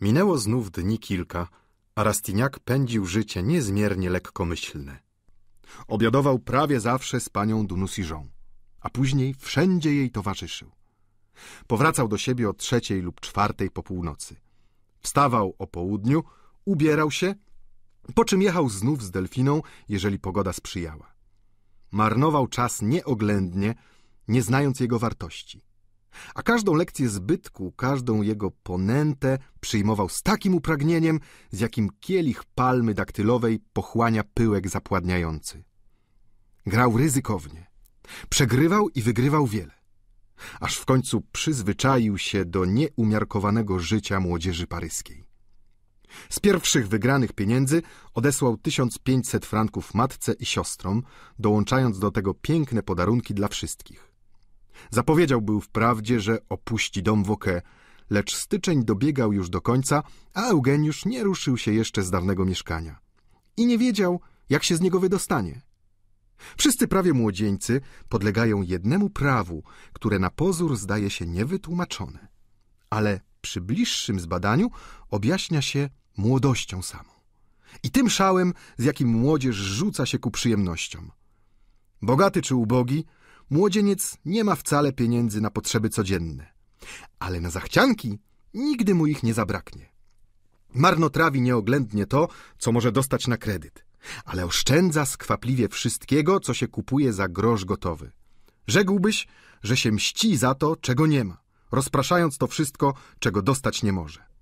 Minęło znów dni kilka, a Rastignac pędził życie niezmiernie lekkomyślne. Obiadował prawie zawsze z panią Dunusiżą, a później wszędzie jej towarzyszył. Powracał do siebie o trzeciej lub czwartej po północy. Wstawał o południu, ubierał się, po czym jechał znów z delfiną, jeżeli pogoda sprzyjała. Marnował czas nieoględnie, nie znając jego wartości. A każdą lekcję zbytku, każdą jego ponętę przyjmował z takim upragnieniem, z jakim kielich palmy daktylowej pochłania pyłek zapładniający. Grał ryzykownie. Przegrywał i wygrywał wiele. Aż w końcu przyzwyczaił się do nieumiarkowanego życia młodzieży paryskiej. Z pierwszych wygranych pieniędzy odesłał 1500 franków matce i siostrom, dołączając do tego piękne podarunki dla wszystkich. Zapowiedział był wprawdzie, że opuści dom Woke, lecz styczeń dobiegał już do końca, a Eugeniusz nie ruszył się jeszcze z dawnego mieszkania. I nie wiedział, jak się z niego wydostanie. Wszyscy prawie młodzieńcy podlegają jednemu prawu, które na pozór zdaje się niewytłumaczone, ale przy bliższym zbadaniu objaśnia się młodością samą i tym szałem, z jakim młodzież rzuca się ku przyjemnościom. Bogaty czy ubogi, młodzieniec nie ma wcale pieniędzy na potrzeby codzienne, ale na zachcianki nigdy mu ich nie zabraknie. Marnotrawi nieoględnie to, co może dostać na kredyt, ale oszczędza skwapliwie wszystkiego, co się kupuje za grosz gotowy. Rzekłbyś, że się mści za to, czego nie ma, rozpraszając to wszystko, czego dostać nie może.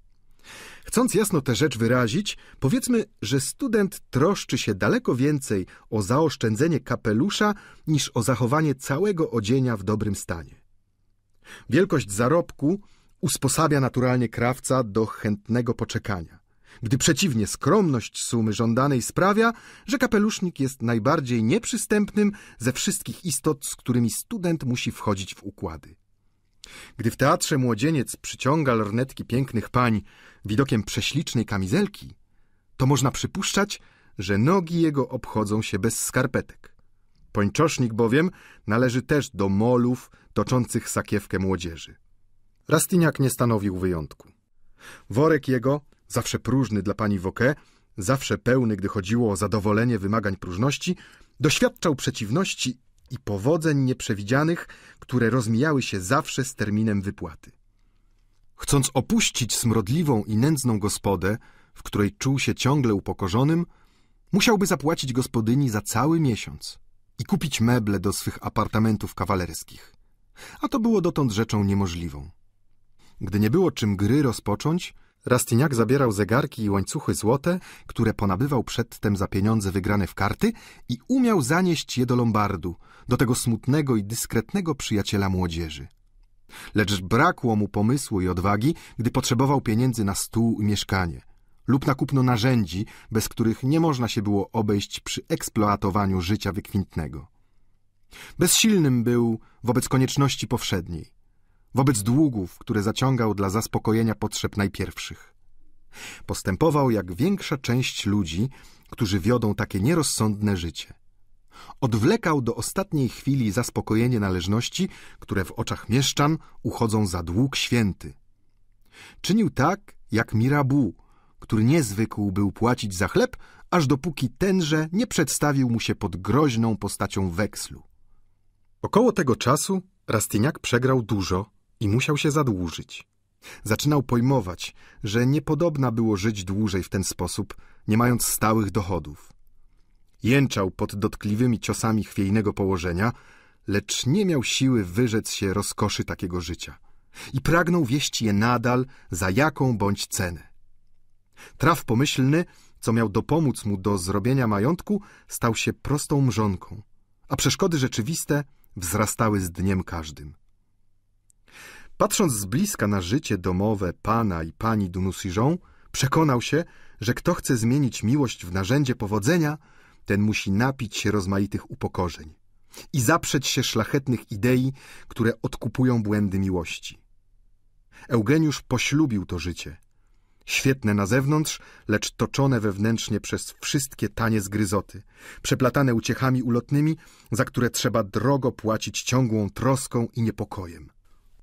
Chcąc jasno tę rzecz wyrazić, powiedzmy, że student troszczy się daleko więcej o zaoszczędzenie kapelusza niż o zachowanie całego odzienia w dobrym stanie. Wielkość zarobku usposabia naturalnie krawca do chętnego poczekania, gdy przeciwnie skromność sumy żądanej sprawia, że kapelusznik jest najbardziej nieprzystępnym ze wszystkich istot, z którymi student musi wchodzić w układy. Gdy w teatrze młodzieniec przyciąga lornetki pięknych pań widokiem prześlicznej kamizelki, to można przypuszczać, że nogi jego obchodzą się bez skarpetek. Pończosznik bowiem należy też do molów toczących sakiewkę młodzieży. Rastiniak nie stanowił wyjątku. Worek jego, zawsze próżny dla pani Woke, zawsze pełny, gdy chodziło o zadowolenie wymagań próżności, doświadczał przeciwności i powodzeń nieprzewidzianych, które rozmijały się zawsze z terminem wypłaty. Chcąc opuścić smrodliwą i nędzną gospodę, w której czuł się ciągle upokorzonym, musiałby zapłacić gospodyni za cały miesiąc i kupić meble do swych apartamentów kawalerskich. A to było dotąd rzeczą niemożliwą. Gdy nie było czym gry rozpocząć, Rastignac zabierał zegarki i łańcuchy złote, które ponabywał przedtem za pieniądze wygrane w karty i umiał zanieść je do Lombardu, do tego smutnego i dyskretnego przyjaciela młodzieży. Lecz brakło mu pomysłu i odwagi, gdy potrzebował pieniędzy na stół i mieszkanie lub na kupno narzędzi, bez których nie można się było obejść przy eksploatowaniu życia wykwintnego. Bezsilnym był wobec konieczności powszedniej wobec długów, które zaciągał dla zaspokojenia potrzeb najpierwszych. Postępował jak większa część ludzi, którzy wiodą takie nierozsądne życie. Odwlekał do ostatniej chwili zaspokojenie należności, które w oczach mieszczan uchodzą za dług święty. Czynił tak, jak Mirabu, który niezwykł był płacić za chleb, aż dopóki tenże nie przedstawił mu się pod groźną postacią wekslu. Około tego czasu Rastignac przegrał dużo i musiał się zadłużyć. Zaczynał pojmować, że niepodobna było żyć dłużej w ten sposób, nie mając stałych dochodów. Jęczał pod dotkliwymi ciosami chwiejnego położenia, lecz nie miał siły wyrzec się rozkoszy takiego życia i pragnął wieść je nadal za jaką bądź cenę. Traf pomyślny, co miał dopomóc mu do zrobienia majątku, stał się prostą mrzonką, a przeszkody rzeczywiste wzrastały z dniem każdym. Patrząc z bliska na życie domowe pana i pani Dunusiżą, przekonał się, że kto chce zmienić miłość w narzędzie powodzenia, ten musi napić się rozmaitych upokorzeń i zaprzeć się szlachetnych idei, które odkupują błędy miłości. Eugeniusz poślubił to życie. Świetne na zewnątrz, lecz toczone wewnętrznie przez wszystkie tanie zgryzoty, przeplatane uciechami ulotnymi, za które trzeba drogo płacić ciągłą troską i niepokojem.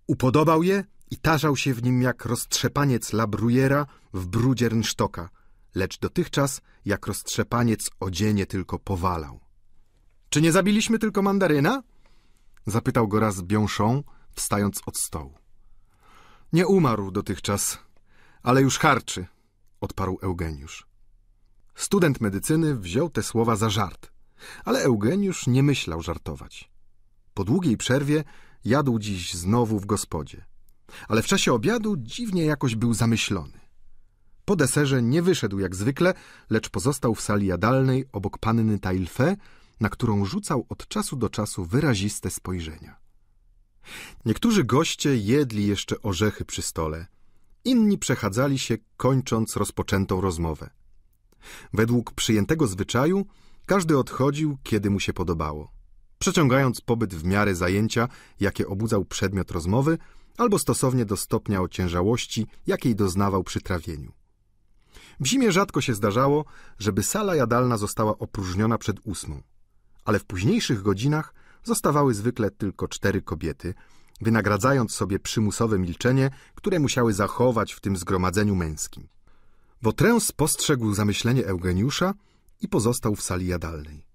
Upodobał je i tarzał się w nim jak roztrzepaniec labrujera w brudzie rynsztoka, lecz dotychczas jak roztrzepaniec odzienie tylko powalał. Czy nie zabiliśmy tylko mandaryna? Zapytał go raz Biąszą, wstając od stołu. Nie umarł dotychczas, ale już harczy, odparł Eugeniusz. Student medycyny wziął te słowa za żart, ale Eugeniusz nie myślał żartować. Po długiej przerwie jadł dziś znowu w gospodzie, ale w czasie obiadu dziwnie jakoś był zamyślony. Po deserze nie wyszedł jak zwykle, lecz pozostał w sali jadalnej obok panny Tailfe, na którą rzucał od czasu do czasu wyraziste spojrzenia. Niektórzy goście jedli jeszcze orzechy przy stole, inni przechadzali się, kończąc rozpoczętą rozmowę. Według przyjętego zwyczaju każdy odchodził, kiedy mu się podobało, przeciągając pobyt w miarę zajęcia, jakie obudzał przedmiot rozmowy, albo stosownie do stopnia ociężałości, jakiej doznawał przy trawieniu. W zimie rzadko się zdarzało, żeby sala jadalna została opróżniona przed ósmą, ale w późniejszych godzinach zostawały zwykle tylko cztery kobiety, wynagradzając sobie przymusowe milczenie, które musiały zachować w tym zgromadzeniu męskim. Wotrę spostrzegł zamyślenie Eugeniusza i pozostał w sali jadalnej.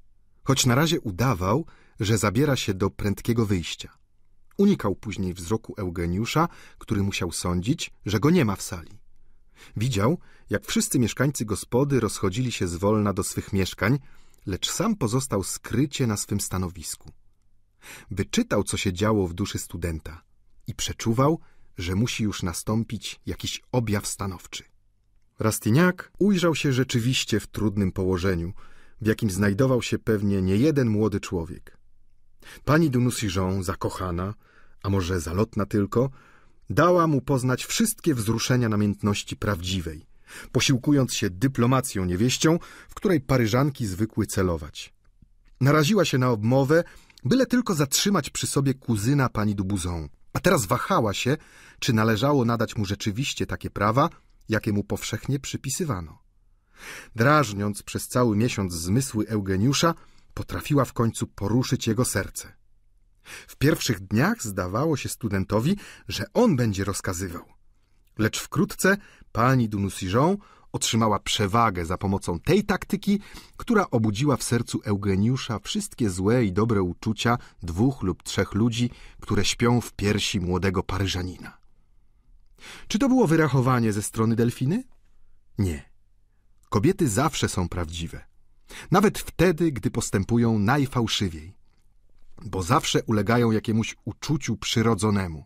Choć na razie udawał, że zabiera się do prędkiego wyjścia. Unikał później wzroku Eugeniusza, który musiał sądzić, że go nie ma w sali. Widział, jak wszyscy mieszkańcy gospody rozchodzili się zwolna do swych mieszkań, lecz sam pozostał skrycie na swym stanowisku. Wyczytał, co się działo w duszy studenta i przeczuwał, że musi już nastąpić jakiś objaw stanowczy. Rastignac ujrzał się rzeczywiście w trudnym położeniu, w jakim znajdował się pewnie niejeden młody człowiek. Pani de Nusigeon, zakochana, a może zalotna tylko, dała mu poznać wszystkie wzruszenia namiętności prawdziwej, posiłkując się dyplomacją niewieścią, w której Paryżanki zwykły celować. Naraziła się na obmowę, byle tylko zatrzymać przy sobie kuzyna pani Dubuzon, a teraz wahała się, czy należało nadać mu rzeczywiście takie prawa, jakie mu powszechnie przypisywano. Drażniąc przez cały miesiąc zmysły Eugeniusza, potrafiła w końcu poruszyć jego serce. W pierwszych dniach zdawało się studentowi, że on będzie rozkazywał. Lecz wkrótce pani Dunusijon otrzymała przewagę za pomocą tej taktyki, która obudziła w sercu Eugeniusza wszystkie złe i dobre uczucia dwóch lub trzech ludzi, które śpią w piersi młodego Paryżanina. Czy to było wyrachowanie ze strony Delfiny? Nie. Kobiety zawsze są prawdziwe. Nawet wtedy, gdy postępują najfałszywiej. Bo zawsze ulegają jakiemuś uczuciu przyrodzonemu.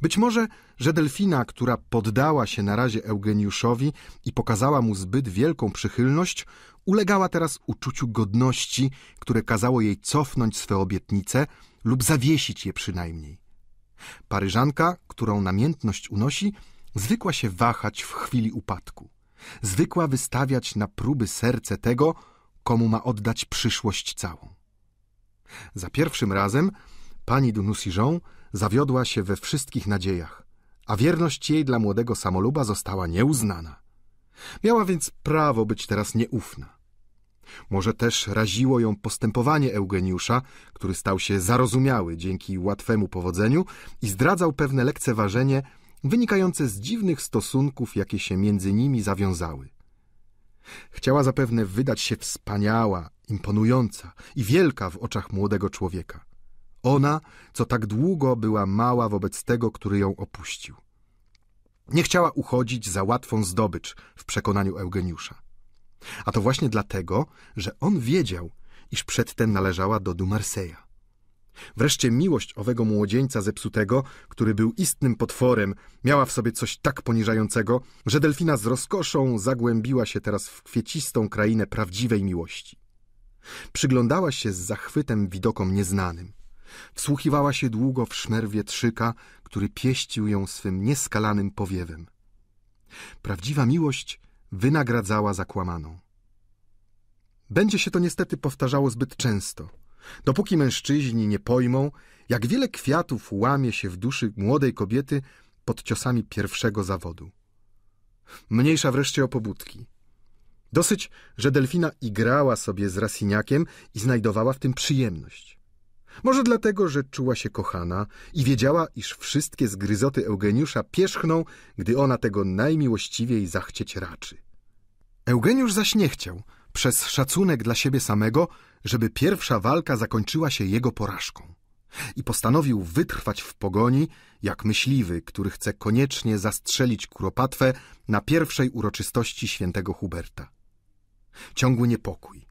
Być może, że Delfina, która poddała się na razie Eugeniuszowi i pokazała mu zbyt wielką przychylność, ulegała teraz uczuciu godności, które kazało jej cofnąć swe obietnice lub zawiesić je przynajmniej. Paryżanka, którą namiętność unosi, zwykła się wahać w chwili upadku. Zwykła wystawiać na próby serce tego, komu ma oddać przyszłość całą. Za pierwszym razem pani de zawiodła się we wszystkich nadziejach, a wierność jej dla młodego samoluba została nieuznana. Miała więc prawo być teraz nieufna. Może też raziło ją postępowanie Eugeniusza, który stał się zarozumiały dzięki łatwemu powodzeniu i zdradzał pewne lekceważenie wynikające z dziwnych stosunków, jakie się między nimi zawiązały. Chciała zapewne wydać się wspaniała, imponująca i wielka w oczach młodego człowieka. Ona, co tak długo była mała wobec tego, który ją opuścił. Nie chciała uchodzić za łatwą zdobycz w przekonaniu Eugeniusza. A to właśnie dlatego, że on wiedział, iż przedtem należała do du Marseilla. Wreszcie miłość owego młodzieńca zepsutego, który był istnym potworem, miała w sobie coś tak poniżającego, że Delfina z rozkoszą zagłębiła się teraz w kwiecistą krainę prawdziwej miłości. Przyglądała się z zachwytem widokom nieznanym. Wsłuchiwała się długo w szmer wietrzyka, który pieścił ją swym nieskalanym powiewem. Prawdziwa miłość wynagradzała zakłamaną. Będzie się to niestety powtarzało zbyt często, dopóki mężczyźni nie pojmą, jak wiele kwiatów łamie się w duszy młodej kobiety pod ciosami pierwszego zawodu. Mniejsza wreszcie o pobudki. Dosyć, że Delfina igrała sobie z Rasiniakiem i znajdowała w tym przyjemność. Może dlatego, że czuła się kochana i wiedziała, iż wszystkie zgryzoty Eugeniusza pierzchną, gdy ona tego najmiłościwiej zachcieć raczy. Eugeniusz zaś nie chciał, przez szacunek dla siebie samego, żeby pierwsza walka zakończyła się jego porażką. I postanowił wytrwać w pogoni, jak myśliwy, który chce koniecznie zastrzelić kuropatwę na pierwszej uroczystości świętego Huberta. Ciągły niepokój,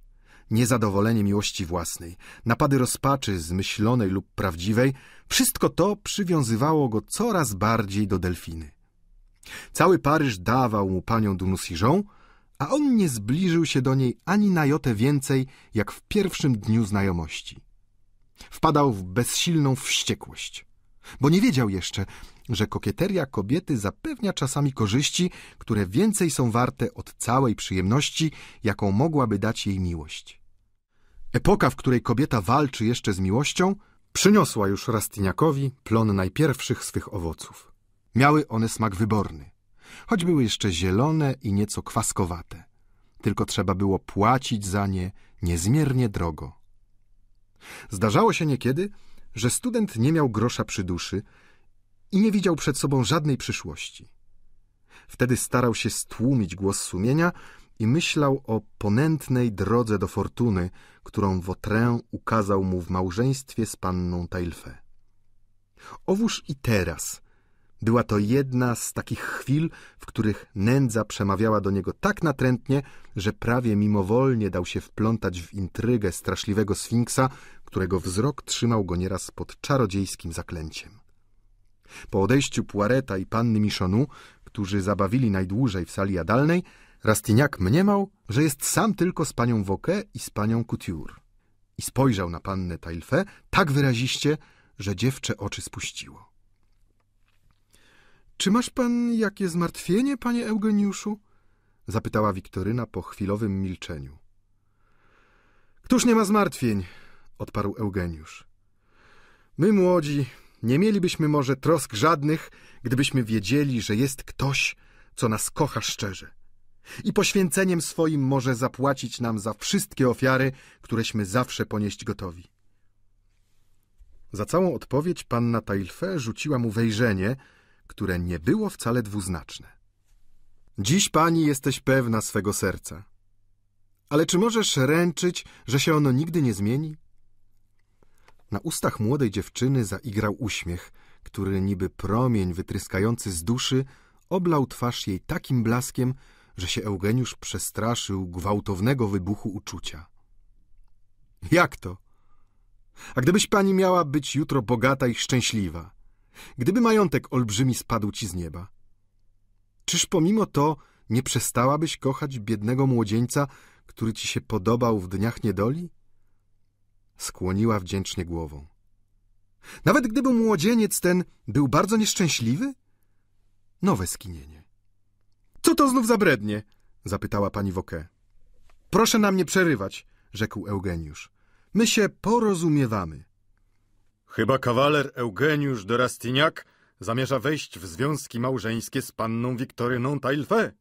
niezadowolenie miłości własnej, napady rozpaczy zmyślonej lub prawdziwej, wszystko to przywiązywało go coraz bardziej do Delfiny. Cały Paryż dawał mu panią Dunusiżą, a on nie zbliżył się do niej ani na jotę więcej, jak w pierwszym dniu znajomości. Wpadał w bezsilną wściekłość, bo nie wiedział jeszcze, że kokieteria kobiety zapewnia czasami korzyści, które więcej są warte od całej przyjemności, jaką mogłaby dać jej miłość. Epoka, w której kobieta walczy jeszcze z miłością, przyniosła już Rastignacowi plon najpierwszych swych owoców. Miały one smak wyborny, choć były jeszcze zielone i nieco kwaskowate. Tylko trzeba było płacić za nie niezmiernie drogo. Zdarzało się niekiedy, że student nie miał grosza przy duszy i nie widział przed sobą żadnej przyszłości. Wtedy starał się stłumić głos sumienia i myślał o ponętnej drodze do fortuny, którą Vautrin ukazał mu w małżeństwie z panną Taillefer. Owóż i teraz była to jedna z takich chwil, w których nędza przemawiała do niego tak natrętnie, że prawie mimowolnie dał się wplątać w intrygę straszliwego sfinksa, którego wzrok trzymał go nieraz pod czarodziejskim zaklęciem. Po odejściu Puareta i panny Michonu, którzy zabawili najdłużej w sali jadalnej, Rastignac mniemał, że jest sam tylko z panią Wauquez i z panią Couture. I spojrzał na pannę Taillefer tak wyraziście, że dziewczę oczy spuściło. Czy masz pan jakie zmartwienie, panie Eugeniuszu? zapytała Wiktoryna po chwilowym milczeniu. Któż nie ma zmartwień? odparł Eugeniusz. My młodzi nie mielibyśmy może trosk żadnych, gdybyśmy wiedzieli, że jest ktoś, co nas kocha szczerze i poświęceniem swoim może zapłacić nam za wszystkie ofiary, któreśmy zawsze ponieść gotowi. Za całą odpowiedź panna Taillefer rzuciła mu wejrzenie, które nie było wcale dwuznaczne. Dziś pani jesteś pewna swego serca. Ale czy możesz ręczyć, że się ono nigdy nie zmieni? Na ustach młodej dziewczyny zaigrał uśmiech, który niby promień wytryskający z duszy oblał twarz jej takim blaskiem, że się Eugeniusz przestraszył gwałtownego wybuchu uczucia. Jak to? A gdybyś pani miała być jutro bogata i szczęśliwa, gdyby majątek olbrzymi spadł ci z nieba, czyż pomimo to nie przestałabyś kochać biednego młodzieńca, który ci się podobał w dniach niedoli? Skłoniła wdzięcznie głową. Nawet gdyby młodzieniec ten był bardzo nieszczęśliwy? Nowe skinienie. Co to znów za brednie? zapytała pani Woke. Proszę nam nie przerywać, rzekł Eugeniusz. My się porozumiewamy. Chyba kawaler Eugeniusz de Rastignac zamierza wejść w związki małżeńskie z panną Wiktoryną Taillefer.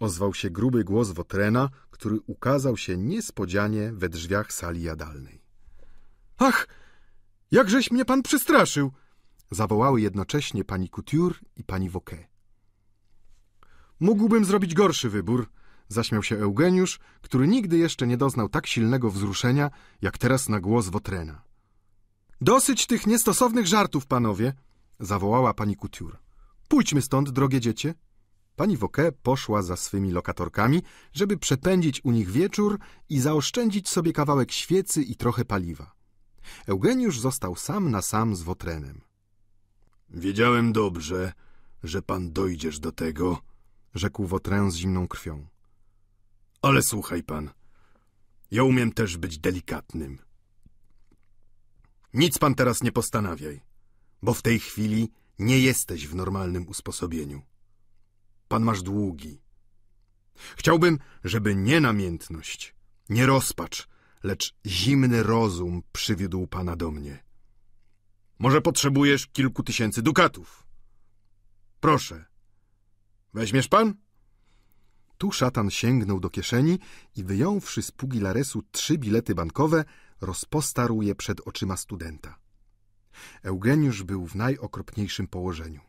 Ozwał się gruby głos Wotrena, który ukazał się niespodzianie we drzwiach sali jadalnej. Ach, jakżeś mnie pan przestraszył! Zawołały jednocześnie pani Couture i pani Woke. Mógłbym zrobić gorszy wybór, zaśmiał się Eugeniusz, który nigdy jeszcze nie doznał tak silnego wzruszenia, jak teraz na głos Wotrena. Dosyć tych niestosownych żartów, panowie, zawołała pani Couture. Pójdźmy stąd, drogie dziecię. Pani Woke poszła za swymi lokatorkami, żeby przepędzić u nich wieczór i zaoszczędzić sobie kawałek świecy i trochę paliwa. Eugeniusz został sam na sam z Wotrenem. Wiedziałem dobrze, że pan dojdziesz do tego, rzekł Wotren z zimną krwią. Ale słuchaj pan, ja umiem też być delikatnym. Nic pan teraz nie postanawiaj, bo w tej chwili nie jesteś w normalnym usposobieniu. Pan masz długi. Chciałbym, żeby nie namiętność, nie rozpacz, lecz zimny rozum przywiódł pana do mnie. Może potrzebujesz kilku tysięcy dukatów. Proszę, weźmiesz pan? Tu szatan sięgnął do kieszeni i wyjąwszy z pugilaresu trzy bilety bankowe, rozpostarł je przed oczyma studenta. Eugeniusz był w najokropniejszym położeniu.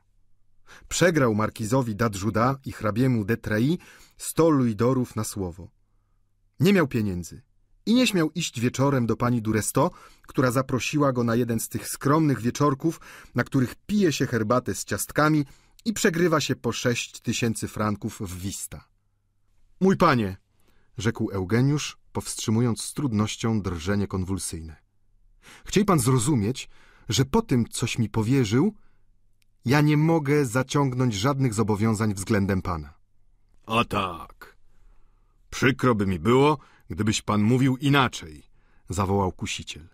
Przegrał markizowi d'Adjuda i hrabiemu de Trey sto luidorów na słowo. Nie miał pieniędzy i nie śmiał iść wieczorem do pani Duresto, która zaprosiła go na jeden z tych skromnych wieczorków, na których pije się herbatę z ciastkami i przegrywa się po sześć tysięcy franków w wista. Mój panie, rzekł Eugeniusz, powstrzymując z trudnością drżenie konwulsyjne. Chciej pan zrozumieć, że po tym, coś mi powierzył, ja nie mogę zaciągnąć żadnych zobowiązań względem pana. A tak. Przykro by mi było, gdybyś pan mówił inaczej, zawołał kusiciel.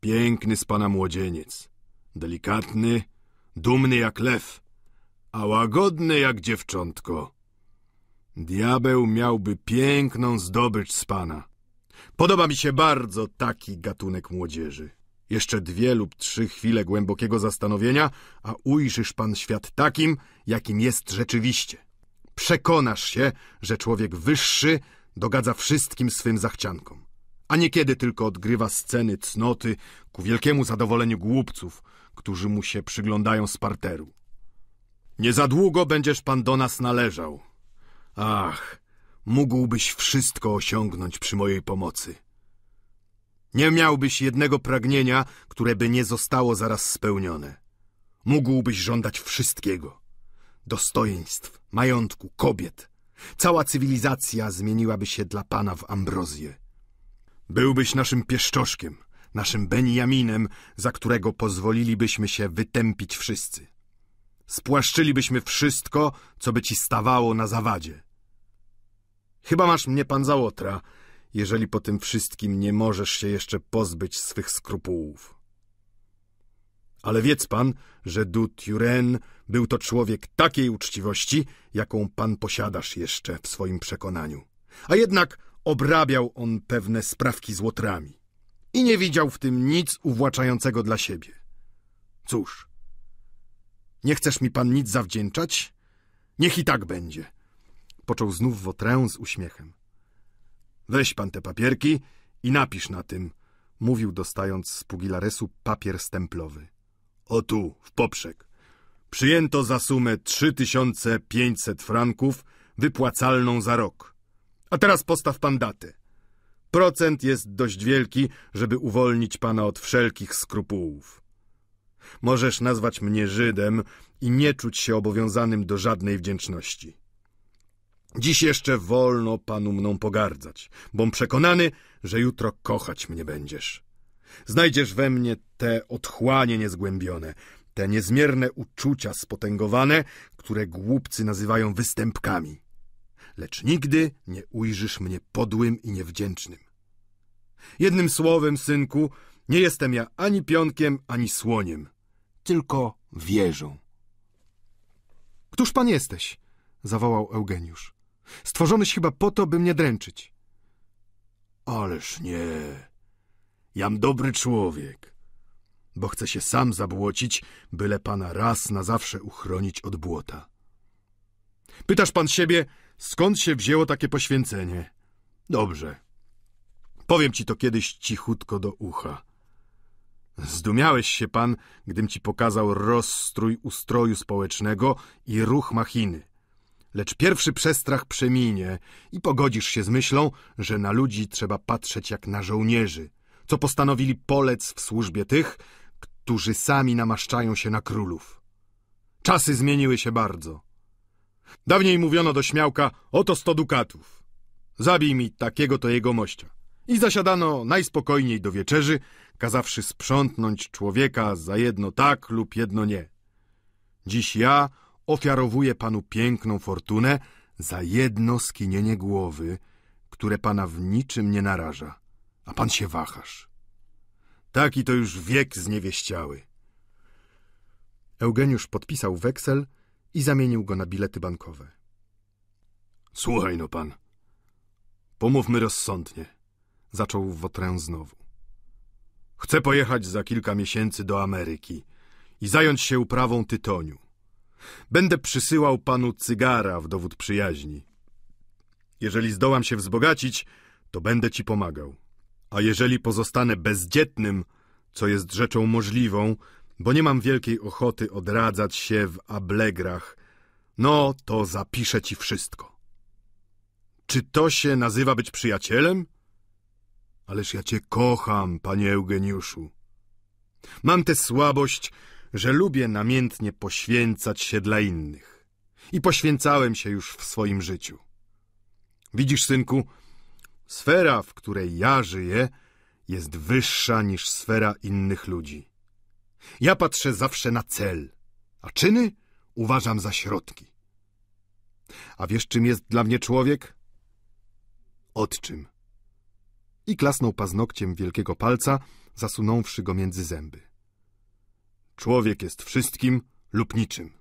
Piękny z pana młodzieniec, delikatny, dumny jak lew, a łagodny jak dziewczątko. Diabeł miałby piękną zdobycz z pana. Podoba mi się bardzo taki gatunek młodzieży. Jeszcze dwie lub trzy chwile głębokiego zastanowienia, a ujrzysz pan świat takim, jakim jest rzeczywiście. Przekonasz się, że człowiek wyższy dogadza wszystkim swym zachciankom, a niekiedy tylko odgrywa sceny cnoty ku wielkiemu zadowoleniu głupców, którzy mu się przyglądają z parteru. Nie za długo będziesz pan do nas należał. Ach, mógłbyś wszystko osiągnąć przy mojej pomocy. Nie miałbyś jednego pragnienia, które by nie zostało zaraz spełnione. Mógłbyś żądać wszystkiego. Dostojeństw, majątku, kobiet. Cała cywilizacja zmieniłaby się dla pana w ambrozję. Byłbyś naszym pieszczoszkiem, naszym Benjaminem, za którego pozwolilibyśmy się wytępić wszyscy. Spłaszczylibyśmy wszystko, co by ci stawało na zawadzie. Chyba masz mnie pan za łotra, jeżeli po tym wszystkim nie możesz się jeszcze pozbyć swych skrupułów. Ale wiedz pan, że Du Turenne był to człowiek takiej uczciwości, jaką pan posiadasz jeszcze w swoim przekonaniu. A jednak obrabiał on pewne sprawki z łotrami i nie widział w tym nic uwłaczającego dla siebie. Cóż, nie chcesz mi pan nic zawdzięczać? Niech i tak będzie. Począł znów Wotrę z uśmiechem. Weź pan te papierki i napisz na tym, mówił dostając z pugilaresu papier stemplowy. O tu, w poprzek. Przyjęto za sumę 3500 franków, wypłacalną za rok. A teraz postaw pan datę. Procent jest dość wielki, żeby uwolnić pana od wszelkich skrupułów. Możesz nazwać mnie Żydem i nie czuć się obowiązanym do żadnej wdzięczności. Dziś jeszcze wolno panu mną pogardzać, bom przekonany, że jutro kochać mnie będziesz. Znajdziesz we mnie te otchłanie niezgłębione, te niezmierne uczucia spotęgowane, które głupcy nazywają występkami. Lecz nigdy nie ujrzysz mnie podłym i niewdzięcznym. Jednym słowem, synku, nie jestem ja ani pionkiem, ani słoniem, tylko wieżą. Któż pan jesteś? zawołał Eugeniusz. Stworzonyś chyba po to, by mnie dręczyć. Ależ nie. Jam dobry człowiek, bo chcę się sam zabłocić, byle pana raz na zawsze uchronić od błota. Pytasz pan siebie, skąd się wzięło takie poświęcenie? Dobrze. Powiem ci to kiedyś cichutko do ucha. Zdumiałeś się pan, gdym ci pokazał rozstrój ustroju społecznego i ruch machiny. Lecz pierwszy przestrach przeminie i pogodzisz się z myślą, że na ludzi trzeba patrzeć jak na żołnierzy, co postanowili polec w służbie tych, którzy sami namaszczają się na królów. Czasy zmieniły się bardzo. Dawniej mówiono do śmiałka, oto sto dukatów. Zabij mi takiego to jego mościa. I zasiadano najspokojniej do wieczerzy, kazawszy sprzątnąć człowieka za jedno tak lub jedno nie. Dziś ja ofiarowuję panu piękną fortunę za jedno skinienie głowy, które pana w niczym nie naraża, a pan się wahasz. Taki to już wiek zniewieściały. Eugeniusz podpisał weksel i zamienił go na bilety bankowe. Słuchaj no pan, pomówmy rozsądnie, zaczął Wotrę znowu. Chcę pojechać za kilka miesięcy do Ameryki i zająć się uprawą tytoniu. Będę przysyłał panu cygara w dowód przyjaźni. Jeżeli zdołam się wzbogacić, to będę ci pomagał. A jeżeli pozostanę bezdzietnym, co jest rzeczą możliwą, bo nie mam wielkiej ochoty odradzać się w ablegrach, no to zapiszę ci wszystko. Czy to się nazywa być przyjacielem? Ależ ja cię kocham, panie Eugeniuszu. Mam tę słabość, że lubię namiętnie poświęcać się dla innych. I poświęcałem się już w swoim życiu. Widzisz, synku, sfera, w której ja żyję, jest wyższa niż sfera innych ludzi. Ja patrzę zawsze na cel, a czyny uważam za środki. A wiesz, czym jest dla mnie człowiek? Odczym. I klasnął paznokciem wielkiego palca, zasunąwszy go między zęby. Człowiek jest wszystkim lub niczym.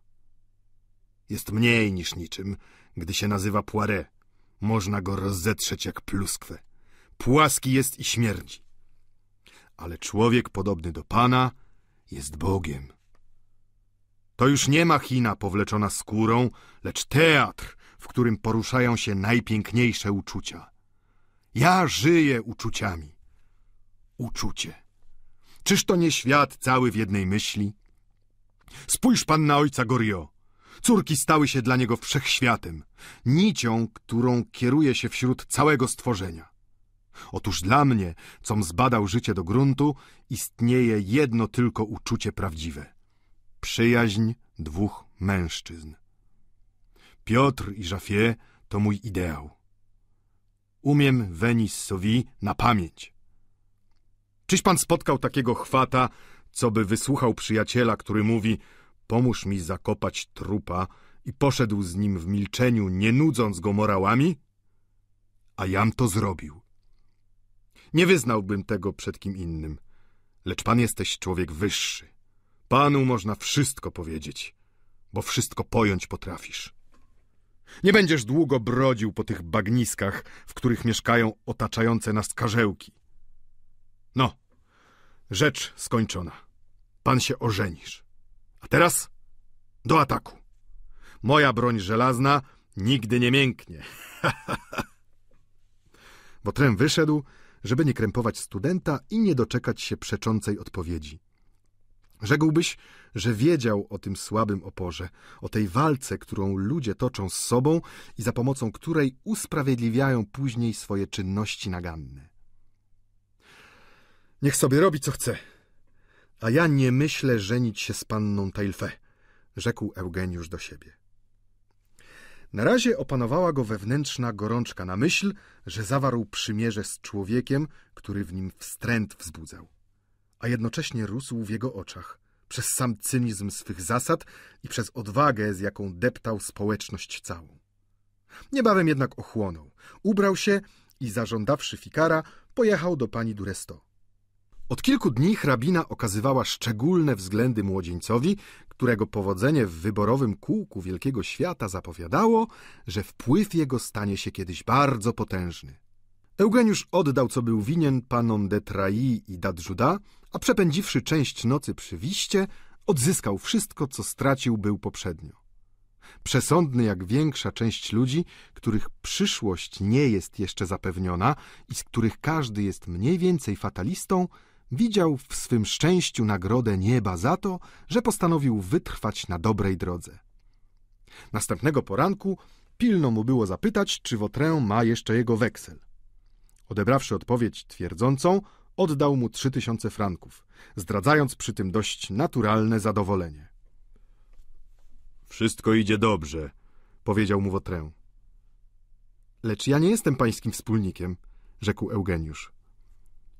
Jest mniej niż niczym, gdy się nazywa Poiret. Można go rozetrzeć jak pluskwę. Płaski jest i śmierdzi. Ale człowiek podobny do Pana jest Bogiem. To już nie machina powleczona skórą, lecz teatr, w którym poruszają się najpiękniejsze uczucia. Ja żyję uczuciami. Uczucie. Czyż to nie świat cały w jednej myśli? Spójrz pan na ojca Gorio. Córki stały się dla niego wszechświatem, nicią, którą kieruje się wśród całego stworzenia. Otóż dla mnie, com zbadał życie do gruntu, istnieje jedno tylko uczucie prawdziwe. Przyjaźń dwóch mężczyzn. Piotr i Żafie to mój ideał. Umiem Wenis Sowi na pamięć. Czyś pan spotkał takiego chwata, co by wysłuchał przyjaciela, który mówi pomóż mi zakopać trupa i poszedł z nim w milczeniu, nie nudząc go morałami? A jam to zrobił. Nie wyznałbym tego przed kim innym, lecz pan jesteś człowiek wyższy. Panu można wszystko powiedzieć, bo wszystko pojąć potrafisz. Nie będziesz długo brodził po tych bagniskach, w których mieszkają otaczające nas karzełki. No, rzecz skończona. Pan się ożenisz. A teraz do ataku. Moja broń żelazna nigdy nie mięknie. Botrem wyszedł, żeby nie krępować studenta i nie doczekać się przeczącej odpowiedzi. Rzekłbyś, że wiedział o tym słabym oporze, o tej walce, którą ludzie toczą z sobą i za pomocą której usprawiedliwiają później swoje czynności naganne. Niech sobie robi, co chce. A ja nie myślę żenić się z panną Tailfe, rzekł Eugeniusz do siebie. Na razie opanowała go wewnętrzna gorączka na myśl, że zawarł przymierze z człowiekiem, który w nim wstręt wzbudzał. A jednocześnie rósł w jego oczach przez sam cynizm swych zasad i przez odwagę, z jaką deptał społeczność całą. Niebawem jednak ochłonął, ubrał się i zażądawszy fikara, pojechał do pani Duresto. Od kilku dni hrabina okazywała szczególne względy młodzieńcowi, którego powodzenie w wyborowym kółku wielkiego świata zapowiadało, że wpływ jego stanie się kiedyś bardzo potężny. Eugeniusz oddał, co był winien panom de Trai i d'Adjuda, a przepędziwszy część nocy przy wiście, odzyskał wszystko, co stracił był poprzednio. Przesądny jak większa część ludzi, których przyszłość nie jest jeszcze zapewniona i z których każdy jest mniej więcej fatalistą, widział w swym szczęściu nagrodę nieba za to, że postanowił wytrwać na dobrej drodze. Następnego poranku pilno mu było zapytać, czy Wotrę ma jeszcze jego weksel. Odebrawszy odpowiedź twierdzącą, oddał mu trzy tysiące franków, zdradzając przy tym dość naturalne zadowolenie. Wszystko idzie dobrze, powiedział mu Wotrę. Lecz ja nie jestem pańskim wspólnikiem, rzekł Eugeniusz.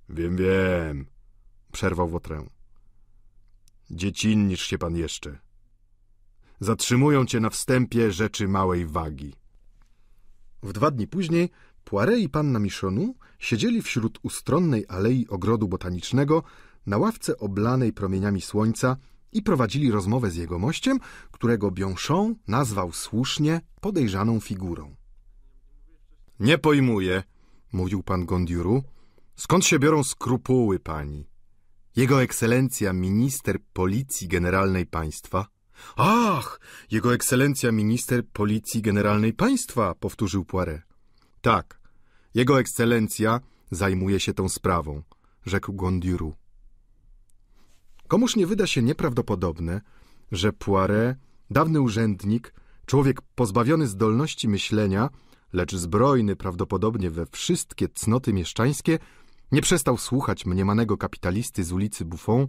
Wiem, wiem, przerwał Wotrę. Dziecinnisz się pan jeszcze. Zatrzymują cię na wstępie rzeczy małej wagi. W dwa dni później Poiret i panna Michonu siedzieli wśród ustronnej alei ogrodu botanicznego na ławce oblanej promieniami słońca i prowadzili rozmowę z jego mościem, którego Bianchon nazwał słusznie podejrzaną figurą. Nie pojmuję, mówił pan Gondiuru, skąd się biorą skrupuły pani. Jego ekscelencja minister policji generalnej państwa. Ach, jego ekscelencja minister policji generalnej państwa, powtórzył Poiret. Tak, jego ekscelencja zajmuje się tą sprawą, rzekł Gondiru. Komuż nie wyda się nieprawdopodobne, że Poiret, dawny urzędnik, człowiek pozbawiony zdolności myślenia, lecz zbrojny prawdopodobnie we wszystkie cnoty mieszczańskie, nie przestał słuchać mniemanego kapitalisty z ulicy Buffon,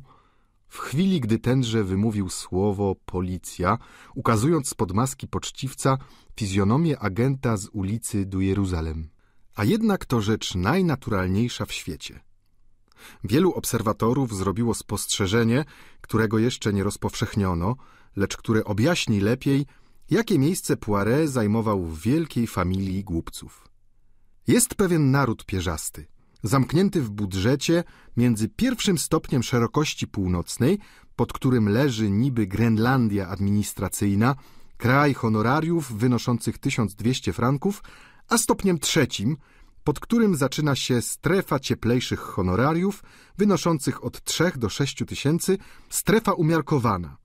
w chwili, gdy tenże wymówił słowo policja, ukazując spod maski poczciwca fizjonomię agenta z ulicy du Jeruzalem. A jednak to rzecz najnaturalniejsza w świecie. Wielu obserwatorów zrobiło spostrzeżenie, którego jeszcze nie rozpowszechniono, lecz które objaśni lepiej, jakie miejsce Poiret zajmował w wielkiej familii głupców. Jest pewien naród pierzasty – zamknięty w budżecie między pierwszym stopniem szerokości północnej, pod którym leży niby Grenlandia administracyjna, kraj honorariów wynoszących 1200 franków, a stopniem trzecim, pod którym zaczyna się strefa cieplejszych honorariów wynoszących od 3 do 6 tysięcy, strefa umiarkowana,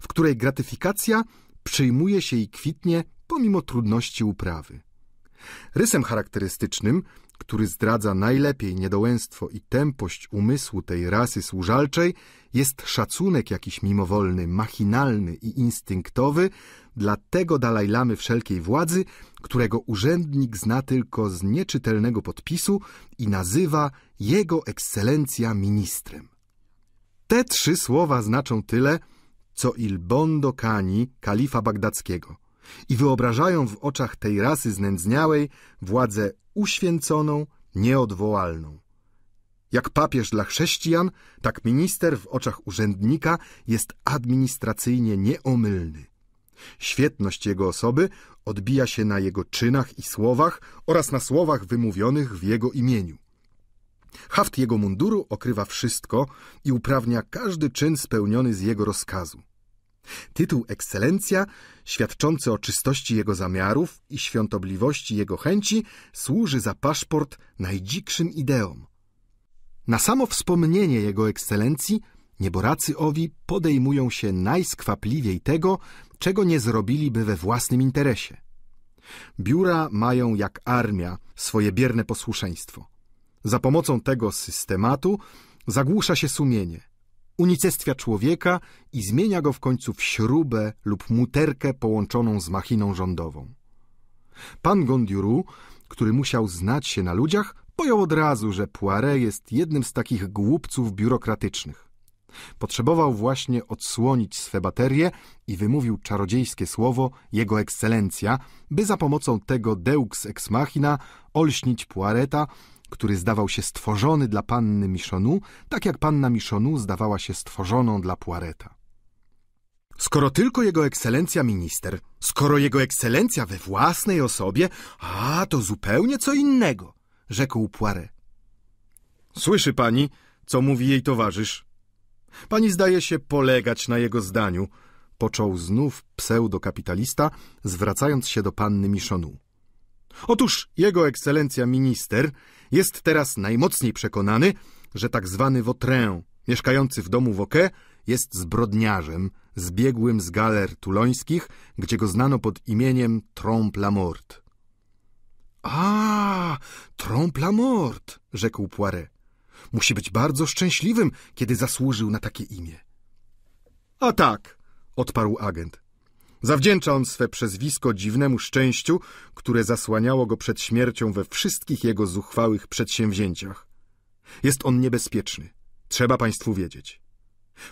w której gratyfikacja przyjmuje się i kwitnie pomimo trudności uprawy. Rysem charakterystycznym który zdradza najlepiej niedołęstwo i tępość umysłu tej rasy służalczej, jest szacunek jakiś mimowolny, machinalny i instynktowy dla tego Dalajlamy wszelkiej władzy, którego urzędnik zna tylko z nieczytelnego podpisu i nazywa Jego Ekscelencja ministrem. Te trzy słowa znaczą tyle, co Il Bondo Kani, kalifa bagdackiego i wyobrażają w oczach tej rasy znędzniałej władzę uświęconą, nieodwołalną. Jak papież dla chrześcijan, tak minister w oczach urzędnika jest administracyjnie nieomylny. Świetność jego osoby odbija się na jego czynach i słowach oraz na słowach wymówionych w jego imieniu. Haft jego munduru okrywa wszystko i uprawnia każdy czyn spełniony z jego rozkazu. Tytuł ekscelencja, świadczący o czystości jego zamiarów i świątobliwości jego chęci, służy za paszport najdzikszym ideom. Na samo wspomnienie jego ekscelencji nieboracy owi podejmują się najskwapliwiej tego, czego nie zrobiliby we własnym interesie. Biura mają jak armia swoje bierne posłuszeństwo. Za pomocą tego systematu zagłusza się sumienie, unicestwia człowieka i zmienia go w końcu w śrubę lub muterkę połączoną z machiną rządową. Pan Gondiuru, który musiał znać się na ludziach, pojął od razu, że Poiret jest jednym z takich głupców biurokratycznych. Potrzebował właśnie odsłonić swe baterie i wymówił czarodziejskie słowo Jego Ekscelencja, by za pomocą tego Deux Ex Machina olśnić Poireta który zdawał się stworzony dla panny Michonu, tak jak panna Michonu zdawała się stworzoną dla Poireta. Skoro tylko jego ekscelencja minister, skoro jego ekscelencja we własnej osobie, a to zupełnie co innego, rzekł Poiret. Słyszy pani, co mówi jej towarzysz? Pani zdaje się polegać na jego zdaniu, począł znów pseudokapitalista, zwracając się do panny Michonu. Otóż jego ekscelencja minister jest teraz najmocniej przekonany, że tak zwany Vautrin, mieszkający w domu Woke, jest zbrodniarzem, zbiegłym z galer tulońskich, gdzie go znano pod imieniem Trompe la Mort. A, Trompe la Mort, rzekł Poiret. Musi być bardzo szczęśliwym, kiedy zasłużył na takie imię. A tak, odparł agent. Zawdzięcza on swe przezwisko dziwnemu szczęściu, które zasłaniało go przed śmiercią we wszystkich jego zuchwałych przedsięwzięciach. Jest on niebezpieczny, trzeba państwu wiedzieć.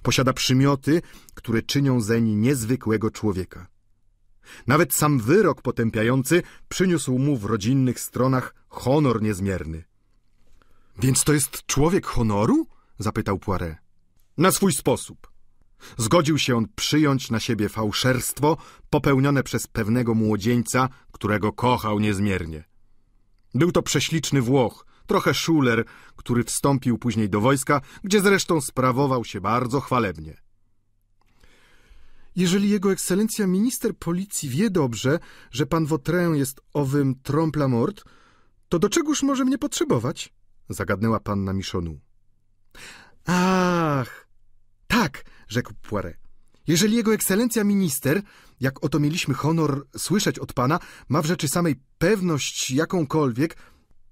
Posiada przymioty, które czynią zeń niezwykłego człowieka. Nawet sam wyrok potępiający przyniósł mu w rodzinnych stronach honor niezmierny. Więc to jest człowiek honoru? zapytał Poiret. Na swój sposób. Zgodził się on przyjąć na siebie fałszerstwo popełnione przez pewnego młodzieńca, którego kochał niezmiernie. Był to prześliczny Włoch, trochę szuler, który wstąpił później do wojska, gdzie zresztą sprawował się bardzo chwalebnie. Jeżeli jego ekscelencja minister policji wie dobrze, że pan Vautrin jest owym trompe mort, to do czegoż może mnie potrzebować? Zagadnęła panna Michonu. Ach, tak, rzekł Poiret. Jeżeli jego ekscelencja minister, jak oto mieliśmy honor słyszeć od pana, ma w rzeczy samej pewność jakąkolwiek,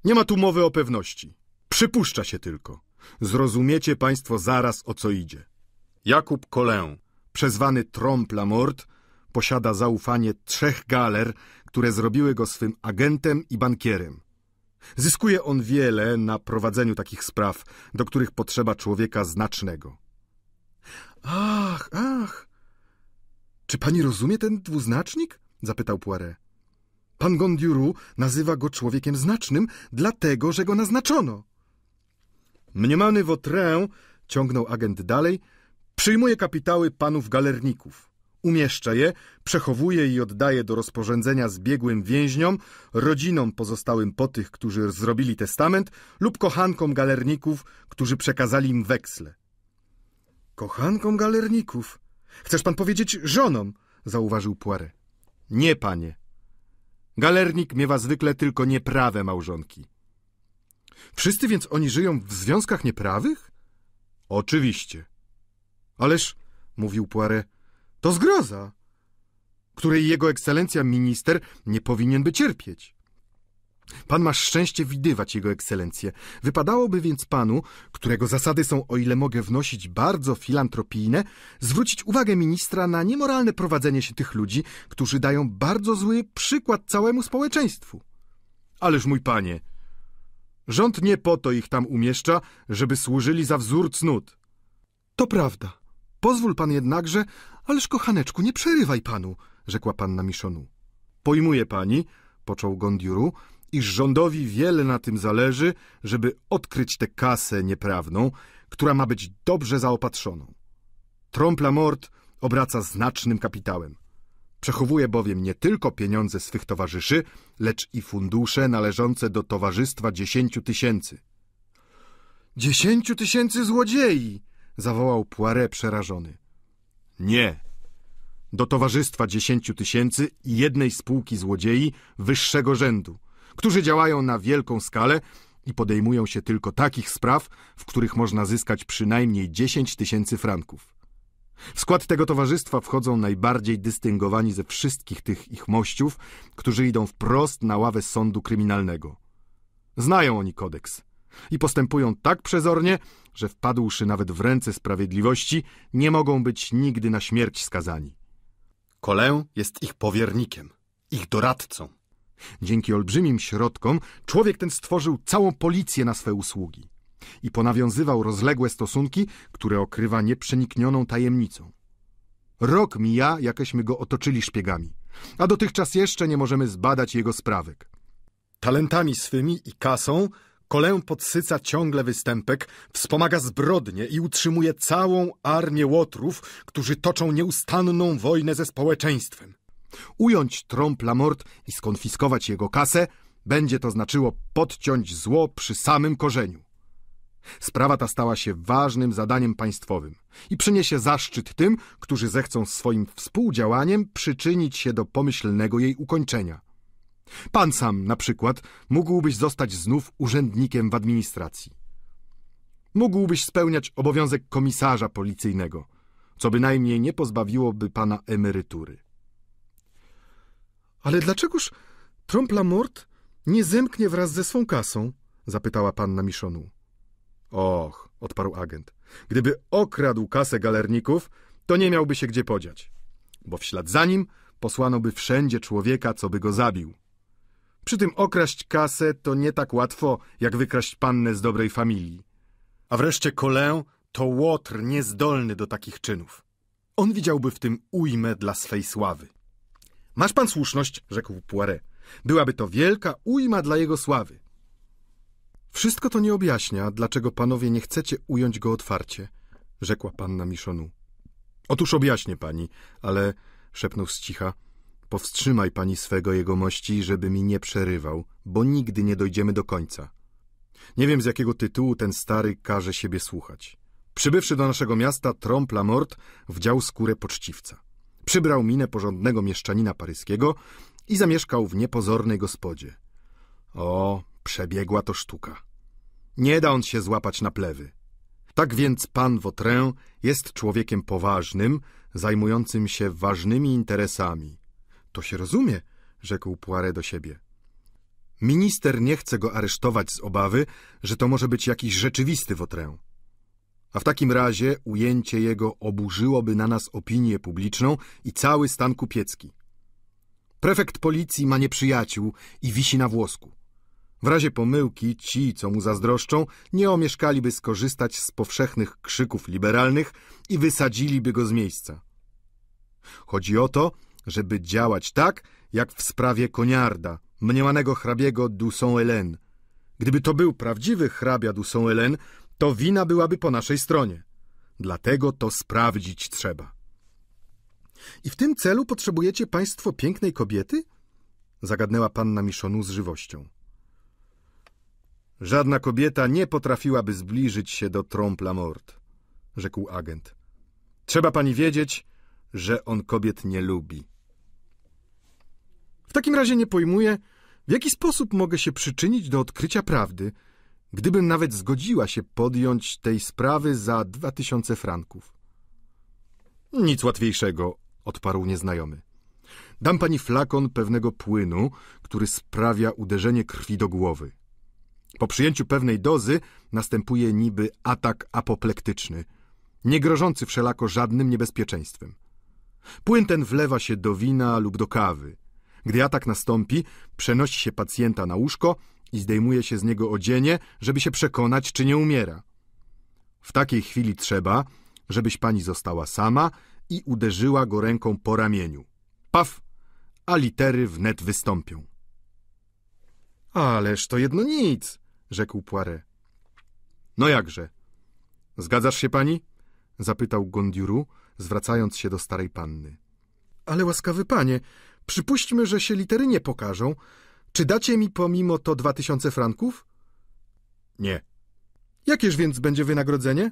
nie ma tu mowy o pewności. Przypuszcza się tylko. Zrozumiecie państwo zaraz, o co idzie. Jakub Colin, przezwany Trompe-la-Mort, posiada zaufanie trzech galer, które zrobiły go swym agentem i bankierem. Zyskuje on wiele na prowadzeniu takich spraw, do których potrzeba człowieka znacznego. Ach, ach! Czy pani rozumie ten dwuznacznik? zapytał Poiret. Pan Gondiuru nazywa go człowiekiem znacznym, dlatego, że go naznaczono. Mniemany Vautrin, ciągnął agent dalej, przyjmuje kapitały panów galerników. Umieszcza je, przechowuje i oddaje do rozporządzenia zbiegłym więźniom, rodzinom pozostałym po tych, którzy zrobili testament, lub kochankom galerników, którzy przekazali im weksle. Kochankom galerników? Chcesz pan powiedzieć żonom? zauważył Poiret. Nie, panie. Galernik miewa zwykle tylko nieprawe małżonki. Wszyscy więc oni żyją w związkach nieprawych? Oczywiście. Ależ, mówił Poiret, to zgroza, której jego ekscelencja minister nie powinien by cierpieć. Pan ma szczęście widywać jego ekscelencję. Wypadałoby więc panu, którego zasady są, o ile mogę wnosić, bardzo filantropijne, zwrócić uwagę ministra na niemoralne prowadzenie się tych ludzi, którzy dają bardzo zły przykład całemu społeczeństwu. Ależ mój panie, rząd nie po to ich tam umieszcza, żeby służyli za wzór cnót. To prawda. Pozwól pan jednakże, ależ kochaneczku, nie przerywaj panu, rzekła panna Miszonu. Pojmuje pani, począł Gondiuru, iż rządowi wiele na tym zależy, żeby odkryć tę kasę nieprawną, która ma być dobrze zaopatrzoną. Trompe-la-Mort obraca znacznym kapitałem. Przechowuje bowiem nie tylko pieniądze swych towarzyszy, lecz i fundusze należące do towarzystwa dziesięciu tysięcy. Dziesięciu tysięcy złodziei! zawołał Poiret przerażony. Nie. Do towarzystwa dziesięciu tysięcy i jednej spółki złodziei wyższego rzędu, którzy działają na wielką skalę i podejmują się tylko takich spraw, w których można zyskać przynajmniej 10 tysięcy franków. W skład tego towarzystwa wchodzą najbardziej dystyngowani ze wszystkich tych ich mościów, którzy idą wprost na ławę sądu kryminalnego. Znają oni kodeks i postępują tak przezornie, że wpadłszy nawet w ręce sprawiedliwości, nie mogą być nigdy na śmierć skazani. Kolę jest ich powiernikiem, ich doradcą. Dzięki olbrzymim środkom człowiek ten stworzył całą policję na swe usługi i ponawiązywał rozległe stosunki, które okrywa nieprzeniknioną tajemnicą. Rok mija, jakeśmy go otoczyli szpiegami, a dotychczas jeszcze nie możemy zbadać jego sprawek. Talentami swymi i kasą Kolę podsyca ciągle występek, wspomaga zbrodnie i utrzymuje całą armię łotrów, którzy toczą nieustanną wojnę ze społeczeństwem. Ująć trąb Lamort i skonfiskować jego kasę będzie to znaczyło podciąć zło przy samym korzeniu. Sprawa ta stała się ważnym zadaniem państwowym i przyniesie zaszczyt tym, którzy zechcą swoim współdziałaniem przyczynić się do pomyślnego jej ukończenia. Pan sam, na przykład, mógłbyś zostać znów urzędnikiem w administracji. Mógłbyś spełniać obowiązek komisarza policyjnego, co bynajmniej nie pozbawiłoby pana emerytury. Ale dlaczegoż Trompe-la-Mort nie zemknie wraz ze swą kasą? zapytała panna Miszonu. Och, odparł agent, gdyby okradł kasę galerników, to nie miałby się gdzie podziać, bo w ślad za nim posłano by wszędzie człowieka, co by go zabił. Przy tym okraść kasę to nie tak łatwo, jak wykraść pannę z dobrej familii. A wreszcie Colin to łotr niezdolny do takich czynów. On widziałby w tym ujmę dla swej sławy. Masz pan słuszność, rzekł Poiret. Byłaby to wielka ujma dla jego sławy. Wszystko to nie objaśnia, dlaczego panowie nie chcecie ująć go otwarcie, rzekła panna Miszonu. Otóż objaśnię pani, ale, szepnął z cicha, powstrzymaj pani swego jegomości, żeby mi nie przerywał, bo nigdy nie dojdziemy do końca. Nie wiem z jakiego tytułu ten stary każe siebie słuchać. Przybywszy do naszego miasta, Trompe-la-Mort wdział skórę poczciwca. Przybrał minę porządnego mieszczanina paryskiego i zamieszkał w niepozornej gospodzie. O, przebiegła to sztuka. Nie da on się złapać na plewy. Tak więc pan Vautrin jest człowiekiem poważnym, zajmującym się ważnymi interesami. To się rozumie, rzekł Poiret do siebie. Minister nie chce go aresztować z obawy, że to może być jakiś rzeczywisty Wotrę. A w takim razie ujęcie jego oburzyłoby na nas opinię publiczną i cały stan kupiecki. Prefekt policji ma nieprzyjaciół i wisi na włosku. W razie pomyłki ci, co mu zazdroszczą, nie omieszkaliby skorzystać z powszechnych krzyków liberalnych i wysadziliby go z miejsca. Chodzi o to, żeby działać tak, jak w sprawie Koniarda, mniemanego hrabiego Dusson-Hélène. Gdyby to był prawdziwy hrabia Dusson-Hélène, to wina byłaby po naszej stronie. Dlatego to sprawdzić trzeba. I w tym celu potrzebujecie państwo pięknej kobiety? Zagadnęła panna Miszonu z żywością. Żadna kobieta nie potrafiłaby zbliżyć się do trompe mort, rzekł agent. Trzeba pani wiedzieć, że on kobiet nie lubi. W takim razie nie pojmuję, w jaki sposób mogę się przyczynić do odkrycia prawdy, gdybym nawet zgodziła się podjąć tej sprawy za dwa tysiące franków. Nic łatwiejszego, odparł nieznajomy. Dam pani flakon pewnego płynu, który sprawia uderzenie krwi do głowy. Po przyjęciu pewnej dozy następuje niby atak apoplektyczny, nie grożący wszelako żadnym niebezpieczeństwem. Płyn ten wlewa się do wina lub do kawy. Gdy atak nastąpi, przenosi się pacjenta na łóżko i zdejmuje się z niego odzienie, żeby się przekonać, czy nie umiera. W takiej chwili trzeba, żebyś pani została sama i uderzyła go ręką po ramieniu. Paf! A litery wnet wystąpią. Ależ to jedno nic, rzekł Poiret. No jakże? Zgadzasz się pani? zapytał Gondiuru, zwracając się do starej panny. Ale łaskawy panie, przypuśćmy, że się litery nie pokażą. Czy dacie mi pomimo to dwa tysiące franków? Nie. Jakież więc będzie wynagrodzenie?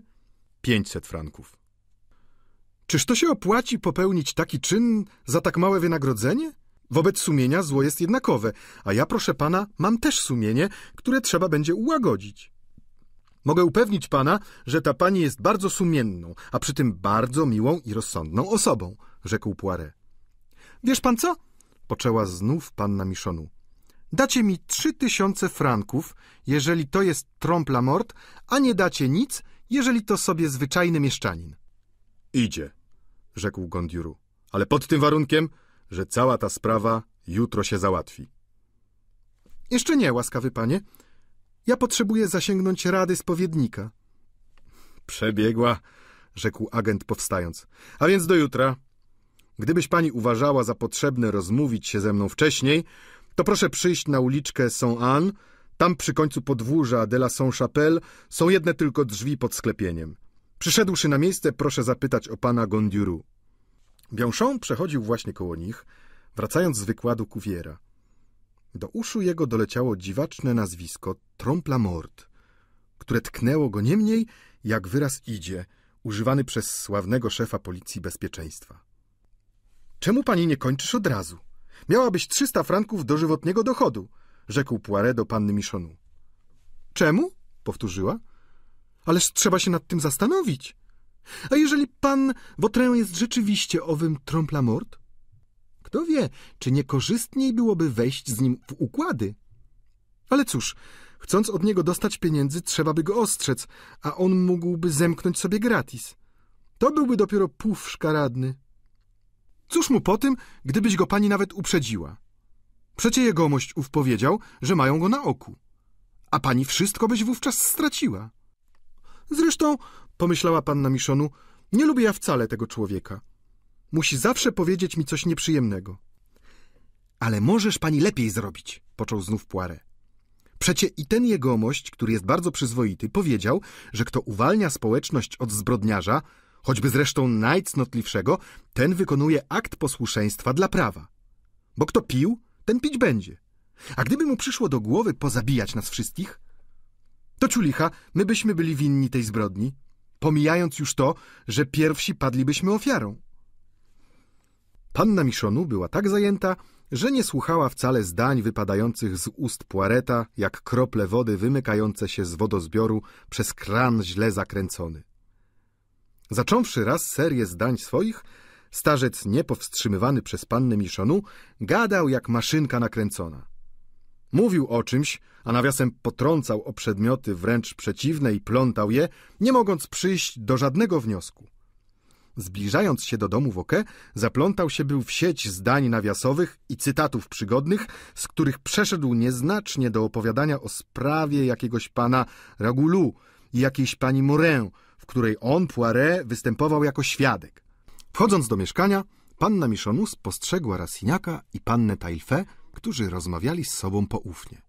Pięćset franków. Czyż to się opłaci popełnić taki czyn za tak małe wynagrodzenie? Wobec sumienia zło jest jednakowe, a ja, proszę pana, mam też sumienie, które trzeba będzie ułagodzić. Mogę upewnić pana, że ta pani jest bardzo sumienną, a przy tym bardzo miłą i rozsądną osobą, rzekł Poiret. Wiesz pan co? Poczęła znów panna Miszonu. Dacie mi trzy tysiące franków, jeżeli to jest trompe la mort, a nie dacie nic, jeżeli to sobie zwyczajny mieszczanin. Idzie, rzekł Gondiuru, ale pod tym warunkiem, że cała ta sprawa jutro się załatwi. Jeszcze nie, łaskawy panie. Ja potrzebuję zasięgnąć rady spowiednika. Przebiegła, rzekł agent powstając. A więc do jutra. Gdybyś pani uważała za potrzebne rozmówić się ze mną wcześniej, to proszę przyjść na uliczkę Saint-Anne. Tam przy końcu podwórza de la Saint-Chapelle są jedne tylko drzwi pod sklepieniem. Przyszedłszy na miejsce, proszę zapytać o pana Gondiuru. Bianchon przechodził właśnie koło nich, wracając z wykładu Cuviera. Do uszu jego doleciało dziwaczne nazwisko Trompe Mort, które tknęło go niemniej jak wyraz idzie, używany przez sławnego szefa policji bezpieczeństwa. Czemu pani nie kończysz od razu? Miałabyś trzysta franków dożywotniego dochodu, rzekł Poiret do panny Michonu. Czemu? powtórzyła. Ależ trzeba się nad tym zastanowić. A jeżeli pan Vautrin jest rzeczywiście owym trompe mort? Kto wie, czy nie korzystniej byłoby wejść z nim w układy? Ale cóż, chcąc od niego dostać pieniędzy, trzeba by go ostrzec, a on mógłby zemknąć sobie gratis. To byłby dopiero puf szkaradny. Cóż mu po tym, gdybyś go pani nawet uprzedziła? Przecie jegomość ów powiedział, że mają go na oku. A pani wszystko byś wówczas straciła. Zresztą, pomyślała panna Miszonu, nie lubię ja wcale tego człowieka. Musi zawsze powiedzieć mi coś nieprzyjemnego. Ale możesz pani lepiej zrobić, począł znów Poiret. Przecie i ten jegomość, który jest bardzo przyzwoity, powiedział, że kto uwalnia społeczność od zbrodniarza, choćby zresztą najcnotliwszego, ten wykonuje akt posłuszeństwa dla prawa. Bo kto pił, ten pić będzie. A gdyby mu przyszło do głowy pozabijać nas wszystkich, to ciulicha, my byśmy byli winni tej zbrodni, pomijając już to, że pierwsi padlibyśmy ofiarą. Panna Miszonu była tak zajęta, że nie słuchała wcale zdań wypadających z ust Poireta, jak krople wody wymykające się z wodozbioru przez kran źle zakręcony. Zacząwszy raz serię zdań swoich, starzec niepowstrzymywany przez pannę Miszonu gadał jak maszynka nakręcona. Mówił o czymś, a nawiasem potrącał o przedmioty wręcz przeciwne i plątał je, nie mogąc przyjść do żadnego wniosku. Zbliżając się do domu Woke, zaplątał się był w sieć zdań nawiasowych i cytatów przygodnych, z których przeszedł nieznacznie do opowiadania o sprawie jakiegoś pana Ragulu i jakiejś pani Morin, w której on, Poiret, występował jako świadek. Wchodząc do mieszkania, panna Michonu spostrzegła Rasiniaka i pannę Taillefe, którzy rozmawiali z sobą poufnie.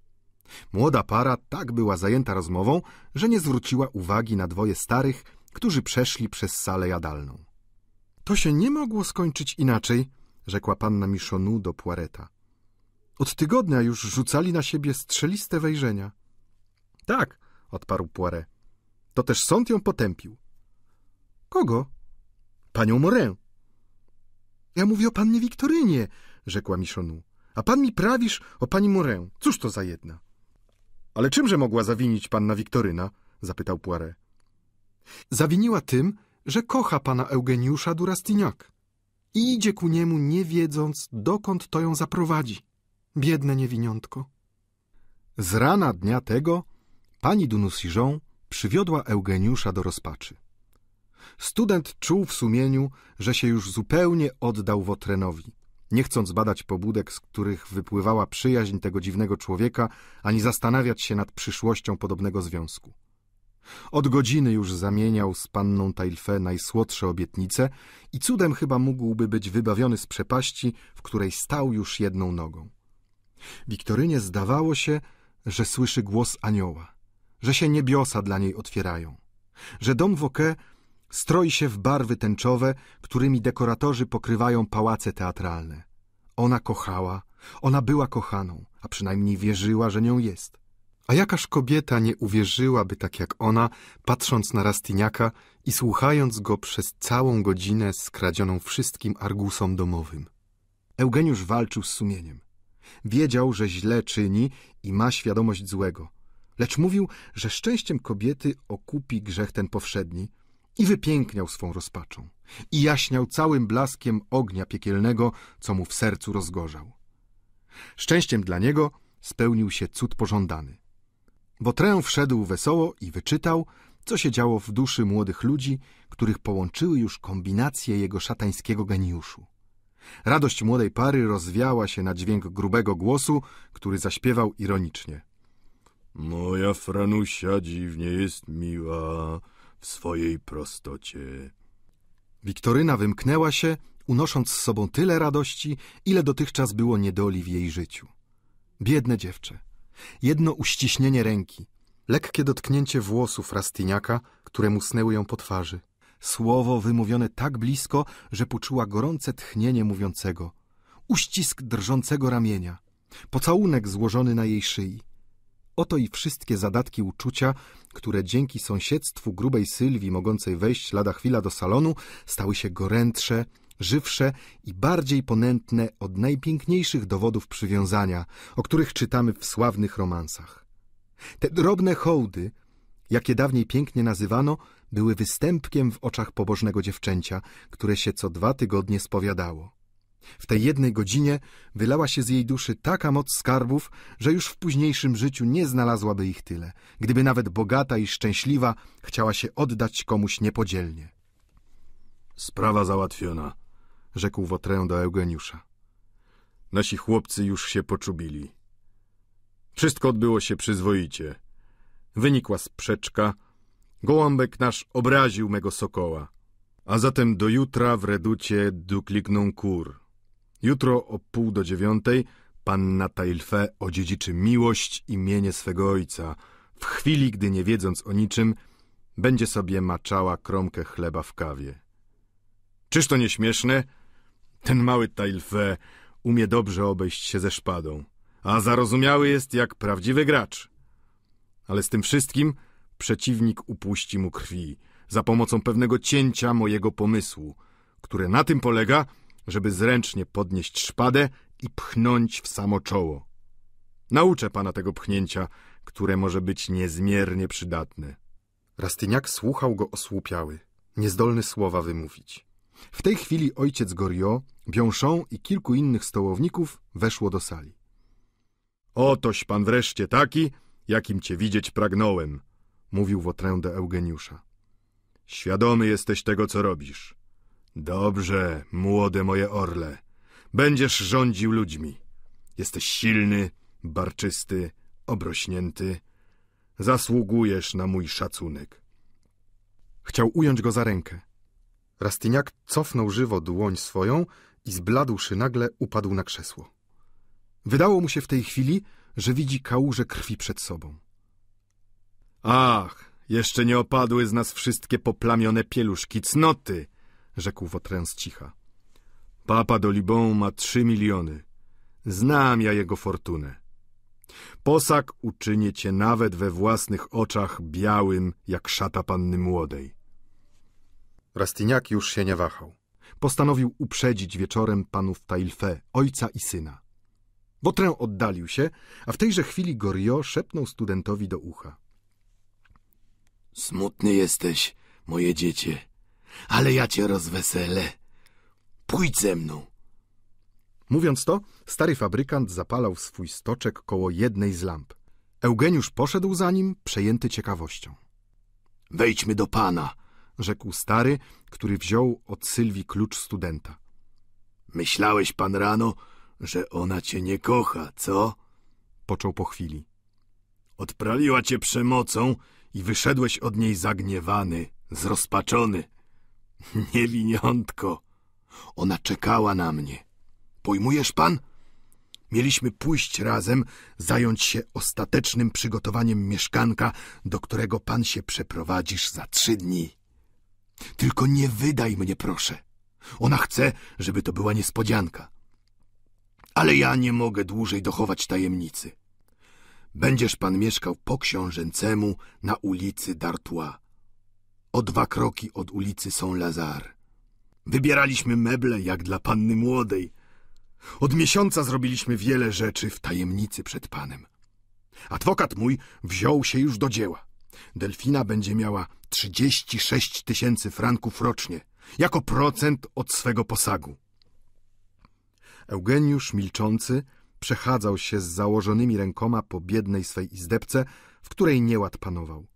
Młoda para tak była zajęta rozmową, że nie zwróciła uwagi na dwoje starych, którzy przeszli przez salę jadalną. To się nie mogło skończyć inaczej, rzekła panna Michonu do Poireta. Od tygodnia już rzucali na siebie strzeliste wejrzenia. Tak, odparł Poiret. To też sąd ją potępił. Kogo? Panią Morin. Ja mówię o pannie Wiktorynie, rzekła Michonu. A pan mi prawisz o pani Morin. Cóż to za jedna? Ale czymże mogła zawinić panna Wiktoryna? zapytał Poiret. Zawiniła tym, że kocha pana Eugeniusza Durastignac i idzie ku niemu nie wiedząc, dokąd to ją zaprowadzi. Biedne niewiniątko. Z rana dnia tego pani Dunusijon przywiodła Eugeniusza do rozpaczy. Student czuł w sumieniu, że się już zupełnie oddał Wotrenowi, nie chcąc badać pobudek, z których wypływała przyjaźń tego dziwnego człowieka, ani zastanawiać się nad przyszłością podobnego związku. Od godziny już zamieniał z panną Taillefe najsłodsze obietnice i cudem chyba mógłby być wybawiony z przepaści, w której stał już jedną nogą. Wiktorynie zdawało się, że słyszy głos anioła, że się niebiosa dla niej otwierają, że dom Woke stroi się w barwy tęczowe, którymi dekoratorzy pokrywają pałace teatralne. Ona kochała, ona była kochaną, a przynajmniej wierzyła, że nią jest. A jakaż kobieta nie uwierzyłaby tak jak ona, patrząc na Rastiniaka i słuchając go przez całą godzinę skradzioną wszystkim argusom domowym. Eugeniusz walczył z sumieniem. Wiedział, że źle czyni i ma świadomość złego, lecz mówił, że szczęściem kobiety okupi grzech ten powszedni i wypiękniał swą rozpaczą i jaśniał całym blaskiem ognia piekielnego, co mu w sercu rozgorzał. Szczęściem dla niego spełnił się cud pożądany. Botrę wszedł wesoło i wyczytał, co się działo w duszy młodych ludzi, których połączyły już kombinacje jego szatańskiego geniuszu. Radość młodej pary rozwiała się na dźwięk grubego głosu, który zaśpiewał ironicznie. Moja Franusia dziwnie jest miła w swojej prostocie. Wiktoryna wymknęła się, unosząc z sobą tyle radości, ile dotychczas było niedoli w jej życiu. Biedne dziewczę. Jedno uściśnienie ręki, lekkie dotknięcie włosów Rastiniaka, które musnęły ją po twarzy. Słowo wymówione tak blisko, że poczuła gorące tchnienie mówiącego. Uścisk drżącego ramienia. Pocałunek złożony na jej szyi. Oto i wszystkie zadatki uczucia, które dzięki sąsiedztwu grubej Sylwii mogącej wejść lada chwila do salonu, stały się gorętsze, żywsze i bardziej ponętne od najpiękniejszych dowodów przywiązania, o których czytamy w sławnych romansach. Te drobne hołdy, jakie dawniej pięknie nazywano, były występkiem w oczach pobożnego dziewczęcia, które się co dwa tygodnie spowiadało. W tej jednej godzinie wylała się z jej duszy taka moc skarbów, że już w późniejszym życiu nie znalazłaby ich tyle, gdyby nawet bogata i szczęśliwa chciała się oddać komuś niepodzielnie. Sprawa załatwiona, rzekł Wotrę do Eugeniusza. Nasi chłopcy już się poczubili. Wszystko odbyło się przyzwoicie. Wynikła sprzeczka. Gołąbek nasz obraził mego sokoła. A zatem do jutra w reducie duklikną kur. Jutro o pół do dziewiątej panna Taillefe odziedziczy miłość i mienie swego ojca, w chwili, gdy nie wiedząc o niczym, będzie sobie maczała kromkę chleba w kawie. Czyż to nie śmieszne? Ten mały Taillefe umie dobrze obejść się ze szpadą, a zarozumiały jest jak prawdziwy gracz. Ale z tym wszystkim przeciwnik upuści mu krwi za pomocą pewnego cięcia mojego pomysłu, które na tym polega, żeby zręcznie podnieść szpadę i pchnąć w samo czoło. Nauczę pana tego pchnięcia, które może być niezmiernie przydatne. Rastyniak słuchał go osłupiały, niezdolny słowa wymówić. W tej chwili ojciec Goriot, Biąszą i kilku innych stołowników weszło do sali. Otoś pan wreszcie taki, jakim cię widzieć pragnąłem, mówił Wotrę do Eugeniusza. Świadomy jesteś tego, co robisz. Dobrze, młode moje orle, będziesz rządził ludźmi. Jesteś silny, barczysty, obrośnięty. Zasługujesz na mój szacunek. Chciał ująć go za rękę. Rastyniak cofnął żywo dłoń swoją i zbladłszy nagle upadł na krzesło. Wydało mu się w tej chwili, że widzi kałuże krwi przed sobą. Ach, jeszcze nie opadły z nas wszystkie poplamione pieluszki cnoty, rzekł Wotrę z cicha. Papa do Libon ma trzy miliony. Znam ja jego fortunę. Posag uczynię cię nawet we własnych oczach białym, jak szata panny młodej. Rastignac już się nie wahał. Postanowił uprzedzić wieczorem panów Tailfe, ojca i syna. Wotrę oddalił się, a w tejże chwili Goriot szepnął studentowi do ucha. Smutny jesteś, moje dziecię, ale ja cię rozweselę. Pójdź ze mną. Mówiąc to, stary fabrykant zapalał swój stoczek koło jednej z lamp. Eugeniusz poszedł za nim, przejęty ciekawością. Wejdźmy do pana, rzekł stary, który wziął od Sylwii klucz studenta. Myślałeś pan rano, że ona cię nie kocha, co? Począł po chwili. Odpraliła cię przemocą i wyszedłeś od niej zagniewany, zrozpaczony. Niewiniątko. Ona czekała na mnie. Pojmujesz pan? Mieliśmy pójść razem, zająć się ostatecznym przygotowaniem mieszkanka, do którego pan się przeprowadzisz za trzy dni. Tylko nie wydaj mnie, proszę. Ona chce, żeby to była niespodzianka. Ale ja nie mogę dłużej dochować tajemnicy. Będziesz pan mieszkał po książęcemu na ulicy D'Artois. O dwa kroki od ulicy Saint-Lazare. Wybieraliśmy meble jak dla panny młodej. Od miesiąca zrobiliśmy wiele rzeczy w tajemnicy przed panem. Adwokat mój wziął się już do dzieła. Delfina będzie miała 36 tysięcy franków rocznie, jako procent od swego posagu. Eugeniusz, milczący, przechadzał się z założonymi rękoma po biednej swej izdebce, w której nieład panował.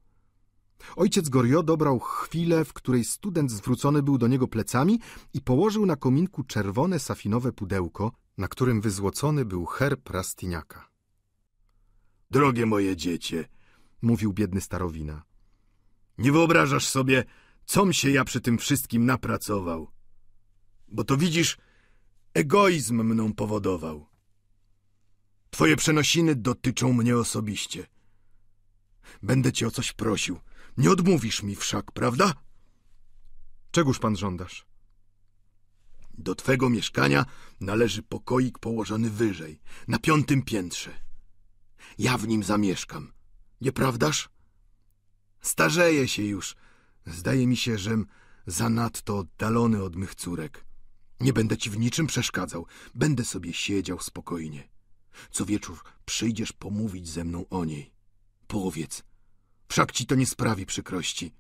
Ojciec Goriot dobrał chwilę, w której student zwrócony był do niego plecami i położył na kominku czerwone safinowe pudełko, na którym wyzłocony był herb Rastiniaka. Drogie moje dziecię, mówił biedny starowina. Nie wyobrażasz sobie, com się ja przy tym wszystkim napracował. Bo to widzisz, egoizm mną powodował. Twoje przenosiny dotyczą mnie osobiście. Będę cię o coś prosił. Nie odmówisz mi wszak, prawda? Czegóż pan żądasz? Do twego mieszkania należy pokoik położony wyżej, na piątym piętrze. Ja w nim zamieszkam. Nieprawdaż? Starzeję się już. Zdaje mi się, żem zanadto oddalony od mych córek. Nie będę ci w niczym przeszkadzał. Będę sobie siedział spokojnie. Co wieczór przyjdziesz pomówić ze mną o niej. Powiedz, wszak ci to nie sprawi przykrości.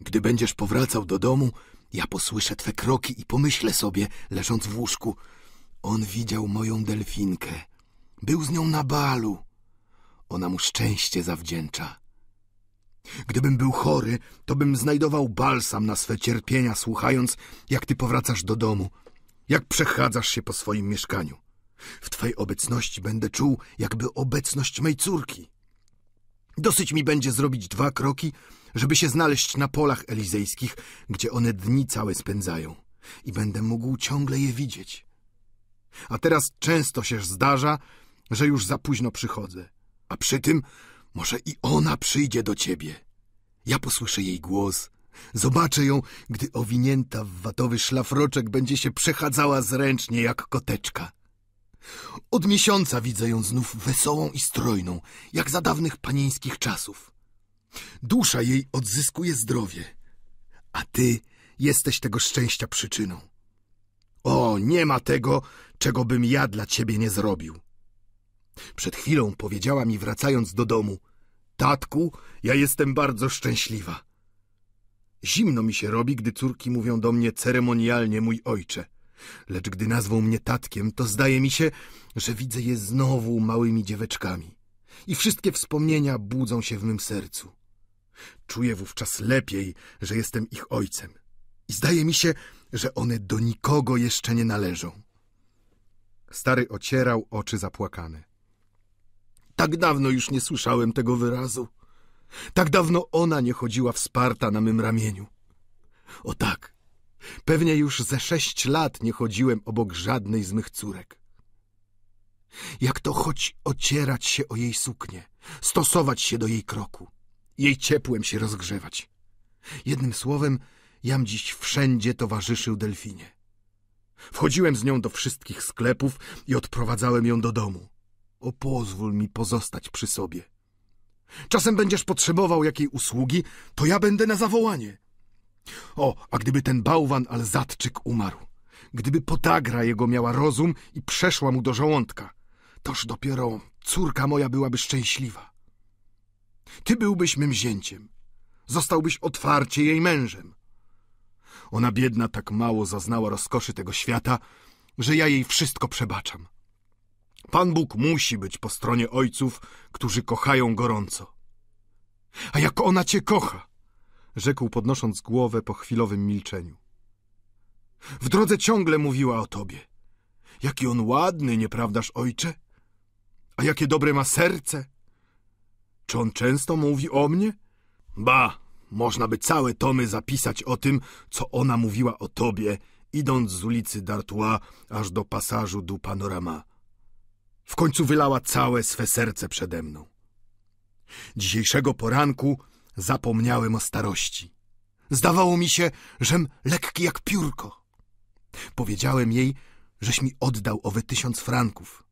Gdy będziesz powracał do domu, ja posłyszę twe kroki i pomyślę sobie, leżąc w łóżku, on widział moją delfinkę. Był z nią na balu. Ona mu szczęście zawdzięcza. Gdybym był chory, to bym znajdował balsam na swe cierpienia, słuchając, jak ty powracasz do domu, jak przechadzasz się po swoim mieszkaniu. W twej obecności będę czuł jakby obecność mej córki. Dosyć mi będzie zrobić dwa kroki, żeby się znaleźć na polach elizejskich, gdzie one dni całe spędzają i będę mógł ciągle je widzieć. A teraz często się zdarza, że już za późno przychodzę, a przy tym może i ona przyjdzie do ciebie. Ja posłyszę jej głos, zobaczę ją, gdy owinięta w watowy szlafroczek będzie się przechadzała zręcznie jak koteczka. Od miesiąca widzę ją znów wesołą i strojną, jak za dawnych panieńskich czasów. Dusza jej odzyskuje zdrowie, a ty jesteś tego szczęścia przyczyną. O, nie ma tego, czego bym ja dla ciebie nie zrobił. Przed chwilą powiedziała mi, wracając do domu, tatku, ja jestem bardzo szczęśliwa. Zimno mi się robi, gdy córki mówią do mnie ceremonialnie mój ojcze. Lecz gdy nazwą mnie tatkiem, to zdaje mi się, że widzę je znowu małymi dzieweczkami. I wszystkie wspomnienia budzą się w mym sercu. Czuję wówczas lepiej, że jestem ich ojcem. I zdaje mi się, że one do nikogo jeszcze nie należą. Stary ocierał oczy zapłakane. Tak dawno już nie słyszałem tego wyrazu. Tak dawno ona nie chodziła wsparta na mym ramieniu. O tak, pewnie już ze sześć lat nie chodziłem obok żadnej z mych córek. Jak to choć ocierać się o jej suknię, stosować się do jej kroku, jej ciepłem się rozgrzewać. Jednym słowem, jam dziś wszędzie towarzyszył Delfinie. Wchodziłem z nią do wszystkich sklepów i odprowadzałem ją do domu. O, pozwól mi pozostać przy sobie. Czasem będziesz potrzebował jakiej usługi, to ja będę na zawołanie. O, a gdyby ten bałwan Alzatczyk umarł, gdyby potagra jego miała rozum i przeszła mu do żołądka, toż dopiero córka moja byłaby szczęśliwa. Ty byłbyś mym zięciem, zostałbyś otwarcie jej mężem. Ona biedna tak mało zaznała rozkoszy tego świata, że ja jej wszystko przebaczam. Pan Bóg musi być po stronie ojców, którzy kochają gorąco. A jak ona cię kocha, rzekł podnosząc głowę po chwilowym milczeniu. W drodze ciągle mówiła o tobie. Jaki on ładny, nieprawdaż, ojcze? A jakie dobre ma serce? Czy on często mówi o mnie? Ba, można by całe tomy zapisać o tym, co ona mówiła o tobie, idąc z ulicy D'Artois aż do pasażu du Panorama. W końcu wylała całe swe serce przede mną. Dzisiejszego poranku zapomniałem o starości. Zdawało mi się, żem lekki jak piórko. Powiedziałem jej, żeś mi oddał owe tysiąc franków.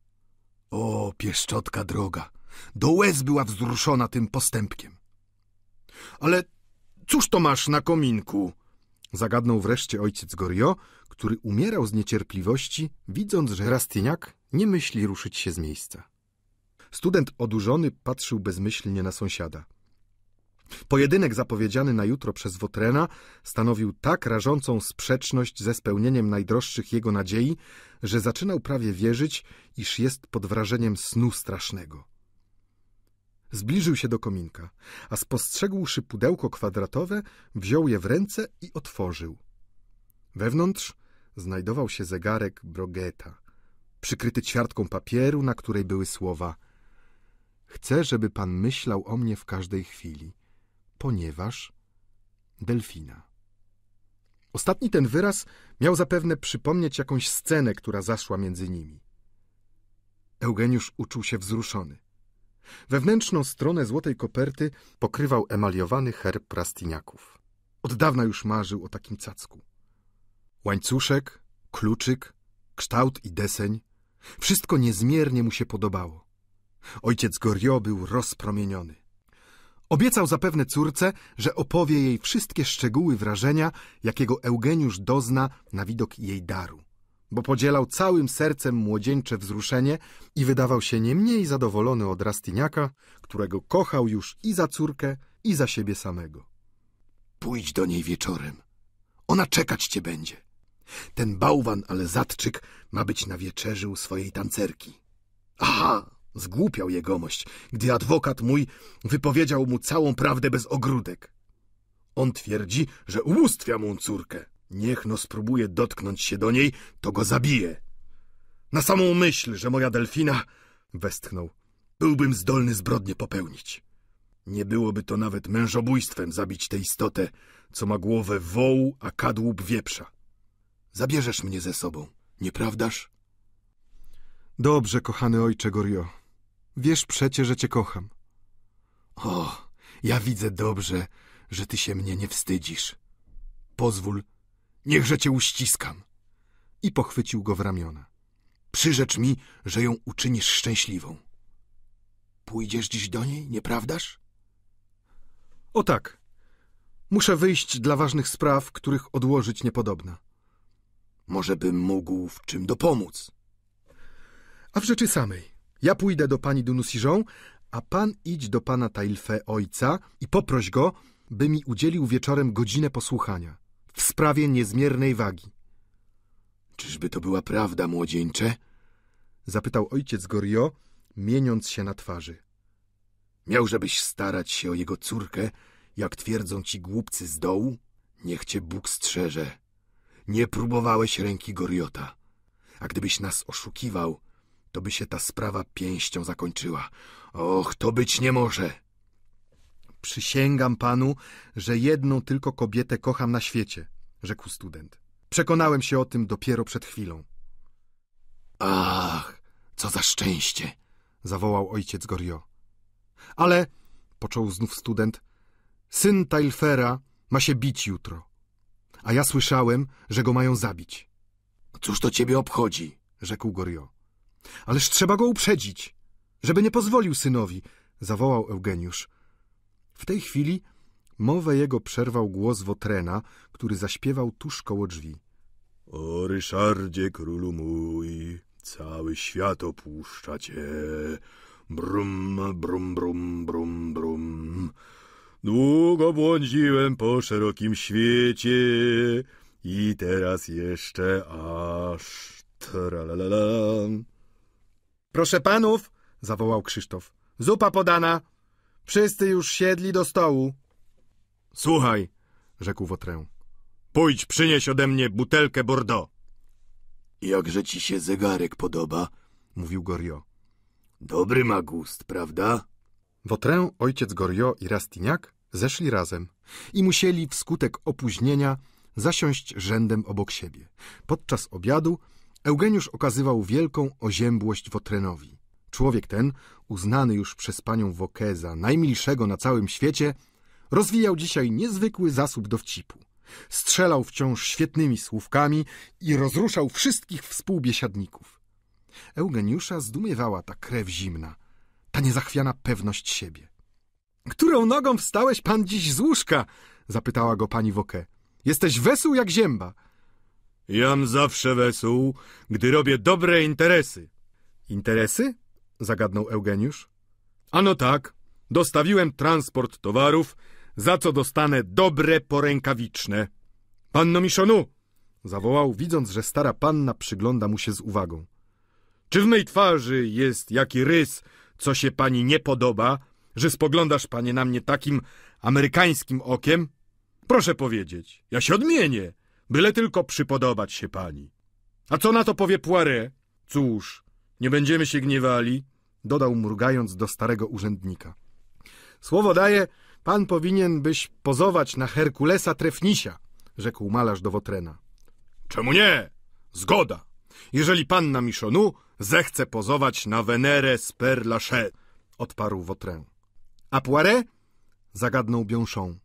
O, pieszczotka droga, do łez była wzruszona tym postępkiem. Ale cóż to masz na kominku? Zagadnął wreszcie ojciec Gorio, który umierał z niecierpliwości, widząc, że Rastyniak nie myśli ruszyć się z miejsca. Student odurzony patrzył bezmyślnie na sąsiada. Pojedynek zapowiedziany na jutro przez Wotrena stanowił tak rażącą sprzeczność ze spełnieniem najdroższych jego nadziei, że zaczynał prawie wierzyć, iż jest pod wrażeniem snu strasznego. Zbliżył się do kominka, a spostrzegłszy pudełko kwadratowe, wziął je w ręce i otworzył. Wewnątrz znajdował się zegarek Brogeta, przykryty ćwiartką papieru, na której były słowa Chcę, żeby pan myślał o mnie w każdej chwili, ponieważ Delfina. Ostatni ten wyraz miał zapewne przypomnieć jakąś scenę, która zaszła między nimi. Eugeniusz uczuł się wzruszony. Wewnętrzną stronę złotej koperty pokrywał emaliowany herb Rastiniaków. Od dawna już marzył o takim cacku. Łańcuszek, kluczyk, kształt i deseń wszystko niezmiernie mu się podobało. Ojciec Gorio był rozpromieniony. Obiecał zapewne córce, że opowie jej wszystkie szczegóły wrażenia, jakiego Eugeniusz dozna na widok jej daru, bo podzielał całym sercem młodzieńcze wzruszenie i wydawał się nie mniej zadowolony od Rastyniaka, którego kochał już i za córkę, i za siebie samego. Pójdź do niej wieczorem. Ona czekać cię będzie. Ten bałwan, ale zatczyk, ma być na wieczerzy u swojej tancerki. Aha, zgłupiał jegomość, gdy adwokat mój wypowiedział mu całą prawdę bez ogródek. On twierdzi, że ubóstwia mu córkę. Niech no spróbuje dotknąć się do niej, to go zabije. Na samą myśl, że moja delfina, westchnął, byłbym zdolny zbrodnie popełnić. Nie byłoby to nawet mężobójstwem zabić tę istotę, co ma głowę wołu, a kadłub wieprza. Zabierzesz mnie ze sobą, nieprawdaż? Dobrze, kochany ojcze Gorio. Wiesz przecie, że cię kocham. O, ja widzę dobrze, że ty się mnie nie wstydzisz. Pozwól, niechże cię uściskam. I pochwycił go w ramiona. Przyrzecz mi, że ją uczynisz szczęśliwą. Pójdziesz dziś do niej, nieprawdaż? O tak. Muszę wyjść dla ważnych spraw, których odłożyć niepodobna. Może bym mógł w czym dopomóc. A w rzeczy samej. Ja pójdę do pani Dunusiżą, a pan idź do pana Tailfe ojca i poproś go, by mi udzielił wieczorem godzinę posłuchania w sprawie niezmiernej wagi. Czyżby to była prawda, młodzieńcze? Zapytał ojciec Gorio, mieniąc się na twarzy. Miałżebyś starać się o jego córkę, jak twierdzą ci głupcy z dołu? Niech cię Bóg strzeże. Nie próbowałeś ręki Goriota. A gdybyś nas oszukiwał, to by się ta sprawa pięścią zakończyła. Och, to być nie może. Przysięgam panu, że jedną tylko kobietę kocham na świecie, rzekł student. Przekonałem się o tym dopiero przed chwilą. Ach, co za szczęście! zawołał ojciec Gorio. Ale, począł znów student, syn Tailfera ma się bić jutro. A ja słyszałem, że go mają zabić. Cóż to ciebie obchodzi? rzekł Gorio. Ależ trzeba go uprzedzić, żeby nie pozwolił synowi, zawołał Eugeniusz. W tej chwili mowę jego przerwał głos Wotrena, który zaśpiewał tuż koło drzwi. O Ryszardzie, królu mój, cały świat opuszcza cię. Brum, brum, brum, brum, brum. Długo błądziłem po szerokim świecie i teraz jeszcze aż tralalala. Proszę panów, zawołał Krzysztof. Zupa podana. Wszyscy już siedli do stołu. Słuchaj, rzekł Wotrę. pójdź przynieś ode mnie butelkę Bordeaux. Jakże ci się zegarek podoba? mówił Gorio. Dobry ma gust, prawda? Wotrę, ojciec Gorio i Rastignac zeszli razem i musieli wskutek opóźnienia zasiąść rzędem obok siebie. Podczas obiadu Eugeniusz okazywał wielką oziębłość Wotrenowi. Człowiek ten, uznany już przez panią Wokę za najmilszego na całym świecie, rozwijał dzisiaj niezwykły zasób dowcipu. Strzelał wciąż świetnymi słówkami i rozruszał wszystkich współbiesiadników. Eugeniusza zdumiewała ta krew zimna, ta niezachwiana pewność siebie. — Którą nogą wstałeś pan dziś z łóżka? — zapytała go pani Wokę. — Jesteś wesół jak zięba. Jam zawsze wesół, gdy robię dobre interesy. — Interesy? — zagadnął Eugeniusz. — Ano tak, dostawiłem transport towarów, za co dostanę dobre porękawiczne. — Panno Miszonu! — zawołał, widząc, że stara panna przygląda mu się z uwagą. — Czy w mej twarzy jest jaki rys, co się pani nie podoba, że spoglądasz, panie, na mnie takim amerykańskim okiem? Proszę powiedzieć, ja się odmienię, byle tylko przypodobać się pani. A co na to powie Poiret? Cóż, nie będziemy się gniewali, dodał mrugając do starego urzędnika. Słowo daję, pan powinien byś pozować na Herkulesa Trefnisia, rzekł malarz do Wotrena. Czemu nie? Zgoda. Jeżeli panna Michonu zechce pozować na Wenerę z Père Lachaise, odparł Wotrę. A Poiret? zagadnął Biąszą.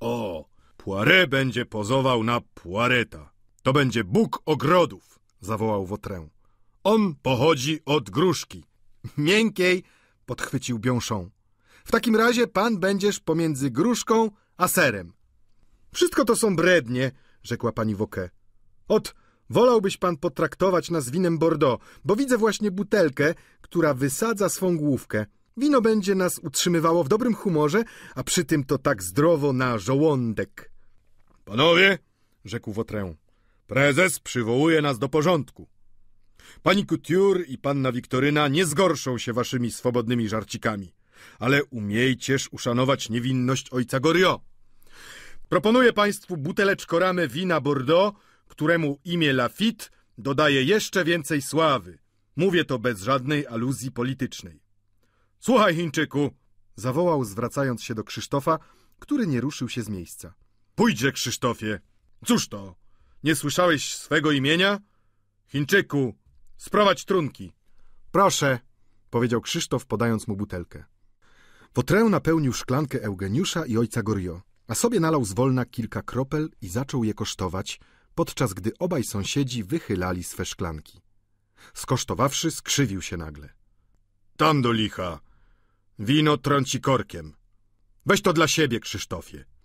O, Poiret będzie pozował na Poireta. To będzie Bóg ogrodów, zawołał Wotrę. On pochodzi od gruszki. Miękkiej, podchwycił Biąszą. W takim razie pan będziesz pomiędzy gruszką a serem. Wszystko to są brednie, rzekła pani Wokę. Ot, wolałbyś pan potraktować nas winem Bordeaux, bo widzę właśnie butelkę, która wysadza swą główkę. Wino będzie nas utrzymywało w dobrym humorze, a przy tym to tak zdrowo na żołądek. Panowie, rzekł Wotrę, prezes przywołuje nas do porządku. Pani Couture i panna Wiktoryna nie zgorszą się waszymi swobodnymi żarcikami, ale umiejcież uszanować niewinność ojca Gorio. Proponuję państwu buteleczko ramy wina Bordeaux, któremu imię Lafitte dodaje jeszcze więcej sławy. Mówię to bez żadnej aluzji politycznej. Słuchaj, Chińczyku, zawołał, zwracając się do Krzysztofa, który nie ruszył się z miejsca. Pójdźże, Krzysztofie. Cóż to? Nie słyszałeś swego imienia? Chińczyku, sprowadź trunki. Proszę, powiedział Krzysztof, podając mu butelkę. Wotrę napełnił szklankę Eugeniusza i ojca Gorio, a sobie nalał zwolna kilka kropel i zaczął je kosztować, podczas gdy obaj sąsiedzi wychylali swe szklanki. Skosztowawszy, skrzywił się nagle. Tam do licha. Wino trąci korkiem. Weź to dla siebie, Krzysztofie.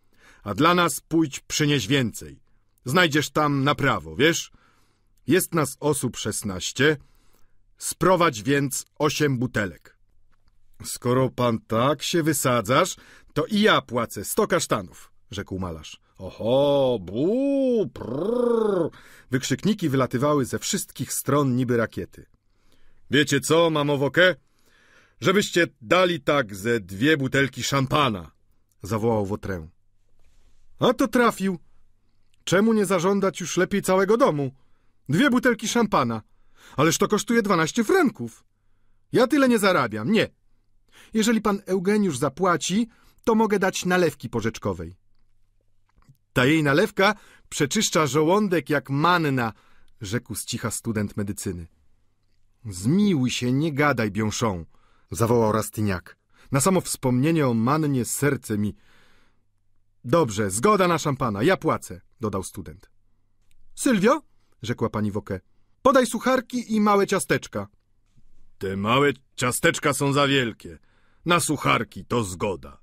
A dla nas pójdź przynieś więcej. Znajdziesz tam na prawo, wiesz? Jest nas osób szesnaście. Sprowadź więc osiem butelek. Skoro pan tak się wysadzasz, to i ja płacę sto kasztanów, rzekł malarz. Oho, bu, prrr. Wykrzykniki wylatywały ze wszystkich stron niby rakiety. Wiecie co, mamo Wokę? Żebyście dali tak ze dwie butelki szampana, zawołał Wotrę. A to trafił. Czemu nie zażądać już lepiej całego domu? Dwie butelki szampana. Ależ to kosztuje dwanaście franków. Ja tyle nie zarabiam, nie. Jeżeli pan Eugeniusz zapłaci, to mogę dać nalewki porzeczkowej. Ta jej nalewka przeczyszcza żołądek jak manna, rzekł z cicha student medycyny. Zmiłuj się, nie gadaj, biąszą, zawołał Rastyniak. Na samo wspomnienie o mannie serce mi... Dobrze, zgoda na szampana, ja płacę, dodał student. Sylwio, rzekła pani Woke, podaj sucharki i małe ciasteczka. Te małe ciasteczka są za wielkie. Na sucharki to zgoda.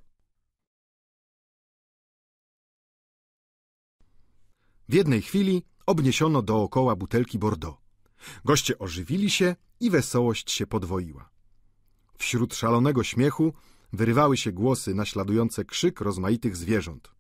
W jednej chwili obniesiono dookoła butelki Bordeaux. Goście ożywili się i wesołość się podwoiła. Wśród szalonego śmiechu wyrywały się głosy naśladujące krzyk rozmaitych zwierząt.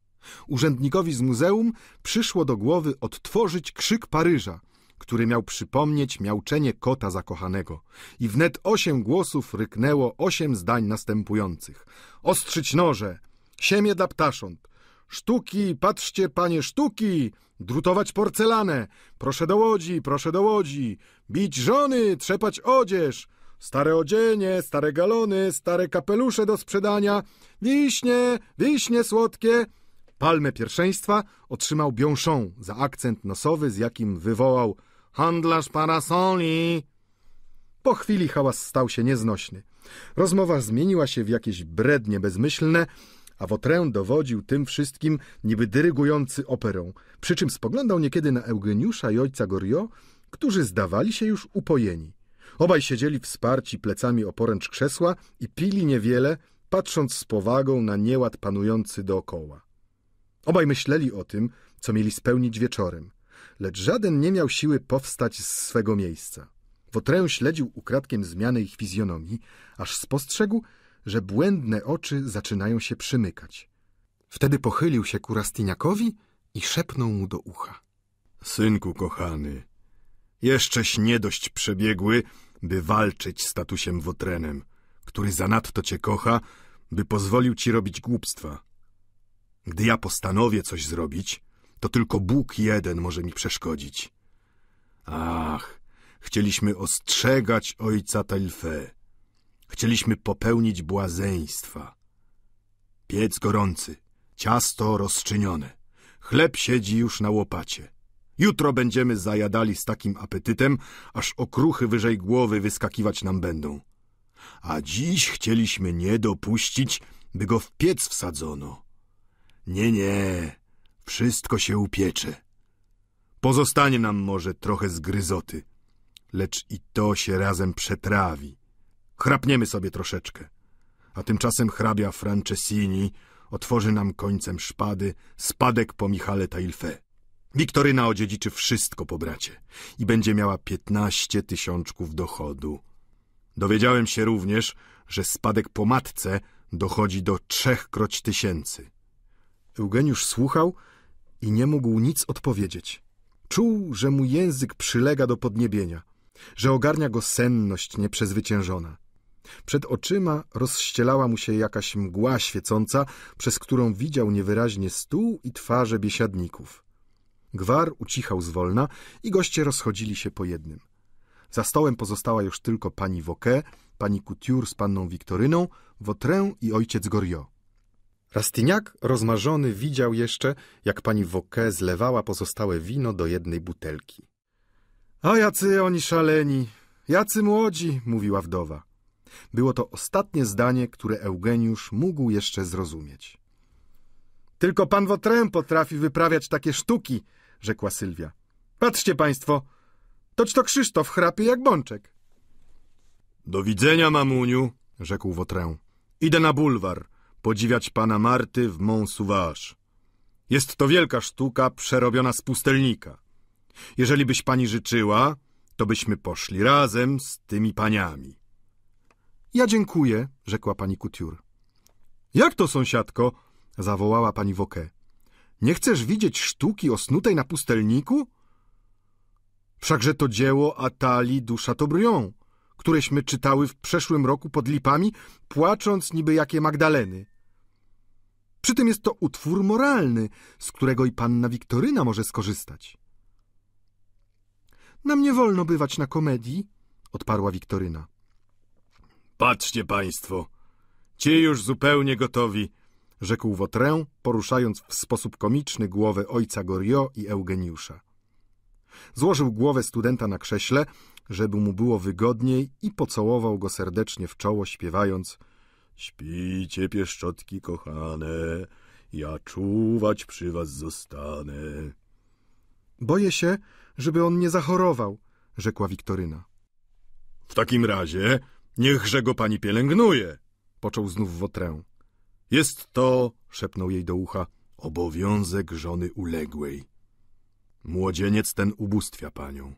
Urzędnikowi z muzeum przyszło do głowy odtworzyć krzyk Paryża, który miał przypomnieć miauczenie kota zakochanego. I wnet osiem głosów ryknęło osiem zdań następujących. Ostrzyć noże, siemię dla ptasząt, sztuki, patrzcie panie, sztuki, drutować porcelanę, proszę do łodzi, proszę do łodzi, bić żony, trzepać odzież, stare odzienie, stare galony, stare kapelusze do sprzedania, wiśnie, wiśnie słodkie. Palmę pierwszeństwa otrzymał Biąszą za akcent nosowy, z jakim wywołał handlarz parasoli. Po chwili hałas stał się nieznośny. Rozmowa zmieniła się w jakieś brednie bezmyślne, a Wotrę dowodził tym wszystkim niby dyrygujący operą, przy czym spoglądał niekiedy na Eugeniusza i ojca Goriot, którzy zdawali się już upojeni. Obaj siedzieli wsparci plecami o poręcz krzesła i pili niewiele, patrząc z powagą na nieład panujący dookoła. Obaj myśleli o tym, co mieli spełnić wieczorem, lecz żaden nie miał siły powstać z swego miejsca. Wotrę śledził ukradkiem zmiany ich fizjonomii, aż spostrzegł, że błędne oczy zaczynają się przymykać. Wtedy pochylił się ku Rastiniakowi i szepnął mu do ucha. Synku kochany, jeszcześ nie dość przebiegły, by walczyć z tatusiem Wotrenem, który zanadto cię kocha, by pozwolił ci robić głupstwa. Gdy ja postanowię coś zrobić, to tylko Bóg jeden może mi przeszkodzić. Ach, chcieliśmy ostrzegać ojca Tailfe. Chcieliśmy popełnić błazeństwa. Piec gorący, ciasto rozczynione, chleb siedzi już na łopacie. Jutro będziemy zajadali z takim apetytem, aż okruchy wyżej głowy wyskakiwać nam będą. A dziś chcieliśmy nie dopuścić, by go w piec wsadzono. Nie, nie, wszystko się upiecze. Pozostanie nam może trochę zgryzoty, lecz i to się razem przetrawi. Chrapniemy sobie troszeczkę, a tymczasem hrabia Francesini otworzy nam końcem szpady spadek po Michale Tailfe. Wiktoryna odziedziczy wszystko po bracie i będzie miała piętnaście tysiączków dochodu. Dowiedziałem się również, że spadek po matce dochodzi do trzech kroć tysięcy. Eugeniusz słuchał i nie mógł nic odpowiedzieć. Czuł, że mu język przylega do podniebienia, że ogarnia go senność nieprzezwyciężona. Przed oczyma rozścielała mu się jakaś mgła świecąca, przez którą widział niewyraźnie stół i twarze biesiadników. Gwar ucichał zwolna i goście rozchodzili się po jednym. Za stołem pozostała już tylko pani Woke, pani Couture z panną Wiktoryną, Wotrę i ojciec Goriot. Rastignac, rozmarzony, widział jeszcze, jak pani Woke zlewała pozostałe wino do jednej butelki. A jacy oni szaleni, jacy młodzi, mówiła wdowa. Było to ostatnie zdanie, które Eugeniusz mógł jeszcze zrozumieć. Tylko pan Wotrę potrafi wyprawiać takie sztuki, rzekła Sylwia. Patrzcie państwo, toć to Krzysztof chrapie jak bączek. Do widzenia, mamuniu, rzekł Wotrę. Idę na bulwar, podziwiać pana Marty w Mont Sauvage. Jest to wielka sztuka przerobiona z pustelnika. Jeżeli byś pani życzyła, to byśmy poszli razem z tymi paniami. Ja dziękuję, rzekła pani Couture. Jak to, sąsiadko? zawołała pani Woke. Nie chcesz widzieć sztuki osnutej na pustelniku? Wszakże to dzieło Atali du Chateaubriand, któreśmy czytały w przeszłym roku pod lipami, płacząc niby jakie Magdaleny. Przy tym jest to utwór moralny, z którego i panna Wiktoryna może skorzystać. Nam nie wolno bywać na komedii, odparła Wiktoryna. Patrzcie państwo, ci już zupełnie gotowi, rzekł Wotrę, poruszając w sposób komiczny głowę ojca Goriot i Eugeniusza. Złożył głowę studenta na krześle, żeby mu było wygodniej i pocałował go serdecznie w czoło, śpiewając Śpijcie, pieszczotki kochane, ja czuwać przy was zostanę. Boję się, żeby on nie zachorował, rzekła Wiktoryna. W takim razie niechże go pani pielęgnuje, począł znów Wotrę. Jest to, szepnął jej do ucha, obowiązek żony uległej. Młodzieniec ten ubóstwia panią,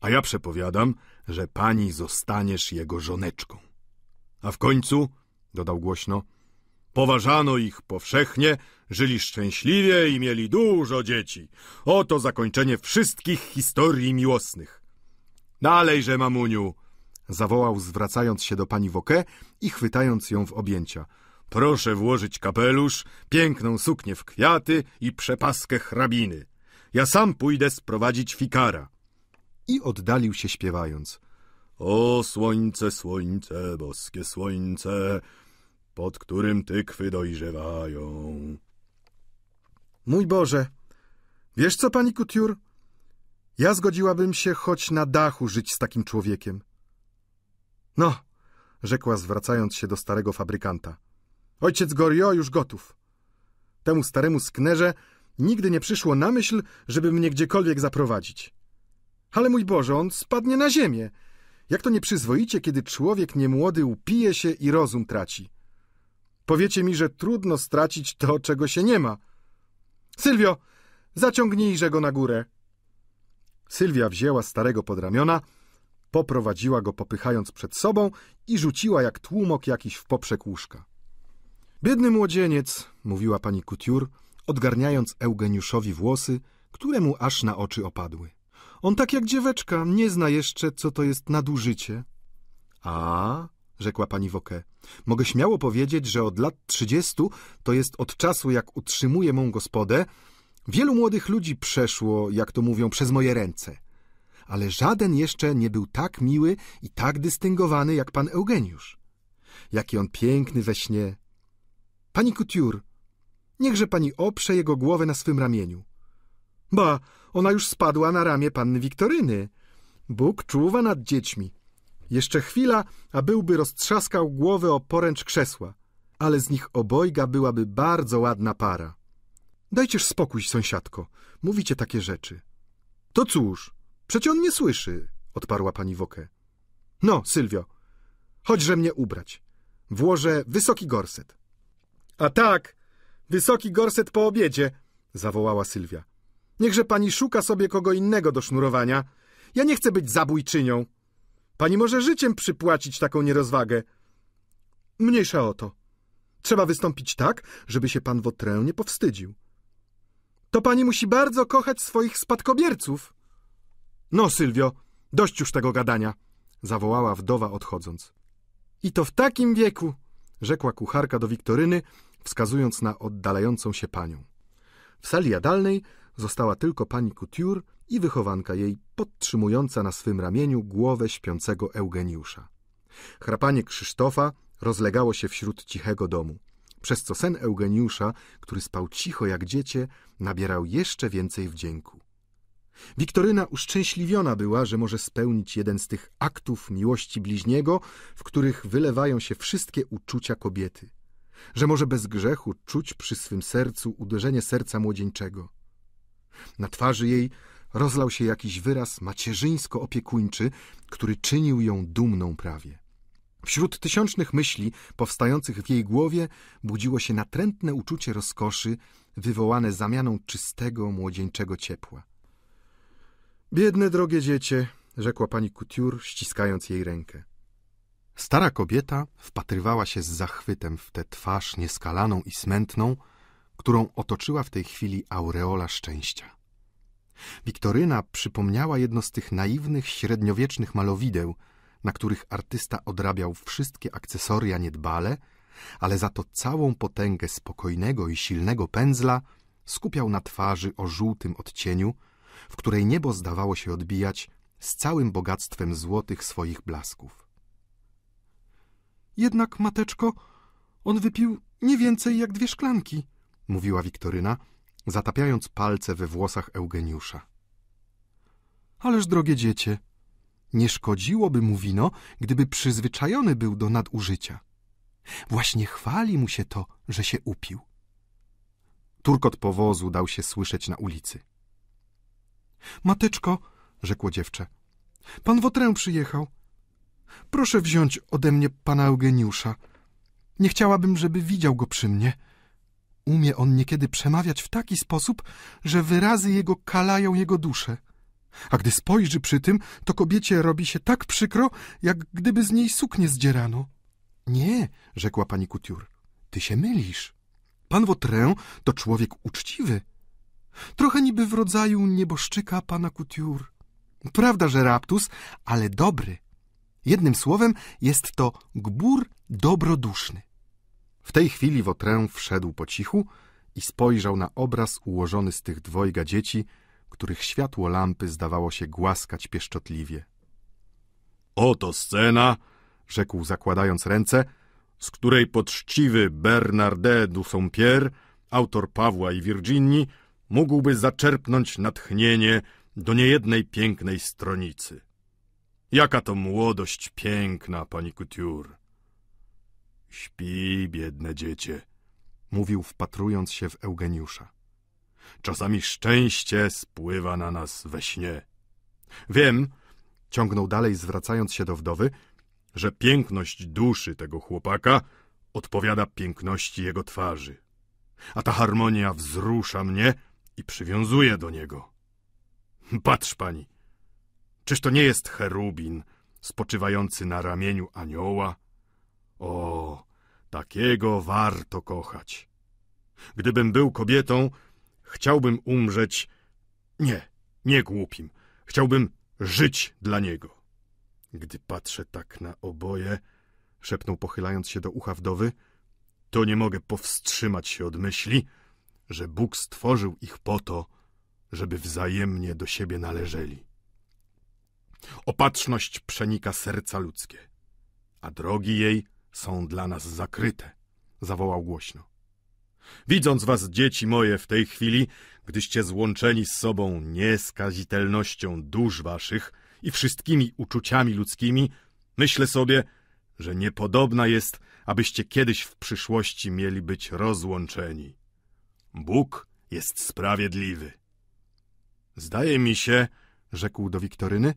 a ja przepowiadam, że pani zostaniesz jego żoneczką. A w końcu, dodał głośno, poważano ich powszechnie, żyli szczęśliwie i mieli dużo dzieci. Oto zakończenie wszystkich historii miłosnych. Dalejże, mamuniu, zawołał zwracając się do pani Woke i chwytając ją w objęcia – Proszę włożyć kapelusz, piękną suknię w kwiaty i przepaskę hrabiny. Ja sam pójdę sprowadzić fikara. I oddalił się śpiewając. O słońce, słońce, boskie słońce, pod którym tykwy dojrzewają. Mój Boże, wiesz co, pani Kutiur? Ja zgodziłabym się choć na dachu żyć z takim człowiekiem. No, rzekła zwracając się do starego fabrykanta. Ojciec Gorio już gotów. Temu staremu sknerze nigdy nie przyszło na myśl, żeby mnie gdziekolwiek zaprowadzić. Ale mój Boże, on spadnie na ziemię. Jak to nieprzyzwoicie, kiedy człowiek niemłody upije się i rozum traci. Powiecie mi, że trudno stracić to, czego się nie ma. Sylwio, zaciągnijże go na górę. Sylwia wzięła starego pod ramiona, poprowadziła go popychając przed sobą i rzuciła jak tłumok jakiś w poprzek łóżka. Biedny młodzieniec, mówiła pani Couture, odgarniając Eugeniuszowi włosy, które mu aż na oczy opadły. On tak jak dzieweczka nie zna jeszcze, co to jest nadużycie. A, rzekła pani Woke, mogę śmiało powiedzieć, że od lat trzydziestu, to jest od czasu, jak utrzymuję mą gospodę, wielu młodych ludzi przeszło, jak to mówią, przez moje ręce. Ale żaden jeszcze nie był tak miły i tak dystyngowany jak pan Eugeniusz. Jaki on piękny we śnie, Pani Couture, niechże pani oprze jego głowę na swym ramieniu. Ba, ona już spadła na ramię panny Wiktoryny. Bóg czuwa nad dziećmi. Jeszcze chwila, a byłby roztrzaskał głowę o poręcz krzesła, ale z nich obojga byłaby bardzo ładna para. Dajcież spokój, sąsiadko, mówicie takie rzeczy. To cóż, przecie on nie słyszy, odparła pani Woke. No, Sylwio, chodźże mnie ubrać. Włożę wysoki gorset. A tak, wysoki gorset po obiedzie, zawołała Sylwia. Niechże pani szuka sobie kogo innego do sznurowania. Ja nie chcę być zabójczynią. Pani może życiem przypłacić taką nierozwagę. Mniejsza o to. Trzeba wystąpić tak, żeby się pan Wotrę nie powstydził. To pani musi bardzo kochać swoich spadkobierców. No, Sylwio, dość już tego gadania, zawołała wdowa odchodząc. I to w takim wieku, rzekła kucharka do Wiktoryny, wskazując na oddalającą się panią. W sali jadalnej została tylko pani Couture i wychowanka jej, podtrzymująca na swym ramieniu głowę śpiącego Eugeniusza. Chrapanie Krzysztofa rozlegało się wśród cichego domu, przez co sen Eugeniusza, który spał cicho jak dziecię, nabierał jeszcze więcej wdzięku. Wiktoryna uszczęśliwiona była, że może spełnić jeden z tych aktów miłości bliźniego, w których wylewają się wszystkie uczucia kobiety – że może bez grzechu czuć przy swym sercu uderzenie serca młodzieńczego. Na twarzy jej rozlał się jakiś wyraz macierzyńsko-opiekuńczy, który czynił ją dumną prawie. Wśród tysiącznych myśli powstających w jej głowie budziło się natrętne uczucie rozkoszy wywołane zamianą czystego, młodzieńczego ciepła. Biedne drogie dziecię, rzekła pani Couture, ściskając jej rękę. Stara kobieta wpatrywała się z zachwytem w tę twarz nieskalaną i smętną, którą otoczyła w tej chwili aureola szczęścia. Wiktoryna przypomniała jedno z tych naiwnych, średniowiecznych malowideł, na których artysta odrabiał wszystkie akcesoria niedbale, ale za to całą potęgę spokojnego i silnego pędzla skupiał na twarzy o żółtym odcieniu, w której niebo zdawało się odbijać z całym bogactwem złotych swoich blasków. Jednak, mateczko, on wypił nie więcej jak dwie szklanki, mówiła Wiktoryna, zatapiając palce we włosach Eugeniusza. Ależ, drogie dziecię, nie szkodziłoby mu wino, gdyby przyzwyczajony był do nadużycia. Właśnie chwali mu się to, że się upił. Turkot powozu dał się słyszeć na ulicy. Mateczko, rzekło dziewczę, pan Wotrę przyjechał. Proszę wziąć ode mnie pana Eugeniusza. Nie chciałabym, żeby widział go przy mnie. Umie on niekiedy przemawiać w taki sposób, że wyrazy jego kalają jego duszę. A gdy spojrzy przy tym, to kobiecie robi się tak przykro, jak gdyby z niej suknię zdzierano. Nie, rzekła pani Couture, ty się mylisz. Pan Wotrę to człowiek uczciwy. Trochę niby w rodzaju nieboszczyka pana Couture. Prawda, że raptus, ale dobry. Jednym słowem jest to gbur dobroduszny. W tej chwili Wotrę wszedł po cichu i spojrzał na obraz ułożony z tych dwojga dzieci, których światło lampy zdawało się głaskać pieszczotliwie. Oto scena, rzekł zakładając ręce, z której poczciwy Bernardet du Saint-Pierre, autor Pawła i Virginii, mógłby zaczerpnąć natchnienie do niejednej pięknej stronicy. Jaka to młodość piękna, pani Couture! Śpi, biedne dziecię, mówił wpatrując się w Eugeniusza. Czasami szczęście spływa na nas we śnie. Wiem, ciągnął dalej, zwracając się do wdowy, że piękność duszy tego chłopaka odpowiada piękności jego twarzy. A ta harmonia wzrusza mnie i przywiązuje do niego. Patrz pani, czyż to nie jest cherubin spoczywający na ramieniu anioła? O, takiego warto kochać. Gdybym był kobietą, chciałbym umrzeć... Nie, nie głupim. Chciałbym żyć dla niego. Gdy patrzę tak na oboje, szepnął pochylając się do ucha wdowy, to nie mogę powstrzymać się od myśli, że Bóg stworzył ich po to, żeby wzajemnie do siebie należeli. Opatrzność przenika serca ludzkie, a drogi jej są dla nas zakryte, zawołał głośno. Widząc was, dzieci moje, w tej chwili, gdyście złączeni z sobą nieskazitelnością dusz waszych i wszystkimi uczuciami ludzkimi, myślę sobie, że niepodobna jest, abyście kiedyś w przyszłości mieli być rozłączeni. Bóg jest sprawiedliwy. Zdaje mi się, rzekł do Wiktoryny,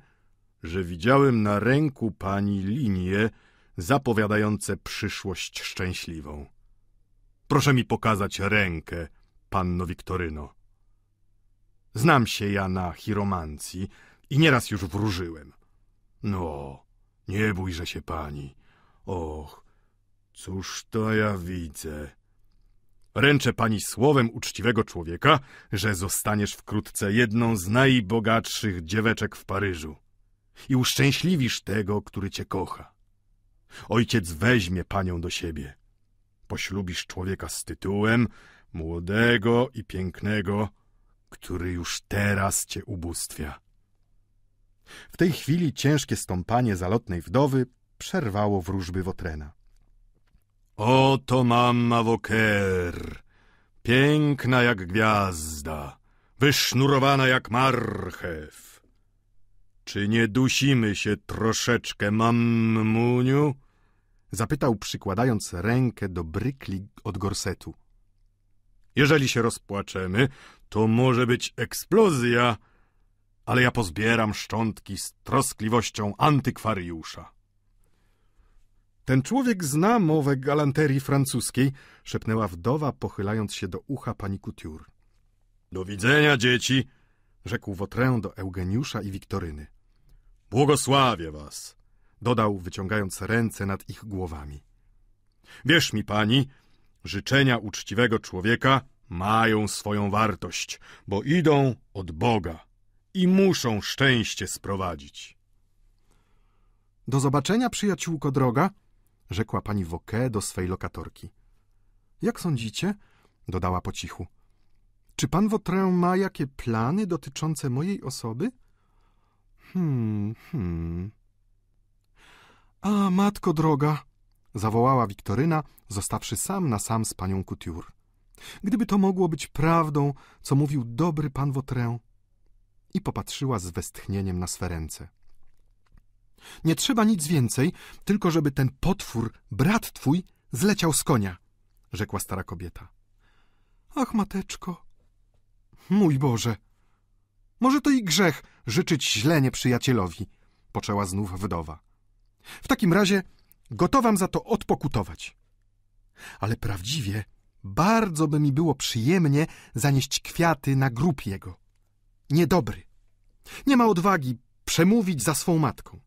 że widziałem na ręku pani linie zapowiadające przyszłość szczęśliwą. Proszę mi pokazać rękę, panno Wiktoryno. Znam się ja na chiromancji i nieraz już wróżyłem. No, nie bójże się pani. Och, cóż to ja widzę. Ręczę pani słowem uczciwego człowieka, że zostaniesz wkrótce jedną z najbogatszych dzieweczek w Paryżu i uszczęśliwisz tego, który cię kocha. Ojciec weźmie panią do siebie. Poślubisz człowieka z tytułem, młodego i pięknego, który już teraz cię ubóstwia. W tej chwili ciężkie stąpanie zalotnej wdowy przerwało wróżby Wotrena. Oto mamma Woker, piękna jak gwiazda, wysznurowana jak marchew. Czy nie dusimy się troszeczkę, mammuniu? Zapytał, przykładając rękę do brykli od gorsetu. Jeżeli się rozpłaczemy, to może być eksplozja, ale ja pozbieram szczątki z troskliwością antykwariusza. Ten człowiek zna mowę galanterii francuskiej, szepnęła wdowa, pochylając się do ucha pani Couture. Do widzenia, dzieci, rzekł Wotrę do Eugeniusza i Wiktoryny. Błogosławię was, dodał, wyciągając ręce nad ich głowami. Wierz mi, pani, życzenia uczciwego człowieka mają swoją wartość, bo idą od Boga i muszą szczęście sprowadzić. Do zobaczenia, przyjaciółko droga, rzekła pani Woke do swej lokatorki. Jak sądzicie? dodała po cichu. Czy pan Wotrę ma jakie plany dotyczące mojej osoby? Hmm, hmm. A, matko droga, zawołała Wiktoryna, zostawszy sam na sam z panią Couture. Gdyby to mogło być prawdą, co mówił dobry pan Wotrę. I popatrzyła z westchnieniem na swe ręce. Nie trzeba nic więcej, tylko żeby ten potwór, brat twój, zleciał z konia, rzekła stara kobieta. Ach, mateczko, mój Boże, może to i grzech życzyć źle nieprzyjacielowi, poczęła znów wdowa. W takim razie gotowam za to odpokutować. Ale prawdziwie bardzo by mi było przyjemnie zanieść kwiaty na grób jego. Niedobry. Nie ma odwagi przemówić za swą matką.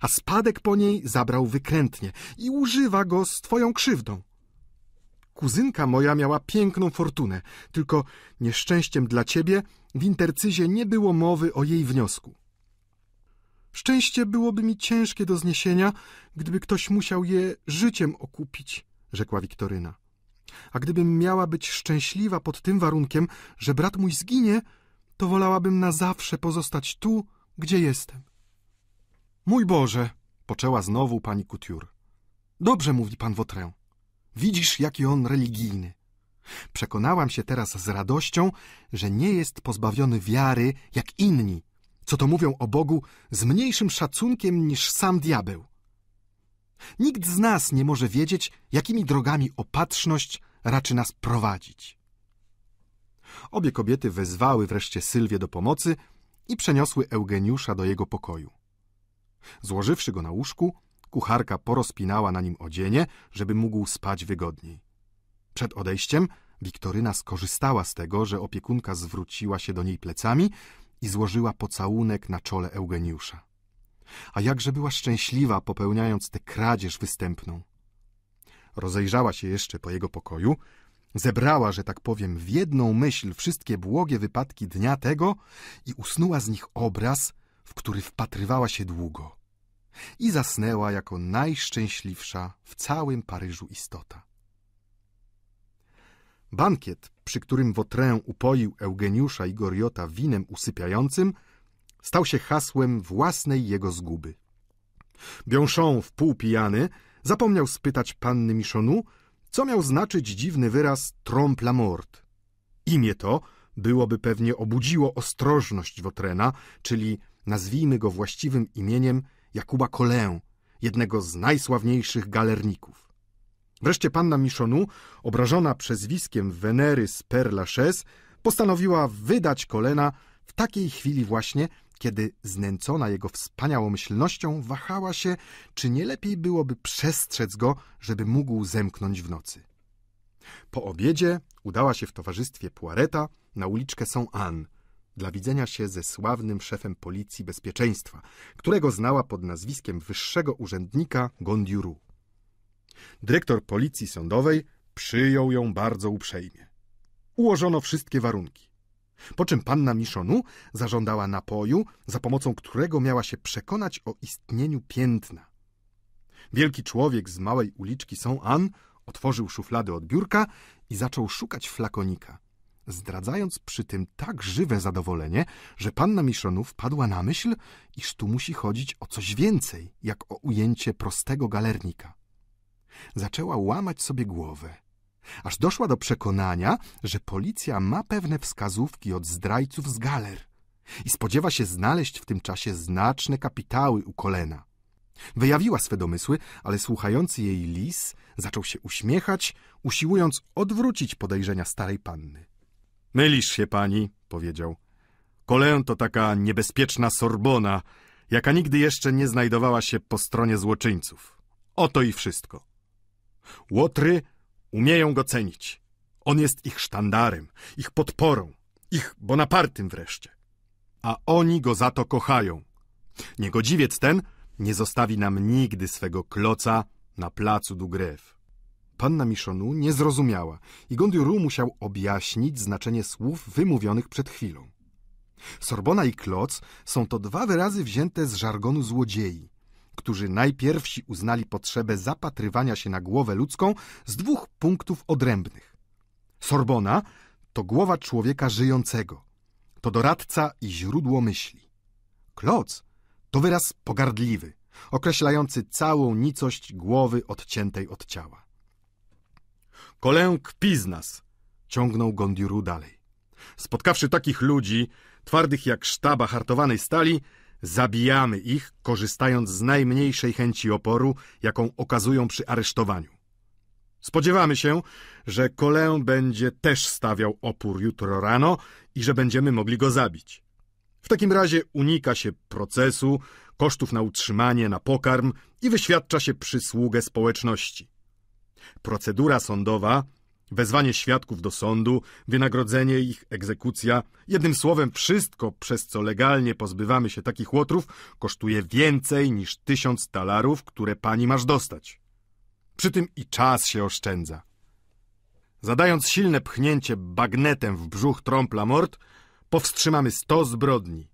A spadek po niej zabrał wykrętnie i używa go z twoją krzywdą. Kuzynka moja miała piękną fortunę, tylko nieszczęściem dla ciebie w intercyzie nie było mowy o jej wniosku. Szczęście byłoby mi ciężkie do zniesienia, gdyby ktoś musiał je życiem okupić, rzekła Wiktoryna. A gdybym miała być szczęśliwa pod tym warunkiem, że brat mój zginie, to wolałabym na zawsze pozostać tu, gdzie jestem. Mój Boże, poczęła znowu pani Couture. Dobrze mówi pan Wotrę. Widzisz, jaki on religijny. Przekonałam się teraz z radością, że nie jest pozbawiony wiary jak inni, co to mówią o Bogu z mniejszym szacunkiem niż sam diabeł. Nikt z nas nie może wiedzieć, jakimi drogami opatrzność raczy nas prowadzić. Obie kobiety wezwały wreszcie Sylwię do pomocy i przeniosły Eugeniusza do jego pokoju. Złożywszy go na łóżku, kucharka porozpinała na nim odzienie, żeby mógł spać wygodniej. Przed odejściem Wiktoryna skorzystała z tego, że opiekunka zwróciła się do niej plecami i złożyła pocałunek na czole Eugeniusza. A jakże była szczęśliwa, popełniając tę kradzież występną. Rozejrzała się jeszcze po jego pokoju, zebrała, że tak powiem, w jedną myśl wszystkie błogie wypadki dnia tego i usnuła z nich obraz, w który wpatrywała się długo. I zasnęła jako najszczęśliwsza w całym Paryżu istota. Bankiet, przy którym Wotrę upoił Eugeniusza i Goriota winem usypiającym, stał się hasłem własnej jego zguby. Bianchon, wpół pijany, zapomniał spytać panny Michonu, co miał znaczyć dziwny wyraz trompe la mort. Imię to byłoby pewnie obudziło ostrożność Wotrena, czyli nazwijmy go właściwym imieniem Jakuba Colin, jednego z najsławniejszych galerników. Wreszcie panna Michonu, obrażona przezwiskiem Wenery z Père Lachaise, postanowiła wydać Kolena w takiej chwili właśnie, kiedy znęcona jego wspaniałomyślnością wahała się, czy nie lepiej byłoby przestrzec go, żeby mógł zemknąć w nocy. Po obiedzie udała się w towarzystwie Poireta na uliczkę Saint-Anne dla widzenia się ze sławnym szefem policji bezpieczeństwa, którego znała pod nazwiskiem wyższego urzędnika Gondiuru. Dyrektor policji sądowej przyjął ją bardzo uprzejmie. Ułożono wszystkie warunki. Po czym panna Michonu zażądała napoju, za pomocą którego miała się przekonać o istnieniu piętna. Wielki człowiek z małej uliczki Saint-Anne otworzył szuflady od biurka i zaczął szukać flakonika, zdradzając przy tym tak żywe zadowolenie, że panna Michonu wpadła na myśl, iż tu musi chodzić o coś więcej, jak o ujęcie prostego galernika zaczęła łamać sobie głowę, aż doszła do przekonania, że policja ma pewne wskazówki od zdrajców z galer i spodziewa się znaleźć w tym czasie znaczne kapitały u kolena. Wyjawiła swe domysły, ale słuchający jej lis zaczął się uśmiechać, usiłując odwrócić podejrzenia starej panny. Mylisz się, pani, powiedział. Kolę to taka niebezpieczna Sorbona, jaka nigdy jeszcze nie znajdowała się po stronie złoczyńców. Oto i wszystko. Łotry umieją go cenić. On jest ich sztandarem, ich podporą, ich Bonapartym wreszcie. A oni go za to kochają. Niegodziwiec ten nie zostawi nam nigdy swego kloca na placu du. Panna Miszonu nie zrozumiała i Gondiuru musiał objaśnić znaczenie słów wymówionych przed chwilą. Sorbona i kloc są to dwa wyrazy wzięte z żargonu złodziei, którzy najpierwsi uznali potrzebę zapatrywania się na głowę ludzką z dwóch punktów odrębnych. Sorbona to głowa człowieka żyjącego, to doradca i źródło myśli. Kloc to wyraz pogardliwy, określający całą nicość głowy odciętej od ciała. Kolę kpi z nas, ciągnął Gondiuru dalej. Spotkawszy takich ludzi, twardych jak sztaba hartowanej stali, zabijamy ich, korzystając z najmniejszej chęci oporu, jaką okazują przy aresztowaniu. Spodziewamy się, że Kolę będzie też stawiał opór jutro rano i że będziemy mogli go zabić. W takim razie unika się procesu, kosztów na utrzymanie, na pokarm i wyświadcza się przysługę społeczności. Procedura sądowa, wezwanie świadków do sądu, wynagrodzenie ich, egzekucja, jednym słowem wszystko, przez co legalnie pozbywamy się takich łotrów, kosztuje więcej niż tysiąc talarów, które pani masz dostać. Przy tym i czas się oszczędza. Zadając silne pchnięcie bagnetem w brzuch trąpla mord, powstrzymamy sto zbrodni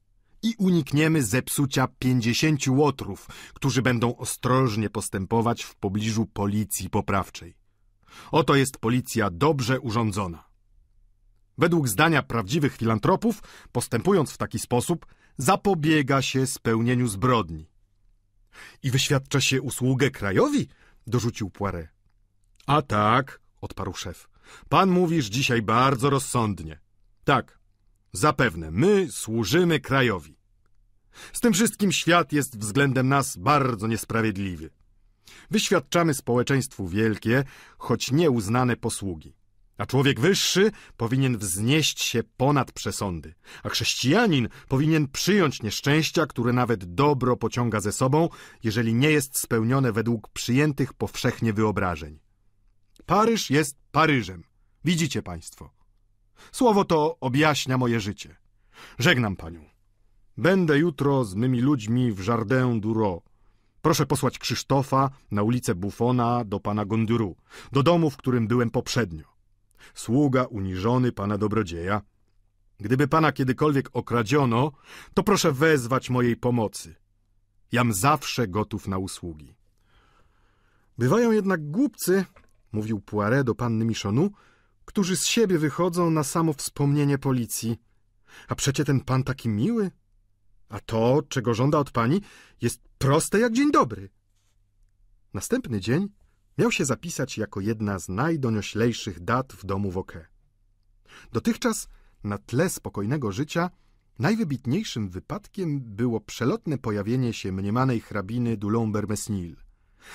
i unikniemy zepsucia pięćdziesięciu łotrów, którzy będą ostrożnie postępować w pobliżu policji poprawczej. Oto jest policja dobrze urządzona. Według zdania prawdziwych filantropów, postępując w taki sposób, zapobiega się spełnieniu zbrodni. I wyświadcza się usługę krajowi? dorzucił Poiret. A tak, odparł szef. Pan mówisz dzisiaj bardzo rozsądnie. Tak, zapewne, my służymy krajowi. Z tym wszystkim świat jest względem nas bardzo niesprawiedliwy. Wyświadczamy społeczeństwu wielkie, choć nieuznane posługi. A człowiek wyższy powinien wznieść się ponad przesądy, a chrześcijanin powinien przyjąć nieszczęścia, które nawet dobro pociąga ze sobą, jeżeli nie jest spełnione według przyjętych powszechnie wyobrażeń. Paryż jest Paryżem. Widzicie państwo. Słowo to objaśnia moje życie. Żegnam panią. Będę jutro z mymi ludźmi w Jardin du Proszę posłać Krzysztofa na ulicę Buffona do pana Gonduru, do domu, w którym byłem poprzednio. Sługa uniżony pana dobrodzieja. Gdyby pana kiedykolwiek okradziono, to proszę wezwać mojej pomocy. Jam zawsze gotów na usługi. Bywają jednak głupcy, mówił Poiret do panny Michonu, którzy z siebie wychodzą na samo wspomnienie policji. A przecie ten pan taki miły. A to, czego żąda od pani, jest proste jak dzień dobry. Następny dzień miał się zapisać jako jedna z najdonioślejszych dat w domu Woke. Dotychczas, na tle spokojnego życia, najwybitniejszym wypadkiem było przelotne pojawienie się mniemanej hrabiny Dulomber-Mesnil.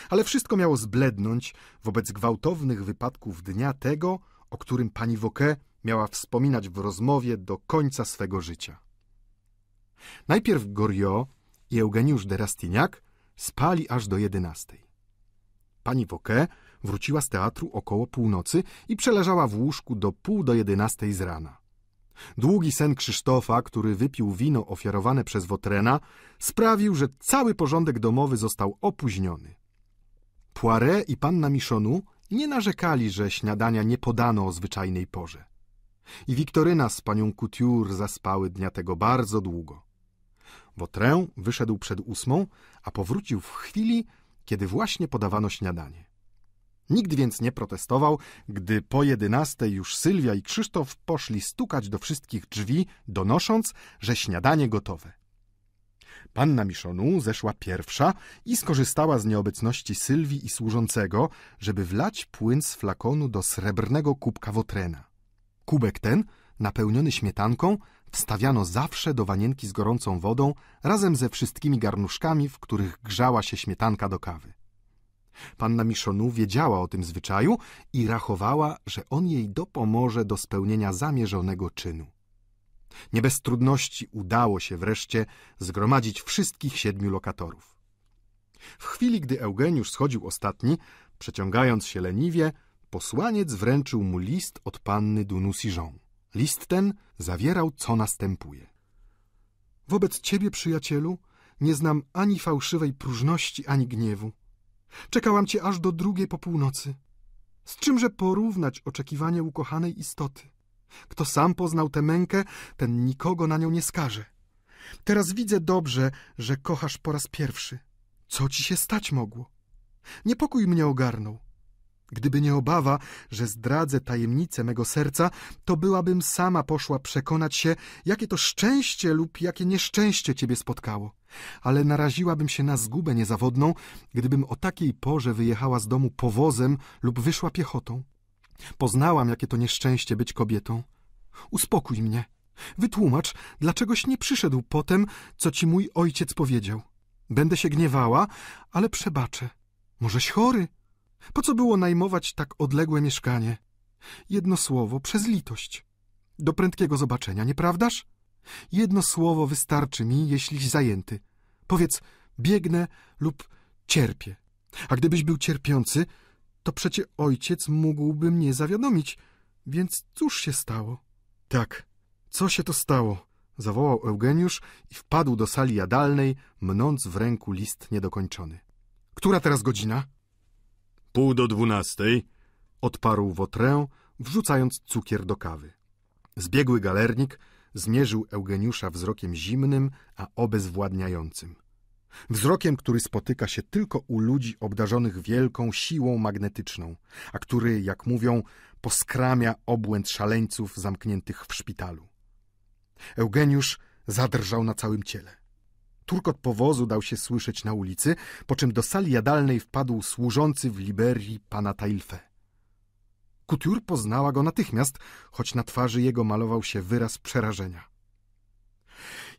Ale wszystko miało zblednąć wobec gwałtownych wypadków dnia tego, o którym pani Woke miała wspominać w rozmowie do końca swego życia. Najpierw Goriot i Eugeniusz de Rastignac spali aż do jedenastej. Pani Woke wróciła z teatru około północy i przeleżała w łóżku do pół do jedenastej z rana. Długi sen Krzysztofa, który wypił wino ofiarowane przez Wotrena, sprawił, że cały porządek domowy został opóźniony. Poiret i panna Michonu nie narzekali, że śniadania nie podano o zwyczajnej porze. I Wiktoryna z panią Couture zaspały dnia tego bardzo długo. Wotrę wyszedł przed ósmą, a powrócił w chwili, kiedy właśnie podawano śniadanie. Nikt więc nie protestował, gdy po jedenastej już Sylwia i Krzysztof poszli stukać do wszystkich drzwi, donosząc, że śniadanie gotowe. Panna Miszonu zeszła pierwsza i skorzystała z nieobecności Sylwii i służącego, żeby wlać płyn z flakonu do srebrnego kubka wotrena. Kubek ten, napełniony śmietanką, wstawiano zawsze do wanienki z gorącą wodą razem ze wszystkimi garnuszkami, w których grzała się śmietanka do kawy. Panna Miszonu wiedziała o tym zwyczaju i rachowała, że on jej dopomoże do spełnienia zamierzonego czynu. Nie bez trudności udało się wreszcie zgromadzić wszystkich siedmiu lokatorów. W chwili, gdy Eugeniusz schodził ostatni, przeciągając się leniwie, posłaniec wręczył mu list od panny Dunusijon. List ten zawierał, co następuje. Wobec ciebie, przyjacielu, nie znam ani fałszywej próżności, ani gniewu. Czekałam cię aż do drugiej po północy. Z czymże porównać oczekiwanie ukochanej istoty? Kto sam poznał tę mękę, ten nikogo na nią nie skaże. Teraz widzę dobrze, że kochasz po raz pierwszy. Co ci się stać mogło? Niepokój mnie ogarnął. Gdyby nie obawa, że zdradzę tajemnicę mego serca, to byłabym sama poszła przekonać się, jakie to szczęście lub jakie nieszczęście ciebie spotkało. Ale naraziłabym się na zgubę niezawodną, gdybym o takiej porze wyjechała z domu powozem lub wyszła piechotą. Poznałam, jakie to nieszczęście być kobietą. Uspokój mnie. Wytłumacz, dlaczegoś nie przyszedł potem, co ci mój ojciec powiedział. Będę się gniewała, ale przebaczę. Możeś chory? Po co było najmować tak odległe mieszkanie? Jedno słowo, przez litość. Do prędkiego zobaczenia, nieprawdaż? Jedno słowo wystarczy mi, jeśliś zajęty. Powiedz, biegnę lub cierpię. A gdybyś był cierpiący, to przecie ojciec mógłby mnie zawiadomić. Więc cóż się stało? Tak, co się to stało? Zawołał Eugeniusz i wpadł do sali jadalnej, mnąc w ręku list niedokończony. Która teraz godzina? Pół do dwunastej. Odparł Wotrę, wrzucając cukier do kawy. Zbiegły galernik zmierzył Eugeniusza wzrokiem zimnym, a obezwładniającym. Wzrokiem, który spotyka się tylko u ludzi obdarzonych wielką siłą magnetyczną, a który, jak mówią, poskramia obłęd szaleńców zamkniętych w szpitalu. Eugeniusz zadrżał na całym ciele. Turkot powozu dał się słyszeć na ulicy, po czym do sali jadalnej wpadł służący w Liberii pana Tailfe. Couture poznała go natychmiast, choć na twarzy jego malował się wyraz przerażenia.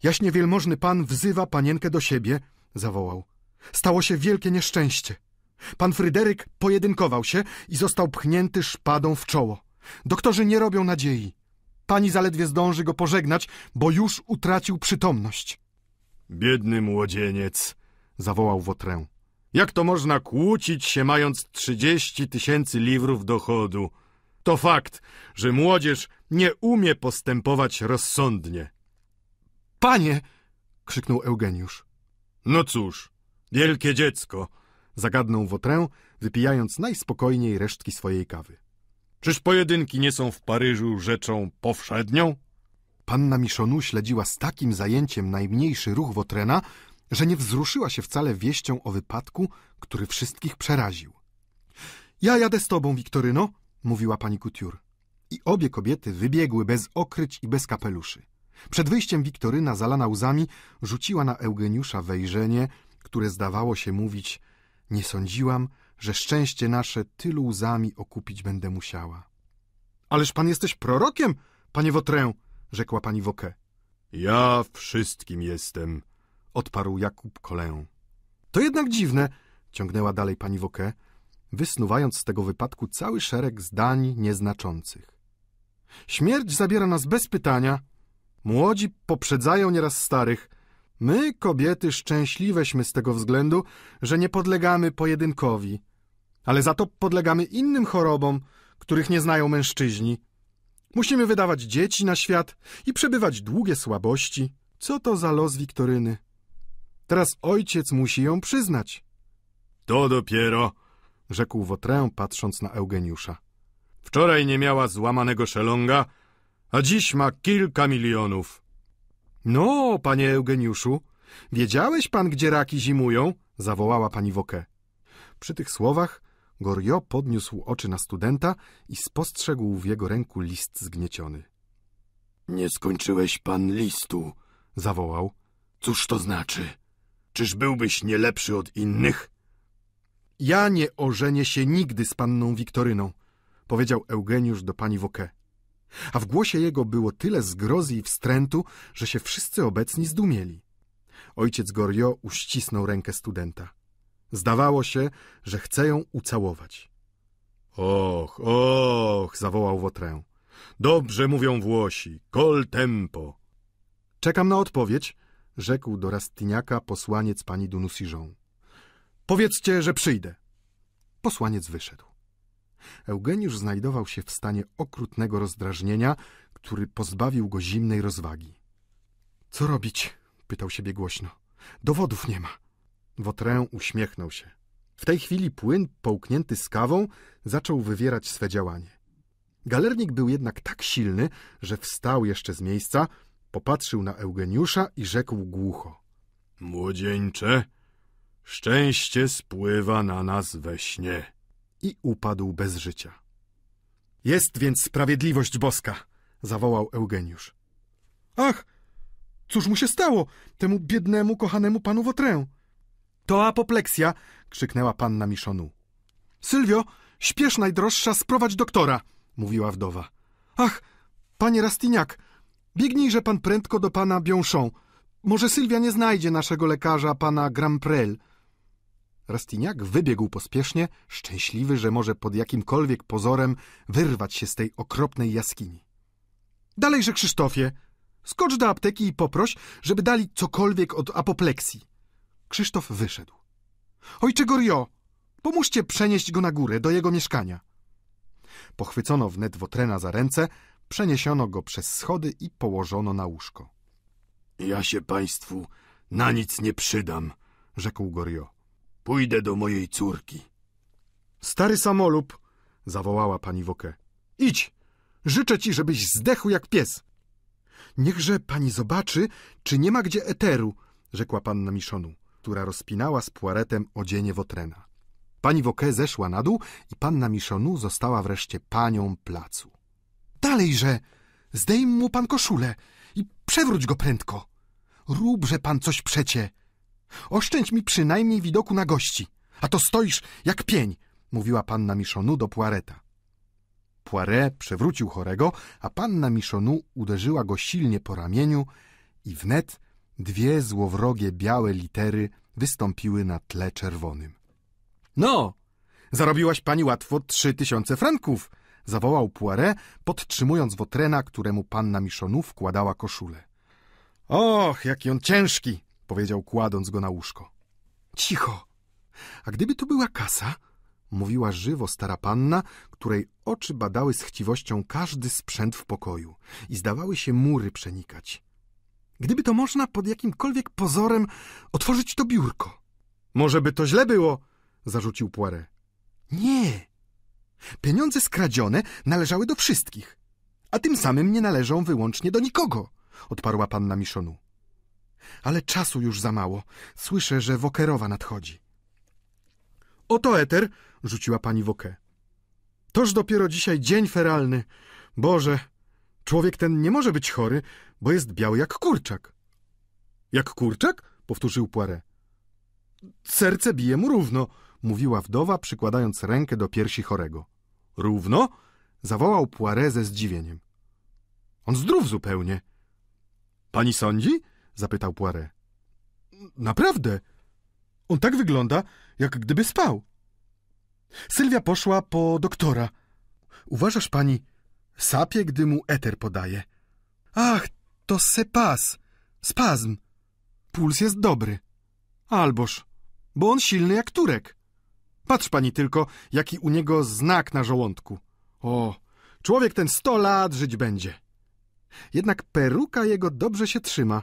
Jaśnie wielmożny pan wzywa panienkę do siebie, zawołał. Stało się wielkie nieszczęście. Pan Fryderyk pojedynkował się i został pchnięty szpadą w czoło. Doktorzy nie robią nadziei. Pani zaledwie zdąży go pożegnać, bo już utracił przytomność. Biedny młodzieniec, zawołał Wotrę. Jak to można kłócić się, mając trzydzieści tysięcy liwrów dochodu? To fakt, że młodzież nie umie postępować rozsądnie. Panie! krzyknął Eugeniusz. No cóż, wielkie dziecko, zagadnął Wotrę, wypijając najspokojniej resztki swojej kawy. Czyż pojedynki nie są w Paryżu rzeczą powszednią? Panna Miszonu śledziła z takim zajęciem najmniejszy ruch Wotrena, że nie wzruszyła się wcale wieścią o wypadku, który wszystkich przeraził. Ja jadę z tobą, Wiktoryno, mówiła pani Couture. I obie kobiety wybiegły bez okryć i bez kapeluszy. Przed wyjściem Wiktoryna, zalana łzami, rzuciła na Eugeniusza wejrzenie, które zdawało się mówić nie sądziłam, że szczęście nasze tylu łzami okupić będę musiała. Ależ pan jesteś prorokiem, panie Wotrę, rzekła pani Woke. Ja wszystkim jestem, odparł Jakub Kolę. To jednak dziwne, ciągnęła dalej pani Woke, wysnuwając z tego wypadku cały szereg zdań nieznaczących. Śmierć zabiera nas bez pytania. Młodzi poprzedzają nieraz starych. My, kobiety, szczęśliweśmy z tego względu, że nie podlegamy pojedynkowi. Ale za to podlegamy innym chorobom, których nie znają mężczyźni. Musimy wydawać dzieci na świat i przebywać długie słabości. Co to za los Wiktoryny? Teraz ojciec musi ją przyznać. To dopiero, rzekł Wotrę, patrząc na Eugeniusza. Wczoraj nie miała złamanego szelonga, a dziś ma kilka milionów. No, panie Eugeniuszu, wiedziałeś pan, gdzie raki zimują? zawołała pani Woke. Przy tych słowach Gorio podniósł oczy na studenta i spostrzegł w jego ręku list zgnieciony. Nie skończyłeś pan listu, zawołał. Cóż to znaczy? Czyż byłbyś nie lepszy od innych? Ja nie ożenię się nigdy z panną Wiktoryną, powiedział Eugeniusz do pani Woke. A w głosie jego było tyle zgrozy i wstrętu, że się wszyscy obecni zdumieli. Ojciec Gorio uścisnął rękę studenta. Zdawało się, że chce ją ucałować. Och, och, zawołał Wotrę. Dobrze mówią Włosi, col tempo. Czekam na odpowiedź, rzekł do Rastiniaka posłaniec pani Dunusiżą. Powiedzcie, że przyjdę. Posłaniec wyszedł. Eugeniusz znajdował się w stanie okrutnego rozdrażnienia, który pozbawił go zimnej rozwagi. Co robić? pytał siebie głośno. Dowodów nie ma. Wotrę uśmiechnął się. W tej chwili płyn, połknięty z kawą, zaczął wywierać swe działanie. Galernik był jednak tak silny, że wstał jeszcze z miejsca, popatrzył na Eugeniusza i rzekł głucho. Młodzieńcze, szczęście spływa na nas we śnie. I upadł bez życia. Jest więc sprawiedliwość boska, zawołał Eugeniusz. Ach, cóż mu się stało, temu biednemu, kochanemu panu Wotrę? To apopleksja, krzyknęła panna Miszonu. Sylwio, śpiesz najdroższa, sprowadź doktora, mówiła wdowa. Ach, panie Rastignac, biegnijże pan prędko do pana Biąszą. Może Sylwia nie znajdzie naszego lekarza, pana Gramprel. Rastignac wybiegł pospiesznie, szczęśliwy, że może pod jakimkolwiek pozorem wyrwać się z tej okropnej jaskini. Dalejże, Krzysztofie, skocz do apteki i poproś, żeby dali cokolwiek od apopleksji. Krzysztof wyszedł. Ojcze Gorio, pomóżcie przenieść go na górę, do jego mieszkania. Pochwycono wnet Wotrena za ręce, przeniesiono go przez schody i położono na łóżko. Ja się państwu na nic nie przydam, rzekł Gorio. Pójdę do mojej córki. Stary samolub, zawołała pani Woke. Idź, życzę ci, żebyś zdechł jak pies. Niechże pani zobaczy, czy nie ma gdzie eteru, rzekła panna Miszonu, która rozpinała z puaretem odzienie Wotrena. Pani Woke zeszła na dół i panna Miszonu została wreszcie panią placu. Dalejże, zdejm mu pan koszulę i przewróć go prędko. Róbże pan coś przecie. Oszczędź mi przynajmniej widoku na gości, a to stoisz jak pień, mówiła panna Miszonu do Puareta. Poiret przewrócił chorego, a panna Miszonu uderzyła go silnie po ramieniu i wnet dwie złowrogie białe litery wystąpiły na tle czerwonym. No, zarobiłaś pani łatwo trzy tysiące franków, zawołał Poiret, podtrzymując Wotrena, któremu panna Miszonu wkładała koszulę. Och, jaki on ciężki, powiedział kładąc go na łóżko. Cicho. A gdyby to była kasa, mówiła żywo stara panna, której oczy badały z chciwością każdy sprzęt w pokoju i zdawały się mury przenikać. Gdyby to można pod jakimkolwiek pozorem otworzyć to biurko. Może by to źle było, zarzucił Poiret. Nie. Pieniądze skradzione należały do wszystkich, a tym samym nie należą wyłącznie do nikogo, odparła panna Miszonu. Ale czasu już za mało. Słyszę, że Wokerowa nadchodzi. Oto eter, rzuciła pani Woke. Toż dopiero dzisiaj dzień feralny. Boże, człowiek ten nie może być chory, bo jest biały jak kurczak. Jak kurczak? powtórzył Poiret. Serce bije mu równo, mówiła wdowa, przykładając rękę do piersi chorego. Równo? zawołał Poiret ze zdziwieniem. On zdrów zupełnie. Pani sądzi? zapytał Poiret. Naprawdę. On tak wygląda, jak gdyby spał. Sylwia poszła po doktora. Uważasz pani, sapie, gdy mu eter podaje. Ach, to sepas, spazm. Puls jest dobry. Alboż, bo on silny jak turek. Patrz pani tylko, jaki u niego znak na żołądku. O, człowiek ten sto lat żyć będzie. Jednak peruka jego dobrze się trzyma.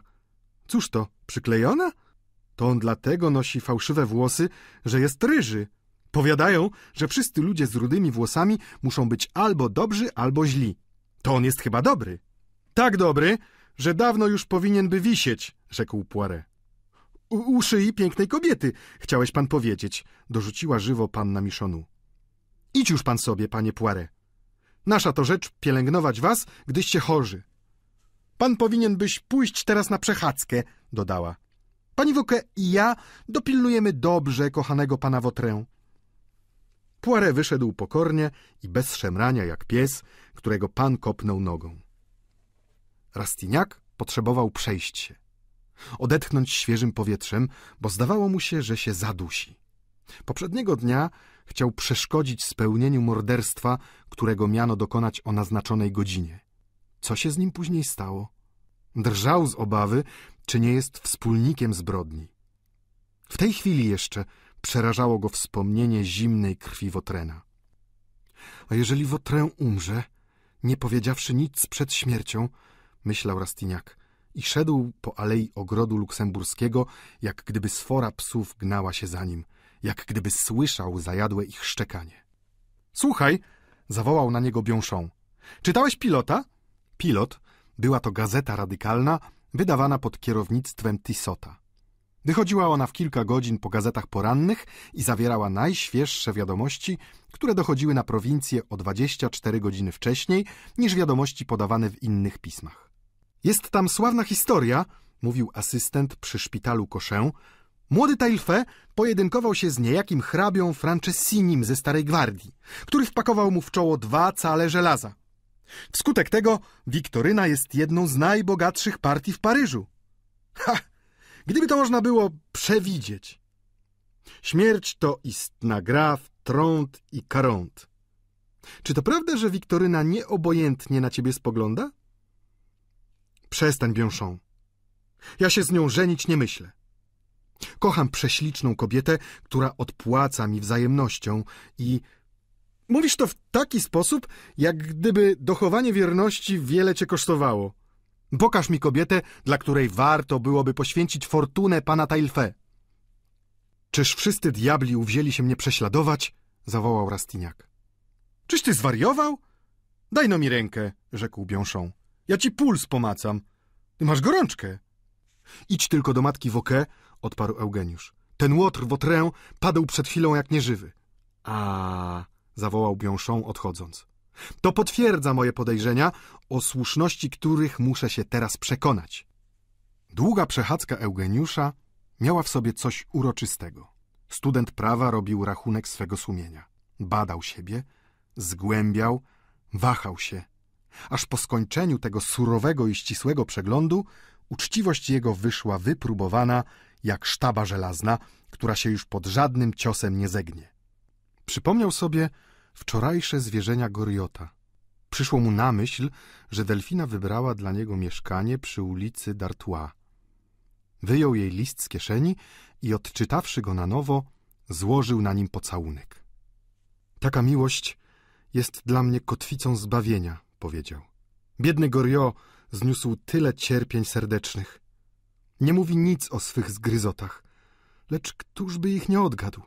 Cóż to, przyklejona? To on dlatego nosi fałszywe włosy, że jest ryży. Powiadają, że wszyscy ludzie z rudymi włosami muszą być albo dobrzy, albo źli. To on jest chyba dobry. Tak dobry, że dawno już powinien by wisieć, rzekł Poiret. U, szyi pięknej kobiety, chciałeś pan powiedzieć, dorzuciła żywo panna Miszonu. Idź już pan sobie, panie Poiret. Nasza to rzecz pielęgnować was, gdyście chorzy. Pan powinien byś pójść teraz na przechadzkę, dodała. Pani Woke i ja dopilnujemy dobrze kochanego pana Wotrę. Poiret wyszedł pokornie i bez szemrania jak pies, którego pan kopnął nogą. Rastignac potrzebował przejść się. Odetchnąć świeżym powietrzem, bo zdawało mu się, że się zadusi. Poprzedniego dnia chciał przeszkodzić spełnieniu morderstwa, którego miano dokonać o naznaczonej godzinie. Co się z nim później stało? Drżał z obawy, czy nie jest wspólnikiem zbrodni. W tej chwili jeszcze przerażało go wspomnienie zimnej krwi Wotrena. A jeżeli Wotrę umrze, nie powiedziawszy nic przed śmiercią, myślał Rastignac i szedł po alei ogrodu luksemburskiego, jak gdyby sfora psów gnała się za nim jak gdyby słyszał zajadłe ich szczekanie. Słuchaj, zawołał na niego Biąszą. Czytałeś pilota? Pilot była to gazeta radykalna, wydawana pod kierownictwem Tissota. Wychodziła ona w kilka godzin po gazetach porannych i zawierała najświeższe wiadomości, które dochodziły na prowincję o 24 godziny wcześniej niż wiadomości podawane w innych pismach. Jest tam sławna historia, mówił asystent przy szpitalu Koszę. Młody Tailfe pojedynkował się z niejakim hrabią Francesinim ze Starej Gwardii, który wpakował mu w czoło dwa cale żelaza. Wskutek tego Wiktoryna jest jedną z najbogatszych partii w Paryżu. Ha! Gdyby to można było przewidzieć. Śmierć to istna gra w trąd i karąd. Czy to prawda, że Wiktoryna nieobojętnie na ciebie spogląda? Przestań, Biąszą. Ja się z nią żenić nie myślę. Kocham prześliczną kobietę, która odpłaca mi wzajemnością i... Mówisz to w taki sposób, jak gdyby dochowanie wierności wiele cię kosztowało. Pokaż mi kobietę, dla której warto byłoby poświęcić fortunę pana Tailfe. Czyż wszyscy diabli uwzięli się mnie prześladować? zawołał Rastiniak. Czyś ty zwariował? Daj no mi rękę, rzekł Biąszą. Ja ci puls pomacam. Ty masz gorączkę. Idź tylko do matki Woke, odparł Eugeniusz. Ten łotr Wotrę padł przed chwilą jak nieżywy. A, zawołał Biąszą odchodząc. To potwierdza moje podejrzenia, o słuszności których muszę się teraz przekonać. Długa przechadzka Eugeniusza miała w sobie coś uroczystego. Student prawa robił rachunek swego sumienia. Badał siebie, zgłębiał, wahał się. Aż po skończeniu tego surowego i ścisłego przeglądu uczciwość jego wyszła wypróbowana jak sztaba żelazna, która się już pod żadnym ciosem nie zegnie. Przypomniał sobie, wczorajsze zwierzenia Goriota. Przyszło mu na myśl, że Delfina wybrała dla niego mieszkanie przy ulicy D'Artois. Wyjął jej list z kieszeni i odczytawszy go na nowo, złożył na nim pocałunek. Taka miłość jest dla mnie kotwicą zbawienia, powiedział. Biedny Goriot zniósł tyle cierpień serdecznych. Nie mówi nic o swych zgryzotach, lecz któż by ich nie odgadł?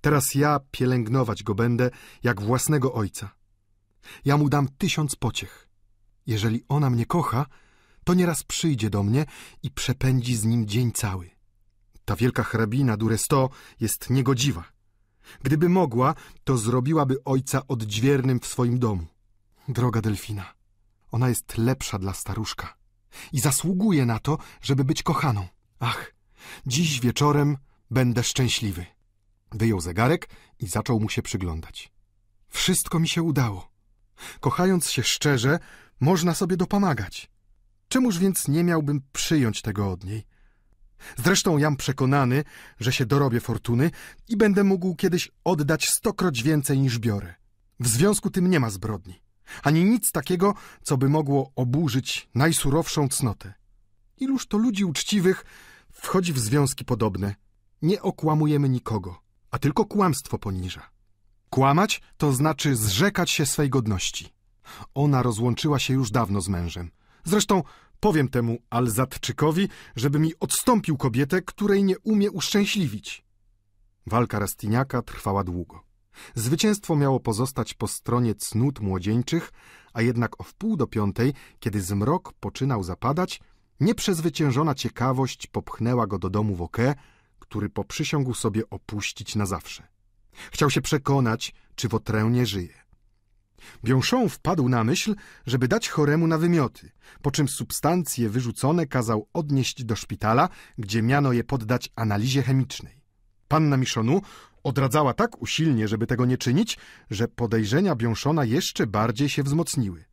Teraz ja pielęgnować go będę jak własnego ojca. Ja mu dam tysiąc pociech. Jeżeli ona mnie kocha, to nieraz przyjdzie do mnie i przepędzi z nim dzień cały. Ta wielka hrabina Duresto jest niegodziwa. Gdyby mogła, to zrobiłaby ojca odźwiernym w swoim domu. Droga Delfina, ona jest lepsza dla staruszka i zasługuje na to, żeby być kochaną. Ach, dziś wieczorem będę szczęśliwy. Wyjął zegarek i zaczął mu się przyglądać. Wszystko mi się udało. Kochając się szczerze, można sobie dopomagać. Czemuż więc nie miałbym przyjąć tego od niej? Zresztą jam przekonany, że się dorobię fortuny i będę mógł kiedyś oddać stokroć więcej niż biorę. W związku tym nie ma zbrodni, ani nic takiego, co by mogło oburzyć najsurowszą cnotę. Iluż to ludzi uczciwych wchodzi w związki podobne. Nie okłamujemy nikogo a tylko kłamstwo poniża. Kłamać to znaczy zrzekać się swej godności. Ona rozłączyła się już dawno z mężem. Zresztą powiem temu Alzatczykowi, żeby mi odstąpił kobietę, której nie umie uszczęśliwić. Walka Rastiniaka trwała długo. Zwycięstwo miało pozostać po stronie cnót młodzieńczych, a jednak o wpół do piątej, kiedy zmrok poczynał zapadać, nieprzezwyciężona ciekawość popchnęła go do domu Woke, który poprzysiągł sobie opuścić na zawsze. Chciał się przekonać, czy Wotrę nie żyje. Biąszą wpadł na myśl, żeby dać choremu na wymioty, po czym substancje wyrzucone kazał odnieść do szpitala, gdzie miano je poddać analizie chemicznej. Panna Miszonu odradzała tak usilnie, żeby tego nie czynić, że podejrzenia Biąszona jeszcze bardziej się wzmocniły.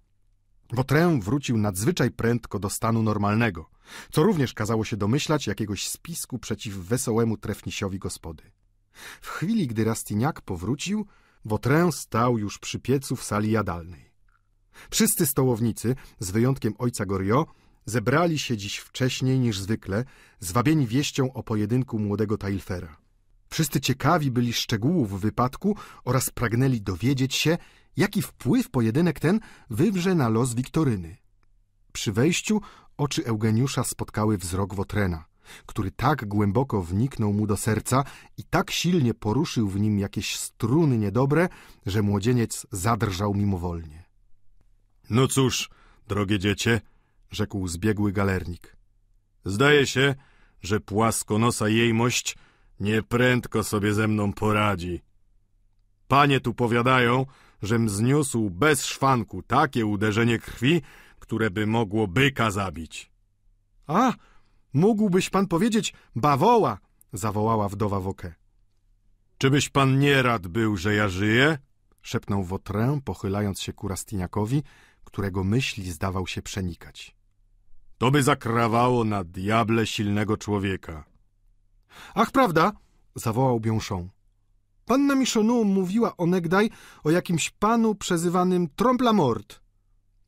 Wotrę wrócił nadzwyczaj prędko do stanu normalnego, co również kazało się domyślać jakiegoś spisku przeciw wesołemu trefnisiowi gospody. W chwili, gdy Rastignac powrócił, Wotrę stał już przy piecu w sali jadalnej. Wszyscy stołownicy, z wyjątkiem ojca Goriot, zebrali się dziś wcześniej niż zwykle, zwabieni wieścią o pojedynku młodego Tailfera. Wszyscy ciekawi byli szczegółów wypadku oraz pragnęli dowiedzieć się, jaki wpływ pojedynek ten wywrze na los Wiktoryny. Przy wejściu oczy Eugeniusza spotkały wzrok Wotrena, który tak głęboko wniknął mu do serca i tak silnie poruszył w nim jakieś struny niedobre, że młodzieniec zadrżał mimowolnie. No cóż, drogie dziecię, rzekł zbiegły galernik. Zdaje się, że płaskonosa jejmość nieprędko sobie ze mną poradzi. Panie tu powiadają, żem zniósł bez szwanku takie uderzenie krwi, które by mogło byka zabić. A, mógłbyś pan powiedzieć bawoła, zawołała wdowa Wokę. Czybyś pan nie rad był, że ja żyję? szepnął Wotrę, pochylając się ku Rastiniakowi, którego myśli zdawał się przenikać. To by zakrawało na diable silnego człowieka. Ach, prawda? zawołał Biąszą. Panna Michonu mówiła onegdaj o jakimś panu przezywanym Tromplamort.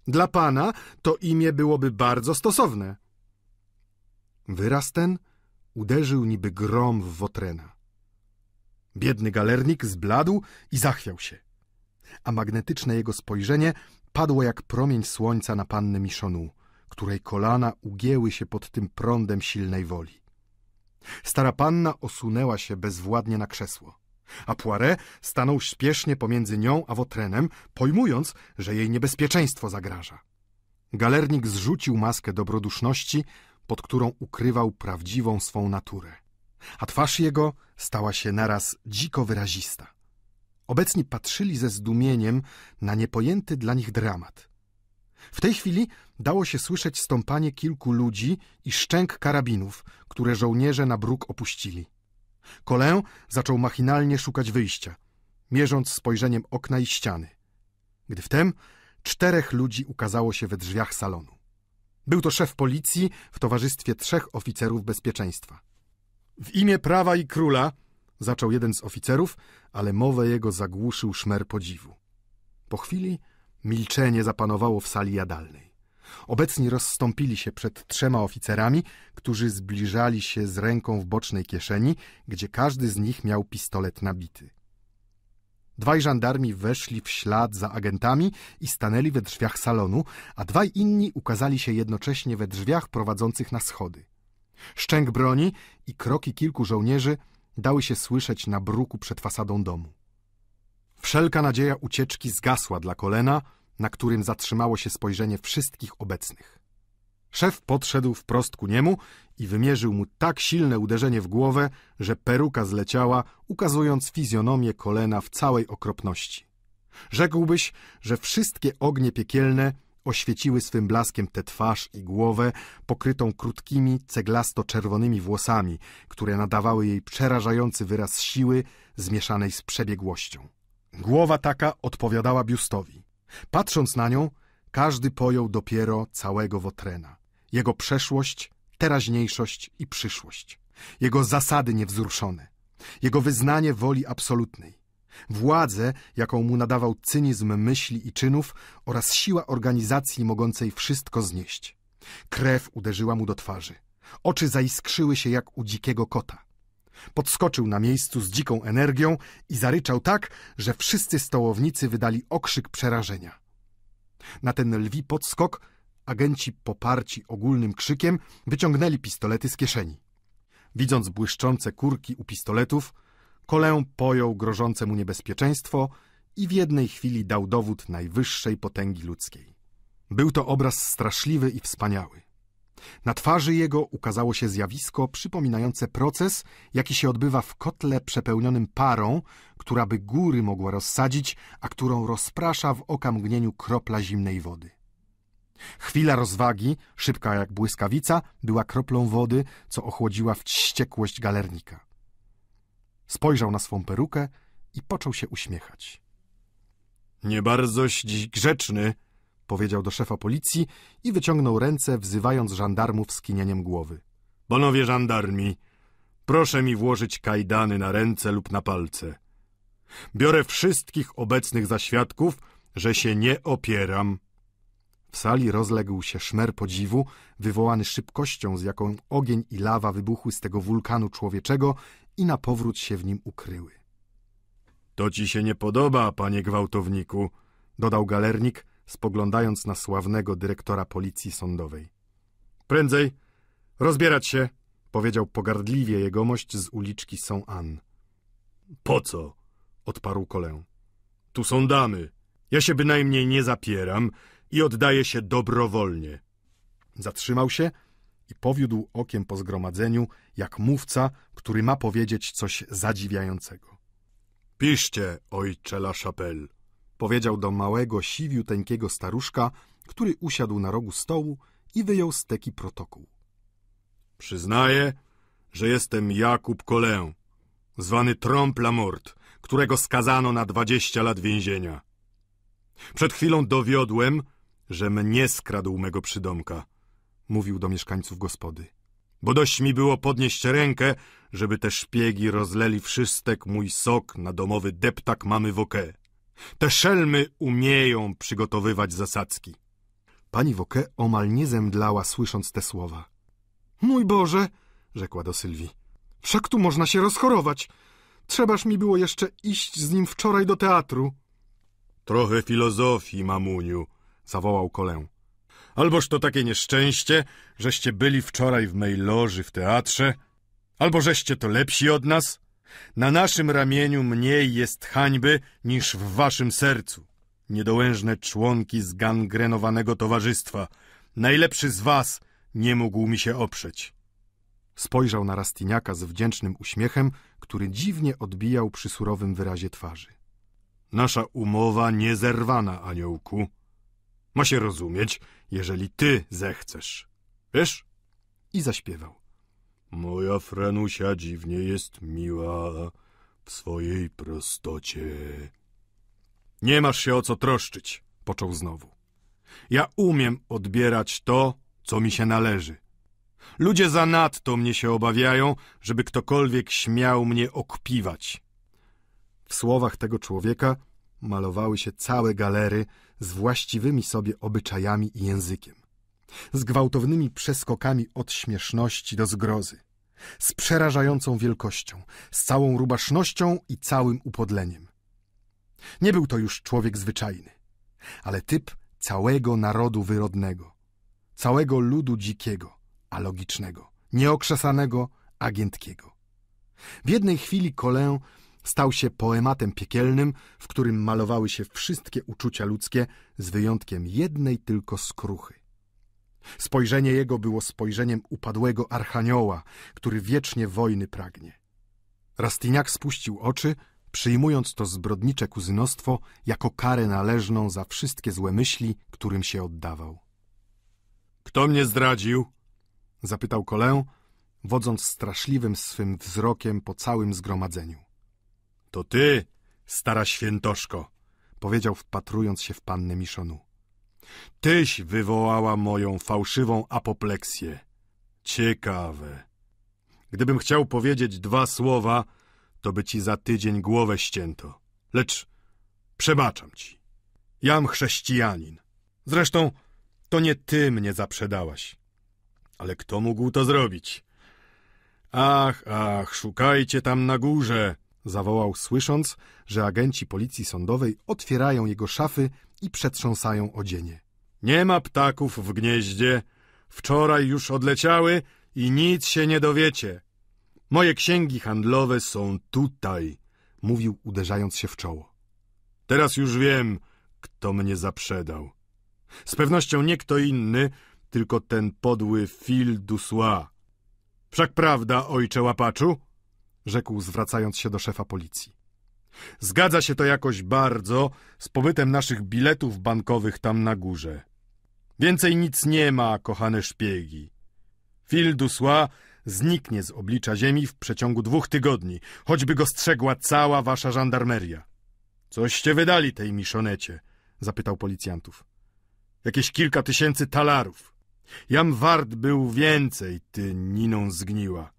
Dla pana to imię byłoby bardzo stosowne. Wyraz ten uderzył niby grom w Wotrena. Biedny galernik zbladł i zachwiał się, a magnetyczne jego spojrzenie padło jak promień słońca na pannę Michonu, której kolana ugięły się pod tym prądem silnej woli. Stara panna osunęła się bezwładnie na krzesło, a Poiret stanął śpiesznie pomiędzy nią a Wotrenem, pojmując, że jej niebezpieczeństwo zagraża. Galernik zrzucił maskę dobroduszności, pod którą ukrywał prawdziwą swą naturę, a twarz jego stała się naraz dziko wyrazista. Obecni patrzyli ze zdumieniem na niepojęty dla nich dramat. W tej chwili dało się słyszeć stąpanie kilku ludzi i szczęk karabinów, które żołnierze na bruk opuścili. Kolę zaczął machinalnie szukać wyjścia, mierząc spojrzeniem okna i ściany. Gdy wtem czterech ludzi ukazało się we drzwiach salonu. Był to szef policji w towarzystwie trzech oficerów bezpieczeństwa. W imię prawa i króla zaczął jeden z oficerów, ale mowę jego zagłuszył szmer podziwu. Po chwili milczenie zapanowało w sali jadalnej. Obecni rozstąpili się przed trzema oficerami, którzy zbliżali się z ręką w bocznej kieszeni, gdzie każdy z nich miał pistolet nabity. Dwaj żandarmi weszli w ślad za agentami i stanęli we drzwiach salonu, a dwaj inni ukazali się jednocześnie we drzwiach prowadzących na schody. Szczęk broni i kroki kilku żołnierzy dały się słyszeć na bruku przed fasadą domu. Wszelka nadzieja ucieczki zgasła dla kolena, na którym zatrzymało się spojrzenie wszystkich obecnych. Szef podszedł wprost ku niemu i wymierzył mu tak silne uderzenie w głowę, że peruka zleciała, ukazując fizjonomię kolena w całej okropności. Rzekłbyś, że wszystkie ognie piekielne oświeciły swym blaskiem tę twarz i głowę pokrytą krótkimi, ceglasto-czerwonymi włosami, które nadawały jej przerażający wyraz siły zmieszanej z przebiegłością. Głowa taka odpowiadała biustowi. Patrząc na nią, każdy pojął dopiero całego Wotrena. Jego przeszłość, teraźniejszość i przyszłość. Jego zasady niewzruszone. Jego wyznanie woli absolutnej. Władzę, jaką mu nadawał cynizm myśli i czynów oraz siła organizacji mogącej wszystko znieść. Krew uderzyła mu do twarzy. Oczy zaiskrzyły się jak u dzikiego kota. Podskoczył na miejscu z dziką energią i zaryczał tak, że wszyscy stołownicy wydali okrzyk przerażenia. Na ten lwi podskok agenci poparci ogólnym krzykiem wyciągnęli pistolety z kieszeni. Widząc błyszczące kurki u pistoletów, Kolę pojął grożące mu niebezpieczeństwo i w jednej chwili dał dowód najwyższej potęgi ludzkiej. Był to obraz straszliwy i wspaniały. Na twarzy jego ukazało się zjawisko przypominające proces, jaki się odbywa w kotle przepełnionym parą, która by góry mogła rozsadzić, a którą rozprasza w oka mgnieniu kropla zimnej wody. Chwila rozwagi, szybka jak błyskawica, była kroplą wody, co ochłodziła wściekłość galernika. Spojrzał na swą perukę i począł się uśmiechać. Nie bardzoś dziś grzeczny, powiedział do szefa policji i wyciągnął ręce, wzywając żandarmów skinieniem głowy. Panowie żandarmi, proszę mi włożyć kajdany na ręce lub na palce. Biorę wszystkich obecnych za świadków, że się nie opieram. W sali rozległ się szmer podziwu, wywołany szybkością, z jaką ogień i lawa wybuchły z tego wulkanu człowieczego i na powrót się w nim ukryły. To ci się nie podoba, panie gwałtowniku, dodał galernik, spoglądając na sławnego dyrektora policji sądowej. Prędzej rozbierać się, powiedział pogardliwie jegomość z uliczki Saint-Anne. Po co? odparł Kolę. Tu są damy. Ja się bynajmniej nie zapieram i oddaję się dobrowolnie. Zatrzymał się i powiódł okiem po zgromadzeniu, jak mówca, który ma powiedzieć coś zadziwiającego. Piszcie, ojcze La Chapelle, powiedział do małego, siwiuteńkiego staruszka, który usiadł na rogu stołu i wyjął z teki protokół. Przyznaję, że jestem Jakub Kolę, zwany Trompe la Mort, którego skazano na dwadzieścia lat więzienia. Przed chwilą dowiodłem, że mnie skradł mego przydomka, mówił do mieszkańców gospody. Bo dość mi było podnieść rękę, żeby te szpiegi rozleli wszystek mój sok na domowy deptak mamy Woke. Te szelmy umieją przygotowywać zasadzki. Pani Woke omal nie zemdlała, słysząc te słowa. Mój Boże, rzekła do Sylwii, wszak tu można się rozchorować. Trzebaż mi było jeszcze iść z nim wczoraj do teatru. Trochę filozofii, mamuniu, zawołał Kolę. Alboż to takie nieszczęście, żeście byli wczoraj w mej loży w teatrze, albo żeście to lepsi od nas. Na naszym ramieniu mniej jest hańby niż w waszym sercu. Niedołężne członki zgangrenowanego towarzystwa. Najlepszy z was nie mógł mi się oprzeć. Spojrzał na Rastiniaka z wdzięcznym uśmiechem, który dziwnie odbijał przy surowym wyrazie twarzy. Nasza umowa niezerwana, aniołku. Ma się rozumieć, jeżeli ty zechcesz. Wiesz? I zaśpiewał. Moja Frenusia dziwnie jest miła w swojej prostocie. Nie masz się o co troszczyć, począł znowu. Ja umiem odbierać to, co mi się należy. Ludzie zanadto mnie się obawiają, żeby ktokolwiek śmiał mnie okpiwać. W słowach tego człowieka malowały się całe galery z właściwymi sobie obyczajami i językiem, z gwałtownymi przeskokami od śmieszności do zgrozy, z przerażającą wielkością, z całą rubasznością i całym upodleniem. Nie był to już człowiek zwyczajny, ale typ całego narodu wyrodnego, całego ludu dzikiego, a logicznego, nieokrzesanego, agientkiego. W jednej chwili Kolę stał się poematem piekielnym, w którym malowały się wszystkie uczucia ludzkie, z wyjątkiem jednej tylko skruchy. Spojrzenie jego było spojrzeniem upadłego archanioła, który wiecznie wojny pragnie. Rastiniak spuścił oczy, przyjmując to zbrodnicze kuzynostwo jako karę należną za wszystkie złe myśli, którym się oddawał. Kto mnie zdradził? Zapytał Kolę, wodząc straszliwym swym wzrokiem po całym zgromadzeniu. To ty, stara świętoszko, powiedział wpatrując się w pannę Miszonu. Tyś wywołała moją fałszywą apopleksję. Ciekawe. Gdybym chciał powiedzieć dwa słowa, to by ci za tydzień głowę ścięto. Lecz przebaczam ci. Jam chrześcijanin. Zresztą to nie ty mnie zaprzedałaś. Ale kto mógł to zrobić? Ach, ach, szukajcie tam na górze, zawołał, słysząc, że agenci policji sądowej otwierają jego szafy i przetrząsają odzienie. Nie ma ptaków w gnieździe. Wczoraj już odleciały i nic się nie dowiecie. Moje księgi handlowe są tutaj, mówił, uderzając się w czoło. Teraz już wiem, kto mnie zaprzedał. Z pewnością nie kto inny, tylko ten podły Phil Dussois. Wszak prawda, ojcze łapaczu? Rzekł, zwracając się do szefa policji. Zgadza się to jakoś bardzo z pobytem naszych biletów bankowych tam na górze. Więcej nic nie ma, kochane szpiegi. Dussois zniknie z oblicza ziemi w przeciągu dwóch tygodni, choćby go strzegła cała wasza żandarmeria. Coście wydali tej miszonecie? zapytał policjantów. Jakieś kilka tysięcy talarów. Jam wart był więcej, ty niną zgniła.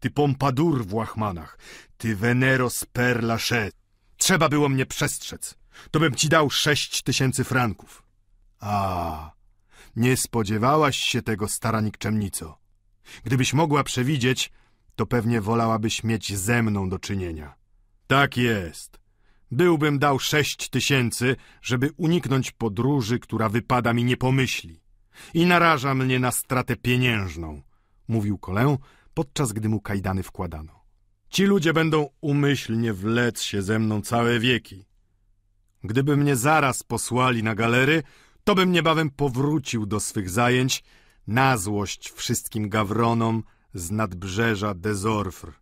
Ty pompadur w łachmanach. Ty veneros per lachet. Trzeba było mnie przestrzec. To bym ci dał sześć tysięcy franków. A, nie spodziewałaś się tego, stara nikczemnico. Gdybyś mogła przewidzieć, to pewnie wolałabyś mieć ze mną do czynienia. Tak jest. Byłbym dał sześć tysięcy, żeby uniknąć podróży, która wypada mi nie pomyśli i naraża mnie na stratę pieniężną, mówił Kolę, podczas gdy mu kajdany wkładano. Ci ludzie będą umyślnie wlec się ze mną całe wieki. Gdyby mnie zaraz posłali na galery, to bym niebawem powrócił do swych zajęć na złość wszystkim gawronom z nadbrzeża Dezorfr.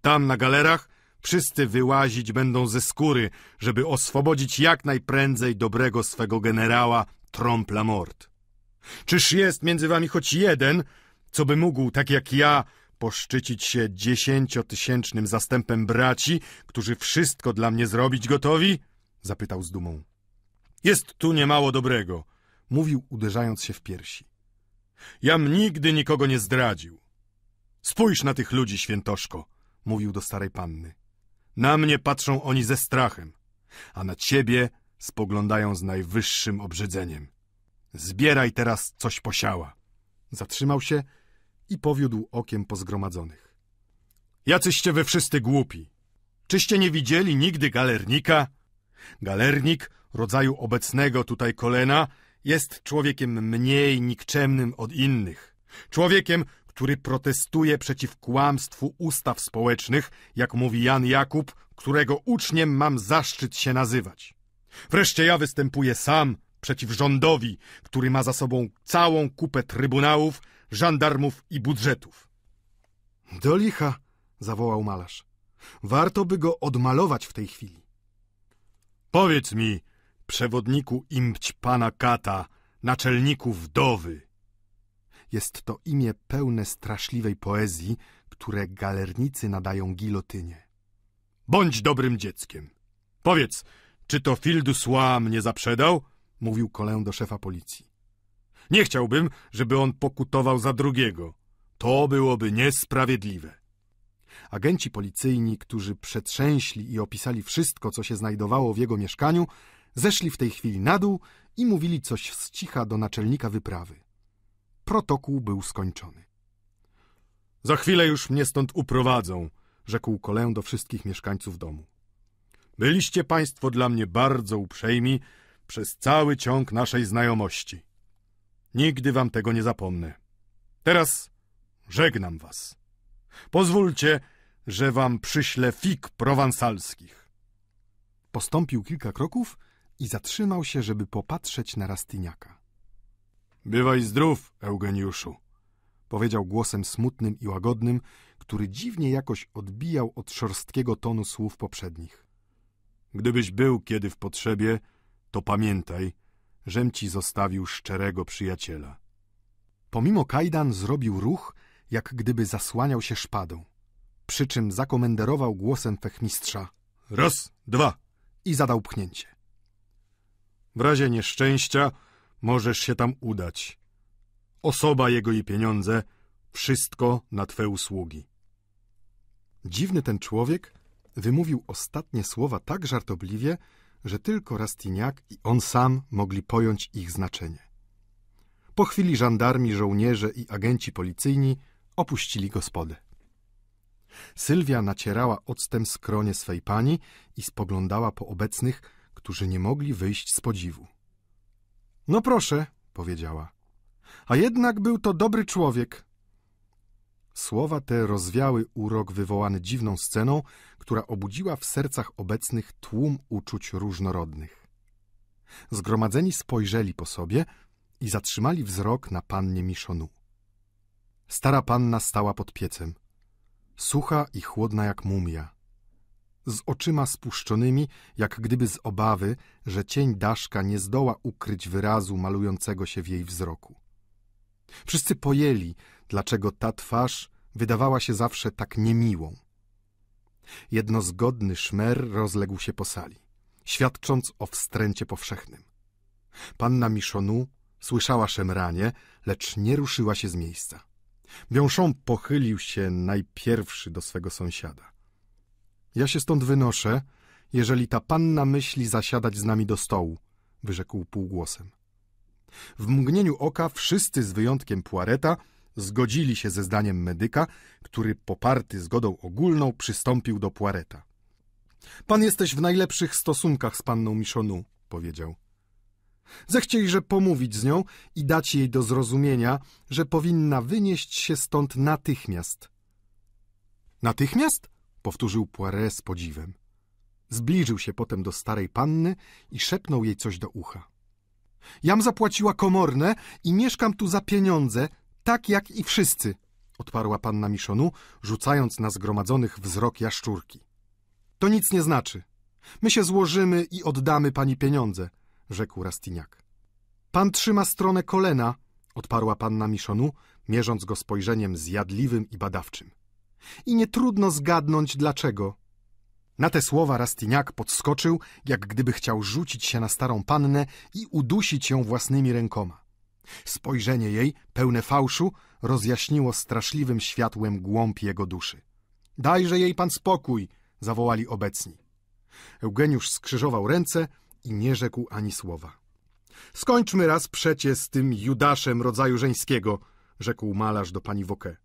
Tam na galerach wszyscy wyłazić będą ze skóry, żeby oswobodzić jak najprędzej dobrego swego generała Trompla Mort. Czyż jest między wami choć jeden, co by mógł, tak jak ja, poszczycić się dziesięciotysięcznym zastępem braci, którzy wszystko dla mnie zrobić gotowi? Zapytał z dumą. Jest tu niemało dobrego, mówił uderzając się w piersi. Jam nigdy nikogo nie zdradził. Spójrz na tych ludzi, świętoszko, mówił do starej panny. Na mnie patrzą oni ze strachem, a na ciebie spoglądają z najwyższym obrzydzeniem. Zbieraj teraz coś posiała. Zatrzymał się i powiódł okiem po zgromadzonych. Jacyście wy wszyscy głupi. Czyście nie widzieli nigdy galernika? Galernik, rodzaju obecnego tutaj kolena, jest człowiekiem mniej nikczemnym od innych. Człowiekiem, który protestuje przeciw kłamstwu ustaw społecznych, jak mówi Jan Jakub, którego uczniem mam zaszczyt się nazywać. Wreszcie ja występuję sam przeciw rządowi, który ma za sobą całą kupę trybunałów, żandarmów i budżetów. Do licha, zawołał malarz. Warto by go odmalować w tej chwili. Powiedz mi, przewodniku imć pana Kata, naczelniku wdowy. Jest to imię pełne straszliwej poezji, które galernicy nadają gilotynie. Bądź dobrym dzieckiem. Powiedz, czy to Fildus Ła mnie zaprzedał? Mówił kolę do szefa policji. Nie chciałbym, żeby on pokutował za drugiego. To byłoby niesprawiedliwe. Agenci policyjni, którzy przetrzęśli i opisali wszystko, co się znajdowało w jego mieszkaniu, zeszli w tej chwili na dół i mówili coś z cicha do naczelnika wyprawy. Protokół był skończony. Za chwilę już mnie stąd uprowadzą, rzekł kolę do wszystkich mieszkańców domu. Byliście państwo dla mnie bardzo uprzejmi przez cały ciąg naszej znajomości. Nigdy wam tego nie zapomnę. Teraz żegnam was. Pozwólcie, że wam przyślę fig prowansalskich. Postąpił kilka kroków i zatrzymał się, żeby popatrzeć na Rastyniaka. Bywaj zdrów, Eugeniuszu, powiedział głosem smutnym i łagodnym, który dziwnie jakoś odbijał od szorstkiego tonu słów poprzednich. Gdybyś był kiedy w potrzebie, to pamiętaj, żem ci zostawił szczerego przyjaciela. Pomimo kajdan zrobił ruch, jak gdyby zasłaniał się szpadą, przy czym zakomenderował głosem fechmistrza Raz, dwa i zadał pchnięcie. W razie nieszczęścia możesz się tam udać. Osoba jego i pieniądze, wszystko na twe usługi. Dziwny ten człowiek wymówił ostatnie słowa tak żartobliwie, że tylko Rastignac i on sam mogli pojąć ich znaczenie. Po chwili żandarmi, żołnierze i agenci policyjni opuścili gospodę. Sylwia nacierała octem skronie swej pani i spoglądała po obecnych, którzy nie mogli wyjść z podziwu. No proszę, powiedziała. A jednak był to dobry człowiek. Słowa te rozwiały urok wywołany dziwną sceną, która obudziła w sercach obecnych tłum uczuć różnorodnych. Zgromadzeni spojrzeli po sobie i zatrzymali wzrok na pannie Miszonu. Stara panna stała pod piecem, sucha i chłodna jak mumia, z oczyma spuszczonymi, jak gdyby z obawy, że cień Daszka nie zdoła ukryć wyrazu malującego się w jej wzroku. Wszyscy pojęli, dlaczego ta twarz wydawała się zawsze tak niemiłą. Jednozgodny szmer rozległ się po sali, świadcząc o wstręcie powszechnym. Panna Miszonu słyszała szemranie, lecz nie ruszyła się z miejsca. Biąszą pochylił się najpierwszy do swego sąsiada. Ja się stąd wynoszę, jeżeli ta panna myśli zasiadać z nami do stołu, wyrzekł półgłosem. W mgnieniu oka wszyscy z wyjątkiem Puareta zgodzili się ze zdaniem medyka, który poparty zgodą ogólną przystąpił do Puareta. Pan jesteś w najlepszych stosunkach z panną Michonu, powiedział. Zechciejże pomówić z nią i dać jej do zrozumienia, że powinna wynieść się stąd natychmiast. Natychmiast? powtórzył Poiret z podziwem. Zbliżył się potem do starej panny i szepnął jej coś do ucha. Jam zapłaciła komorne i mieszkam tu za pieniądze, tak jak i wszyscy, odparła panna Miszonu, rzucając na zgromadzonych wzrok jaszczurki. To nic nie znaczy. My się złożymy i oddamy pani pieniądze, rzekł Rastiniak. Pan trzyma stronę kolena, odparła panna Miszonu, mierząc go spojrzeniem zjadliwym i badawczym. I nie trudno zgadnąć dlaczego. Na te słowa Rastiniak podskoczył, jak gdyby chciał rzucić się na starą pannę i udusić ją własnymi rękoma. Spojrzenie jej, pełne fałszu, rozjaśniło straszliwym światłem głąb jego duszy. Dajże jej pan spokój, zawołali obecni. Eugeniusz skrzyżował ręce i nie rzekł ani słowa. Skończmy raz przecie z tym Judaszem rodzaju żeńskiego, rzekł malarz do pani Woke.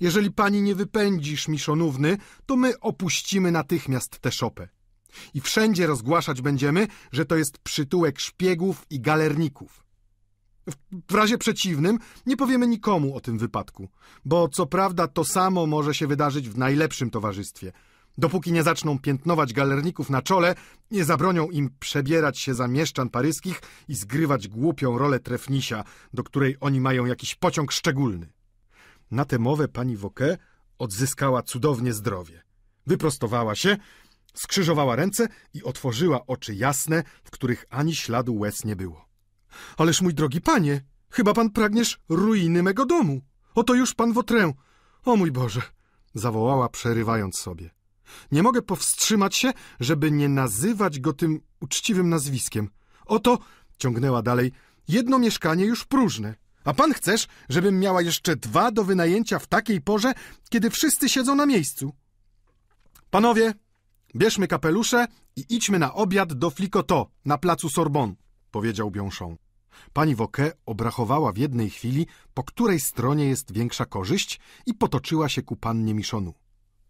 Jeżeli pani nie wypędzisz Miszonówny, to my opuścimy natychmiast tę szopę. I wszędzie rozgłaszać będziemy, że to jest przytułek szpiegów i galerników. W razie przeciwnym nie powiemy nikomu o tym wypadku, bo co prawda to samo może się wydarzyć w najlepszym towarzystwie. Dopóki nie zaczną piętnować galerników na czole, nie zabronią im przebierać się za mieszczan paryskich i zgrywać głupią rolę trefnisia, do której oni mają jakiś pociąg szczególny. Na tę mowę pani Woke odzyskała cudownie zdrowie. Wyprostowała się, skrzyżowała ręce i otworzyła oczy jasne, w których ani śladu łez nie było. Ależ mój drogi panie, chyba pan pragniesz ruiny mego domu. Oto już pan Wotrę. O mój Boże! zawołała, przerywając sobie. Nie mogę powstrzymać się, żeby nie nazywać go tym uczciwym nazwiskiem. Oto, ciągnęła dalej, jedno mieszkanie już próżne. A pan chcesz, żebym miała jeszcze dwa do wynajęcia w takiej porze, kiedy wszyscy siedzą na miejscu? Panowie, bierzmy kapelusze i idźmy na obiad do Flicoto na placu Sorbonne, powiedział Biąszą. Pani Woke obrachowała w jednej chwili, po której stronie jest większa korzyść i potoczyła się ku pannie Miszonu.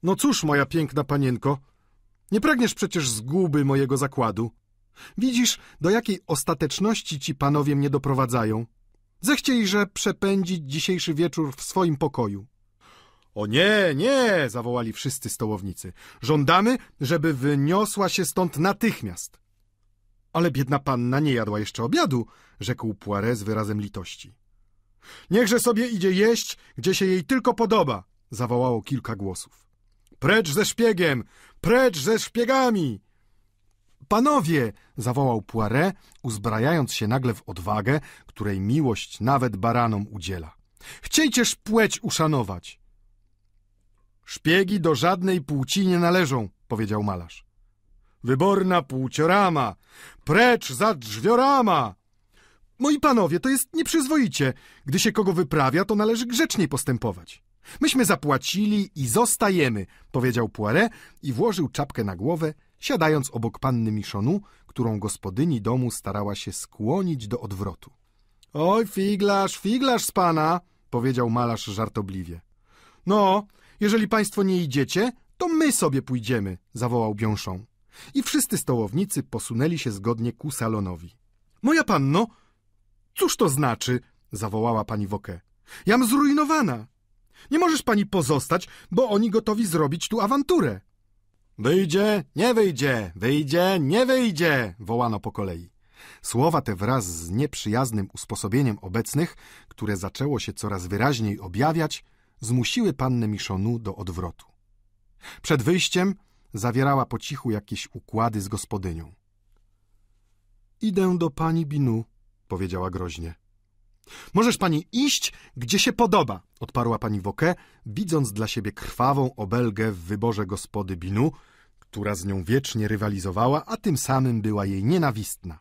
No cóż, moja piękna panienko, nie pragniesz przecież zguby mojego zakładu. Widzisz, do jakiej ostateczności ci panowie mnie doprowadzają. Zechciejże przepędzić dzisiejszy wieczór w swoim pokoju. O nie, nie, zawołali wszyscy stołownicy. Żądamy, żeby wyniosła się stąd natychmiast. Ale biedna panna nie jadła jeszcze obiadu, rzekł Poiret z wyrazem litości. Niechże sobie idzie jeść, gdzie się jej tylko podoba, zawołało kilka głosów. Precz ze szpiegiem! Precz ze szpiegami! Panowie! zawołał Poiret, uzbrajając się nagle w odwagę, której miłość nawet baranom udziela. Chciejcież płeć uszanować! Szpiegi do żadnej płci nie należą, powiedział malarz. Wyborna płciorama! Precz za drzwiorama! Moi panowie, to jest nieprzyzwoicie. Gdy się kogo wyprawia, to należy grzecznie postępować. Myśmy zapłacili i zostajemy, powiedział Poiret i włożył czapkę na głowę, siadając obok panny Michonu, którą gospodyni domu starała się skłonić do odwrotu. Oj, figlarz, figlarz z pana, powiedział malarz żartobliwie. No, jeżeli państwo nie idziecie, to my sobie pójdziemy, zawołał Biąszą. I wszyscy stołownicy posunęli się zgodnie ku salonowi. Moja panno, cóż to znaczy? zawołała pani Woke. Jam zrujnowana. Nie możesz pani pozostać, bo oni gotowi zrobić tu awanturę. Wyjdzie, nie wyjdzie, wyjdzie, nie wyjdzie, wołano po kolei. Słowa te wraz z nieprzyjaznym usposobieniem obecnych, które zaczęło się coraz wyraźniej objawiać, zmusiły pannę Miszonu do odwrotu. Przed wyjściem zawierała po cichu jakieś układy z gospodynią. Idę do pani Binu, powiedziała groźnie. Możesz pani iść, gdzie się podoba, odparła pani Woke, widząc dla siebie krwawą obelgę w wyborze gospody Binu, która z nią wiecznie rywalizowała, a tym samym była jej nienawistna.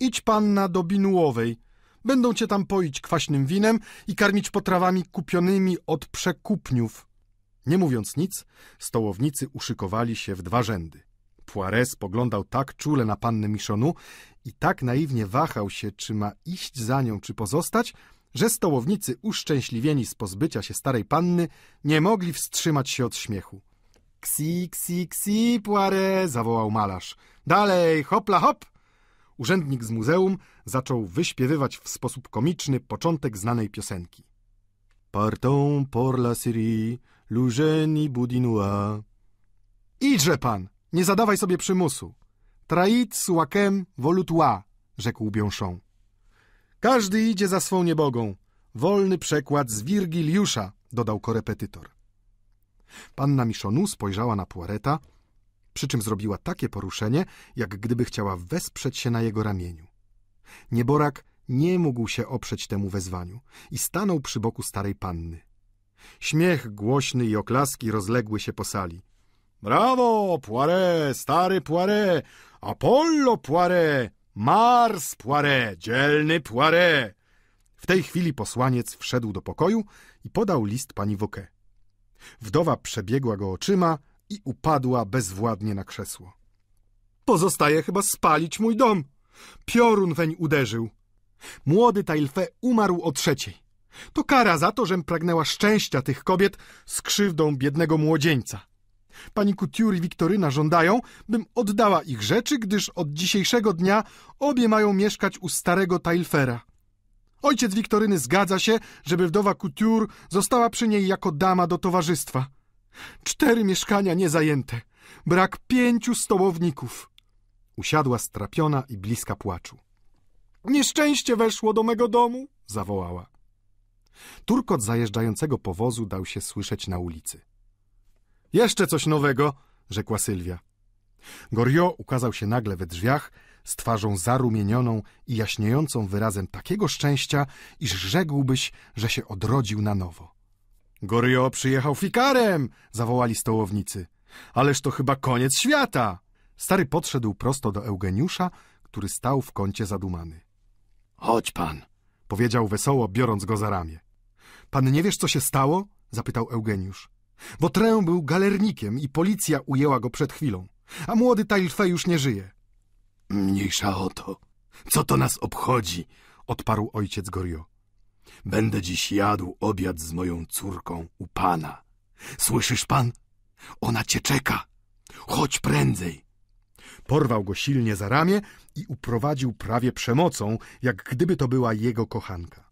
Idź panna do Binułowej. Będą cię tam poić kwaśnym winem i karmić potrawami kupionymi od przekupniów. Nie mówiąc nic, stołownicy uszykowali się w dwa rzędy. Poiret spoglądał tak czule na pannę Michonu i tak naiwnie wahał się, czy ma iść za nią, czy pozostać, że stołownicy uszczęśliwieni z pozbycia się starej panny nie mogli wstrzymać się od śmiechu. Ksi, ksi, ksi, Poiret, zawołał malarz. Dalej, hopla hop! Urzędnik z muzeum zaczął wyśpiewywać w sposób komiczny początek znanej piosenki. Partons pour la Syrie, Lugeni Boudinois. Idźże pan, nie zadawaj sobie przymusu. Trait suakem volutua, rzekł Biąszą. Każdy idzie za swą niebogą. Wolny przekład z Wirgiliusza, dodał korepetytor. Panna Michonu spojrzała na Puareta, przy czym zrobiła takie poruszenie, jak gdyby chciała wesprzeć się na jego ramieniu. Nieborak nie mógł się oprzeć temu wezwaniu i stanął przy boku starej panny. Śmiech głośny i oklaski rozległy się po sali. Brawo, Poiret, stary Poiret, Apollo Poiret, Mars Poiret, dzielny Poiret. W tej chwili posłaniec wszedł do pokoju i podał list pani Woke. Wdowa przebiegła go oczyma i upadła bezwładnie na krzesło. Pozostaje chyba spalić mój dom. Piorun weń uderzył. Młody Tailfe umarł o trzeciej. To kara za to, żem pragnęła szczęścia tych kobiet z krzywdą biednego młodzieńca. Pani Couture i Wiktoryna żądają, bym oddała ich rzeczy, gdyż od dzisiejszego dnia obie mają mieszkać u starego Tailfera. Ojciec Wiktoryny zgadza się, żeby wdowa Couture została przy niej jako dama do towarzystwa. Cztery mieszkania niezajęte. Brak pięciu stołowników. Usiadła strapiona i bliska płaczu. Nieszczęście weszło do mego domu, zawołała. Turkot zajeżdżającego powozu dał się słyszeć na ulicy. Jeszcze coś nowego, rzekła Sylwia. Gorio ukazał się nagle we drzwiach z twarzą zarumienioną i jaśniejącą wyrazem takiego szczęścia, iż rzekłbyś, że się odrodził na nowo. Gorio przyjechał fikarem, zawołali stołownicy. Ależ to chyba koniec świata. Stary podszedł prosto do Eugeniusza, który stał w kącie zadumany. Chodź pan, powiedział wesoło, biorąc go za ramię. Pan nie wiesz, co się stało? zapytał Eugeniusz. Wotrę był galernikiem i policja ujęła go przed chwilą, a młody Tailfe już nie żyje. Mniejsza o to. Co to nas obchodzi? odparł ojciec Gorio. Będę dziś jadł obiad z moją córką u pana. Słyszysz pan? Ona cię czeka. Chodź prędzej. Porwał go silnie za ramię i uprowadził prawie przemocą, jak gdyby to była jego kochanka.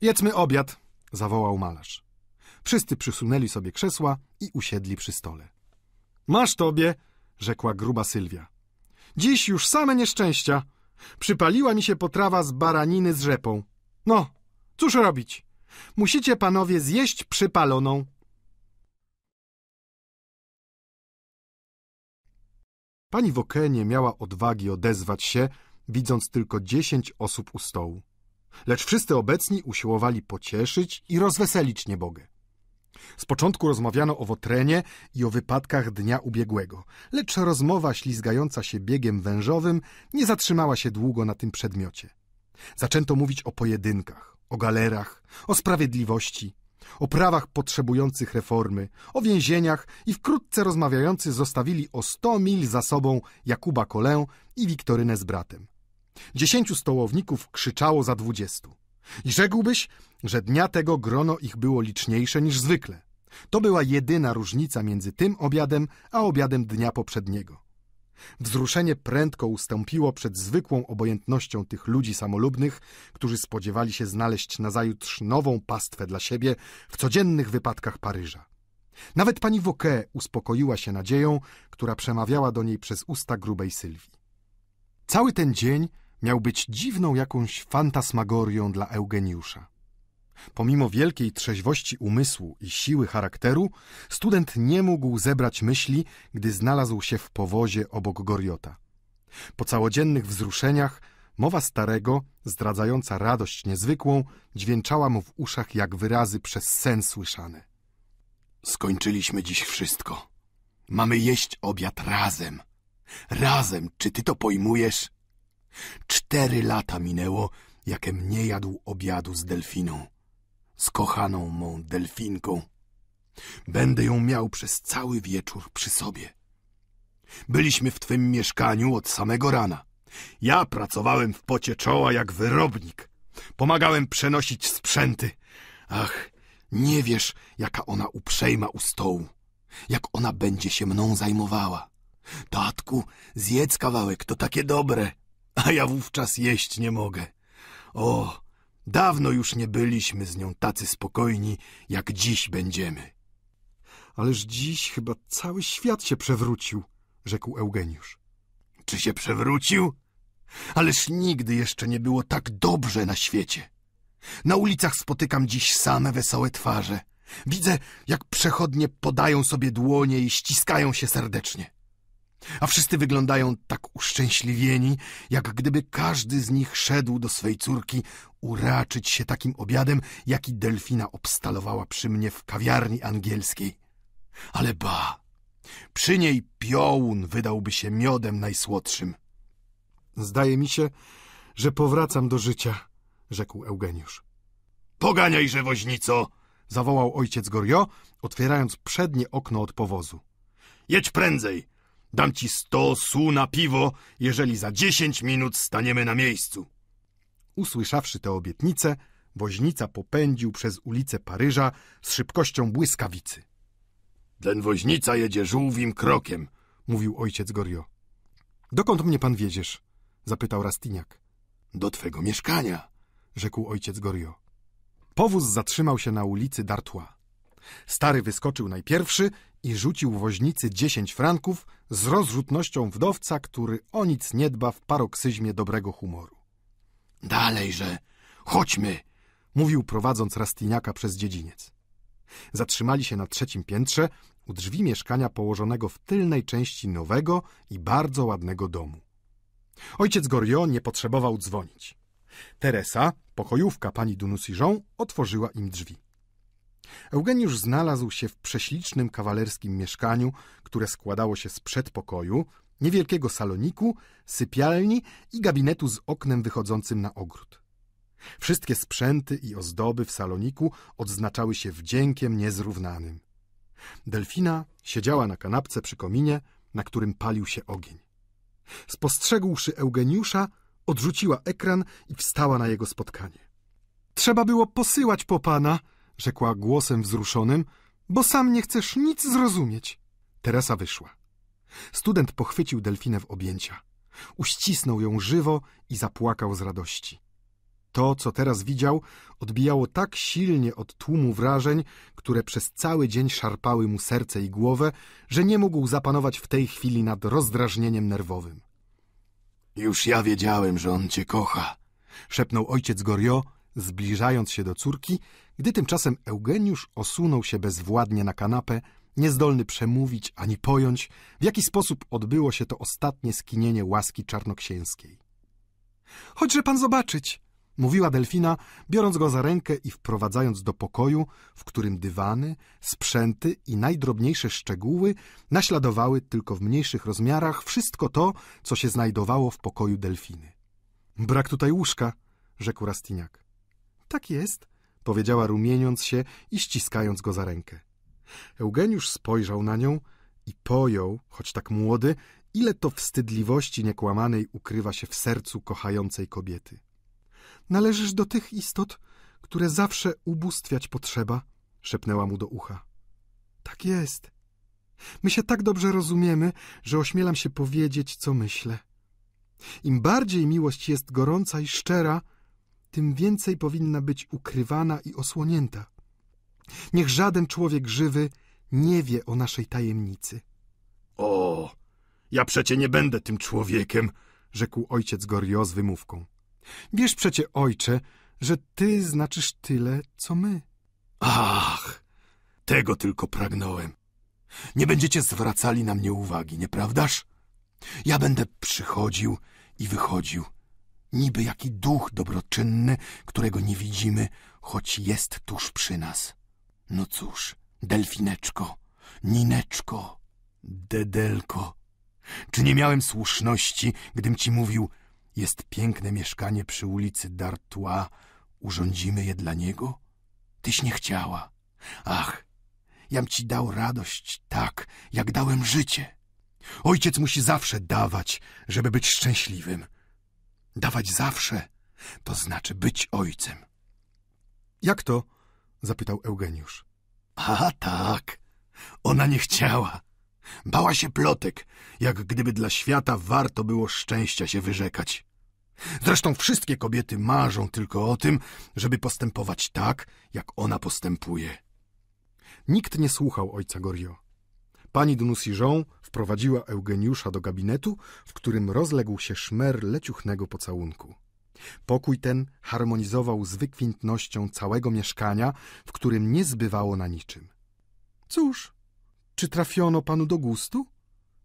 Jedzmy obiad, zawołał malarz. Wszyscy przysunęli sobie krzesła i usiedli przy stole. Masz tobie, rzekła gruba Sylwia. Dziś już same nieszczęścia. Przypaliła mi się potrawa z baraniny z rzepą. No, cóż robić? Musicie panowie zjeść przypaloną. Pani Woke nie miała odwagi odezwać się, widząc tylko dziesięć osób u stołu. Lecz wszyscy obecni usiłowali pocieszyć i rozweselić niebogę. Z początku rozmawiano o Wotrenie i o wypadkach dnia ubiegłego, lecz rozmowa ślizgająca się biegiem wężowym nie zatrzymała się długo na tym przedmiocie. Zaczęto mówić o pojedynkach, o galerach, o sprawiedliwości, o prawach potrzebujących reformy, o więzieniach i wkrótce rozmawiający zostawili o sto mil za sobą Jakuba Kolę i Wiktorynę z bratem. Dziesięciu stołowników krzyczało za dwudziestu. I rzekłbyś, że dnia tego grono ich było liczniejsze niż zwykle. To była jedyna różnica między tym obiadem a obiadem dnia poprzedniego. Wzruszenie prędko ustąpiło przed zwykłą obojętnością tych ludzi samolubnych, którzy spodziewali się znaleźć nazajutrz nową pastwę dla siebie w codziennych wypadkach Paryża. Nawet pani Wauquet uspokoiła się nadzieją, która przemawiała do niej przez usta grubej Sylwii. Cały ten dzień miał być dziwną jakąś fantasmagorią dla Eugeniusza. Pomimo wielkiej trzeźwości umysłu i siły charakteru, student nie mógł zebrać myśli, gdy znalazł się w powozie obok Goriota. Po całodziennych wzruszeniach mowa starego, zdradzająca radość niezwykłą, dźwięczała mu w uszach jak wyrazy przez sen słyszane. Skończyliśmy dziś wszystko. Mamy jeść obiad razem. Razem, czy ty to pojmujesz? Cztery lata minęło, jakem nie jadł obiadu z delfiną. Z kochaną mą delfinką. Będę ją miał przez cały wieczór przy sobie. Byliśmy w twym mieszkaniu od samego rana. Ja pracowałem w pocie czoła jak wyrobnik. Pomagałem przenosić sprzęty. Ach, nie wiesz, jaka ona uprzejma u stołu. Jak ona będzie się mną zajmowała. Tatku, zjedz kawałek, to takie dobre. A ja wówczas jeść nie mogę. O, dawno już nie byliśmy z nią tacy spokojni, jak dziś będziemy. Ależ dziś chyba cały świat się przewrócił, rzekł Eugeniusz. Czy się przewrócił? Ależ nigdy jeszcze nie było tak dobrze na świecie. Na ulicach spotykam dziś same wesołe twarze. Widzę, jak przechodnie podają sobie dłonie i ściskają się serdecznie. A wszyscy wyglądają tak uszczęśliwieni, jak gdyby każdy z nich szedł do swej córki uraczyć się takim obiadem, jaki delfina obstalowała przy mnie w kawiarni angielskiej. Ale ba, przy niej piołun wydałby się miodem najsłodszym. Zdaje mi się, że powracam do życia, rzekł Eugeniusz. Poganiaj, woźnico! zawołał ojciec Gorio, otwierając przednie okno od powozu. Jedź prędzej! Dam ci sto su na piwo, jeżeli za dziesięć minut staniemy na miejscu. Usłyszawszy tę obietnicę, woźnica popędził przez ulicę Paryża z szybkością błyskawicy. Ten woźnica jedzie żółwim krokiem, mówił ojciec Gorio. Dokąd mnie pan wiedziesz? zapytał Rastiniak. Do twego mieszkania, rzekł ojciec Gorio. Powóz zatrzymał się na ulicy D'Artois. Stary wyskoczył najpierwszy i rzucił woźnicy dziesięć franków z rozrzutnością wdowca, który o nic nie dba w paroksyzmie dobrego humoru. Dalejże, chodźmy, mówił prowadząc Rastiniaka przez dziedziniec. Zatrzymali się na trzecim piętrze u drzwi mieszkania położonego w tylnej części nowego i bardzo ładnego domu. Ojciec Goriot nie potrzebował dzwonić. Teresa, pokojówka pani Dunusijon, otworzyła im drzwi. Eugeniusz znalazł się w prześlicznym kawalerskim mieszkaniu, które składało się z przedpokoju, niewielkiego saloniku, sypialni i gabinetu z oknem wychodzącym na ogród. Wszystkie sprzęty i ozdoby w saloniku odznaczały się wdziękiem niezrównanym. Delfina siedziała na kanapce przy kominie, na którym palił się ogień. Spostrzegłszy Eugeniusza, odrzuciła ekran i wstała na jego spotkanie. Trzeba było posyłać po pana, rzekła głosem wzruszonym, bo sam nie chcesz nic zrozumieć. Teresa wyszła. Student pochwycił delfinę w objęcia. Uścisnął ją żywo i zapłakał z radości. To, co teraz widział, odbijało tak silnie od tłumu wrażeń, które przez cały dzień szarpały mu serce i głowę, że nie mógł zapanować w tej chwili nad rozdrażnieniem nerwowym. Już ja wiedziałem, że on cię kocha, szepnął ojciec Gorio, zbliżając się do córki, gdy tymczasem Eugeniusz osunął się bezwładnie na kanapę, niezdolny przemówić ani pojąć, w jaki sposób odbyło się to ostatnie skinienie łaski czarnoksięskiej. Chodźże pan zobaczyć, mówiła Delfina, biorąc go za rękę i wprowadzając do pokoju, w którym dywany, sprzęty i najdrobniejsze szczegóły naśladowały tylko w mniejszych rozmiarach wszystko to, co się znajdowało w pokoju Delfiny. Brak tutaj łóżka, rzekł Rastiniak. Tak jest, powiedziała rumieniąc się i ściskając go za rękę. Eugeniusz spojrzał na nią i pojął, choć tak młody, ile to wstydliwości niekłamanej ukrywa się w sercu kochającej kobiety. Należysz do tych istot, które zawsze ubóstwiać potrzeba, szepnęła mu do ucha. Tak jest. My się tak dobrze rozumiemy, że ośmielam się powiedzieć, co myślę. Im bardziej miłość jest gorąca i szczera, tym więcej powinna być ukrywana i osłonięta. Niech żaden człowiek żywy nie wie o naszej tajemnicy. O, ja przecie nie będę tym człowiekiem, rzekł ojciec Gorio z wymówką. Wiesz przecie, ojcze, że ty znaczysz tyle, co my. Ach, tego tylko pragnąłem. Nie będziecie zwracali na mnie uwagi, nieprawdaż? Ja będę przychodził i wychodził, niby jaki duch dobroczynny, którego nie widzimy, choć jest tuż przy nas. No cóż, delfineczko, nineczko, dedelko, czy nie miałem słuszności, gdym ci mówił, jest piękne mieszkanie przy ulicy D'Artois. Urządzimy je dla niego? Tyś nie chciała. Ach, jam ci dał radość tak, jak dałem życie. Ojciec musi zawsze dawać, żeby być szczęśliwym. Dawać zawsze, to znaczy być ojcem. Jak to? zapytał Eugeniusz. A tak, ona nie chciała. Bała się plotek, jak gdyby dla świata warto było szczęścia się wyrzekać. Zresztą wszystkie kobiety marzą tylko o tym, żeby postępować tak, jak ona postępuje. Nikt nie słuchał ojca Gorio. Pani Dunusijon wprowadziła Eugeniusza do gabinetu, w którym rozległ się szmer leciuchnego pocałunku. Pokój ten harmonizował z wykwintnością całego mieszkania, w którym nie zbywało na niczym. Cóż, czy trafiono panu do gustu?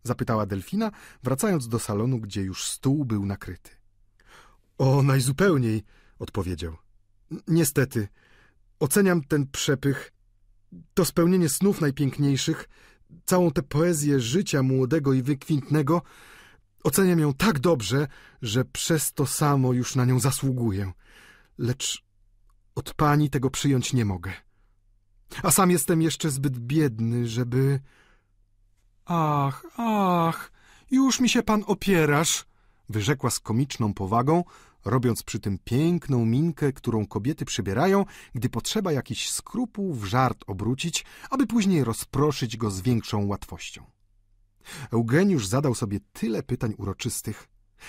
zapytała Delfina, wracając do salonu, gdzie już stół był nakryty. O, najzupełniej, odpowiedział. Niestety, oceniam ten przepych, to spełnienie snów najpiękniejszych, całą tę poezję życia młodego i wykwintnego, oceniam ją tak dobrze, że przez to samo już na nią zasługuję. Lecz od pani tego przyjąć nie mogę. A sam jestem jeszcze zbyt biedny, żeby... Ach, ach, już mi się pan opierasz, wyrzekła z komiczną powagą, robiąc przy tym piękną minkę, którą kobiety przybierają, gdy potrzeba jakiś skrupuł w żart obrócić, aby później rozproszyć go z większą łatwością. Eugeniusz zadał sobie tyle pytań uroczystych,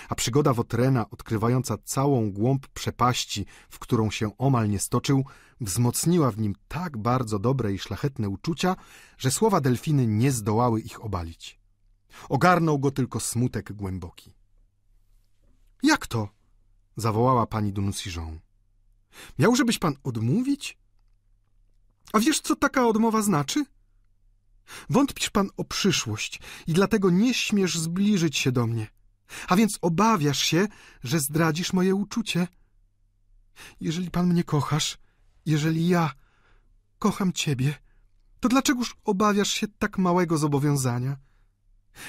a przygoda Wotrena, odkrywająca całą głąb przepaści, w którą się omal nie stoczył, wzmocniła w nim tak bardzo dobre i szlachetne uczucia, że słowa delfiny nie zdołały ich obalić. Ogarnął go tylko smutek głęboki. — Jak to? Zawołała pani Dunusijon. Miałżebyś pan odmówić? A wiesz, co taka odmowa znaczy? Wątpisz pan o przyszłość i dlatego nie śmiesz zbliżyć się do mnie. A więc obawiasz się, że zdradzisz moje uczucie. Jeżeli pan mnie kochasz, jeżeli ja kocham ciebie, to dlaczegoż obawiasz się tak małego zobowiązania?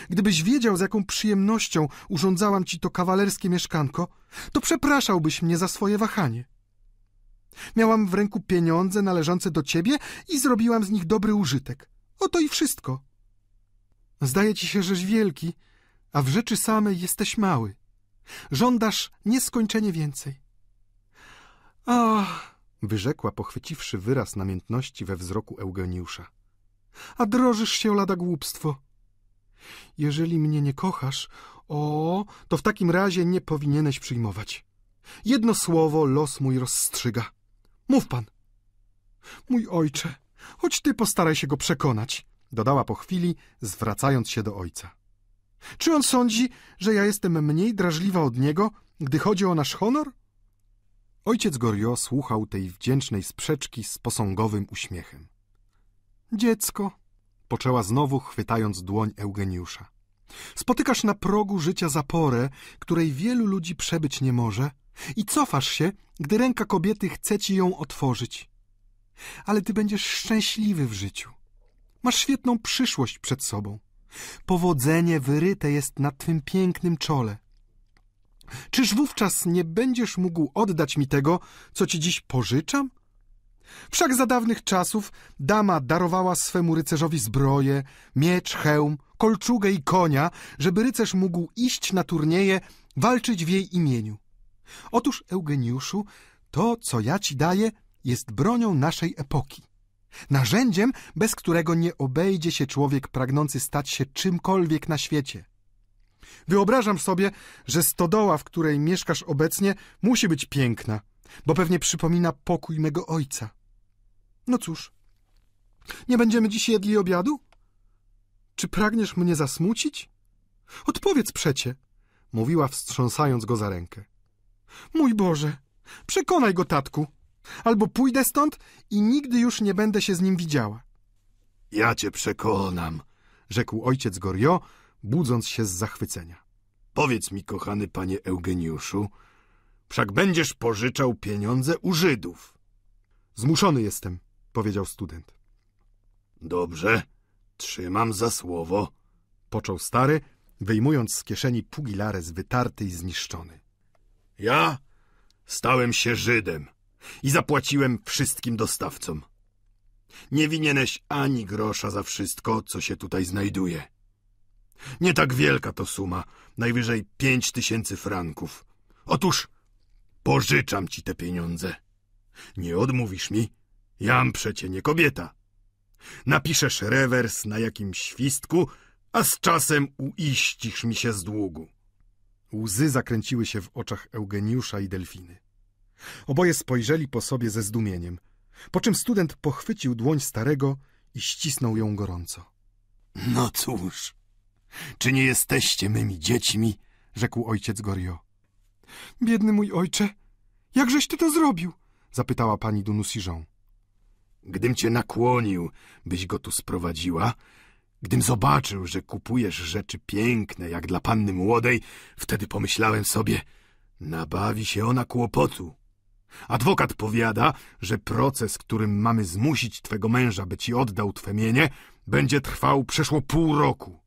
Gdybyś wiedział, z jaką przyjemnością urządzałam ci to kawalerskie mieszkanko, to przepraszałbyś mnie za swoje wahanie. Miałam w ręku pieniądze należące do ciebie i zrobiłam z nich dobry użytek. Oto i wszystko. Zdaje ci się, żeś wielki, a w rzeczy samej jesteś mały. Żądasz nieskończenie więcej. Ach, wyrzekła, pochwyciwszy wyraz namiętności we wzroku Eugeniusza. A drożysz się lada głupstwo. Jeżeli mnie nie kochasz, o, to w takim razie nie powinieneś przyjmować. Jedno słowo los mój rozstrzyga. Mów pan. Mój ojcze, choć ty postaraj się go przekonać, dodała po chwili, zwracając się do ojca. Czy on sądzi, że ja jestem mniej drażliwa od niego, gdy chodzi o nasz honor? Ojciec Gorio słuchał tej wdzięcznej sprzeczki z posągowym uśmiechem. Dziecko, poczęła znowu, chwytając dłoń Eugeniusza. Spotykasz na progu życia zaporę, której wielu ludzi przebyć nie może i cofasz się, gdy ręka kobiety chce ci ją otworzyć. Ale ty będziesz szczęśliwy w życiu. Masz świetną przyszłość przed sobą. Powodzenie wyryte jest na twym pięknym czole. Czyż wówczas nie będziesz mógł oddać mi tego, co ci dziś pożyczam? Wszak za dawnych czasów dama darowała swemu rycerzowi zbroję, miecz, hełm, kolczugę i konia, żeby rycerz mógł iść na turnieje, walczyć w jej imieniu. Otóż, Eugeniuszu, to, co ja ci daję, jest bronią naszej epoki. Narzędziem, bez którego nie obejdzie się człowiek pragnący stać się czymkolwiek na świecie. Wyobrażam sobie, że stodoła, w której mieszkasz obecnie, musi być piękna, bo pewnie przypomina pokój mego ojca. No cóż, nie będziemy dziś jedli obiadu? Czy pragniesz mnie zasmucić? Odpowiedz przecie, mówiła wstrząsając go za rękę. Mój Boże, przekonaj go, tatku, albo pójdę stąd i nigdy już nie będę się z nim widziała. Ja cię przekonam, rzekł ojciec Gorio, budząc się z zachwycenia. Powiedz mi, kochany panie Eugeniuszu, wszak będziesz pożyczał pieniądze u Żydów. Zmuszony jestem, powiedział student. Dobrze, trzymam za słowo, począł stary, wyjmując z kieszeni pugilares wytarty i zniszczony. Ja stałem się Żydem i zapłaciłem wszystkim dostawcom. Nie winieneś ani grosza za wszystko, co się tutaj znajduje. Nie tak wielka to suma, najwyżej pięć tysięcy franków. Otóż pożyczam ci te pieniądze. Nie odmówisz mi, Jam przecie nie kobieta. Napiszesz rewers na jakimś świstku, a z czasem uiścisz mi się z długu. Łzy zakręciły się w oczach Eugeniusza i Delfiny. Oboje spojrzeli po sobie ze zdumieniem, po czym student pochwycił dłoń starego i ścisnął ją gorąco. No cóż, czy nie jesteście mymi dziećmi? rzekł ojciec Gorio. Biedny mój ojcze, jakżeś ty to zrobił? zapytała pani Dunusiżą. Gdym cię nakłonił, byś go tu sprowadziła, gdym zobaczył, że kupujesz rzeczy piękne, jak dla panny młodej, wtedy pomyślałem sobie, nabawi się ona kłopotu. Adwokat powiada, że proces, którym mamy zmusić twego męża, by ci oddał twe mienie, będzie trwał przeszło pół roku.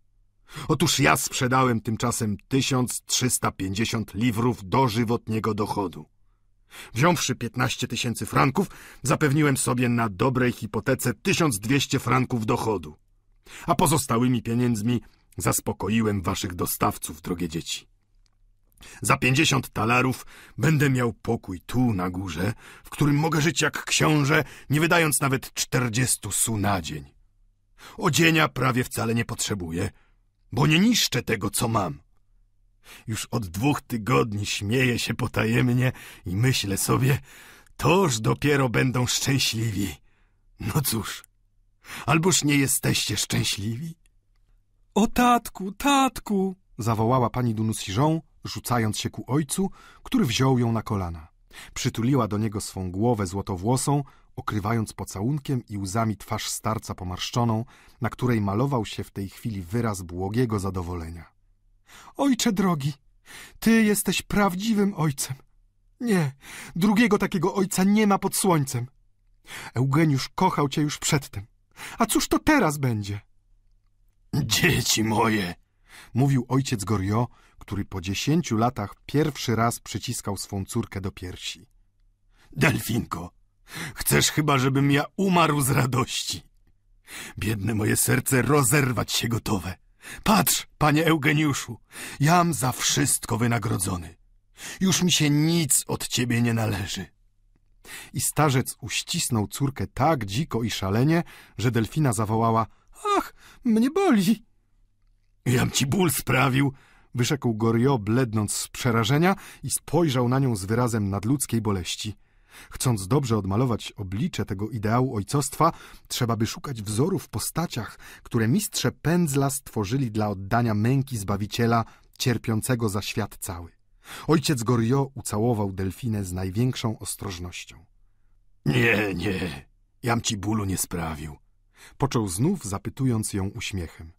Otóż ja sprzedałem tymczasem 1350 liwrów dożywotniego dochodu. Wziąwszy 15 tysięcy franków, zapewniłem sobie na dobrej hipotece 1200 franków dochodu. A pozostałymi pieniędzmi zaspokoiłem waszych dostawców, drogie dzieci. Za 50 talarów będę miał pokój tu na górze, w którym mogę żyć jak książę, nie wydając nawet 40 su na dzień. Odzienia prawie wcale nie potrzebuję, bo nie niszczę tego, co mam. Już od dwóch tygodni śmieję się potajemnie i myślę sobie, toż dopiero będą szczęśliwi. No cóż, alboż nie jesteście szczęśliwi? O tatku, tatku! zawołała pani Dunusiżą, rzucając się ku ojcu, który wziął ją na kolana. Przytuliła do niego swą głowę złotowłosą, okrywając pocałunkiem i łzami twarz starca pomarszczoną, na której malował się w tej chwili wyraz błogiego zadowolenia. Ojcze drogi, ty jesteś prawdziwym ojcem. Nie, drugiego takiego ojca nie ma pod słońcem. Eugeniusz kochał cię już przedtem. A cóż to teraz będzie? Dzieci moje, mówił ojciec Gorio, który po dziesięciu latach pierwszy raz przyciskał swą córkę do piersi. Delfinko, chcesz chyba, żebym ja umarł z radości. Biedne moje serce rozerwać się gotowe. Patrz, panie Eugeniuszu, jam za wszystko wynagrodzony. Już mi się nic od ciebie nie należy. I starzec uścisnął córkę tak dziko i szalenie, że delfina zawołała — Ach, mnie boli! Jam ci ból sprawił, wyrzekł Gorio, blednąc z przerażenia i spojrzał na nią z wyrazem nadludzkiej boleści. Chcąc dobrze odmalować oblicze tego ideału ojcostwa, trzeba by szukać wzoru w postaciach, które mistrze pędzla stworzyli dla oddania męki Zbawiciela cierpiącego za świat cały. Ojciec Gorio ucałował delfinę z największą ostrożnością. Nie, nie, jam ci bólu nie sprawił. Począł znów, zapytując ją uśmiechem.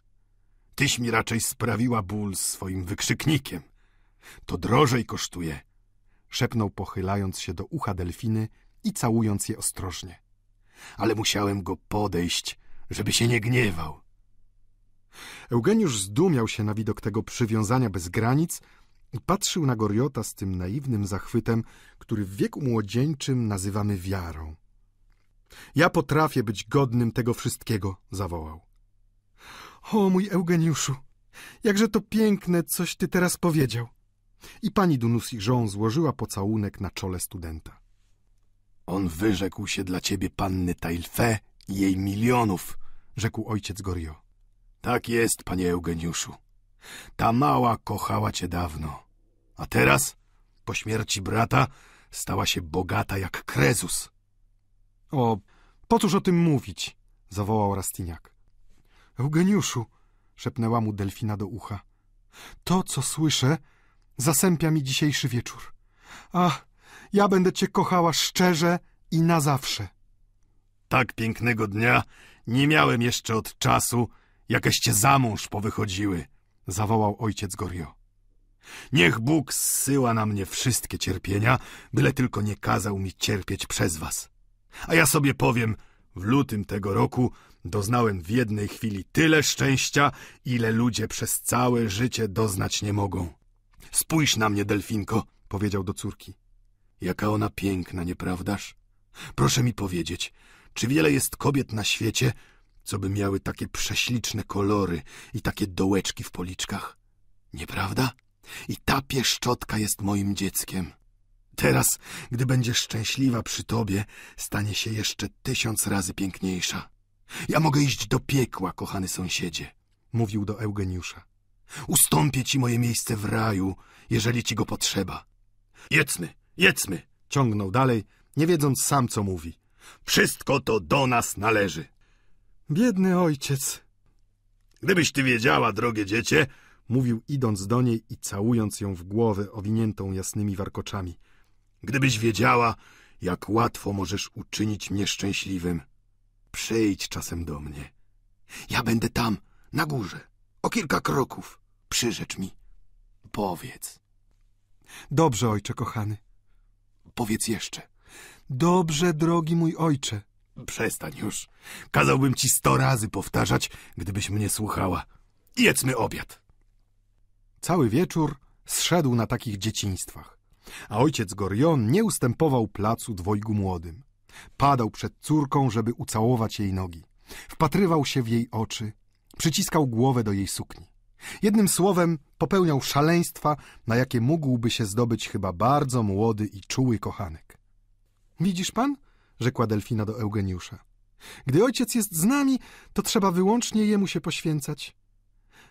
Tyś mi raczej sprawiła ból swoim wykrzyknikiem. To drożej kosztuje – szepnął pochylając się do ucha delfiny i całując je ostrożnie. Ale musiałem go podejść, żeby się nie gniewał. Eugeniusz zdumiał się na widok tego przywiązania bez granic i patrzył na Goriota z tym naiwnym zachwytem, który w wieku młodzieńczym nazywamy wiarą. Ja potrafię być godnym tego wszystkiego, zawołał. O mój Eugeniuszu, jakże to piękne, coś ty teraz powiedział i pani Dunusi-Żon złożyła pocałunek na czole studenta. On wyrzekł się dla ciebie panny Tailfe i jej milionów, rzekł ojciec Gorio. Tak jest, panie Eugeniuszu. Ta mała kochała cię dawno, a teraz, po śmierci brata, stała się bogata jak Krezus. O, po cóż o tym mówić? zawołał Rastiniak. Eugeniuszu, szepnęła mu Delfina do ucha. To, co słyszę, Zasępia mi dzisiejszy wieczór. Ach, ja będę cię kochała szczerze i na zawsze. Tak pięknego dnia nie miałem jeszcze od czasu, jakeście za mąż powychodziły, zawołał ojciec Gorio. Niech Bóg zsyła na mnie wszystkie cierpienia, byle tylko nie kazał mi cierpieć przez was. A ja sobie powiem, w lutym tego roku doznałem w jednej chwili tyle szczęścia, ile ludzie przez całe życie doznać nie mogą. Spójrz na mnie, Delfinko, powiedział do córki. Jaka ona piękna, nieprawdaż? Proszę mi powiedzieć, czy wiele jest kobiet na świecie, co by miały takie prześliczne kolory i takie dołeczki w policzkach? Nieprawda? I ta pieszczotka jest moim dzieckiem. Teraz, gdy będziesz szczęśliwa przy tobie, stanie się jeszcze tysiąc razy piękniejsza. Ja mogę iść do piekła, kochany sąsiedzie, mówił do Eugeniusza. Ustąpię ci moje miejsce w raju, jeżeli ci go potrzeba. Jedzmy, jedzmy, Ciągnął dalej, nie wiedząc sam, co mówi. wszystko to do nas należy. Biedny ojciec, Gdybyś ty wiedziała, drogie dziecię, mówił idąc do niej i całując ją w głowę owiniętą jasnymi warkoczami. gdybyś wiedziała, jak łatwo możesz uczynić mnie szczęśliwym. Przyjdź czasem do mnie. Ja będę tam, na górze, o kilka kroków. Przyrzecz mi. Powiedz, Dobrze, ojcze kochany. powiedz jeszcze. Dobrze, drogi mój ojcze. Przestań już. Kazałbym ci sto razy powtarzać, gdybyś mnie słuchała. Jedzmy obiad. Cały wieczór zszedł na takich dzieciństwach, a ojciec Gorion nie ustępował placu dwojgu młodym. Padał przed córką, żeby ucałować jej nogi. Wpatrywał się w jej oczy, przyciskał głowę do jej sukni. Jednym słowem popełniał szaleństwa, na jakie mógłby się zdobyć chyba bardzo młody i czuły kochanek. Widzisz pan? rzekła Delfina do Eugeniusza. Gdy ojciec jest z nami, to trzeba wyłącznie jemu się poświęcać.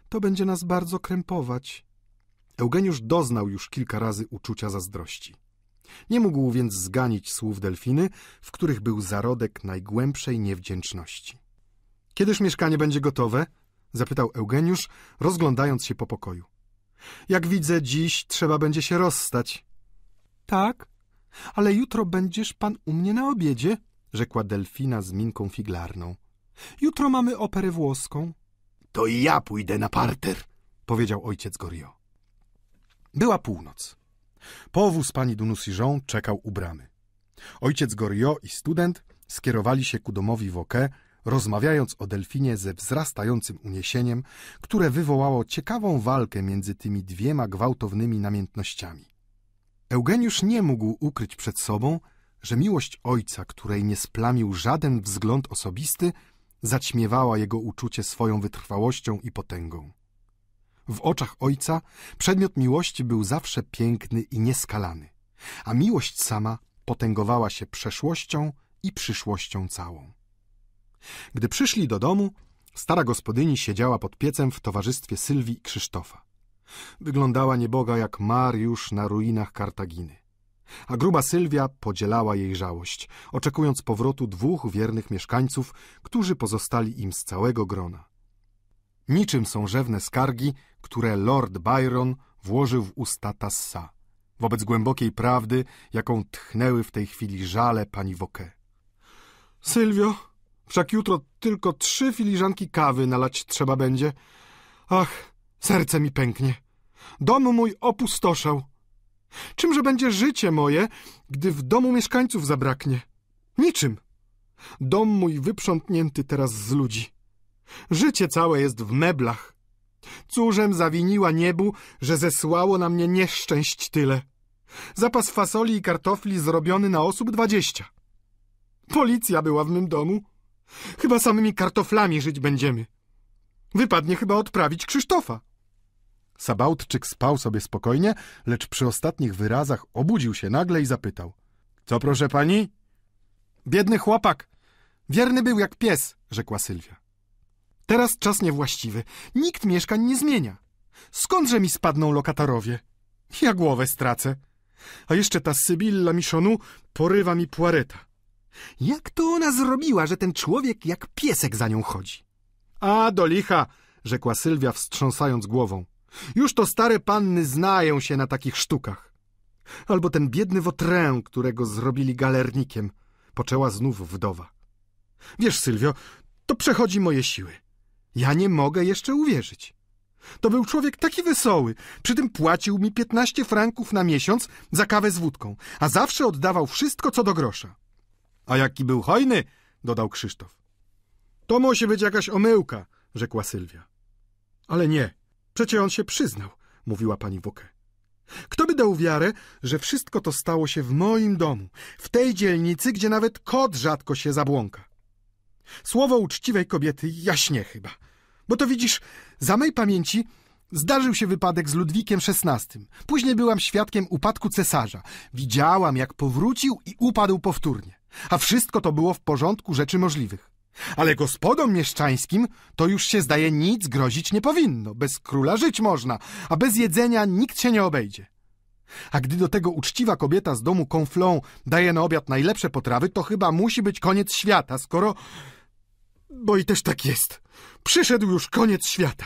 To będzie nas bardzo krępować. Eugeniusz doznał już kilka razy uczucia zazdrości. Nie mógł więc zganić słów Delfiny, w których był zarodek najgłębszej niewdzięczności. Kiedyż mieszkanie będzie gotowe? Zapytał Eugeniusz, rozglądając się po pokoju. Jak widzę, dziś trzeba będzie się rozstać. Tak, ale jutro będziesz pan u mnie na obiedzie, rzekła Delfina z minką figlarną. Jutro mamy operę włoską, To i ja pójdę na parter. powiedział ojciec Gorio. Była północ. Powóz pani Dunusijon czekał u bramy. Ojciec Gorio i student skierowali się ku domowi Woke, rozmawiając o delfinie ze wzrastającym uniesieniem, które wywołało ciekawą walkę między tymi dwiema gwałtownymi namiętnościami. Eugeniusz nie mógł ukryć przed sobą, że miłość ojca, której nie splamił żaden wzgląd osobisty, zaćmiewała jego uczucie swoją wytrwałością i potęgą. W oczach ojca przedmiot miłości był zawsze piękny i nieskalany, a miłość sama potęgowała się przeszłością i przyszłością całą. Gdy przyszli do domu, stara gospodyni siedziała pod piecem w towarzystwie Sylwii i Krzysztofa. Wyglądała nieboga jak Mariusz na ruinach Kartaginy. A gruba Sylwia podzielała jej żałość, oczekując powrotu dwóch wiernych mieszkańców, którzy pozostali im z całego grona. Niczym są rzewne skargi, które Lord Byron włożył w usta Tassa, wobec głębokiej prawdy, jaką tchnęły w tej chwili żale pani Woke. Sylwio, wszak jutro tylko trzy filiżanki kawy nalać trzeba będzie. Ach, serce mi pęknie. Dom mój opustoszał. Czymże będzie życie moje, gdy w domu mieszkańców zabraknie? Niczym. Dom mój wyprzątnięty teraz z ludzi. Życie całe jest w meblach. Cóżem zawiniła niebu, że zesłało na mnie nieszczęść tyle. Zapas fasoli i kartofli zrobiony na osób dwadzieścia. Policja była w mym domu. Chyba samymi kartoflami żyć będziemy. Wypadnie chyba odprawić Krzysztofa. Sabautczyk spał sobie spokojnie, lecz przy ostatnich wyrazach obudził się nagle i zapytał. Co proszę pani? Biedny chłopak. Wierny był jak pies, rzekła Sylwia. Teraz czas niewłaściwy. Nikt mieszkań nie zmienia. Skądże mi spadną lokatorowie? Ja głowę stracę. A jeszcze ta Sybilla Miszonu porywa mi Puareta. Jak to ona zrobiła, że ten człowiek jak piesek za nią chodzi? A, do licha, rzekła Sylwia, wstrząsając głową. Już to stare panny znają się na takich sztukach. Albo ten biedny Wotrę, którego zrobili galernikiem, poczęła znów wdowa. Wiesz, Sylwio, to przechodzi moje siły. Ja nie mogę jeszcze uwierzyć. To był człowiek taki wesoły, przy tym płacił mi 15 franków na miesiąc za kawę z wódką, a zawsze oddawał wszystko co do grosza. A jaki był hojny, dodał Krzysztof. To musi być jakaś omyłka, rzekła Sylwia. Ale nie, przecie on się przyznał, mówiła pani Woke. Kto by dał wiarę, że wszystko to stało się w moim domu, w tej dzielnicy, gdzie nawet kot rzadko się zabłąka? Słowo uczciwej kobiety jaśnie chyba. Bo to widzisz, za mej pamięci zdarzył się wypadek z Ludwikiem XVI. Później byłam świadkiem upadku cesarza. Widziałam, jak powrócił i upadł powtórnie. A wszystko to było w porządku rzeczy możliwych. Ale gospodom mieszczańskim to już się zdaje nic grozić nie powinno. Bez króla żyć można, a bez jedzenia nikt się nie obejdzie. A gdy do tego uczciwa kobieta z domu Conflon daje na obiad najlepsze potrawy, to chyba musi być koniec świata, skoro... Bo i też tak jest. Przyszedł już koniec świata.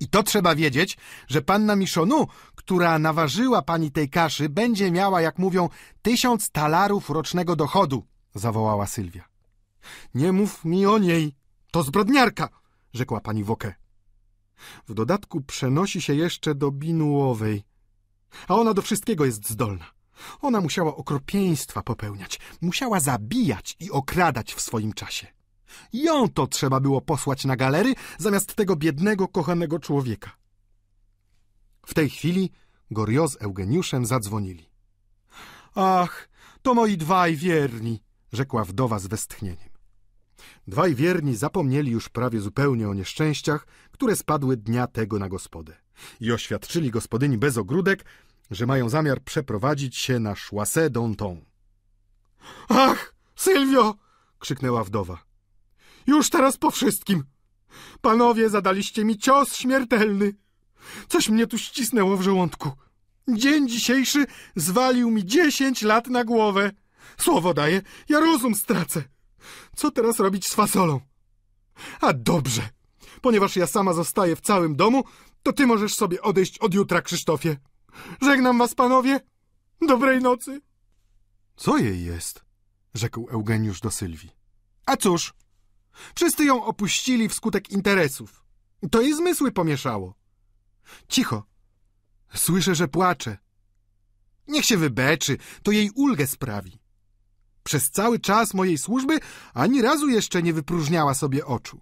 I to trzeba wiedzieć, że panna Miszonu, która naważyła pani tej kaszy, będzie miała, jak mówią, tysiąc talarów rocznego dochodu, zawołała Sylwia. Nie mów mi o niej, to zbrodniarka, rzekła pani Woke. W dodatku przenosi się jeszcze do binułowej, a ona do wszystkiego jest zdolna. Ona musiała okropieństwa popełniać, musiała zabijać i okradać w swoim czasie. Ją to trzeba było posłać na galery zamiast tego biednego, kochanego człowieka. W tej chwili Gorio z Eugeniuszem zadzwonili. Ach, to moi dwaj wierni, rzekła wdowa z westchnieniem. Dwaj wierni zapomnieli już prawie zupełnie o nieszczęściach, które spadły dnia tego na gospodę i oświadczyli gospodyni bez ogródek, że mają zamiar przeprowadzić się na Chaussée d'Anton. Ach, Sylwio! krzyknęła wdowa. Już teraz po wszystkim. Panowie, zadaliście mi cios śmiertelny. Coś mnie tu ścisnęło w żołądku. Dzień dzisiejszy zwalił mi dziesięć lat na głowę. Słowo daję, ja rozum stracę. Co teraz robić z fasolą? A dobrze, ponieważ ja sama zostaję w całym domu, to ty możesz sobie odejść od jutra, Krzysztofie. Żegnam was, panowie. Dobrej nocy. Co jej jest? rzekł Eugeniusz do Sylwii. A cóż, wszyscy ją opuścili wskutek interesów. To jej zmysły pomieszało. Cicho. Słyszę, że płacze. Niech się wybeczy, to jej ulgę sprawi. Przez cały czas mojej służby ani razu jeszcze nie wypróżniała sobie oczu.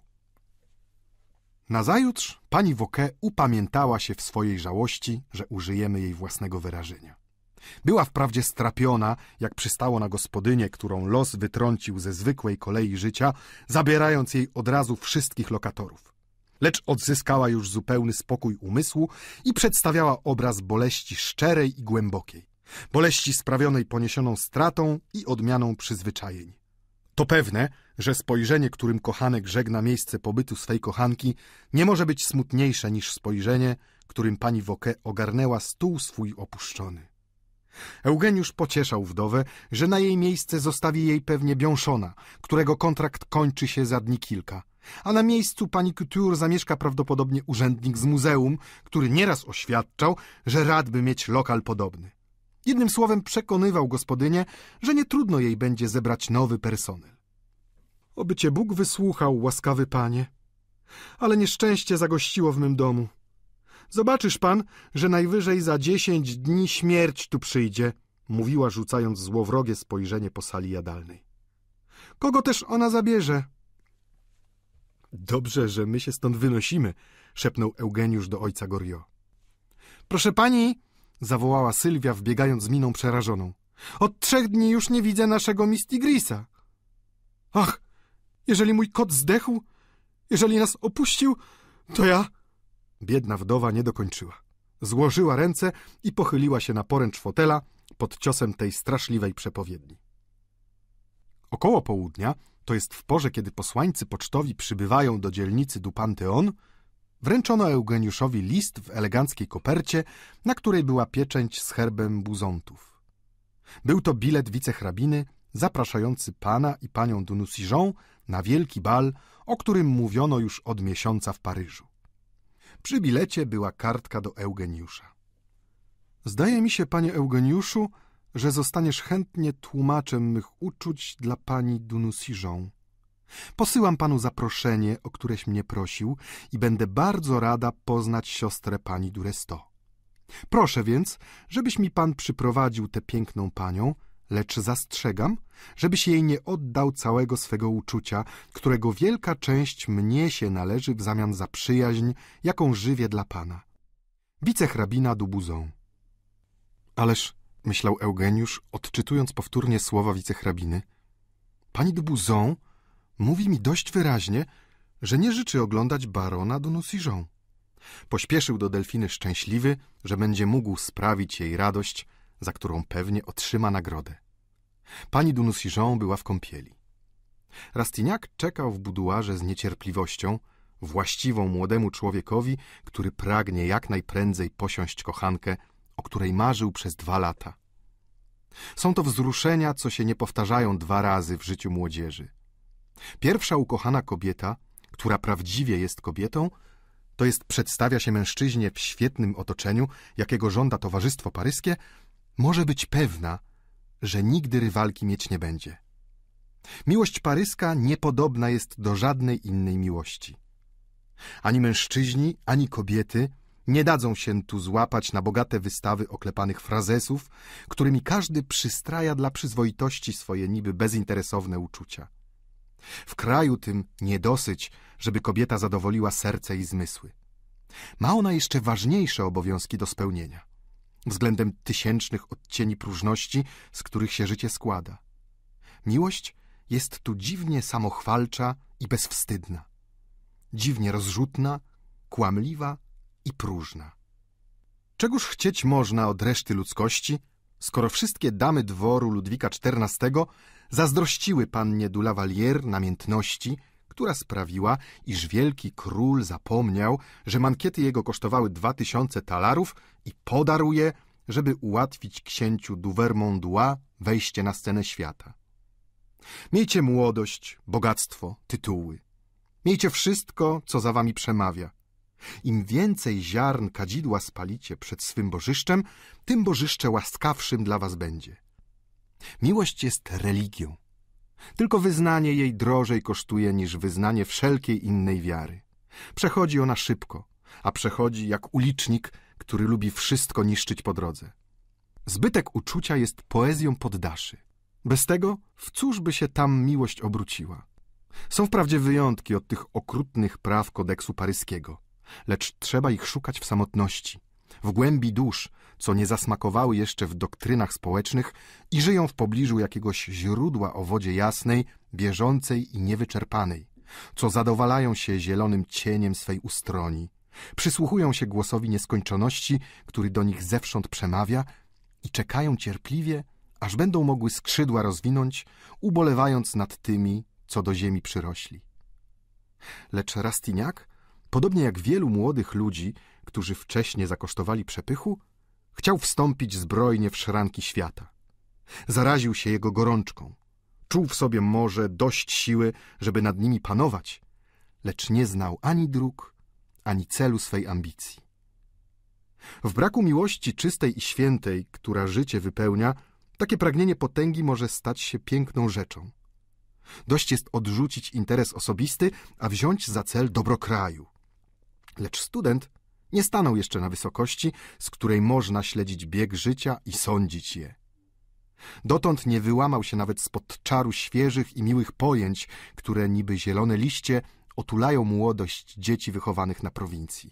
Nazajutrz pani Woke upamiętała się w swojej żałości, że użyjemy jej własnego wyrażenia. Była wprawdzie strapiona, jak przystało na gospodynię, którą los wytrącił ze zwykłej kolei życia, zabierając jej od razu wszystkich lokatorów. Lecz odzyskała już zupełny spokój umysłu i przedstawiała obraz boleści szczerej i głębokiej. Boleści sprawionej poniesioną stratą i odmianą przyzwyczajeń. To pewne, że spojrzenie, którym kochanek żegna miejsce pobytu swej kochanki, nie może być smutniejsze niż spojrzenie, którym pani Woke ogarnęła stół swój opuszczony. Eugeniusz pocieszał wdowę, że na jej miejsce zostawi jej pewnie Biąszona, którego kontrakt kończy się za dni kilka, a na miejscu pani Couture zamieszka prawdopodobnie urzędnik z muzeum, który nieraz oświadczał, że rad by mieć lokal podobny. Jednym słowem przekonywał gospodynię, że nie trudno jej będzie zebrać nowy personel. Oby cię Bóg wysłuchał, łaskawy panie. Ale nieszczęście zagościło w mym domu. Zobaczysz pan, że najwyżej za dziesięć dni śmierć tu przyjdzie, mówiła rzucając złowrogie spojrzenie po sali jadalnej. Kogo też ona zabierze? Dobrze, że my się stąd wynosimy, szepnął Eugeniusz do ojca Gorio. Proszę pani, zawołała Sylwia, wbiegając z miną przerażoną. Od trzech dni już nie widzę naszego Mistigrisa. Ach, jeżeli mój kot zdechł, jeżeli nas opuścił, to ja... Biedna wdowa nie dokończyła. Złożyła ręce i pochyliła się na poręcz fotela pod ciosem tej straszliwej przepowiedni. Około południa, to jest w porze, kiedy posłańcy pocztowi przybywają do dzielnicy du Panteon, wręczono Eugeniuszowi list w eleganckiej kopercie, na której była pieczęć z herbem buzontów. Był to bilet wicehrabiny zapraszający pana i panią Dunusijon na wielki bal, o którym mówiono już od miesiąca w Paryżu. Przy bilecie była kartka do Eugeniusza. Zdaje mi się, panie Eugeniuszu, że zostaniesz chętnie tłumaczem mych uczuć dla pani Dunusijon. Posyłam panu zaproszenie, o któreś mnie prosił i będę bardzo rada poznać siostrę pani Duresto. Proszę więc, żebyś mi pan przyprowadził tę piękną panią, lecz zastrzegam, żebyś jej nie oddał całego swego uczucia, którego wielka część mnie się należy w zamian za przyjaźń, jaką żywię dla pana. Wicehrabina Dubuzon. Ależ, myślał Eugeniusz, odczytując powtórnie słowa wicehrabiny, pani Dubuzon mówi mi dość wyraźnie, że nie życzy oglądać barona Dunusijon. Pośpieszył do Delfiny szczęśliwy, że będzie mógł sprawić jej radość, za którą pewnie otrzyma nagrodę. Pani Dunusijon była w kąpieli. Rastignac czekał w buduarze z niecierpliwością, właściwą młodemu człowiekowi, który pragnie jak najprędzej posiąść kochankę, o której marzył przez dwa lata. Są to wzruszenia, co się nie powtarzają dwa razy w życiu młodzieży. Pierwsza ukochana kobieta, która prawdziwie jest kobietą, to jest przedstawia się mężczyźnie w świetnym otoczeniu, jakiego żąda towarzystwo paryskie, może być pewna, że nigdy rywalki mieć nie będzie. Miłość paryska niepodobna jest do żadnej innej miłości. Ani mężczyźni, ani kobiety nie dadzą się tu złapać na bogate wystawy oklepanych frazesów, którymi każdy przystraja dla przyzwoitości swoje niby bezinteresowne uczucia. W kraju tym niedosyć, żeby kobieta zadowoliła serce i zmysły. Ma ona jeszcze ważniejsze obowiązki do spełnienia, względem tysięcznych odcieni próżności, z których się życie składa. Miłość jest tu dziwnie samochwalcza i bezwstydna, dziwnie rozrzutna, kłamliwa i próżna. Czegóż chcieć można od reszty ludzkości, skoro wszystkie damy dworu Ludwika XIV zazdrościły pannie du Lavalier namiętności, która sprawiła, iż wielki król zapomniał, że mankiety jego kosztowały dwa tysiące talarów i podarł je, żeby ułatwić księciu du Vermandois wejście na scenę świata. Miejcie młodość, bogactwo, tytuły. Miejcie wszystko, co za wami przemawia. Im więcej ziarn kadzidła spalicie przed swym bożyszczem, tym bożyszcze łaskawszym dla was będzie. Miłość jest religią. Tylko wyznanie jej drożej kosztuje niż wyznanie wszelkiej innej wiary. Przechodzi ona szybko, a przechodzi jak ulicznik, który lubi wszystko niszczyć po drodze. Zbytek uczucia jest poezją poddaszy. Bez tego w cóż by się tam miłość obróciła? Są wprawdzie wyjątki od tych okrutnych praw kodeksu paryskiego, lecz trzeba ich szukać w samotności, w głębi dusz, co nie zasmakowały jeszcze w doktrynach społecznych i żyją w pobliżu jakiegoś źródła o wodzie jasnej, bieżącej i niewyczerpanej, co zadowalają się zielonym cieniem swej ustroni, przysłuchują się głosowi nieskończoności, który do nich zewsząd przemawia i czekają cierpliwie, aż będą mogły skrzydła rozwinąć, ubolewając nad tymi, co do ziemi przyrośli. Lecz Rastignac, podobnie jak wielu młodych ludzi, którzy wcześniej zakosztowali przepychu, chciał wstąpić zbrojnie w szranki świata. Zaraził się jego gorączką. Czuł w sobie może dość siły, żeby nad nimi panować, lecz nie znał ani dróg, ani celu swej ambicji. W braku miłości czystej i świętej, która życie wypełnia, takie pragnienie potęgi może stać się piękną rzeczą. Dość jest odrzucić interes osobisty, a wziąć za cel dobro kraju. Lecz student nie stanął jeszcze na wysokości, z której można śledzić bieg życia i sądzić je. Dotąd nie wyłamał się nawet spod czaru świeżych i miłych pojęć, które niby zielone liście otulają młodość dzieci wychowanych na prowincji.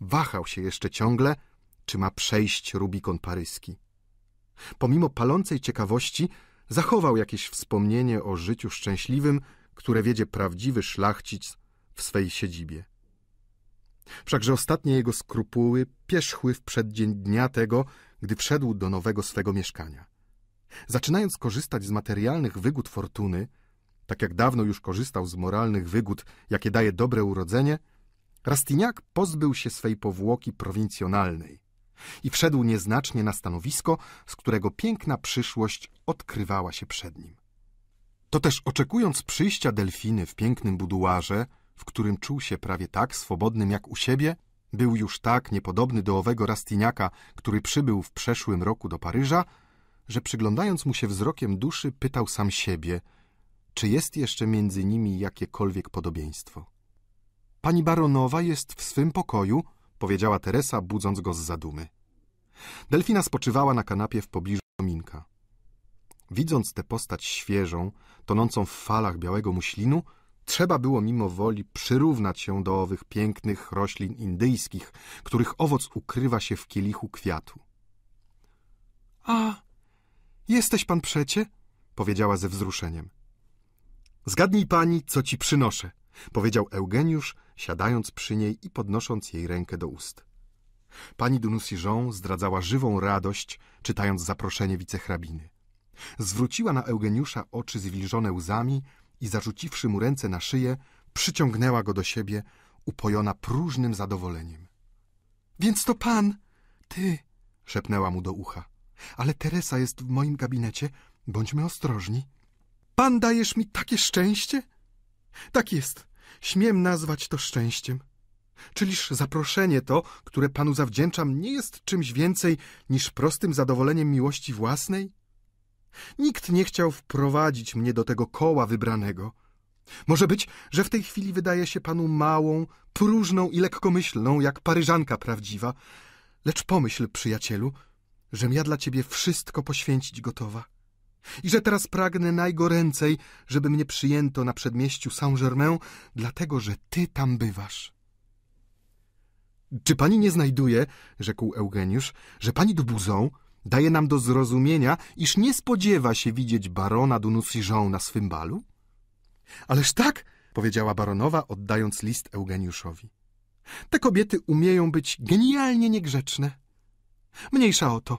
Wahał się jeszcze ciągle, czy ma przejść Rubikon paryski. Pomimo palącej ciekawości, zachował jakieś wspomnienie o życiu szczęśliwym, które wiedzie prawdziwy szlachcic w swej siedzibie. Wszakże ostatnie jego skrupuły pierzchły w przeddzień dnia tego, gdy wszedł do nowego swego mieszkania. Zaczynając korzystać z materialnych wygód fortuny, tak jak dawno już korzystał z moralnych wygód, jakie daje dobre urodzenie, Rastignac pozbył się swej powłoki prowincjonalnej i wszedł nieznacznie na stanowisko, z którego piękna przyszłość odkrywała się przed nim. To też oczekując przyjścia Delfiny w pięknym buduarze, w którym czuł się prawie tak swobodnym jak u siebie, był już tak niepodobny do owego Rastiniaka, który przybył w przeszłym roku do Paryża, że przyglądając mu się wzrokiem duszy, pytał sam siebie, czy jest jeszcze między nimi jakiekolwiek podobieństwo. Pani baronowa jest w swym pokoju, powiedziała Teresa, budząc go z zadumy. Delfina spoczywała na kanapie w pobliżu kominka. Widząc tę postać świeżą, tonącą w falach białego muślinu, Trzeba było mimo woli przyrównać się do owych pięknych roślin indyjskich, których owoc ukrywa się w kielichu kwiatu. — A, jesteś pan przecie? — powiedziała ze wzruszeniem. — Zgadnij pani, co ci przynoszę — powiedział Eugeniusz, siadając przy niej i podnosząc jej rękę do ust. Pani Dunusijon zdradzała żywą radość, czytając zaproszenie wicehrabiny. Zwróciła na Eugeniusza oczy zwilżone łzami i zarzuciwszy mu ręce na szyję, przyciągnęła go do siebie, upojona próżnym zadowoleniem. Więc to pan, ty, szepnęła mu do ucha. Ale Teresa jest w moim gabinecie, bądźmy ostrożni. Pan dajesz mi takie szczęście? Tak jest, śmiem nazwać to szczęściem. Czyliż zaproszenie to, które panu zawdzięczam, nie jest czymś więcej niż prostym zadowoleniem miłości własnej? Nikt nie chciał wprowadzić mnie do tego koła wybranego. Może być, że w tej chwili wydaje się panu małą, próżną i lekkomyślną, jak paryżanka prawdziwa. Lecz pomyśl, przyjacielu, żem ja dla ciebie wszystko poświęcić gotowa. I że teraz pragnę najgoręcej, żeby mnie przyjęto na przedmieściu Saint-Germain, dlatego, że ty tam bywasz. Czy pani nie znajduje, rzekł Eugeniusz, że pani de Buzon daje nam do zrozumienia, iż nie spodziewa się widzieć barona Dunusijon na swym balu? Ależ tak, powiedziała baronowa, oddając list Eugeniuszowi. Te kobiety umieją być genialnie niegrzeczne. Mniejsza o to.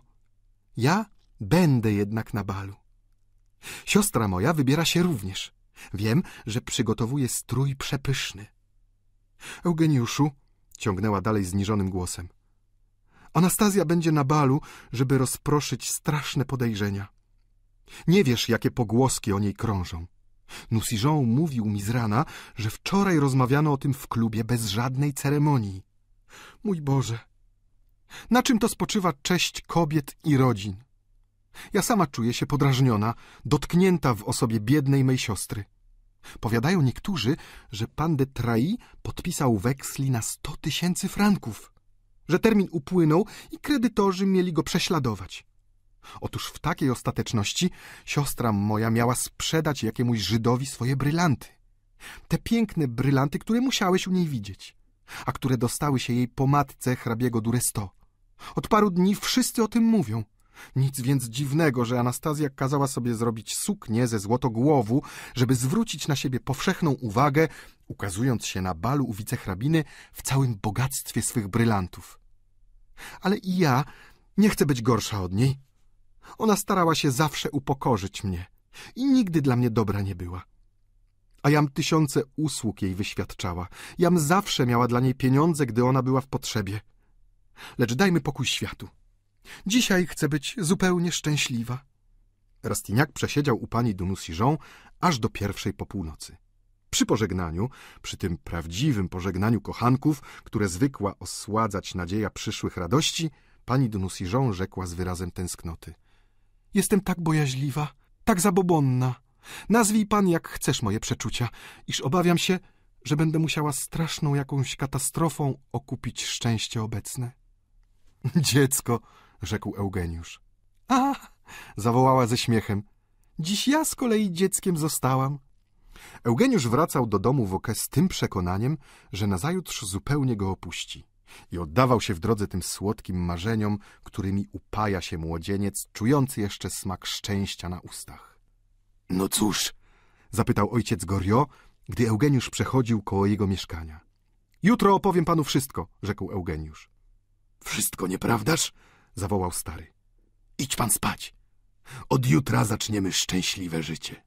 Ja będę jednak na balu. Siostra moja wybiera się również. Wiem, że przygotowuje strój przepyszny. Eugeniuszu, ciągnęła dalej zniżonym głosem. Anastazja będzie na balu, żeby rozproszyć straszne podejrzenia. Nie wiesz, jakie pogłoski o niej krążą. Nusijon mówił mi z rana, że wczoraj rozmawiano o tym w klubie bez żadnej ceremonii. Mój Boże, na czym to spoczywa cześć kobiet i rodzin? Ja sama czuję się podrażniona, dotknięta w osobie biednej mej siostry. Powiadają niektórzy, że pan de Trai podpisał weksli na sto tysięcy franków, że termin upłynął i kredytorzy mieli go prześladować. Otóż w takiej ostateczności siostra moja miała sprzedać jakiemuś Żydowi swoje brylanty. Te piękne brylanty, które musiałeś u niej widzieć, a które dostały się jej po matce hrabiego Duresto. Od paru dni wszyscy o tym mówią. Nic więc dziwnego, że Anastazja kazała sobie zrobić suknię ze złotogłowu, żeby zwrócić na siebie powszechną uwagę, ukazując się na balu u wicehrabiny w całym bogactwie swych brylantów. Ale i ja nie chcę być gorsza od niej. Ona starała się zawsze upokorzyć mnie i nigdy dla mnie dobra nie była. A jam tysiące usług jej wyświadczała. Jam zawsze miała dla niej pieniądze, gdy ona była w potrzebie. Lecz dajmy pokój światu. Dzisiaj chcę być zupełnie szczęśliwa. Rastignac przesiedział u pani Dunusijon aż do pierwszej po północy. Przy pożegnaniu, przy tym prawdziwym pożegnaniu kochanków, które zwykła osładzać nadzieja przyszłych radości, pani Dunusijon rzekła z wyrazem tęsknoty. Jestem tak bojaźliwa, tak zabobonna. Nazwij pan jak chcesz moje przeczucia, iż obawiam się, że będę musiała straszną jakąś katastrofą okupić szczęście obecne. Dziecko, rzekł Eugeniusz. A, zawołała ze śmiechem. Dziś ja z kolei dzieckiem zostałam. Eugeniusz wracał do domu w okę z tym przekonaniem, że nazajutrz zupełnie go opuści i oddawał się w drodze tym słodkim marzeniom, którymi upaja się młodzieniec, czujący jeszcze smak szczęścia na ustach. No cóż, zapytał ojciec Gorio, gdy Eugeniusz przechodził koło jego mieszkania. Jutro opowiem panu wszystko, rzekł Eugeniusz. Wszystko nieprawdaż? Zawołał stary. Idź pan spać. Od jutra zaczniemy szczęśliwe życie.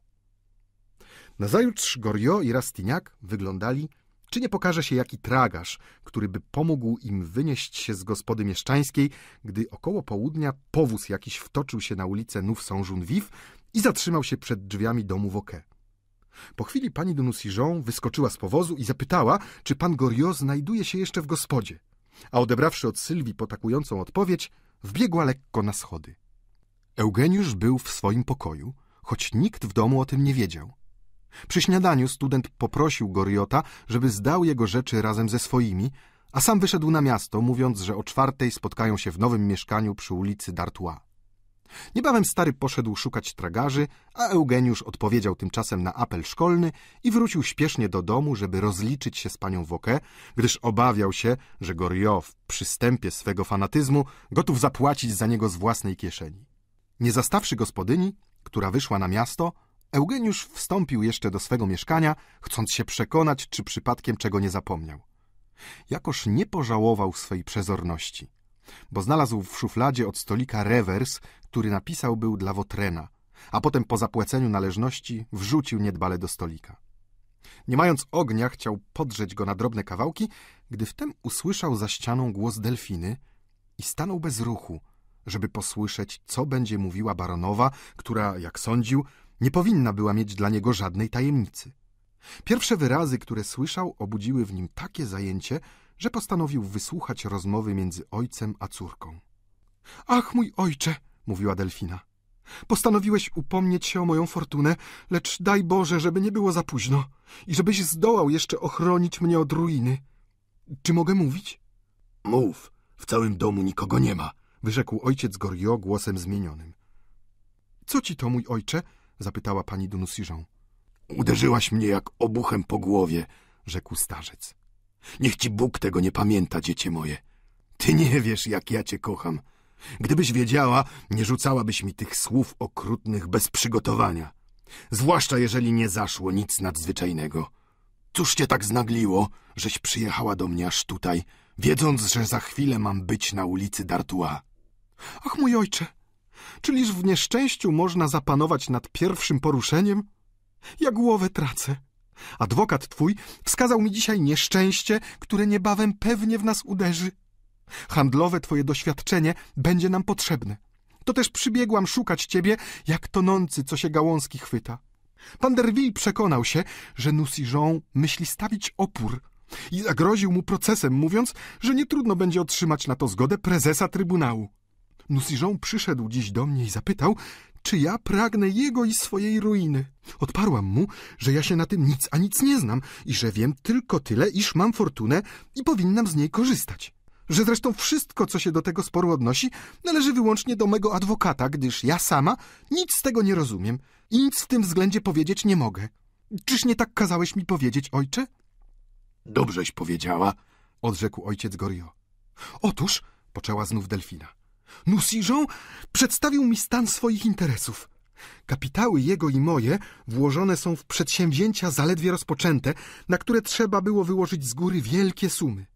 Nazajutrz Gorio i Rastignac wyglądali, czy nie pokaże się jaki tragarz, który by pomógł im wynieść się z gospody mieszczańskiej, gdy około południa powóz jakiś wtoczył się na ulicę Nów Saint-Junvive i zatrzymał się przed drzwiami domu Woke. Po chwili pani de wyskoczyła z powozu i zapytała, czy pan Goriot znajduje się jeszcze w gospodzie. A odebrawszy od Sylwii potakującą odpowiedź, wbiegła lekko na schody. Eugeniusz był w swoim pokoju, choć nikt w domu o tym nie wiedział. Przy śniadaniu student poprosił Goriota, żeby zdał jego rzeczy razem ze swoimi, a sam wyszedł na miasto, mówiąc, że o czwartej spotkają się w nowym mieszkaniu przy ulicy D'Artois. Niebawem stary poszedł szukać tragarzy, a Eugeniusz odpowiedział tymczasem na apel szkolny i wrócił śpiesznie do domu, żeby rozliczyć się z panią Woke, gdyż obawiał się, że Goriot w przystępie swego fanatyzmu gotów zapłacić za niego z własnej kieszeni. Nie zastawszy gospodyni, która wyszła na miasto, Eugeniusz wstąpił jeszcze do swego mieszkania, chcąc się przekonać, czy przypadkiem czego nie zapomniał. Jakoż nie pożałował swej przezorności, bo znalazł w szufladzie od stolika rewers, który napisał był dla Wotrena, a potem po zapłaceniu należności wrzucił niedbale do stolika. Nie mając ognia, chciał podrzeć go na drobne kawałki, gdy wtem usłyszał za ścianą głos delfiny i stanął bez ruchu, żeby posłyszeć, co będzie mówiła baronowa, która, jak sądził, nie powinna była mieć dla niego żadnej tajemnicy. Pierwsze wyrazy, które słyszał, obudziły w nim takie zajęcie, że postanowił wysłuchać rozmowy między ojcem a córką. Ach, mój ojcze, mówiła delfina. Postanowiłeś upomnieć się o moją fortunę, lecz daj Boże, żeby nie było za późno i żebyś zdołał jeszcze ochronić mnie od ruiny. Czy mogę mówić? Mów, w całym domu nikogo nie ma, wyrzekł ojciec Gorio głosem zmienionym. Co ci to, mój ojcze? zapytała pani Dunusiżą. Uderzyłaś mnie jak obuchem po głowie, rzekł starzec. Niech ci Bóg tego nie pamięta, dziecię moje. Ty nie wiesz, jak ja cię kocham. Gdybyś wiedziała, nie rzucałabyś mi tych słów okrutnych bez przygotowania. Zwłaszcza jeżeli nie zaszło nic nadzwyczajnego. Cóż cię tak znagliło, żeś przyjechała do mnie aż tutaj, wiedząc, że za chwilę mam być na ulicy Dartua? Ach, mój ojcze, czyliż w nieszczęściu można zapanować nad pierwszym poruszeniem? Ja głowę tracę. Adwokat twój wskazał mi dzisiaj nieszczęście, które niebawem pewnie w nas uderzy. Handlowe twoje doświadczenie będzie nam potrzebne. To też przybiegłam szukać ciebie, jak tonący, co się gałązki chwyta. Pan Derville przekonał się, że Nusijon myśli stawić opór i zagroził mu procesem, mówiąc, że nie trudno będzie otrzymać na to zgodę prezesa Trybunału. Nusijon przyszedł dziś do mnie i zapytał, czy ja pragnę jego i swojej ruiny. Odparłam mu, że ja się na tym nic a nic nie znam i że wiem tylko tyle, iż mam fortunę i powinnam z niej korzystać. Że zresztą wszystko, co się do tego sporu odnosi, należy wyłącznie do mego adwokata, gdyż ja sama nic z tego nie rozumiem i nic w tym względzie powiedzieć nie mogę. Czyż nie tak kazałeś mi powiedzieć, ojcze? Dobrześ powiedziała, odrzekł ojciec Gorio. Otóż, poczęła znów delfina, Nusijon przedstawił mi stan swoich interesów. Kapitały jego i moje włożone są w przedsięwzięcia zaledwie rozpoczęte, na które trzeba było wyłożyć z góry wielkie sumy.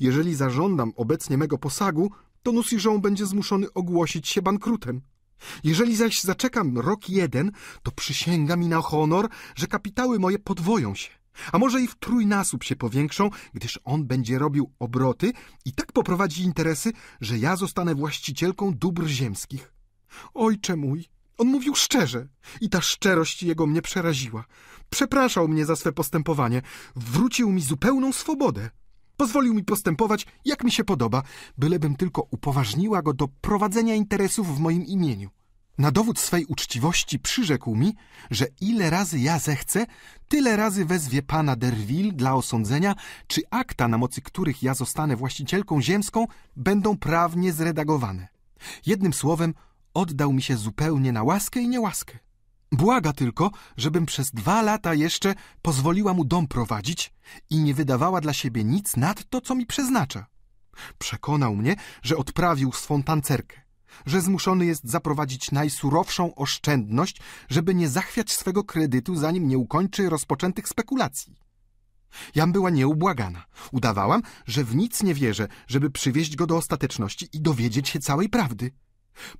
Jeżeli zażądam obecnie mego posagu, to Nusijon będzie zmuszony ogłosić się bankrutem. Jeżeli zaś zaczekam rok jeden, to przysięga mi na honor, że kapitały moje podwoją się a może i w trójnasób się powiększą, gdyż on będzie robił obroty i tak poprowadzi interesy, że ja zostanę właścicielką dóbr ziemskich. Ojcze mój, on mówił szczerze i ta szczerość jego mnie przeraziła. Przepraszał mnie za swe postępowanie, wrócił mi zupełną swobodę. Pozwolił mi postępować, jak mi się podoba, bylebym tylko upoważniła go do prowadzenia interesów w moim imieniu. Na dowód swej uczciwości przyrzekł mi, że ile razy ja zechcę, tyle razy wezwie pana Derville dla osądzenia, czy akta, na mocy których ja zostanę właścicielką ziemską, będą prawnie zredagowane. Jednym słowem, oddał mi się zupełnie na łaskę i niełaskę. Błaga tylko, żebym przez dwa lata jeszcze pozwoliła mu dom prowadzić i nie wydawała dla siebie nic nad to, co mi przeznacza. Przekonał mnie, że odprawił swą tancerkę że zmuszony jest zaprowadzić najsurowszą oszczędność, żeby nie zachwiać swego kredytu, zanim nie ukończy rozpoczętych spekulacji. Jam była nieubłagana. Udawałam, że w nic nie wierzę, żeby przywieźć go do ostateczności i dowiedzieć się całej prawdy.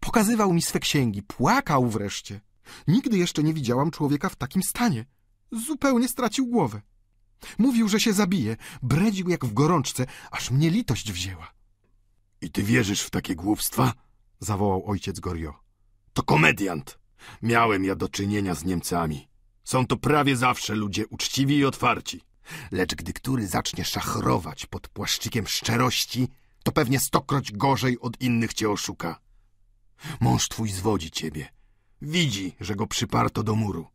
Pokazywał mi swe księgi, płakał wreszcie. Nigdy jeszcze nie widziałam człowieka w takim stanie. Zupełnie stracił głowę. Mówił, że się zabije, bredził jak w gorączce, aż mnie litość wzięła. I ty wierzysz w takie głupstwa? Zawołał ojciec Gorio. To komediant. Miałem ja do czynienia z Niemcami. Są to prawie zawsze ludzie uczciwi i otwarci. Lecz gdy który zacznie szachrować pod płaszczykiem szczerości, to pewnie stokroć gorzej od innych cię oszuka. Mąż twój zwodzi ciebie. Widzi, że go przyparto do muru.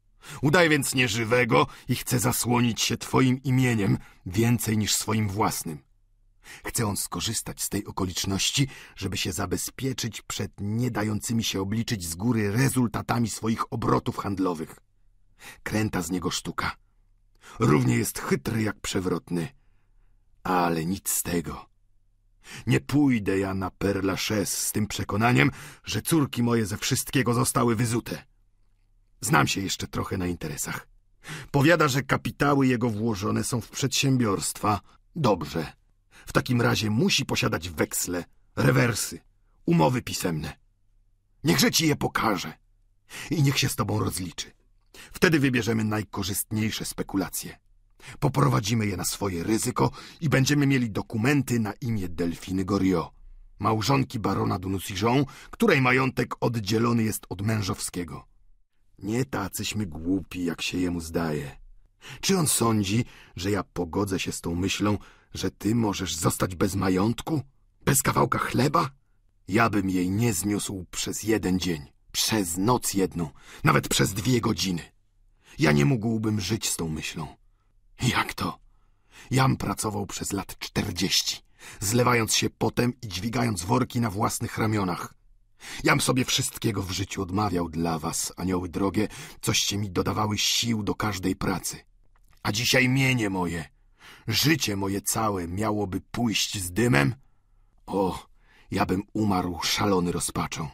Udaj więc nieżywego i chce zasłonić się twoim imieniem więcej niż swoim własnym. Chce on skorzystać z tej okoliczności, żeby się zabezpieczyć przed nie dającymi się obliczyć z góry rezultatami swoich obrotów handlowych. Kręta z niego sztuka. Równie jest chytry jak przewrotny. Ale nic z tego. Nie pójdę ja na Père Lachaise z tym przekonaniem, że córki moje ze wszystkiego zostały wyzute. Znam się jeszcze trochę na interesach. Powiada, że kapitały jego włożone są w przedsiębiorstwa. Dobrze. W takim razie musi posiadać weksle, rewersy, umowy pisemne. Niechże ci je pokaże. I niech się z tobą rozliczy. Wtedy wybierzemy najkorzystniejsze spekulacje. Poprowadzimy je na swoje ryzyko i będziemy mieli dokumenty na imię Delfiny Goriot, małżonki barona Dunusijon, której majątek oddzielony jest od mężowskiego. Nie tacyśmy głupi, jak się jemu zdaje. Czy on sądzi, że ja pogodzę się z tą myślą, że ty możesz zostać bez majątku? Bez kawałka chleba? Ja bym jej nie zniósł przez jeden dzień, przez noc jedną, nawet przez dwie godziny. Ja nie mógłbym żyć z tą myślą. Jak to? Jam pracował przez lat czterdzieści, zlewając się potem i dźwigając worki na własnych ramionach. Jam sobie wszystkiego w życiu odmawiał dla was, anioły drogie, coście mi dodawały sił do każdej pracy. A dzisiaj mienie moje, życie moje całe miałoby pójść z dymem? O, ja bym umarł szalony rozpaczą.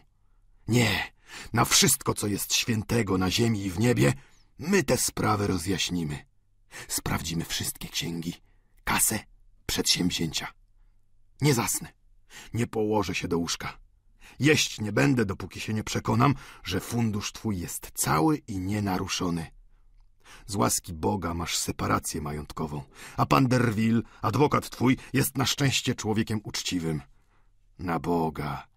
Nie, na wszystko, co jest świętego na ziemi i w niebie, my te sprawy rozjaśnimy. Sprawdzimy wszystkie księgi, kasę, przedsięwzięcia. Nie zasnę, nie położę się do łóżka. Jeść nie będę, dopóki się nie przekonam, że fundusz twój jest cały i nienaruszony. Z łaski Boga masz separację majątkową, a pan Derville, adwokat twój, jest na szczęście człowiekiem uczciwym. Na Boga,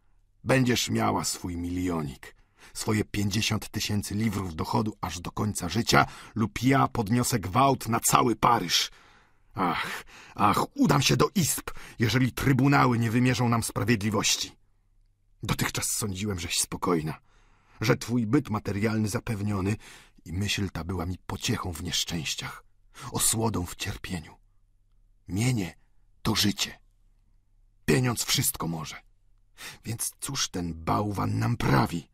będziesz miała swój milionik, swoje pięćdziesiąt tysięcy liwrów dochodu aż do końca życia lub ja podniosę gwałt na cały Paryż. Ach, ach, udam się do izb, jeżeli trybunały nie wymierzą nam sprawiedliwości. Dotychczas sądziłem, żeś spokojna, że twój byt materialny zapewniony i myśl ta była mi pociechą w nieszczęściach, osłodą w cierpieniu. Mienie to życie. Pieniądz wszystko może. Więc cóż ten bałwan nam prawi?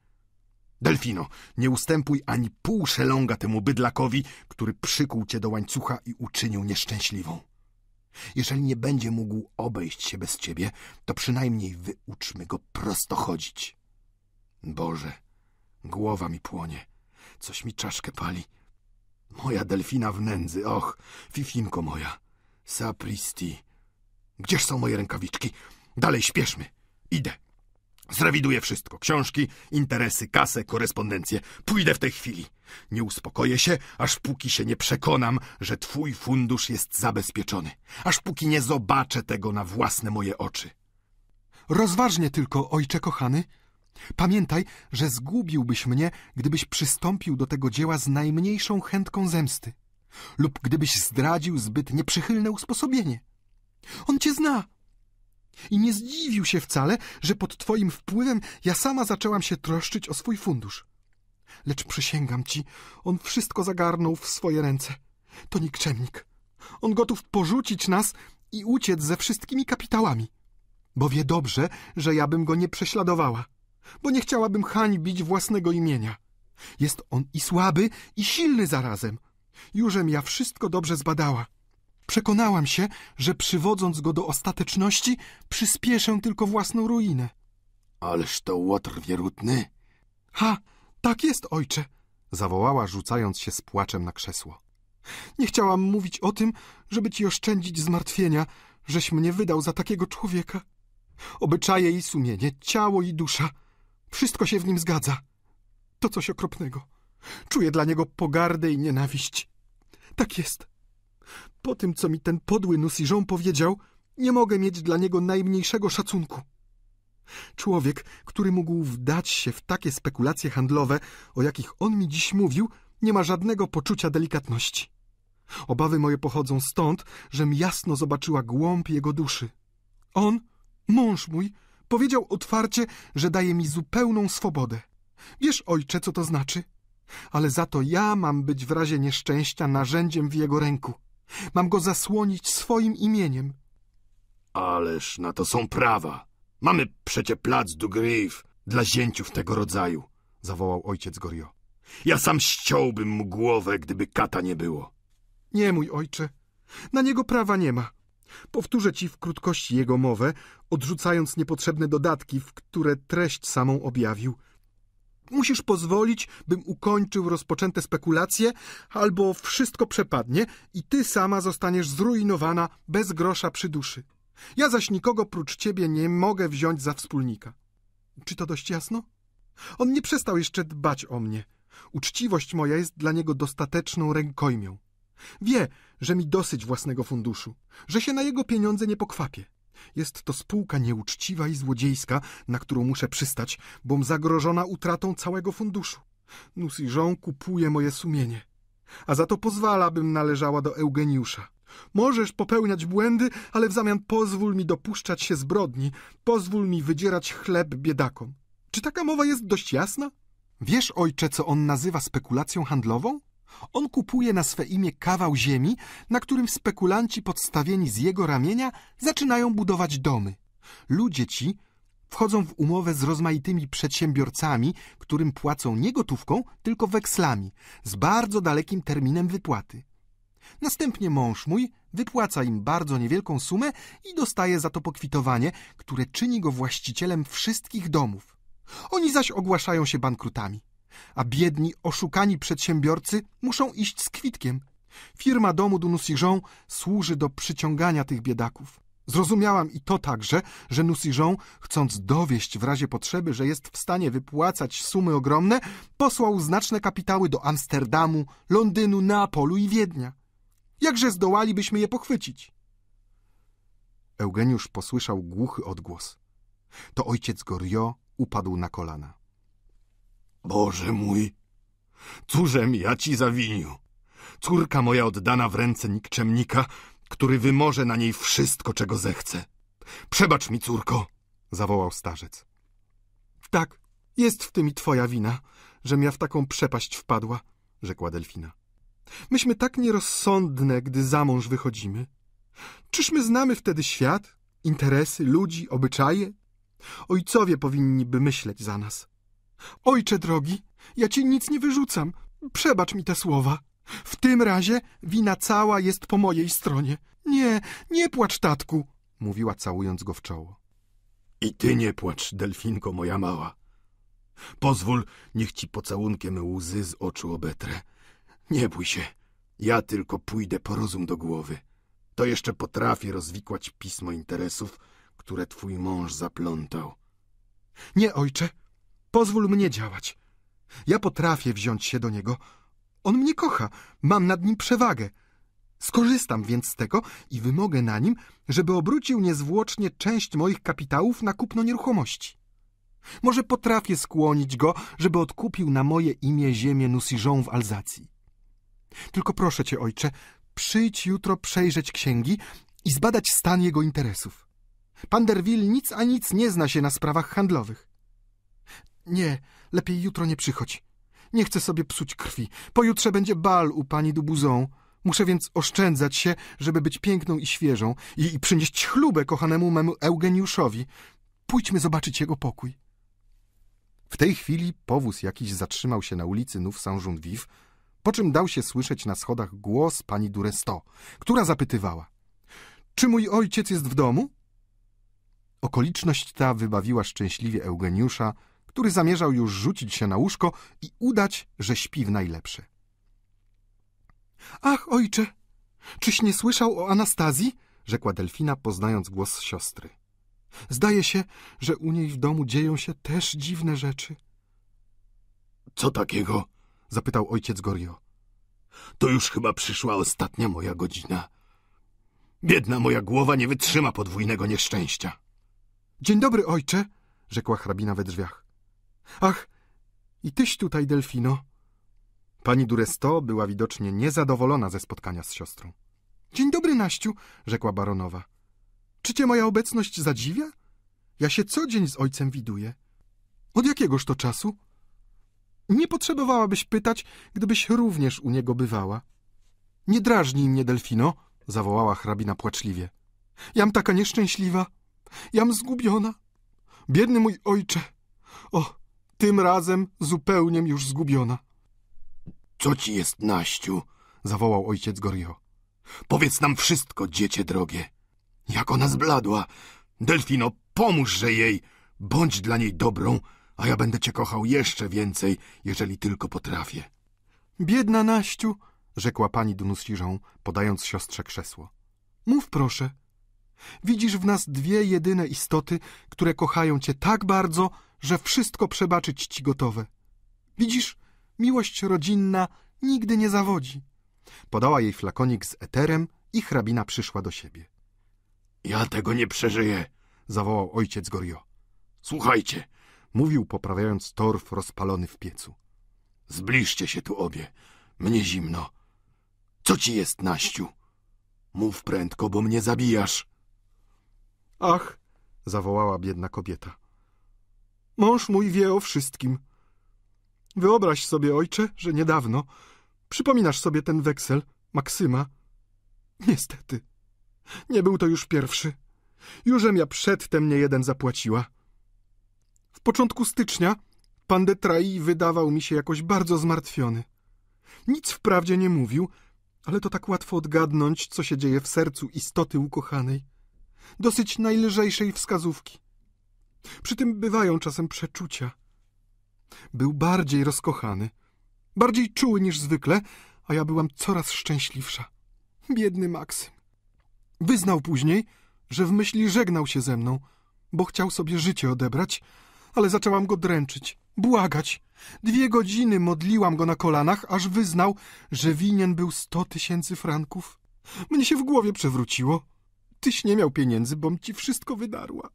Delfino, nie ustępuj ani pół szelonga temu bydlakowi, który przykuł cię do łańcucha i uczynił nieszczęśliwą. Jeżeli nie będzie mógł obejść się bez ciebie, to przynajmniej wyuczmy go prosto chodzić. Boże, głowa mi płonie, coś mi czaszkę pali. Moja delfina w nędzy, och, fifinko moja, sapristi. Gdzież są moje rękawiczki? Dalej, śpieszmy. Idę. Zrewiduję wszystko. Książki, interesy, kasę, korespondencję. Pójdę w tej chwili. Nie uspokoję się, aż póki się nie przekonam, że twój fundusz jest zabezpieczony. Aż póki nie zobaczę tego na własne moje oczy. Rozważnie tylko, ojcze kochany. Pamiętaj, że zgubiłbyś mnie, gdybyś przystąpił do tego dzieła z najmniejszą chętką zemsty. Lub gdybyś zdradził zbyt nieprzychylne usposobienie. On cię zna i nie zdziwił się wcale, że pod twoim wpływem ja sama zaczęłam się troszczyć o swój fundusz. Lecz przysięgam ci, on wszystko zagarnął w swoje ręce. To nikczemnik. On gotów porzucić nas i uciec ze wszystkimi kapitałami. Bo wie dobrze, że ja bym go nie prześladowała, bo nie chciałabym hańbić własnego imienia. Jest on i słaby, i silny zarazem. Jużem ja wszystko dobrze zbadała. Przekonałam się, że przywodząc go do ostateczności, przyspieszę tylko własną ruinę. Ależ to łotr wierutny. Ha, tak jest, ojcze, zawołała, rzucając się z płaczem na krzesło. Nie chciałam mówić o tym, żeby ci oszczędzić zmartwienia, żeś mnie wydał za takiego człowieka. Obyczaje i sumienie, ciało i dusza, wszystko się w nim zgadza. To coś okropnego. Czuję dla niego pogardę i nienawiść. Tak jest. Po tym, co mi ten podły Nusiżon powiedział, nie mogę mieć dla niego najmniejszego szacunku. Człowiek, który mógł wdać się w takie spekulacje handlowe, o jakich on mi dziś mówił, nie ma żadnego poczucia delikatności. Obawy moje pochodzą stąd, żem jasno zobaczyła głąb jego duszy. On, mąż mój, powiedział otwarcie, że daje mi zupełną swobodę. Wiesz, ojcze, co to znaczy? Ale za to ja mam być w razie nieszczęścia narzędziem w jego ręku. Mam go zasłonić swoim imieniem. Ależ na to są prawa. Mamy przecie plac du Grif dla zięciów tego rodzaju, zawołał ojciec Gorio. Ja sam ściąłbym mu głowę, gdyby kata nie było. Nie, mój ojcze. Na niego prawa nie ma. Powtórzę ci w krótkości jego mowę, odrzucając niepotrzebne dodatki, w które treść samą objawił. Musisz pozwolić, bym ukończył rozpoczęte spekulacje, albo wszystko przepadnie i ty sama zostaniesz zrujnowana bez grosza przy duszy. Ja zaś nikogo prócz ciebie nie mogę wziąć za wspólnika. Czy to dość jasno? On nie przestał jeszcze dbać o mnie. Uczciwość moja jest dla niego dostateczną rękojmią. Wie, że mi dosyć własnego funduszu, że się na jego pieniądze nie pokwapię. Jest to spółka nieuczciwa i złodziejska, na którą muszę przystać, bom zagrożona utratą całego funduszu. Nusiżon kupuje moje sumienie, a za to pozwala, bym należała do Eugeniusza. Możesz popełniać błędy, ale w zamian pozwól mi dopuszczać się zbrodni, pozwól mi wydzierać chleb biedakom. Czy taka mowa jest dość jasna? Wiesz, ojcze, co on nazywa spekulacją handlową? On kupuje na swe imię kawał ziemi, na którym spekulanci podstawieni z jego ramienia zaczynają budować domy. Ludzie ci wchodzą w umowę z rozmaitymi przedsiębiorcami, którym płacą nie gotówką, tylko wekslami, z bardzo dalekim terminem wypłaty. Następnie mąż mój wypłaca im bardzo niewielką sumę i dostaje za to pokwitowanie, które czyni go właścicielem wszystkich domów. Oni zaś ogłaszają się bankrutami a biedni, oszukani przedsiębiorcy muszą iść z kwitkiem. Firma domu du Nusiżon służy do przyciągania tych biedaków. Zrozumiałam i to także, że Nusiżon, chcąc dowieść w razie potrzeby, że jest w stanie wypłacać sumy ogromne, posłał znaczne kapitały do Amsterdamu, Londynu, Neapolu i Wiednia. Jakże zdołalibyśmy je pochwycić? Eugeniusz posłyszał głuchy odgłos. To ojciec Gorio upadł na kolana. Boże mój, cóżem ja ci zawinił? Córka moja oddana w ręce nikczemnika, który wymoże na niej wszystko, czego zechce. Przebacz mi, córko, zawołał starzec. Tak, jest w tym i twoja wina, żem ja w taką przepaść wpadła, rzekła Delfina. Myśmy tak nierozsądne, gdy za mąż wychodzimy. Czyż my znamy wtedy świat, interesy, ludzi, obyczaje? Ojcowie powinni by myśleć za nas. Ojcze drogi, ja ci nic nie wyrzucam. Przebacz mi te słowa. W tym razie wina cała jest po mojej stronie. Nie, nie płacz, tatku, mówiła całując go w czoło. I ty nie płacz, delfinko moja mała. Pozwól, niech ci pocałunkiem łzy z oczu obetrę. Nie bój się, ja tylko pójdę po rozum do głowy. To jeszcze potrafię rozwikłać pismo interesów, które twój mąż zaplątał. Nie, ojcze, Pozwól mnie działać. Ja potrafię wziąć się do niego. On mnie kocha, mam nad nim przewagę. Skorzystam więc z tego i wymogę na nim, żeby obrócił niezwłocznie część moich kapitałów na kupno nieruchomości. Może potrafię skłonić go, żeby odkupił na moje imię ziemię Nusiżą w Alzacji. Tylko proszę cię, ojcze, przyjdź jutro przejrzeć księgi i zbadać stan jego interesów. Pan Derville nic a nic nie zna się na sprawach handlowych. Nie, lepiej jutro nie przychodź. Nie chcę sobie psuć krwi. Pojutrze będzie bal u pani Dubuzon. Muszę więc oszczędzać się, żeby być piękną i świeżą i, i przynieść chlubę kochanemu memu Eugeniuszowi. Pójdźmy zobaczyć jego pokój. W tej chwili powóz jakiś zatrzymał się na ulicy Nów Saint-Jean-Vive, po czym dał się słyszeć na schodach głos pani Duresto, która zapytywała — Czy mój ojciec jest w domu? Okoliczność ta wybawiła szczęśliwie Eugeniusza, który zamierzał już rzucić się na łóżko i udać, że śpi w najlepsze. Ach, ojcze, czyś nie słyszał o Anastazji? rzekła Delfina, poznając głos siostry. Zdaje się, że u niej w domu dzieją się też dziwne rzeczy. Co takiego? zapytał ojciec Gorio. To już chyba przyszła ostatnia moja godzina. Biedna moja głowa nie wytrzyma podwójnego nieszczęścia. Dzień dobry, ojcze, rzekła hrabina we drzwiach. Ach, i tyś tutaj, Delfino. Pani Duresto była widocznie niezadowolona ze spotkania z siostrą. Dzień dobry, Naściu, rzekła baronowa. Czy cię moja obecność zadziwia? Ja się co dzień z ojcem widuję. Od jakiegoż to czasu? Nie potrzebowałabyś pytać, gdybyś również u niego bywała. Nie drażnij mnie, Delfino, zawołała hrabina płaczliwie. Jam taka nieszczęśliwa, jam zgubiona. Biedny mój ojcze. O, tym razem zupełnie już zgubiona. Co ci jest, Naściu? zawołał ojciec Gorio. Powiedz nam wszystko, dziecię drogie. Jak ona zbladła. Delfino, pomóżże jej. Bądź dla niej dobrą, a ja będę cię kochał jeszcze więcej, jeżeli tylko potrafię. Biedna Naściu, rzekła pani Dunusiżą, podając siostrze krzesło. Mów proszę. Widzisz w nas dwie jedyne istoty, które kochają cię tak bardzo, że wszystko przebaczyć ci gotowe. Widzisz, miłość rodzinna nigdy nie zawodzi. Podała jej flakonik z eterem i hrabina przyszła do siebie. Ja tego nie przeżyję, Zawołał ojciec Gorio. słuchajcie, Mówił, poprawiając torf rozpalony w piecu. zbliżcie się tu obie, mnie zimno. Co ci jest, Naściu? Mów prędko, bo mnie zabijasz. Ach, zawołała biedna kobieta. Mąż mój wie o wszystkim. Wyobraź sobie, ojcze, że niedawno przypominasz sobie ten weksel, Maksyma. Niestety, nie był to już pierwszy. Jużem ja przedtem nie jeden zapłaciła. W początku stycznia pan de Trai wydawał mi się jakoś bardzo zmartwiony. Nic wprawdzie nie mówił, ale to tak łatwo odgadnąć, co się dzieje w sercu istoty ukochanej dosyć najlżejszej wskazówki. Przy tym bywają czasem przeczucia. Był bardziej rozkochany, bardziej czuły niż zwykle, a ja byłam coraz szczęśliwsza. Biedny Maksym. Wyznał później, że w myśli żegnał się ze mną, bo chciał sobie życie odebrać, ale zaczęłam go dręczyć, błagać. Dwie godziny modliłam go na kolanach, aż wyznał, że winien był sto tysięcy franków. Mnie się w głowie przewróciło. Tyś nie miał pieniędzy, bom ci wszystko wydarła,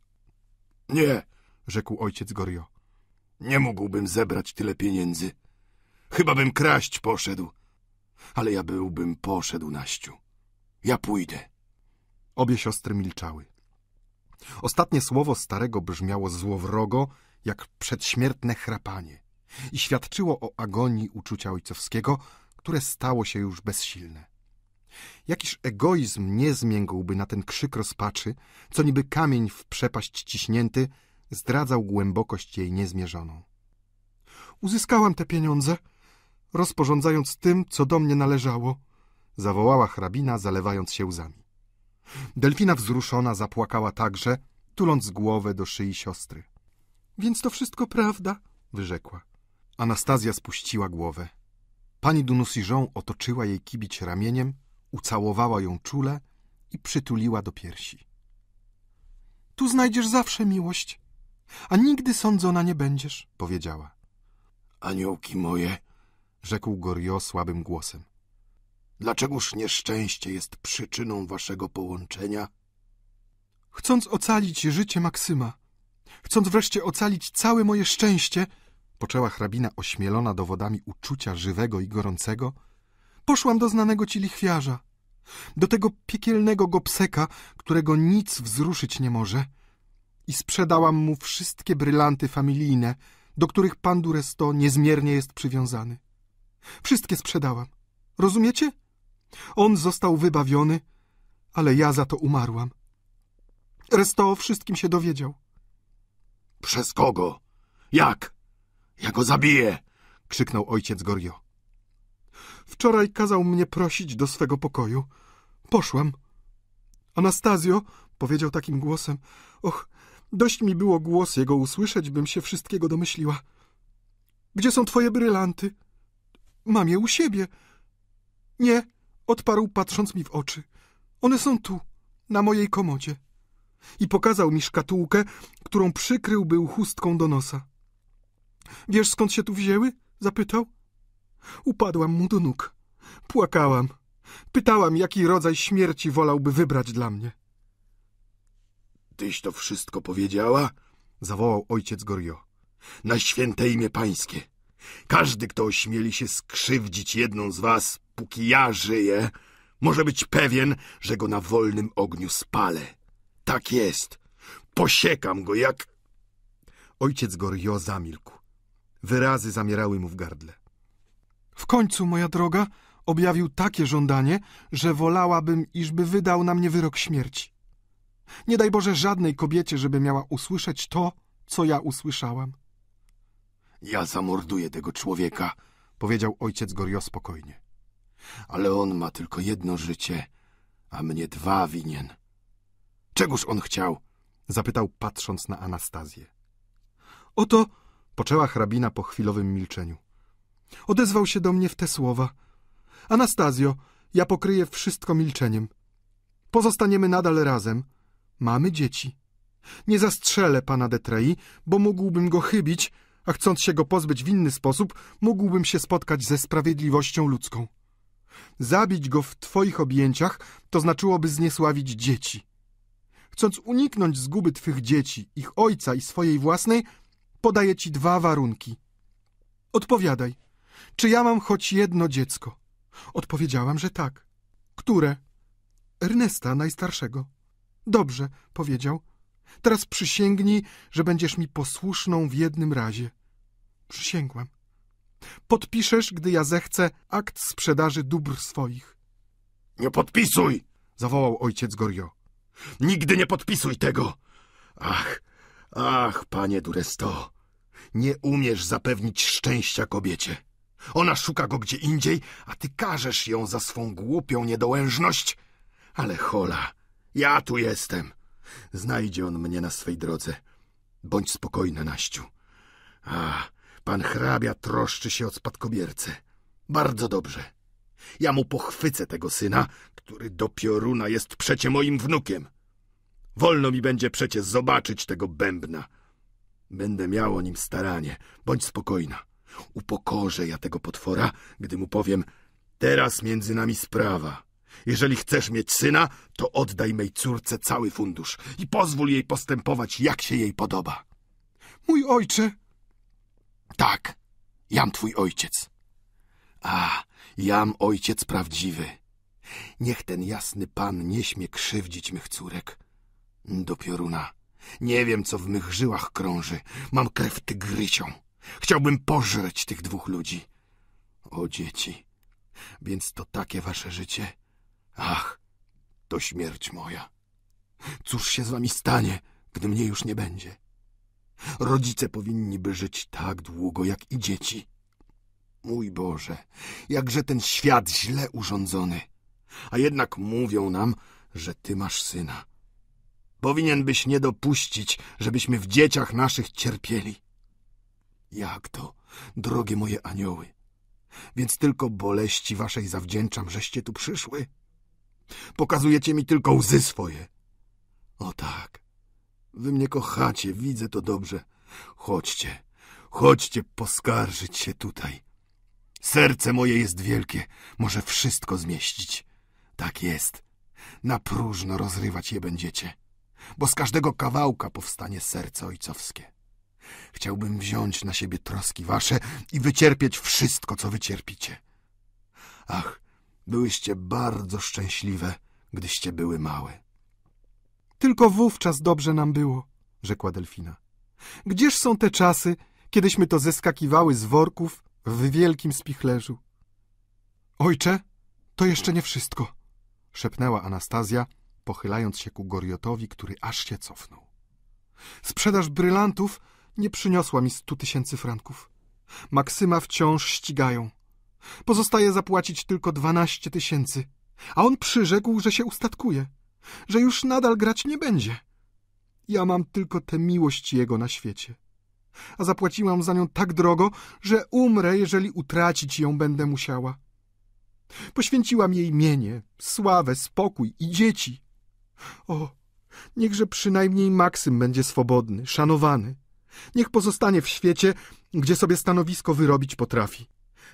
Nie, rzekł ojciec Gorio. nie mógłbym zebrać tyle pieniędzy. Chyba bym kraść poszedł. Ale ja byłbym poszedł, Naściu. Ja pójdę. Obie siostry milczały. Ostatnie słowo starego brzmiało złowrogo, jak przedśmiertne chrapanie i świadczyło o agonii uczucia ojcowskiego, które stało się już bezsilne. Jakiż egoizm nie zmiękłby na ten krzyk rozpaczy, co niby kamień w przepaść ciśnięty zdradzał głębokość jej niezmierzoną. Uzyskałam te pieniądze, rozporządzając tym, co do mnie należało, zawołała hrabina, zalewając się łzami. Delfina wzruszona zapłakała także, tuląc głowę do szyi siostry. Więc to wszystko prawda, wyrzekła. Anastazja spuściła głowę. Pani Dunusiżą otoczyła jej kibić ramieniem, ucałowała ją czule i przytuliła do piersi. Tu znajdziesz zawsze miłość, a nigdy sądzona nie będziesz, powiedziała. Aniołki moje, Rzekł Gorio słabym głosem. dlaczegoż nieszczęście jest przyczyną waszego połączenia? Chcąc ocalić życie Maksyma, chcąc wreszcie ocalić całe moje szczęście, poczęła hrabina ośmielona dowodami uczucia żywego i gorącego, poszłam do znanego ci lichwiarza, do tego piekielnego gopseka, którego nic wzruszyć nie może, i sprzedałam mu wszystkie brylanty familijne, do których pan Duresto niezmiernie jest przywiązany. Wszystkie sprzedałam. Rozumiecie? On został wybawiony, ale ja za to umarłam. Resto o wszystkim się dowiedział. Przez kogo? Jak? Ja go zabiję! krzyknął ojciec Gorio. Wczoraj kazał mnie prosić do swego pokoju. Poszłam. Anastazjo, powiedział takim głosem. Och, dość mi było głos jego usłyszeć, bym się wszystkiego domyśliła. Gdzie są twoje brylanty? Mam je u siebie. Nie, odparł patrząc mi w oczy. One są tu, na mojej komodzie. I pokazał mi szkatułkę, którą przykrył był chustką do nosa. Wiesz, skąd się tu wzięły? Zapytał. Upadłam mu do nóg. Płakałam. Pytałam, jaki rodzaj śmierci wolałby wybrać dla mnie. Tyś to wszystko powiedziała? Zawołał ojciec Gorio. Na święte imię pańskie. Każdy, kto ośmieli się skrzywdzić jedną z was, póki ja żyję, może być pewien, że go na wolnym ogniu spalę. Tak jest. Posiekam go jak... Ojciec Gorio zamilkł. Wyrazy zamierały mu w gardle. W końcu, moja droga, objawił takie żądanie, że wolałabym, iżby wydał na mnie wyrok śmierci. Nie daj Boże żadnej kobiecie, żeby miała usłyszeć to, co ja usłyszałam, Ja zamorduję tego człowieka, powiedział ojciec Gorio spokojnie. ale on ma tylko jedno życie, a mnie dwa winien. Czegóż on chciał? Zapytał, patrząc na Anastazję. Oto, poczęła hrabina po chwilowym milczeniu. Odezwał się do mnie w te słowa. Anastazjo, ja pokryję wszystko milczeniem. Pozostaniemy nadal razem, Mamy dzieci. Nie zastrzelę pana de Trey, bo mógłbym go chybić, a chcąc się go pozbyć w inny sposób, mógłbym się spotkać ze sprawiedliwością ludzką. Zabić go w twoich objęciach to znaczyłoby zniesławić dzieci. Chcąc uniknąć zguby twych dzieci, ich ojca i swojej własnej, podaję ci dwa warunki. Odpowiadaj, czy ja mam choć jedno dziecko? Odpowiedziałam, że tak. Które? Ernesta, najstarszego. Dobrze, powiedział. Teraz przysięgnij, że będziesz mi posłuszną w jednym razie. Przysięgłam. Podpiszesz, gdy ja zechcę, akt sprzedaży dóbr swoich. Nie podpisuj! Zawołał ojciec Gorio. Nigdy nie podpisuj tego! Ach, ach, panie Duresto, nie umiesz zapewnić szczęścia kobiecie. Ona szuka go gdzie indziej, a ty karzesz ją za swą głupią niedołężność. Ale hola, ja tu jestem. Znajdzie on mnie na swej drodze. Bądź spokojna, Naściu. A, pan hrabia troszczy się o spadkobiercę. Bardzo dobrze. Ja mu pochwycę tego syna, który do pioruna jest przecie moim wnukiem. Wolno mi będzie przecie zobaczyć tego bębna. Będę miał o nim staranie. Bądź spokojna. Upokorzę ja tego potwora, gdy mu powiem, teraz między nami sprawa. Jeżeli chcesz mieć syna, to oddaj mej córce cały fundusz i pozwól jej postępować, jak się jej podoba. Mój ojcze! Tak, jam twój ojciec. A, jam ojciec prawdziwy. Niech ten jasny pan nie śmie krzywdzić mych córek. Do pioruna. Nie wiem, co w mych żyłach krąży. Mam krew tygrysią. Chciałbym pożreć tych dwóch ludzi. O dzieci, więc to takie wasze życie? Ach, to śmierć moja. Cóż się z wami stanie, gdy mnie już nie będzie? Rodzice powinni by żyć tak długo, jak i dzieci. Mój Boże, jakże ten świat źle urządzony. A jednak mówią nam, że ty masz syna. Powinien byś nie dopuścić, żebyśmy w dzieciach naszych cierpieli. Jak to, drogie moje anioły? Więc tylko boleści waszej zawdzięczam, żeście tu przyszły? Pokazujecie mi tylko łzy swoje. O tak, wy mnie kochacie, widzę to dobrze. Chodźcie, chodźcie poskarżyć się tutaj. Serce moje jest wielkie, może wszystko zmieścić. Tak jest, na próżno rozrywać je będziecie, bo z każdego kawałka powstanie serce ojcowskie. Chciałbym wziąć na siebie troski wasze i wycierpieć wszystko, co wycierpicie. Ach, byłyście bardzo szczęśliwe, gdyście były małe. Tylko wówczas dobrze nam było, rzekła Delfina. Gdzież są te czasy, kiedyśmy to zeskakiwały z worków w wielkim spichlerzu? Ojcze, to jeszcze nie wszystko, szepnęła Anastazja, pochylając się ku Goriotowi, który aż się cofnął. Sprzedaż brylantów nie przyniosła mi stu tysięcy franków. Maksyma wciąż ścigają. Pozostaje zapłacić tylko dwanaście tysięcy, a on przyrzekł, że się ustatkuje, że już nadal grać nie będzie. Ja mam tylko tę miłość jego na świecie. A zapłaciłam za nią tak drogo, że umrę, jeżeli utracić ją będę musiała. Poświęciłam jej mienie, sławę, spokój i dzieci. O, niechże przynajmniej Maksym będzie swobodny, szanowany. Niech pozostanie w świecie, gdzie sobie stanowisko wyrobić potrafi.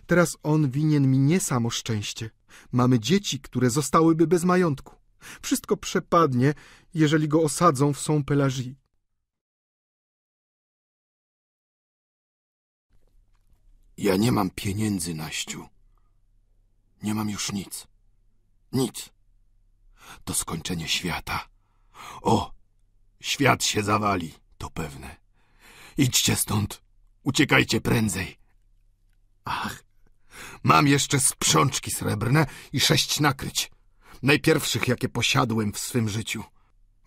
Teraz on winien mi nie samo szczęście. Mamy dzieci, które zostałyby bez majątku. Wszystko przepadnie, jeżeli go osadzą w są pelagie. Ja nie mam pieniędzy, Naściu. Nie mam już nic. Nic. To skończenie świata. O, świat się zawali, to pewne. Idźcie stąd. Uciekajcie prędzej. Ach, mam jeszcze sprzączki srebrne i sześć nakryć. Najpierwszych, jakie posiadłem w swym życiu.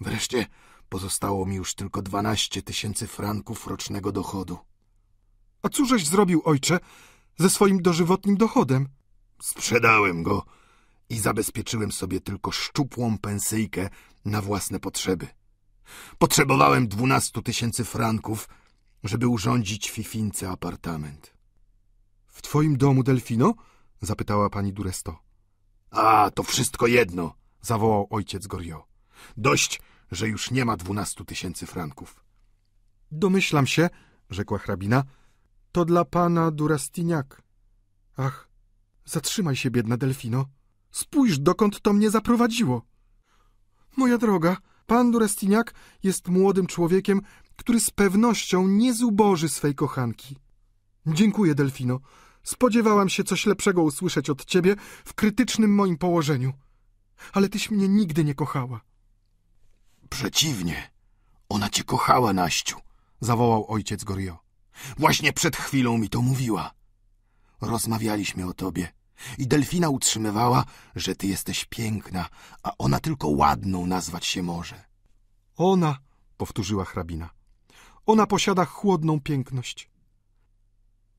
Wreszcie pozostało mi już tylko dwanaście tysięcy franków rocznego dochodu. A cóżeś zrobił, ojcze, ze swoim dożywotnim dochodem? Sprzedałem go i zabezpieczyłem sobie tylko szczupłą pensyjkę na własne potrzeby. Potrzebowałem dwunastu tysięcy franków, żeby urządzić Fifince apartament. W twoim domu, Delfino? zapytała pani Duresto. A, to wszystko jedno, zawołał ojciec Gorio. Dość, że już nie ma dwunastu tysięcy franków. Domyślam się, rzekła hrabina, to dla pana Durastiniak. Ach, zatrzymaj się, biedna Delfino. Spójrz, dokąd to mnie zaprowadziło. Moja droga, pan Durastiniak jest młodym człowiekiem, który z pewnością nie zuboży swej kochanki. Dziękuję, Delfino. Spodziewałam się coś lepszego usłyszeć od ciebie w krytycznym moim położeniu. Ale tyś mnie nigdy nie kochała. Przeciwnie, ona cię kochała, Naściu, Zawołał ojciec Gorio. Właśnie przed chwilą mi to mówiła. Rozmawialiśmy o tobie i Delfina utrzymywała, że ty jesteś piękna, a ona tylko ładną nazwać się może. Ona, powtórzyła hrabina. Ona posiada chłodną piękność.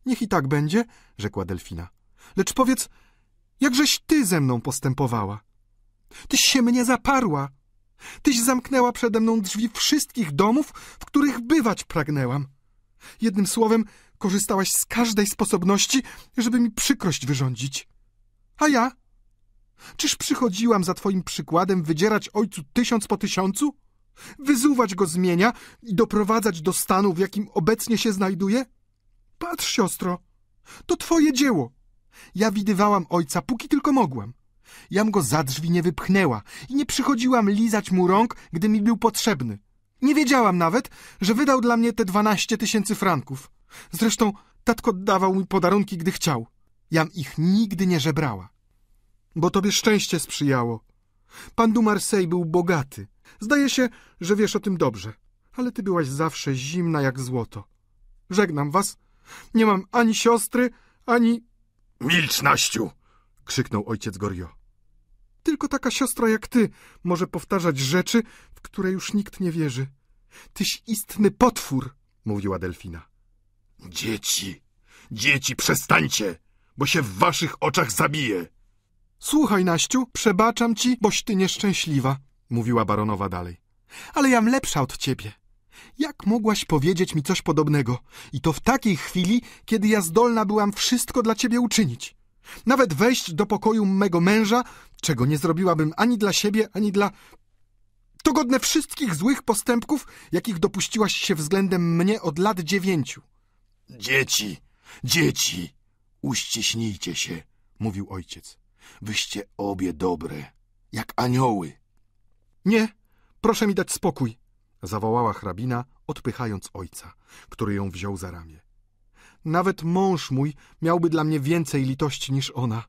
Niech i tak będzie, rzekła Delfina. Lecz powiedz, jakżeś ty ze mną postępowała? Tyś się mnie zaparła. Tyś zamknęła przede mną drzwi wszystkich domów, w których bywać pragnęłam. Jednym słowem, korzystałaś z każdej sposobności, żeby mi przykrość wyrządzić. A ja? Czyż przychodziłam za twoim przykładem wydzierać ojcu tysiąc po tysiącu? Wyzuwać go z mienia i doprowadzać do stanu, w jakim obecnie się znajduje? Patrz, siostro, to twoje dzieło. Ja widywałam ojca, póki tylko mogłam. Jam go za drzwi nie wypchnęła i nie przychodziłam lizać mu rąk, gdy mi był potrzebny. Nie wiedziałam nawet, że wydał dla mnie te dwanaście tysięcy franków. Zresztą tatko dawał mi podarunki, gdy chciał. Jam ich nigdy nie żebrała. Bo tobie szczęście sprzyjało. Pan du Marseille był bogaty. Zdaje się, że wiesz o tym dobrze. Ale ty byłaś zawsze zimna jak złoto. Żegnam was. Nie mam ani siostry, ani... Milcz, Naściu! krzyknął ojciec Gorio. Tylko taka siostra jak ty może powtarzać rzeczy, w które już nikt nie wierzy. Tyś istny potwór, mówiła Delfina. Dzieci, dzieci, przestańcie, bo się w waszych oczach zabiję. Słuchaj, Naściu, przebaczam ci, boś ty nieszczęśliwa, mówiła baronowa dalej. Ale jam lepsza od ciebie. Jak mogłaś powiedzieć mi coś podobnego? I to w takiej chwili, kiedy ja zdolna byłam wszystko dla ciebie uczynić. Nawet wejść do pokoju mego męża, czego nie zrobiłabym ani dla siebie, ani dla... To godne wszystkich złych postępków, jakich dopuściłaś się względem mnie od lat dziewięciu. Dzieci, dzieci, uściśnijcie się, mówił ojciec. Wyście obie dobre, jak anioły. Nie, proszę mi dać spokój, zawołała hrabina, odpychając ojca, który ją wziął za ramię. Nawet mąż mój miałby dla mnie więcej litości niż ona.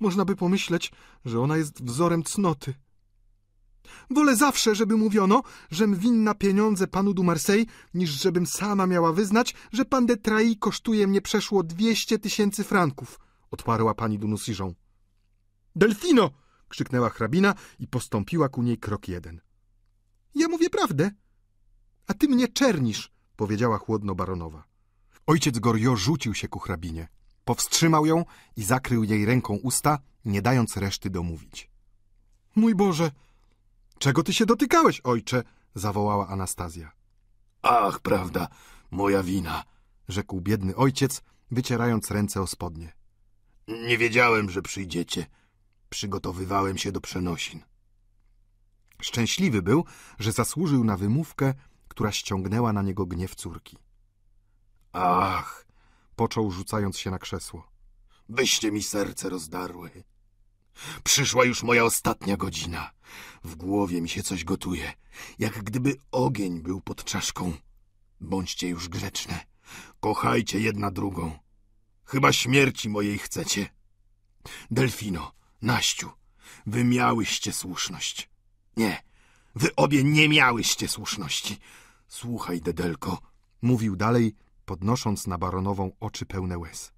Można by pomyśleć, że ona jest wzorem cnoty. Wolę zawsze, żeby mówiono, żem winna pieniądze panu du Marseille, niż żebym sama miała wyznać, że pan de Trai kosztuje mnie przeszło dwieście tysięcy franków, odparła pani du. Delfino! Krzyknęła hrabina i postąpiła ku niej krok jeden. Ja mówię prawdę. A ty mnie czernisz, powiedziała chłodno baronowa. Ojciec Gorio rzucił się ku hrabinie. Powstrzymał ją i zakrył jej ręką usta, nie dając reszty domówić. Mój Boże! Czego ty się dotykałeś, ojcze? zawołała Anastazja. Ach, prawda, moja wina, rzekł biedny ojciec, wycierając ręce o spodnie. Nie wiedziałem, że przyjdziecie. Przygotowywałem się do przenosin. Szczęśliwy był, że zasłużył na wymówkę, która ściągnęła na niego gniew córki. Ach, Począł rzucając się na krzesło. wyście mi serce rozdarły. Przyszła już moja ostatnia godzina. W głowie mi się coś gotuje, jak gdyby ogień był pod czaszką. Bądźcie już grzeczne. Kochajcie jedna drugą. Chyba śmierci mojej chcecie. Delfino, Naściu, wy miałyście słuszność. Nie, wy obie nie miałyście słuszności. Słuchaj, Dedelko, Mówił dalej, podnosząc na baronową oczy pełne łez.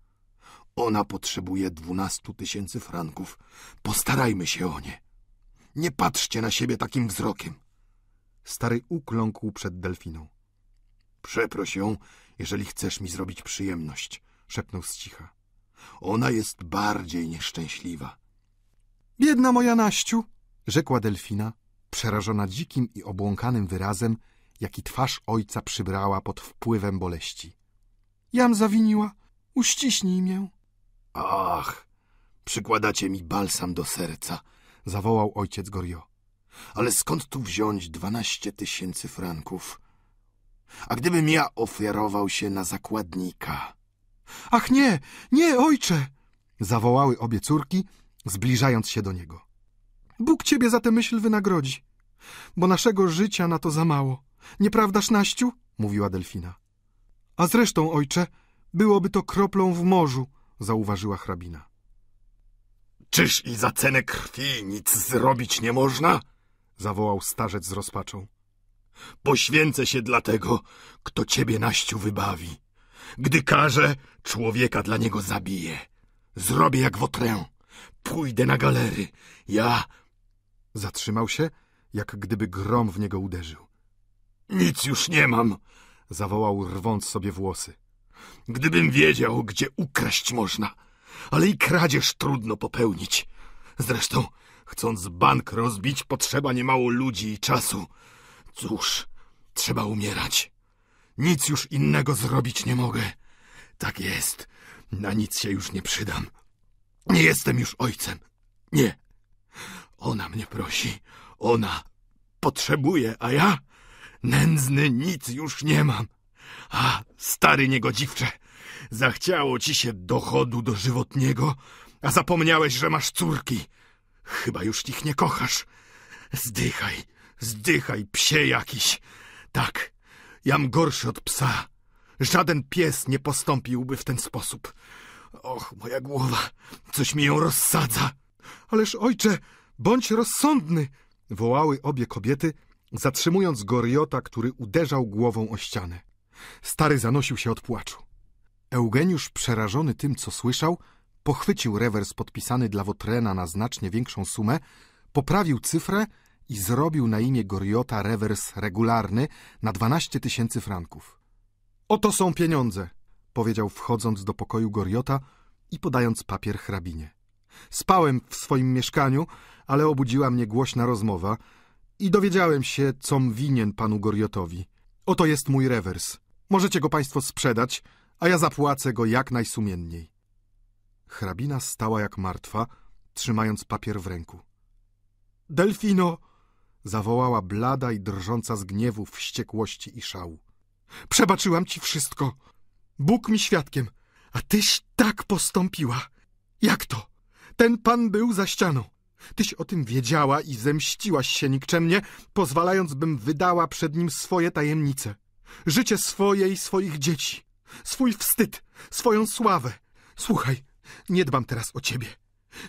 Ona potrzebuje dwunastu tysięcy franków. Postarajmy się o nie. Nie patrzcie na siebie takim wzrokiem. Stary ukląkł przed delfiną. Przeproś ją, jeżeli chcesz mi zrobić przyjemność, szepnął z cicha. Ona jest bardziej nieszczęśliwa. Biedna moja Naściu, rzekła delfina, przerażona dzikim i obłąkanym wyrazem, jaki twarz ojca przybrała pod wpływem boleści. Jam zawiniła, uściśnij mię. Ach, przykładacie mi balsam do serca. zawołał ojciec Gorio. Ale skąd tu wziąć dwanaście tysięcy franków? A gdybym ja ofiarował się na zakładnika? Ach nie, nie, ojcze! Zawołały obie córki, zbliżając się do niego. Bóg ciebie za tę myśl wynagrodzi, bo naszego życia na to za mało. Nieprawdaż, Naściu? mówiła Delfina. A zresztą, ojcze, byłoby to kroplą w morzu, zauważyła hrabina. Czyż i za cenę krwi nic zrobić nie można? zawołał starzec z rozpaczą. Poświęcę się dla tego, kto ciebie naściu wybawi. Gdy każe, człowieka dla niego zabije. Zrobię jak wotrę. Pójdę na galery. Ja... Zatrzymał się, jak gdyby grom w niego uderzył. Nic już nie mam, zawołał rwąc sobie włosy. Gdybym wiedział, gdzie ukraść można, ale i kradzież trudno popełnić. Zresztą, chcąc bank rozbić, potrzeba niemało ludzi i czasu. Cóż, trzeba umierać. Nic już innego zrobić nie mogę. Tak jest, na nic się już nie przydam. Nie jestem już ojcem. Nie. Ona mnie prosi. Ona potrzebuje, a ja nędzny nic już nie mam. A, stary niegodziwcze, zachciało ci się dochodu dożywotniego, a zapomniałeś, że masz córki. Chyba już ich nie kochasz. Zdychaj, zdychaj, psie jakiś. Tak, jam gorszy od psa. Żaden pies nie postąpiłby w ten sposób. Och, moja głowa, coś mi ją rozsadza. Ależ ojcze, bądź rozsądny, wołały obie kobiety, zatrzymując Goriota, który uderzał głową o ścianę. Stary zanosił się od płaczu. Eugeniusz, przerażony tym, co słyszał, pochwycił rewers podpisany dla Wotrena na znacznie większą sumę, poprawił cyfrę i zrobił na imię Goriota rewers regularny na dwanaście tysięcy franków. Oto są pieniądze, powiedział wchodząc do pokoju Goriota i podając papier hrabinie. Spałem w swoim mieszkaniu, ale obudziła mnie głośna rozmowa i dowiedziałem się, com winien panu Goriotowi. Oto jest mój rewers. Możecie go państwo sprzedać, a ja zapłacę go jak najsumienniej. Hrabina stała jak martwa, trzymając papier w ręku. Delfino! zawołała blada i drżąca z gniewu, wściekłości i szału. Przebaczyłam ci wszystko. Bóg mi świadkiem, a tyś tak postąpiła. Jak to? Ten pan był za ścianą. Tyś o tym wiedziała i zemściłaś się nikczemnie, pozwalając, bym wydała przed nim swoje tajemnice. Życie swoje i swoich dzieci. Swój wstyd, swoją sławę. Słuchaj, nie dbam teraz o ciebie.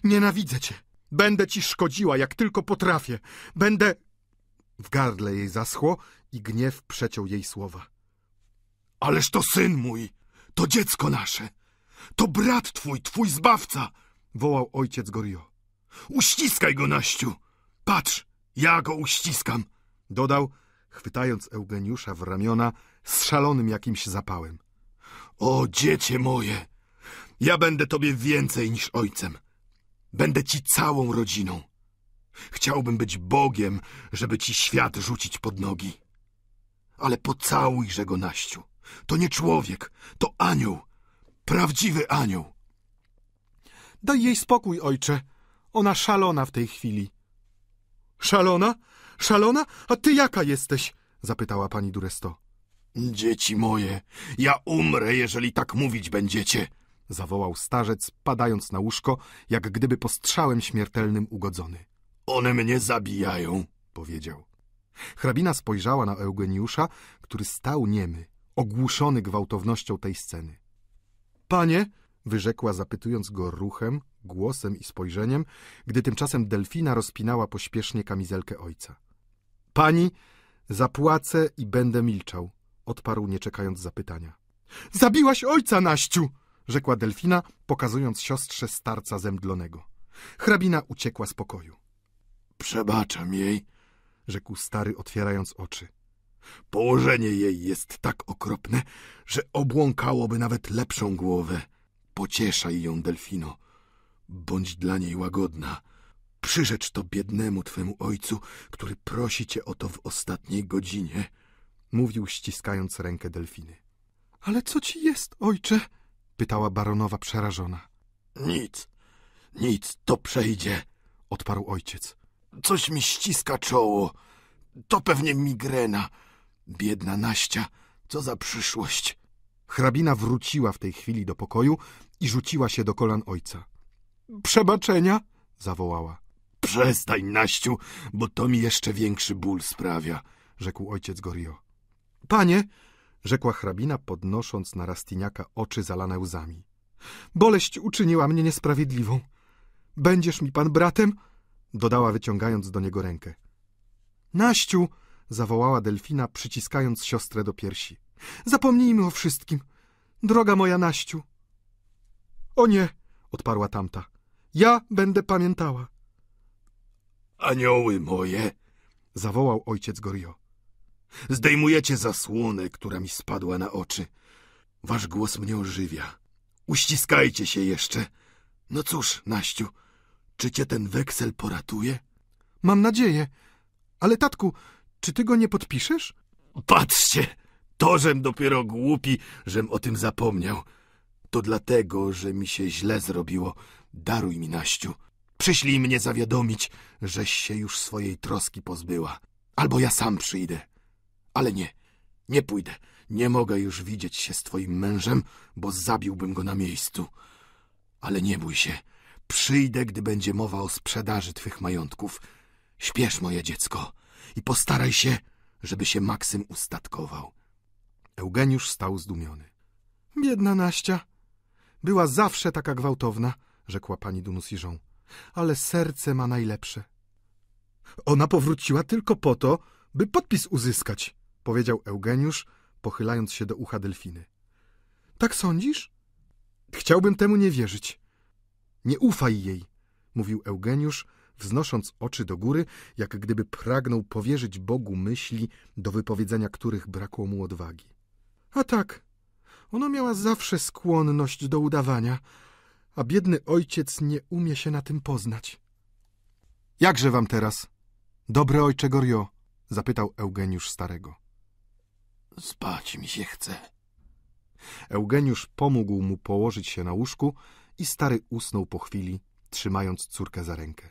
Nienawidzę cię. Będę ci szkodziła, jak tylko potrafię. Będę... W gardle jej zaschło i gniew przeciął jej słowa. Ależ to syn mój, to dziecko nasze, to brat twój, twój zbawca, wołał ojciec Gorio. Uściskaj go, Naściu. Patrz, ja go uściskam, dodał, chwytając Eugeniusza w ramiona z szalonym jakimś zapałem. O, dziecię moje, ja będę tobie więcej niż ojcem. Będę ci całą rodziną. Chciałbym być Bogiem, żeby ci świat rzucić pod nogi. Ale pocałujże go, Naściu. To nie człowiek, to anioł. Prawdziwy anioł. Daj jej spokój, ojcze. Ona szalona w tej chwili. Szalona? Szalona? A ty jaka jesteś? zapytała pani Duresto. Dzieci moje, ja umrę, jeżeli tak mówić będziecie, zawołał starzec, padając na łóżko, jak gdyby postrzałem śmiertelnym ugodzony. One mnie zabijają, powiedział. Hrabina spojrzała na Eugeniusza, który stał niemy, ogłuszony gwałtownością tej sceny. Panie, wyrzekła zapytując go ruchem, głosem i spojrzeniem, gdy tymczasem Delfina rozpinała pośpiesznie kamizelkę ojca. Pani, zapłacę i będę milczał, odparł nie czekając zapytania. Zabiłaś ojca, Naściu! rzekła Delfina, pokazując siostrze starca zemdlonego. Hrabina uciekła z pokoju. Przebaczam jej, rzekł stary, otwierając oczy. Położenie jej jest tak okropne, że obłąkałoby nawet lepszą głowę. Pocieszaj ją, Delfino. Bądź dla niej łagodna. Przyrzecz to biednemu twemu ojcu, który prosi cię o to w ostatniej godzinie. Mówił, ściskając rękę Delfiny. Ale co ci jest, ojcze? pytała baronowa przerażona. Nic, nic, to przejdzie, odparł ojciec. Coś mi ściska czoło. To pewnie migrena. Biedna Naścia, co za przyszłość. Hrabina wróciła w tej chwili do pokoju i rzuciła się do kolan ojca. Przebaczenia? zawołała. Przestań, Naściu, bo to mi jeszcze większy ból sprawia, rzekł ojciec Gorio. Panie, rzekła hrabina, podnosząc na Rastiniaka oczy zalane łzami. Boleść uczyniła mnie niesprawiedliwą. Będziesz mi pan bratem? dodała wyciągając do niego rękę. Naściu, zawołała Delfina, przyciskając siostrę do piersi. Zapomnijmy o wszystkim. Droga moja Naściu. O nie, odparła tamta. Ja będę pamiętała. Anioły moje, zawołał ojciec Gorio. Zdejmujecie zasłonę, która mi spadła na oczy. Wasz głos mnie ożywia. Uściskajcie się jeszcze. No cóż, Naściu, czy cię ten weksel poratuje? Mam nadzieję. Ale tatku, czy ty go nie podpiszesz? Patrzcie, tożem dopiero głupi, żem o tym zapomniał. To dlatego, że mi się źle zrobiło. Daruj mi, Naściu. Przyślij mnie zawiadomić, żeś się już swojej troski pozbyła. Albo ja sam przyjdę. Ale nie, nie pójdę. Nie mogę już widzieć się z twoim mężem, bo zabiłbym go na miejscu. Ale nie bój się. Przyjdę, gdy będzie mowa o sprzedaży twych majątków. Śpiesz, moje dziecko, i postaraj się, żeby się Maksym ustatkował. Eugeniusz stał zdumiony. Biedna Naścia. Była zawsze taka gwałtowna, rzekła pani Dunusiżą. Ale serce ma najlepsze. Ona powróciła tylko po to, by podpis uzyskać, powiedział Eugeniusz, pochylając się do ucha delfiny. Tak sądzisz? Chciałbym temu nie wierzyć. Nie ufaj jej, mówił Eugeniusz, wznosząc oczy do góry, jak gdyby pragnął powierzyć Bogu myśli, do wypowiedzenia których brakło mu odwagi. A tak, ona miała zawsze skłonność do udawania, a biedny ojciec nie umie się na tym poznać. Jakże wam teraz, dobry ojcze Gorio? zapytał Eugeniusz starego. Spać mi się chce. Eugeniusz pomógł mu położyć się na łóżku i stary usnął po chwili, trzymając córkę za rękę.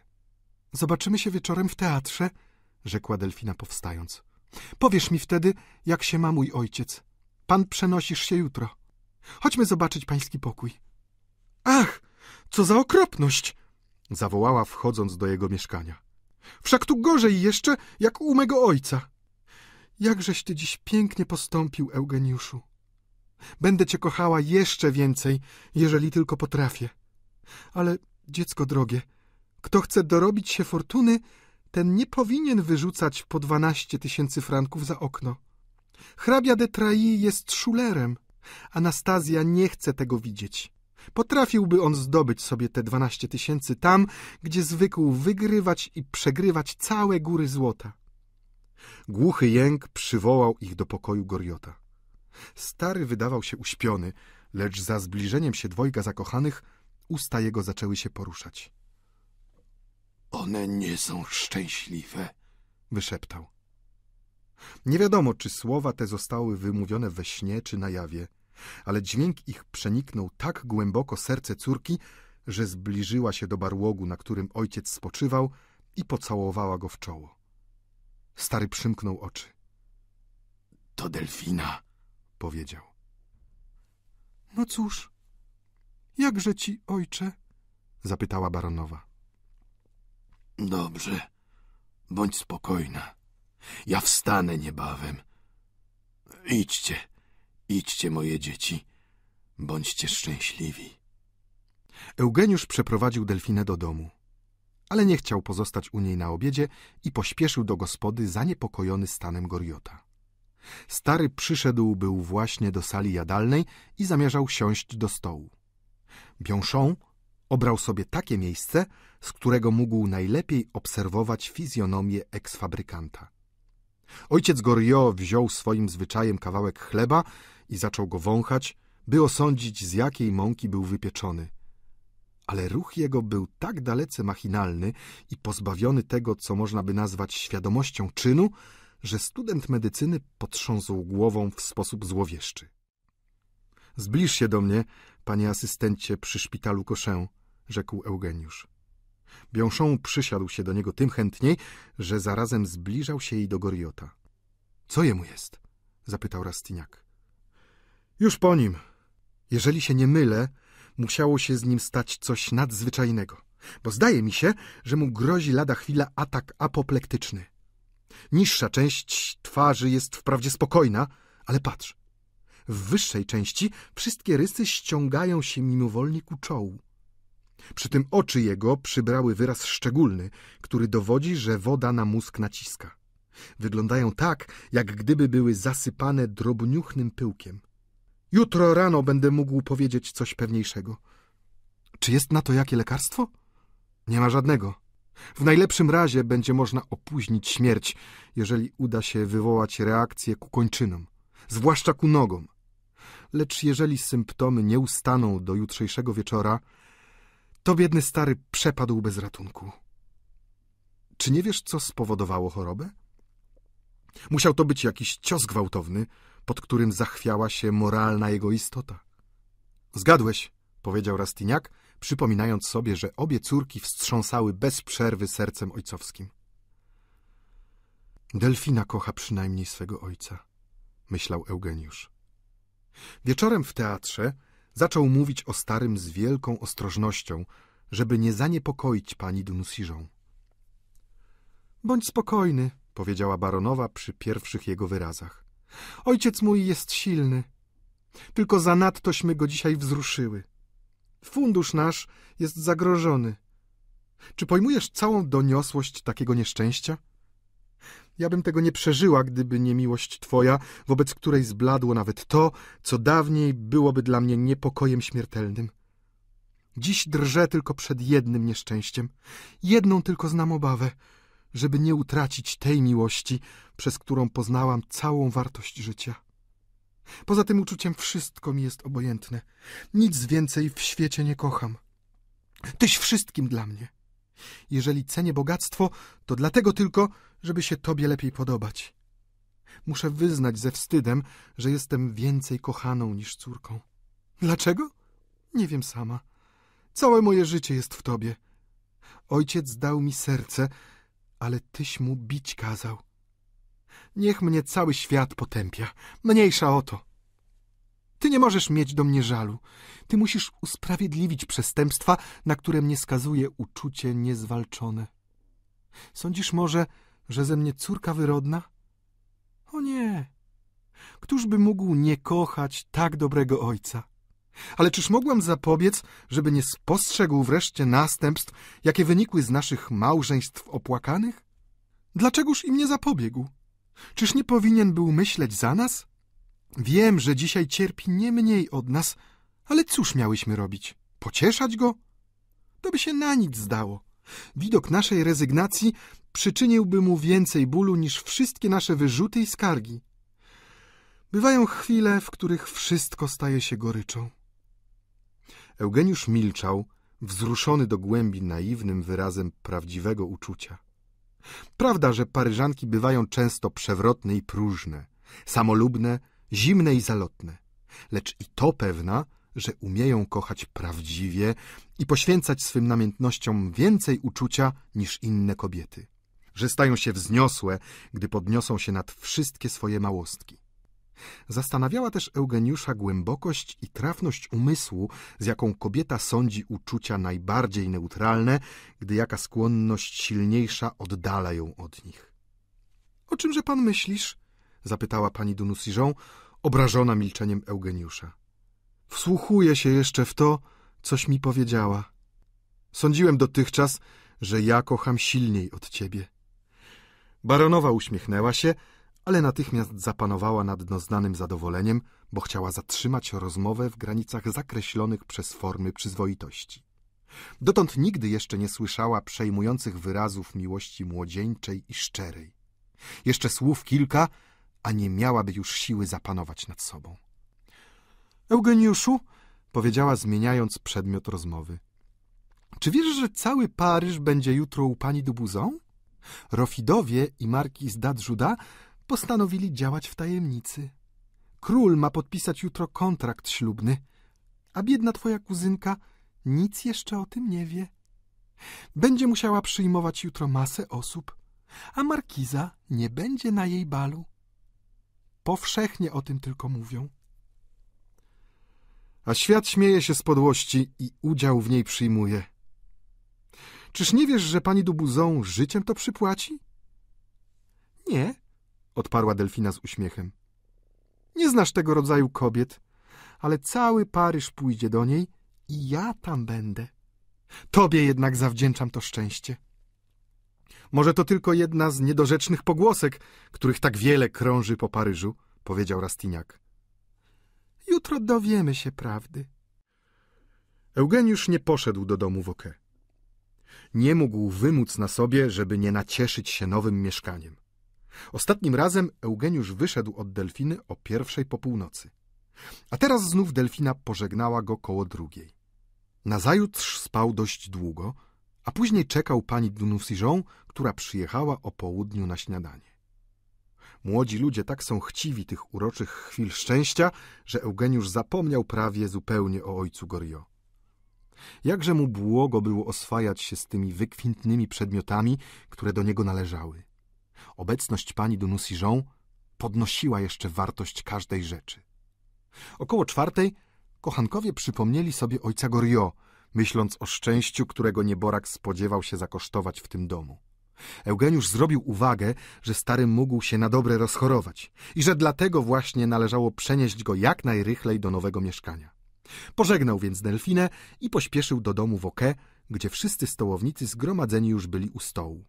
Zobaczymy się wieczorem w teatrze, rzekła Delfina powstając. Powiesz mi wtedy, jak się ma mój ojciec. Pan przenosisz się jutro. Chodźmy zobaczyć pański pokój. Ach, co za okropność! zawołała, wchodząc do jego mieszkania. Wszak tu gorzej jeszcze, jak u mego ojca. Jakżeś ty dziś pięknie postąpił, Eugeniuszu. Będę cię kochała jeszcze więcej, jeżeli tylko potrafię. Ale, dziecko drogie, kto chce dorobić się fortuny, ten nie powinien wyrzucać po dwanaście tysięcy franków za okno. Hrabia de Trai jest szulerem. Anastazja nie chce tego widzieć. Potrafiłby on zdobyć sobie te dwanaście tysięcy tam, gdzie zwykł wygrywać i przegrywać całe góry złota. Głuchy jęk przywołał ich do pokoju Goriota. Stary wydawał się uśpiony, lecz za zbliżeniem się dwojga zakochanych usta jego zaczęły się poruszać. One nie są szczęśliwe, wyszeptał. Nie wiadomo, czy słowa te zostały wymówione we śnie, czy na jawie, ale dźwięk ich przeniknął tak głęboko serce córki, że zbliżyła się do barłogu, na którym ojciec spoczywał i pocałowała go w czoło. Stary przymknął oczy. To delfina, powiedział. No cóż, jakże ci, ojcze? zapytała baronowa. Dobrze, bądź spokojna. Ja wstanę niebawem. Idźcie, idźcie, moje dzieci. Bądźcie szczęśliwi. Eugeniusz przeprowadził Delfinę do domu, ale nie chciał pozostać u niej na obiedzie i pośpieszył do gospody zaniepokojony stanem Goriota. Stary przyszedł był właśnie do sali jadalnej i zamierzał siąść do stołu. Biąszą obrał sobie takie miejsce, z którego mógł najlepiej obserwować fizjonomię eksfabrykanta. Ojciec Goriot wziął swoim zwyczajem kawałek chleba i zaczął go wąchać, by osądzić, z jakiej mąki był wypieczony. Ale ruch jego był tak dalece machinalny i pozbawiony tego, co można by nazwać świadomością czynu, że student medycyny potrząsł głową w sposób złowieszczy. Zbliż się do mnie, panie asystencie przy szpitalu Koszę, rzekł Eugeniusz. Biąszą przysiadł się do niego tym chętniej, że zarazem zbliżał się jej do Goriota. — Co jemu jest? — zapytał Rastignac. — Już po nim. Jeżeli się nie mylę, musiało się z nim stać coś nadzwyczajnego, bo zdaje mi się, że mu grozi lada chwila atak apoplektyczny. Niższa część twarzy jest wprawdzie spokojna, ale patrz. W wyższej części wszystkie rysy ściągają się mimowolnie ku czołu. Przy tym oczy jego przybrały wyraz szczególny, który dowodzi, że woda na mózg naciska. Wyglądają tak, jak gdyby były zasypane drobniuchnym pyłkiem. Jutro rano będę mógł powiedzieć coś pewniejszego. Czy jest na to jakie lekarstwo? Nie ma żadnego. W najlepszym razie będzie można opóźnić śmierć, jeżeli uda się wywołać reakcję ku kończynom, zwłaszcza ku nogom. Lecz jeżeli symptomy nie ustaną do jutrzejszego wieczora, to biedny stary przepadł bez ratunku. Czy nie wiesz, co spowodowało chorobę? Musiał to być jakiś cios gwałtowny, pod którym zachwiała się moralna jego istota. Zgadłeś, powiedział Rastignac, przypominając sobie, że obie córki wstrząsały bez przerwy sercem ojcowskim. Delfina kocha przynajmniej swego ojca, myślał Eugeniusz. Wieczorem w teatrze zaczął mówić o starym z wielką ostrożnością, żeby nie zaniepokoić pani Dunusiżą. Bądź spokojny, powiedziała baronowa przy pierwszych jego wyrazach. Ojciec mój jest silny. Tylko zanadtośmy go dzisiaj wzruszyły. Fundusz nasz jest zagrożony. Czy pojmujesz całą doniosłość takiego nieszczęścia? Ja bym tego nie przeżyła, gdyby nie miłość twoja, wobec której zbladło nawet to, co dawniej byłoby dla mnie niepokojem śmiertelnym. Dziś drżę tylko przed jednym nieszczęściem. Jedną tylko znam obawę, żeby nie utracić tej miłości, przez którą poznałam całą wartość życia. Poza tym uczuciem wszystko mi jest obojętne. Nic więcej w świecie nie kocham. Tyś wszystkim dla mnie. Jeżeli cenię bogactwo, to dlatego tylko, żeby się tobie lepiej podobać. Muszę wyznać ze wstydem, że jestem więcej kochaną niż córką. Dlaczego? Nie wiem sama. Całe moje życie jest w tobie. Ojciec dał mi serce, ale tyś mu bić kazał. Niech mnie cały świat potępia. Mniejsza o to. Ty nie możesz mieć do mnie żalu. Ty musisz usprawiedliwić przestępstwa, na które mnie skazuje uczucie niezwalczone. Sądzisz może, że ze mnie córka wyrodna? O nie! Któż by mógł nie kochać tak dobrego ojca? Ale czyż mogłam zapobiec, żeby nie spostrzegł wreszcie następstw, jakie wynikły z naszych małżeństw opłakanych? Dlaczegoż im nie zapobiegł? Czyż nie powinien był myśleć za nas? Wiem, że dzisiaj cierpi nie mniej od nas, ale cóż miałyśmy robić? Pocieszać go? To by się na nic zdało. Widok naszej rezygnacji przyczyniłby mu więcej bólu niż wszystkie nasze wyrzuty i skargi. Bywają chwile, w których wszystko staje się goryczą. Eugeniusz milczał, wzruszony do głębi naiwnym wyrazem prawdziwego uczucia. Prawda, że Paryżanki bywają często przewrotne i próżne, samolubne, zimne i zalotne, lecz i to pewna, że umieją kochać prawdziwie i poświęcać swym namiętnościom więcej uczucia niż inne kobiety, że stają się wzniosłe, gdy podniosą się nad wszystkie swoje małostki. Zastanawiała też Eugeniusza głębokość i trafność umysłu, z jaką kobieta sądzi uczucia najbardziej neutralne, gdy jaka skłonność silniejsza oddala ją od nich. — O czymże pan myślisz? — zapytała pani Dunusiżą, obrażona milczeniem Eugeniusza. — Wsłuchuję się jeszcze w to, coś mi powiedziała. Sądziłem dotychczas, że ja kocham silniej od ciebie. Baronowa uśmiechnęła się, ale natychmiast zapanowała nad doznanym zadowoleniem, bo chciała zatrzymać rozmowę w granicach zakreślonych przez formy przyzwoitości. Dotąd nigdy jeszcze nie słyszała przejmujących wyrazów miłości młodzieńczej i szczerej. Jeszcze słów kilka, a nie miałaby już siły zapanować nad sobą. Eugeniuszu, powiedziała zmieniając przedmiot rozmowy, czy wiesz, że cały Paryż będzie jutro u pani Dubuzon? Rofidowie i markiz d'Adjuda postanowili działać w tajemnicy. Król ma podpisać jutro kontrakt ślubny, a biedna twoja kuzynka nic jeszcze o tym nie wie. Będzie musiała przyjmować jutro masę osób, a markiza nie będzie na jej balu. Powszechnie o tym tylko mówią. A świat śmieje się z podłości i udział w niej przyjmuje. Czyż nie wiesz, że pani Dubuzon życiem to przypłaci? Nie, odparła Delfina z uśmiechem. Nie znasz tego rodzaju kobiet, ale cały Paryż pójdzie do niej i ja tam będę. Tobie jednak zawdzięczam to szczęście. Może to tylko jedna z niedorzecznych pogłosek, których tak wiele krąży po Paryżu, powiedział Rastignac. Jutro dowiemy się prawdy. Eugeniusz nie poszedł do domu Woke. Nie mógł wymóc na sobie, żeby nie nacieszyć się nowym mieszkaniem. Ostatnim razem Eugeniusz wyszedł od Delfiny o pierwszej po północy. A teraz znów Delfina pożegnała go koło drugiej. Nazajutrz spał dość długo, a później czekał pani Dunusijon, która przyjechała o południu na śniadanie. Młodzi ludzie tak są chciwi tych uroczych chwil szczęścia, że Eugeniusz zapomniał prawie zupełnie o ojcu Gorio. Jakże mu błogo było oswajać się z tymi wykwintnymi przedmiotami, które do niego należały. Obecność pani Dunusijon podnosiła jeszcze wartość każdej rzeczy. Około czwartej kochankowie przypomnieli sobie ojca Gorio, myśląc o szczęściu, którego nieborak spodziewał się zakosztować w tym domu. Eugeniusz zrobił uwagę, że stary mógł się na dobre rozchorować i że dlatego właśnie należało przenieść go jak najrychlej do nowego mieszkania. Pożegnał więc Delfinę i pośpieszył do domu w Oke, gdzie wszyscy stołownicy zgromadzeni już byli u stołu.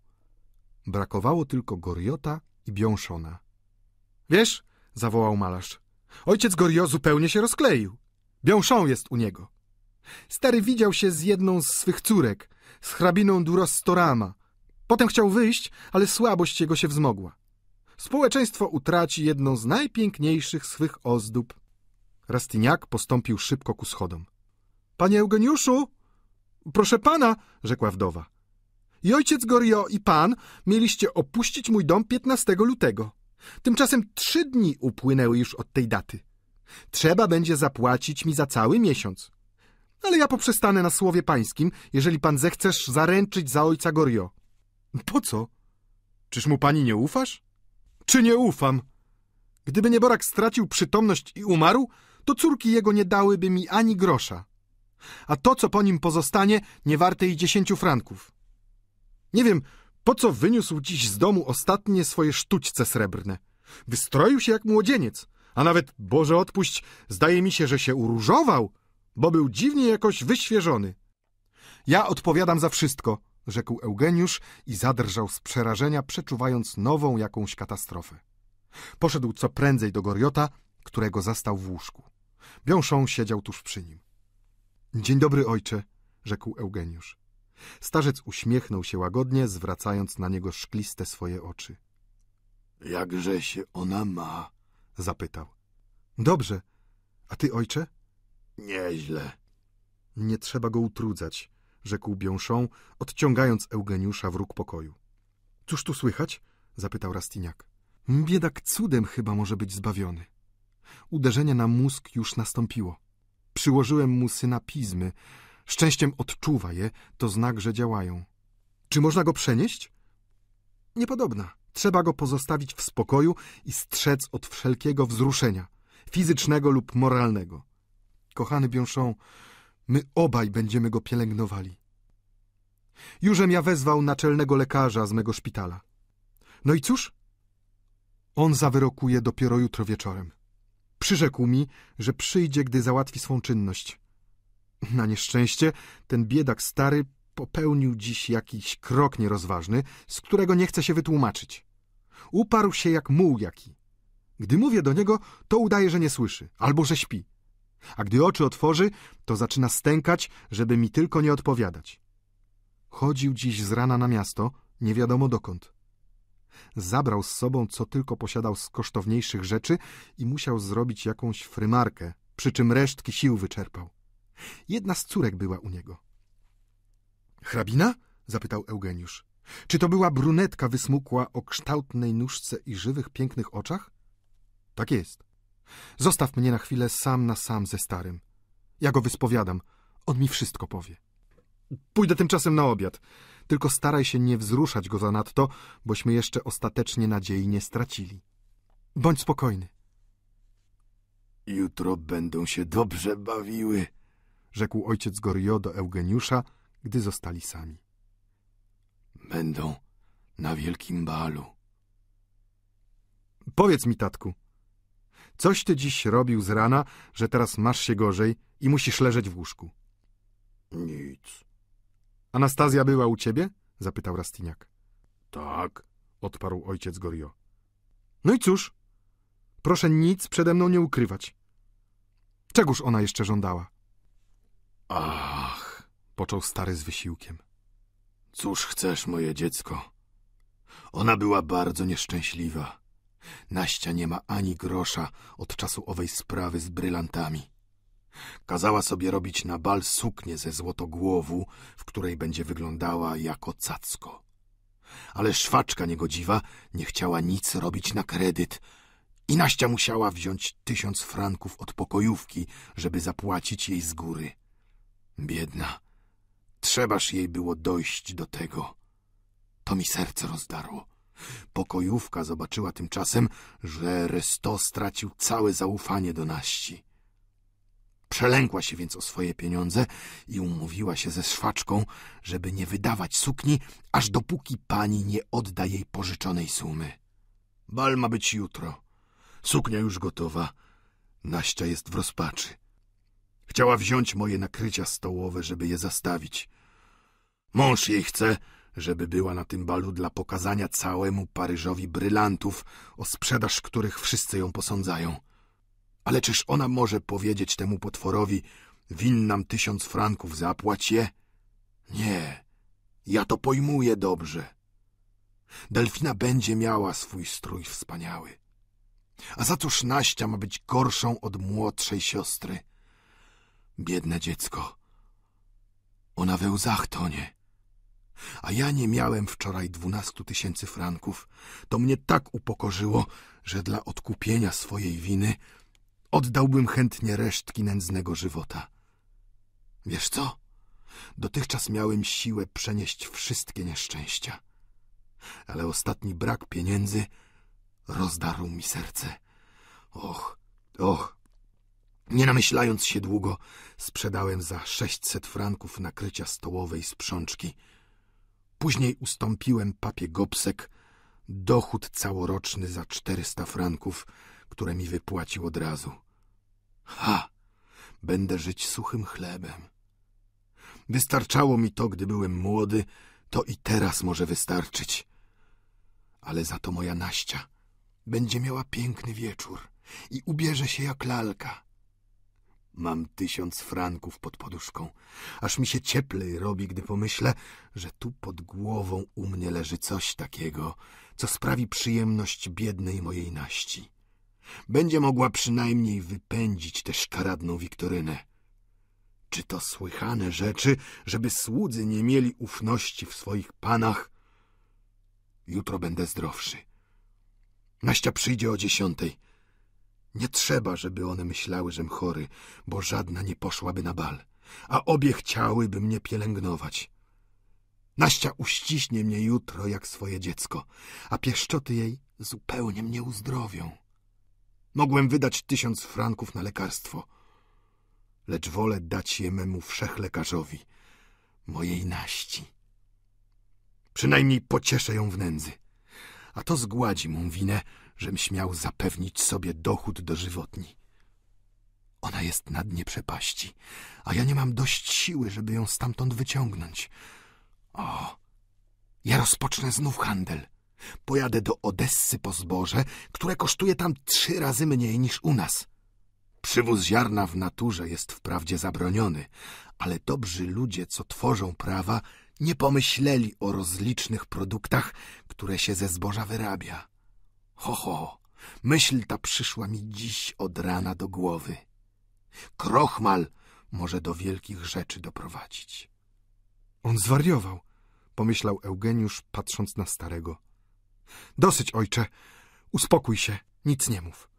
Brakowało tylko Goriota i Biąszona. — Wiesz — zawołał malarz — ojciec Gorio zupełnie się rozkleił. Biąszon jest u niego. Stary widział się z jedną z swych córek, z hrabiną Duros Storama. Potem chciał wyjść, ale słabość jego się wzmogła. Społeczeństwo utraci jedną z najpiękniejszych swych ozdób. Rastignac postąpił szybko ku schodom. — Panie Eugeniuszu! — Proszę pana! — rzekła wdowa. — I ojciec Gorio i pan mieliście opuścić mój dom 15 lutego. Tymczasem trzy dni upłynęły już od tej daty. Trzeba będzie zapłacić mi za cały miesiąc. Ale ja poprzestanę na słowie pańskim, jeżeli pan zechcesz zaręczyć za ojca Gorio. Po co? Czyż mu pani nie ufasz? Czy nie ufam? Gdyby nieborak stracił przytomność i umarł, to córki jego nie dałyby mi ani grosza. A to, co po nim pozostanie, nie warte i dziesięciu franków. Nie wiem, po co wyniósł dziś z domu ostatnie swoje sztućce srebrne. Wystroił się jak młodzieniec, a nawet, Boże odpuść, zdaje mi się, że się uróżował, bo był dziwnie jakoś wyświeżony. Ja odpowiadam za wszystko, rzekł Eugeniusz i zadrżał z przerażenia, przeczuwając nową jakąś katastrofę. Poszedł co prędzej do Goriota, którego zastał w łóżku. Biąszą siedział tuż przy nim. Dzień dobry, ojcze, rzekł Eugeniusz. Starzec uśmiechnął się łagodnie, zwracając na niego szkliste swoje oczy. Jakże się ona ma? zapytał. Dobrze. A ty, ojcze? Nieźle. Nie trzeba go utrudzać, rzekł Biąszą, odciągając Eugeniusza w róg pokoju. Cóż tu słychać? zapytał Rastignac. Biedak cudem chyba może być zbawiony. Uderzenie na mózg już nastąpiło. Przyłożyłem mu synapizmy. Szczęściem odczuwa je, to znak, że działają. Czy można go przenieść? Niepodobna. Trzeba go pozostawić w spokoju i strzec od wszelkiego wzruszenia, fizycznego lub moralnego. Kochany Biąszą, my obaj będziemy go pielęgnowali. Jużem ja wezwał naczelnego lekarza z mego szpitala. No i cóż? On zawyrokuje dopiero jutro wieczorem. Przyrzekł mi, że przyjdzie, gdy załatwi swą czynność. Na nieszczęście ten biedak stary popełnił dziś jakiś krok nierozważny, z którego nie chce się wytłumaczyć. Uparł się jak muł jaki. Gdy mówię do niego, to udaje, że nie słyszy, albo że śpi. A gdy oczy otworzy, to zaczyna stękać, żeby mi tylko nie odpowiadać. Chodził dziś z rana na miasto, nie wiadomo dokąd. Zabrał z sobą, co tylko posiadał z kosztowniejszych rzeczy i musiał zrobić jakąś frymarkę, przy czym resztki sił wyczerpał. Jedna z córek była u niego. Hrabina? zapytał Eugeniusz. Czy to była brunetka wysmukła o kształtnej nóżce i żywych, pięknych oczach? Tak jest. Zostaw mnie na chwilę sam na sam ze starym. Ja go wyspowiadam. On mi wszystko powie. Pójdę tymczasem na obiad. Tylko staraj się nie wzruszać go zanadto, bośmy jeszcze ostatecznie nadziei nie stracili. Bądź spokojny, Jutro będą się dobrze bawiły. rzekł ojciec Gorio do Eugeniusza, gdy zostali sami. Będą na wielkim balu. Powiedz mi, tatku, coś ty dziś robił z rana, że teraz masz się gorzej i musisz leżeć w łóżku? Nic. Anastazja była u ciebie? zapytał Rastiniak. Tak. Odparł ojciec Gorio. No i cóż? Proszę nic przede mną nie ukrywać. Czegóż ona jeszcze żądała? Ach, Począł stary z wysiłkiem. cóż chcesz, moje dziecko? Ona była bardzo nieszczęśliwa. Naścia nie ma ani grosza od czasu owej sprawy z brylantami. Kazała sobie robić na bal suknię ze złotogłowu, w której będzie wyglądała jako cacko. Ale szwaczka niegodziwa nie chciała nic robić na kredyt i Naścia musiała wziąć tysiąc franków od pokojówki, żeby zapłacić jej z góry. Biedna. Trzebaż jej było dojść do tego. To mi serce rozdarło. Pokojówka zobaczyła tymczasem, że Resto stracił całe zaufanie do naści. Przelękła się więc o swoje pieniądze i umówiła się ze szwaczką, żeby nie wydawać sukni, aż dopóki pani nie odda jej pożyczonej sumy. Bal ma być jutro. Suknia już gotowa. Naścia jest w rozpaczy. Chciała wziąć moje nakrycia stołowe, żeby je zastawić. Mąż jej chce, żeby była na tym balu dla pokazania całemu Paryżowi brylantów, o sprzedaż których wszyscy ją posądzają. Ale czyż ona może powiedzieć temu potworowi, win nam tysiąc franków, zapłać je? Nie, ja to pojmuję dobrze. Delfina będzie miała swój strój wspaniały. A za cóż Naścia ma być gorszą od młodszej siostry? Biedne dziecko. Ona we łzach tonie. A ja nie miałem wczoraj dwunastu tysięcy franków. To mnie tak upokorzyło, że dla odkupienia swojej winy oddałbym chętnie resztki nędznego żywota. Wiesz co? Dotychczas miałem siłę przenieść wszystkie nieszczęścia. Ale ostatni brak pieniędzy rozdarł mi serce. Och, och. Nie namyślając się długo, sprzedałem za sześćset franków nakrycia stołowe i sprzączki. Później ustąpiłem papie Gopsek dochód całoroczny za czterysta franków, które mi wypłacił od razu. Ha! Będę żyć suchym chlebem. Wystarczało mi to, gdy byłem młody, to i teraz może wystarczyć. Ale za to moja Naścia będzie miała piękny wieczór i ubierze się jak lalka. Mam tysiąc franków pod poduszką, aż mi się cieplej robi, gdy pomyślę, że tu pod głową u mnie leży coś takiego, co sprawi przyjemność biednej mojej naści. Będzie mogła przynajmniej wypędzić tę szkaradną Wiktorynę. Czy to słychane rzeczy, żeby słudzy nie mieli ufności w swoich panach? Jutro będę zdrowszy. Naścia przyjdzie o dziesiątej. Nie trzeba, żeby one myślały, żem chory, bo żadna nie poszłaby na bal, a obie chciałyby mnie pielęgnować. Naścia uściśnie mnie jutro jak swoje dziecko, a pieszczoty jej zupełnie mnie uzdrowią. Mogłem wydać tysiąc franków na lekarstwo, lecz wolę dać je memu wszechlekarzowi, mojej Naści. Przynajmniej pocieszę ją w nędzy, a to zgładzi mą winę, żem śmiał zapewnić sobie dochód dożywotni. Ona jest na dnie przepaści, a ja nie mam dość siły, żeby ją stamtąd wyciągnąć. O, ja rozpocznę znów handel. Pojadę do Odessy po zboże, które kosztuje tam trzy razy mniej niż u nas. Przywóz ziarna w naturze jest wprawdzie zabroniony, ale dobrzy ludzie, co tworzą prawa, nie pomyśleli o rozlicznych produktach, które się ze zboża wyrabia. Ho, ho, myśl ta przyszła mi dziś od rana do głowy. Krochmal może do wielkich rzeczy doprowadzić. On zwariował, pomyślał Eugeniusz, patrząc na starego. Dosyć, ojcze, uspokój się, nic nie mów.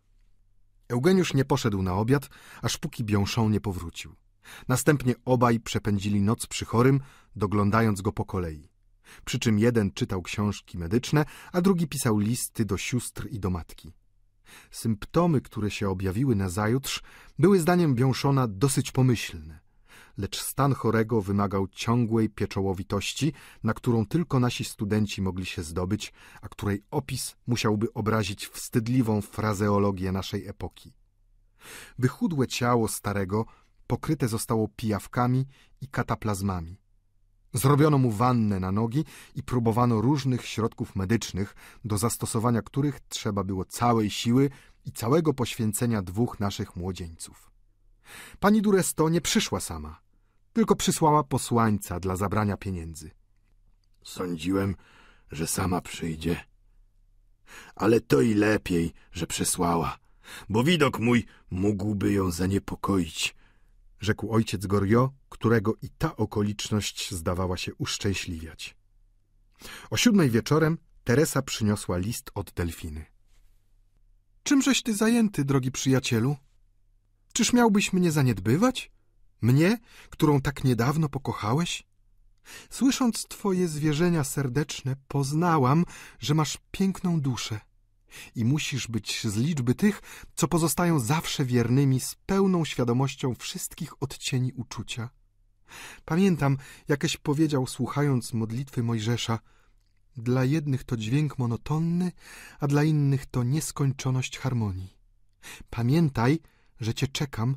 Eugeniusz nie poszedł na obiad, aż póki Biąszą nie powrócił. Następnie obaj przepędzili noc przy chorym, doglądając go po kolei. Przy czym jeden czytał książki medyczne, a drugi pisał listy do sióstr i do matki. Symptomy, które się objawiły nazajutrz, były zdaniem Biąszona dosyć pomyślne, lecz stan chorego wymagał ciągłej pieczołowitości, na którą tylko nasi studenci mogli się zdobyć, a której opis musiałby obrazić wstydliwą frazeologię naszej epoki. Wychudłe ciało starego pokryte zostało pijawkami i kataplazmami. Zrobiono mu wannę na nogi i próbowano różnych środków medycznych, do zastosowania których trzeba było całej siły i całego poświęcenia dwóch naszych młodzieńców. Pani Duresto nie przyszła sama, tylko przysłała posłańca dla zabrania pieniędzy. Sądziłem, że sama przyjdzie. Ale to i lepiej, że przysłała, bo widok mój mógłby ją zaniepokoić rzekł ojciec Gorio, którego i ta okoliczność zdawała się uszczęśliwiać. O siódmej wieczorem Teresa przyniosła list od Delfiny. Czymżeś ty zajęty, drogi przyjacielu? Czyż miałbyś mnie zaniedbywać? Mnie, którą tak niedawno pokochałeś? Słysząc twoje zwierzenia serdeczne, poznałam, że masz piękną duszę i musisz być z liczby tych, co pozostają zawsze wiernymi z pełną świadomością wszystkich odcieni uczucia. Pamiętam, jakeś powiedział, słuchając modlitwy Mojżesza, dla jednych to dźwięk monotonny, a dla innych to nieskończoność harmonii. Pamiętaj, że cię czekam,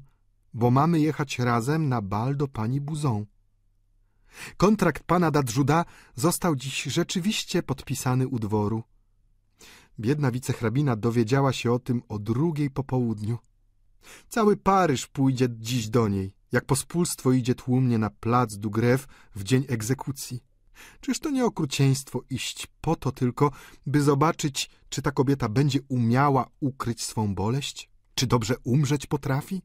bo mamy jechać razem na bal do pani Buzon. Kontrakt pana Dadżuda został dziś rzeczywiście podpisany u dworu. Biedna wicehrabina dowiedziała się o tym o drugiej po południu. Cały Paryż pójdzie dziś do niej, jak pospólstwo idzie tłumnie na plac du Grève w dzień egzekucji. Czyż to nie okrucieństwo iść po to tylko, by zobaczyć, czy ta kobieta będzie umiała ukryć swą boleść? Czy dobrze umrzeć potrafi?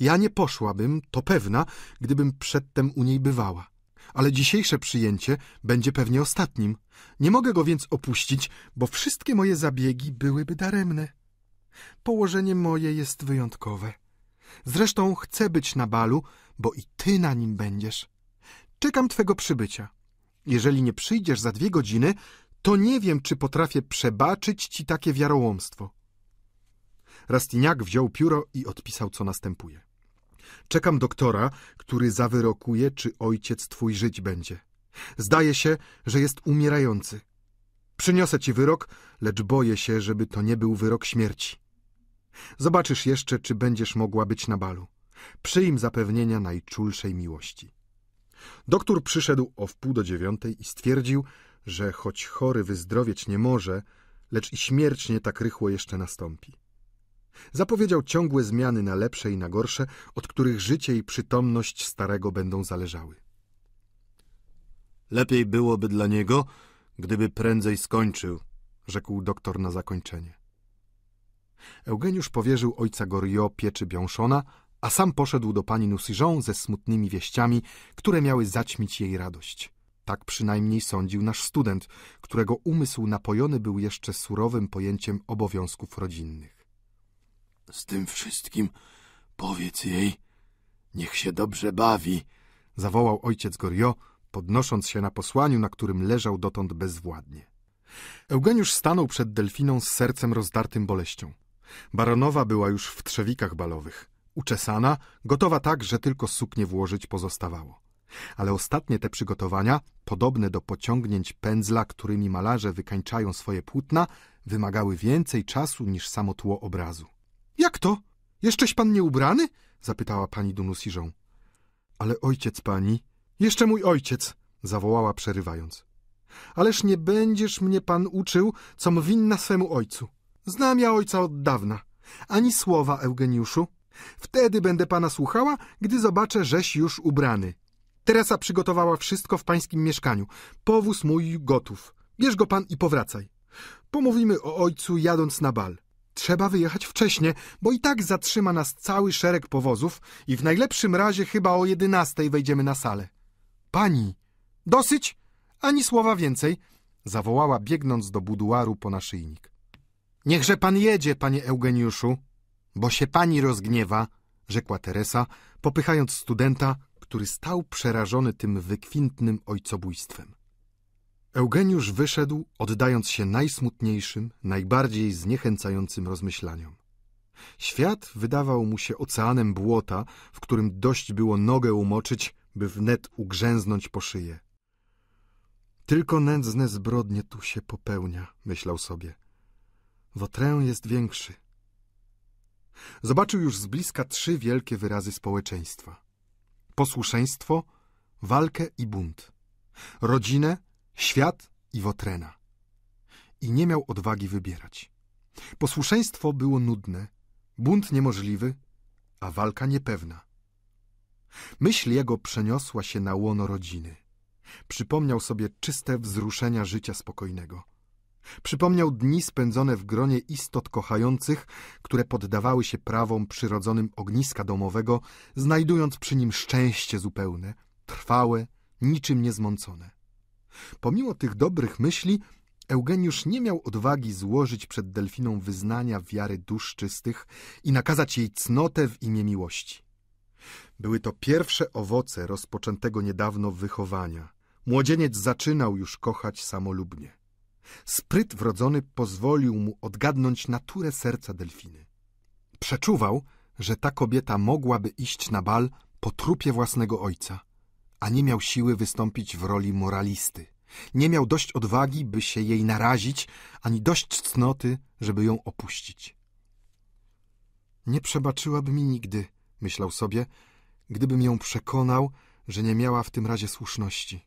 Ja nie poszłabym, to pewna, gdybym przedtem u niej bywała ale dzisiejsze przyjęcie będzie pewnie ostatnim. Nie mogę go więc opuścić, bo wszystkie moje zabiegi byłyby daremne. Położenie moje jest wyjątkowe. Zresztą chcę być na balu, bo i ty na nim będziesz. Czekam twego przybycia. Jeżeli nie przyjdziesz za dwie godziny, to nie wiem, czy potrafię przebaczyć ci takie wiarołomstwo. Rastignac wziął pióro i odpisał, co następuje. Czekam doktora, który zawyrokuje, czy ojciec twój żyć będzie. Zdaje się, że jest umierający. Przyniosę ci wyrok, lecz boję się, żeby to nie był wyrok śmierci. Zobaczysz jeszcze, czy będziesz mogła być na balu. Przyjm zapewnienia najczulszej miłości. Doktor przyszedł o wpół do dziewiątej i stwierdził, że choć chory wyzdrowieć nie może, lecz i śmierć nie tak rychło jeszcze nastąpi. Zapowiedział ciągłe zmiany na lepsze i na gorsze, od których życie i przytomność starego będą zależały. Lepiej byłoby dla niego, gdyby prędzej skończył, rzekł doktor na zakończenie. Eugeniusz powierzył ojca Goriot pieczy Biąszona, a sam poszedł do pani Nusiżon ze smutnymi wieściami, które miały zaćmić jej radość. Tak przynajmniej sądził nasz student, którego umysł napojony był jeszcze surowym pojęciem obowiązków rodzinnych. Z tym wszystkim powiedz jej, niech się dobrze bawi, zawołał ojciec Gorio, podnosząc się na posłaniu, na którym leżał dotąd bezwładnie. Eugeniusz stanął przed delfiną z sercem rozdartym boleścią. Baronowa była już w trzewikach balowych, uczesana, gotowa tak, że tylko suknię włożyć pozostawało. Ale ostatnie te przygotowania, podobne do pociągnięć pędzla, którymi malarze wykańczają swoje płótna, wymagały więcej czasu niż samo tło obrazu. Jak to? Jeszcześ pan nie ubrany? zapytała pani Dunusiżą. Ale ojciec pani, jeszcze mój ojciec, zawołała przerywając. Ależ nie będziesz mnie pan uczył, com winna swemu ojcu. Znam ja ojca od dawna. Ani słowa, Eugeniuszu. Wtedy będę pana słuchała, gdy zobaczę, żeś już ubrany. Teresa przygotowała wszystko w pańskim mieszkaniu. Powóz mój gotów. Bierz go pan i powracaj. Pomówimy o ojcu jadąc na bal. Trzeba wyjechać wcześnie, bo i tak zatrzyma nas cały szereg powozów i w najlepszym razie chyba o jedenastej wejdziemy na salę. Pani, dosyć? Ani słowa więcej, zawołała biegnąc do buduaru po naszyjnik. Niechże pan jedzie, panie Eugeniuszu, bo się pani rozgniewa, rzekła Teresa, popychając studenta, który stał przerażony tym wykwintnym ojcobójstwem. Eugeniusz wyszedł, oddając się najsmutniejszym, najbardziej zniechęcającym rozmyślaniom. Świat wydawał mu się oceanem błota, w którym dość było nogę umoczyć, by wnet ugrzęznąć po szyję. Tylko nędzne zbrodnie tu się popełnia, myślał sobie. Wotrę jest większy. Zobaczył już z bliska trzy wielkie wyrazy społeczeństwa. Posłuszeństwo, walkę i bunt. Rodzinę, świat i wotrena. I nie miał odwagi wybierać. Posłuszeństwo było nudne, bunt niemożliwy, a walka niepewna. Myśl jego przeniosła się na łono rodziny. Przypomniał sobie czyste wzruszenia życia spokojnego. Przypomniał dni spędzone w gronie istot kochających, które poddawały się prawom przyrodzonym ogniska domowego, znajdując przy nim szczęście zupełne, trwałe, niczym niezmącone. Pomimo tych dobrych myśli, Eugeniusz nie miał odwagi złożyć przed Delfiną wyznania wiary dusz czystych i nakazać jej cnotę w imię miłości. Były to pierwsze owoce rozpoczętego niedawno wychowania. Młodzieniec zaczynał już kochać samolubnie. Spryt wrodzony pozwolił mu odgadnąć naturę serca Delfiny. Przeczuwał, że ta kobieta mogłaby iść na bal po trupie własnego ojca, a nie miał siły wystąpić w roli moralisty. Nie miał dość odwagi, by się jej narazić, ani dość cnoty, żeby ją opuścić. Nie przebaczyłaby mi nigdy, myślał sobie, gdybym ją przekonał, że nie miała w tym razie słuszności.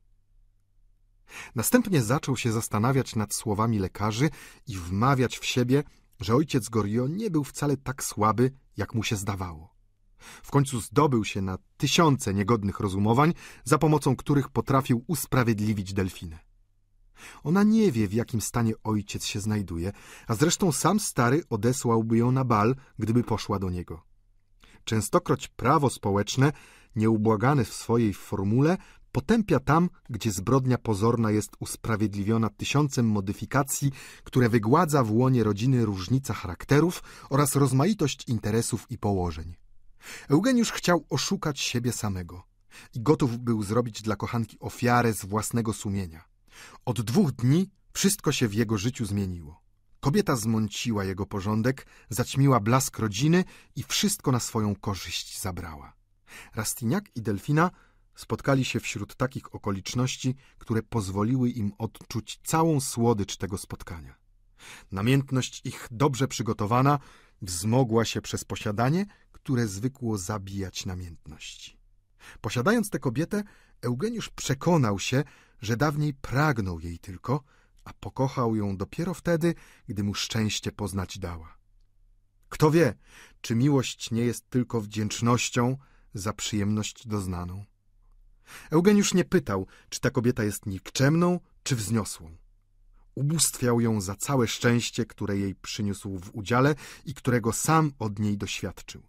Następnie zaczął się zastanawiać nad słowami lekarzy i wmawiać w siebie, że ojciec Gorio nie był wcale tak słaby, jak mu się zdawało. W końcu zdobył się na tysiące niegodnych rozumowań, za pomocą których potrafił usprawiedliwić Delfinę. Ona nie wie, w jakim stanie ojciec się znajduje, a zresztą sam stary odesłałby ją na bal, gdyby poszła do niego. Częstokroć prawo społeczne, nieubłagane w swojej formule, potępia tam, gdzie zbrodnia pozorna jest usprawiedliwiona tysiącem modyfikacji, które wygładza w łonie rodziny różnica charakterów oraz rozmaitość interesów i położeń. Eugeniusz chciał oszukać siebie samego i gotów był zrobić dla kochanki ofiarę z własnego sumienia. Od dwóch dni wszystko się w jego życiu zmieniło. Kobieta zmąciła jego porządek, zaćmiła blask rodziny i wszystko na swoją korzyść zabrała. Rastignac i Delfina spotkali się wśród takich okoliczności, które pozwoliły im odczuć całą słodycz tego spotkania. Namiętność ich dobrze przygotowana wzmogła się przez posiadanie, które zwykło zabijać namiętności. Posiadając tę kobietę, Eugeniusz przekonał się, że dawniej pragnął jej tylko, a pokochał ją dopiero wtedy, gdy mu szczęście poznać dała. Kto wie, czy miłość nie jest tylko wdzięcznością za przyjemność doznaną. Eugeniusz nie pytał, czy ta kobieta jest nikczemną, czy wzniosłą. Ubóstwiał ją za całe szczęście, które jej przyniósł w udziale i którego sam od niej doświadczył.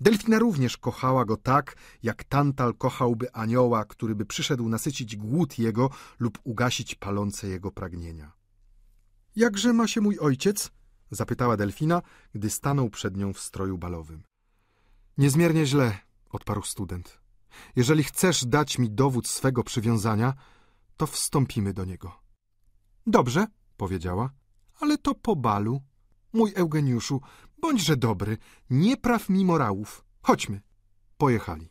Delfina również kochała go tak, jak Tantal kochałby anioła, który by przyszedł nasycić głód jego lub ugasić palące jego pragnienia. — Jakże ma się mój ojciec? — zapytała Delfina, gdy stanął przed nią w stroju balowym. — Niezmiernie źle — odparł student. — Jeżeli chcesz dać mi dowód swego przywiązania, to wstąpimy do niego. — Dobrze — powiedziała, — ale to po balu. Mój Eugeniuszu, Bądźże dobry, nie praw mi morałów. Chodźmy. Pojechali.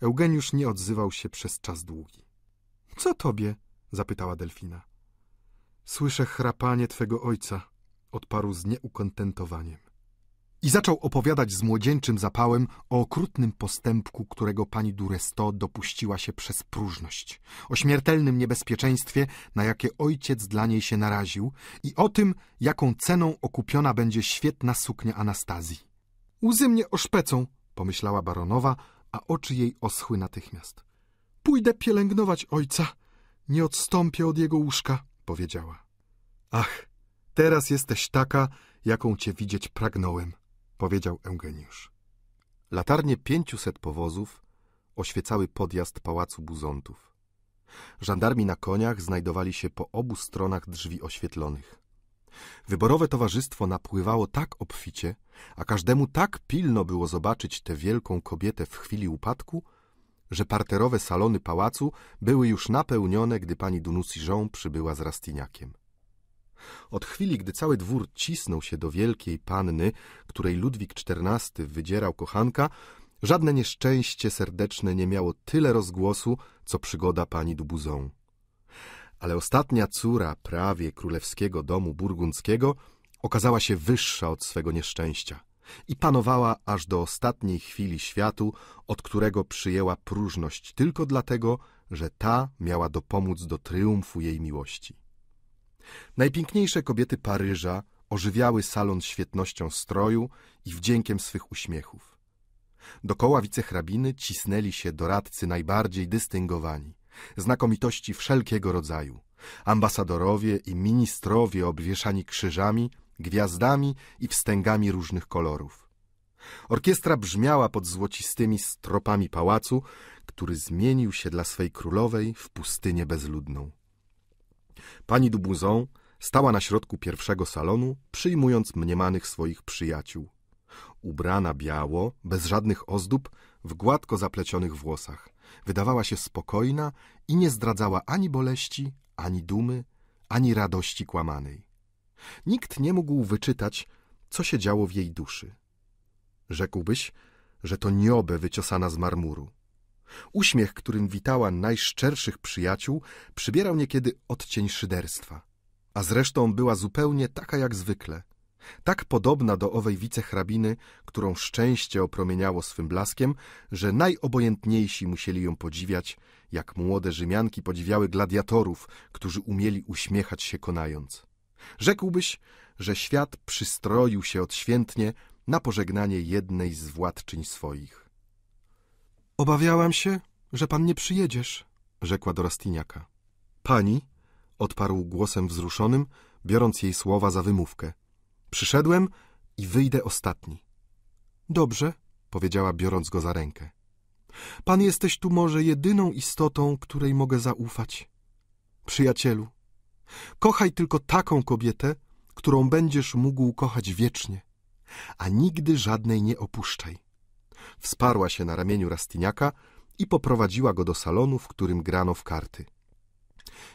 Eugeniusz nie odzywał się przez czas długi. Co tobie? zapytała Delfina. Słyszę chrapanie twego ojca, odparł z nieukontentowaniem. I zaczął opowiadać z młodzieńczym zapałem o okrutnym postępku, którego pani Duresto dopuściła się przez próżność, o śmiertelnym niebezpieczeństwie, na jakie ojciec dla niej się naraził i o tym, jaką ceną okupiona będzie świetna suknia Anastazji. Łzy mnie oszpecą, pomyślała baronowa, a oczy jej oschły natychmiast. Pójdę pielęgnować ojca, nie odstąpię od jego łóżka, powiedziała. Ach, teraz jesteś taka, jaką cię widzieć pragnąłem powiedział Eugeniusz. Latarnie pięciuset powozów oświecały podjazd pałacu Buzontów. Żandarmi na koniach znajdowali się po obu stronach drzwi oświetlonych. Wyborowe towarzystwo napływało tak obficie, a każdemu tak pilno było zobaczyć tę wielką kobietę w chwili upadku, że parterowe salony pałacu były już napełnione, gdy pani Dunusi-Jean przybyła z Rastignakiem. Od chwili, gdy cały dwór cisnął się do wielkiej panny, której Ludwik XIV wydzierał kochanka, żadne nieszczęście serdeczne nie miało tyle rozgłosu, co przygoda pani Dubuzon. Ale ostatnia córa prawie królewskiego domu burgundzkiego okazała się wyższa od swego nieszczęścia i panowała aż do ostatniej chwili światu, od którego przyjęła próżność tylko dlatego, że ta miała dopomóc do triumfu jej miłości. Najpiękniejsze kobiety Paryża ożywiały salon świetnością stroju i wdziękiem swych uśmiechów. Dokoła wicehrabiny cisnęli się doradcy najbardziej dystyngowani, znakomitości wszelkiego rodzaju, ambasadorowie i ministrowie obwieszani krzyżami, gwiazdami i wstęgami różnych kolorów. Orkiestra brzmiała pod złocistymi stropami pałacu, który zmienił się dla swej królowej w pustynię bezludną. Pani Dubuzon stała na środku pierwszego salonu, przyjmując mniemanych swoich przyjaciół. Ubrana biało, bez żadnych ozdób, w gładko zaplecionych włosach. Wydawała się spokojna i nie zdradzała ani boleści, ani dumy, ani radości kłamanej. Nikt nie mógł wyczytać, co się działo w jej duszy. Rzekłbyś, że to niobę wyciosana z marmuru. Uśmiech, którym witała najszczerszych przyjaciół, przybierał niekiedy odcień szyderstwa, a zresztą była zupełnie taka jak zwykle, tak podobna do owej wicehrabiny, którą szczęście opromieniało swym blaskiem, że najobojętniejsi musieli ją podziwiać, jak młode Rzymianki podziwiały gladiatorów, którzy umieli uśmiechać się konając. Rzekłbyś, że świat przystroił się odświętnie na pożegnanie jednej z władczyń swoich. Obawiałam się, że pan nie przyjedziesz, rzekła do Rastiniaka. Pani, odparł głosem wzruszonym, biorąc jej słowa za wymówkę. Przyszedłem i wyjdę ostatni. Dobrze, powiedziała, biorąc go za rękę. Pan jesteś tu może jedyną istotą, której mogę zaufać. Przyjacielu, kochaj tylko taką kobietę, którą będziesz mógł kochać wiecznie, a nigdy żadnej nie opuszczaj. Wsparła się na ramieniu Rastiniaka i poprowadziła go do salonu, w którym grano w karty.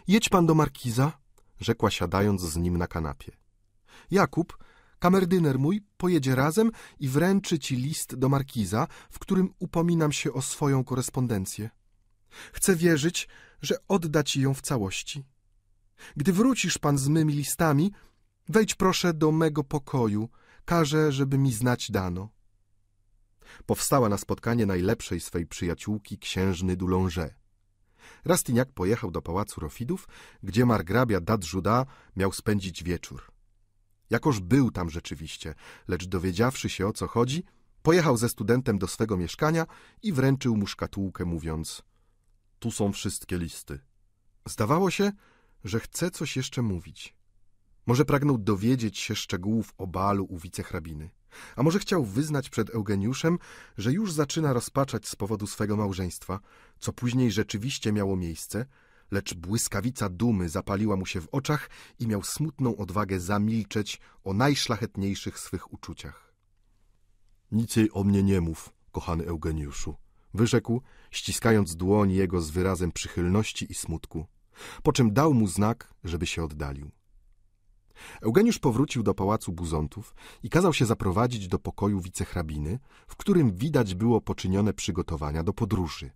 Jedź pan do markiza, rzekła siadając z nim na kanapie. Jakub, kamerdyner mój, pojedzie razem i wręczy ci list do markiza, w którym upominam się o swoją korespondencję. Chcę wierzyć, że odda ci ją w całości. Gdy wrócisz pan z mymi listami, wejdź proszę do mego pokoju, każę, żeby mi znać dano powstała na spotkanie najlepszej swej przyjaciółki, księżny Dulonże. Rastignac pojechał do pałacu Rofidów, gdzie margrabia Dadżuda miał spędzić wieczór. Jakoż był tam rzeczywiście, lecz dowiedziawszy się o co chodzi, pojechał ze studentem do swego mieszkania i wręczył mu szkatułkę, mówiąc — tu są wszystkie listy. Zdawało się, że chce coś jeszcze mówić. Może pragnął dowiedzieć się szczegółów o balu u wicehrabiny. A może chciał wyznać przed Eugeniuszem, że już zaczyna rozpaczać z powodu swego małżeństwa, co później rzeczywiście miało miejsce, lecz błyskawica dumy zapaliła mu się w oczach i miał smutną odwagę zamilczeć o najszlachetniejszych swych uczuciach. Nic jej o mnie nie mów, kochany Eugeniuszu, wyrzekł, ściskając dłoń jego z wyrazem przychylności i smutku, po czym dał mu znak, żeby się oddalił. Eugeniusz powrócił do pałacu Buzontów i kazał się zaprowadzić do pokoju wicehrabiny, w którym widać było poczynione przygotowania do podróży.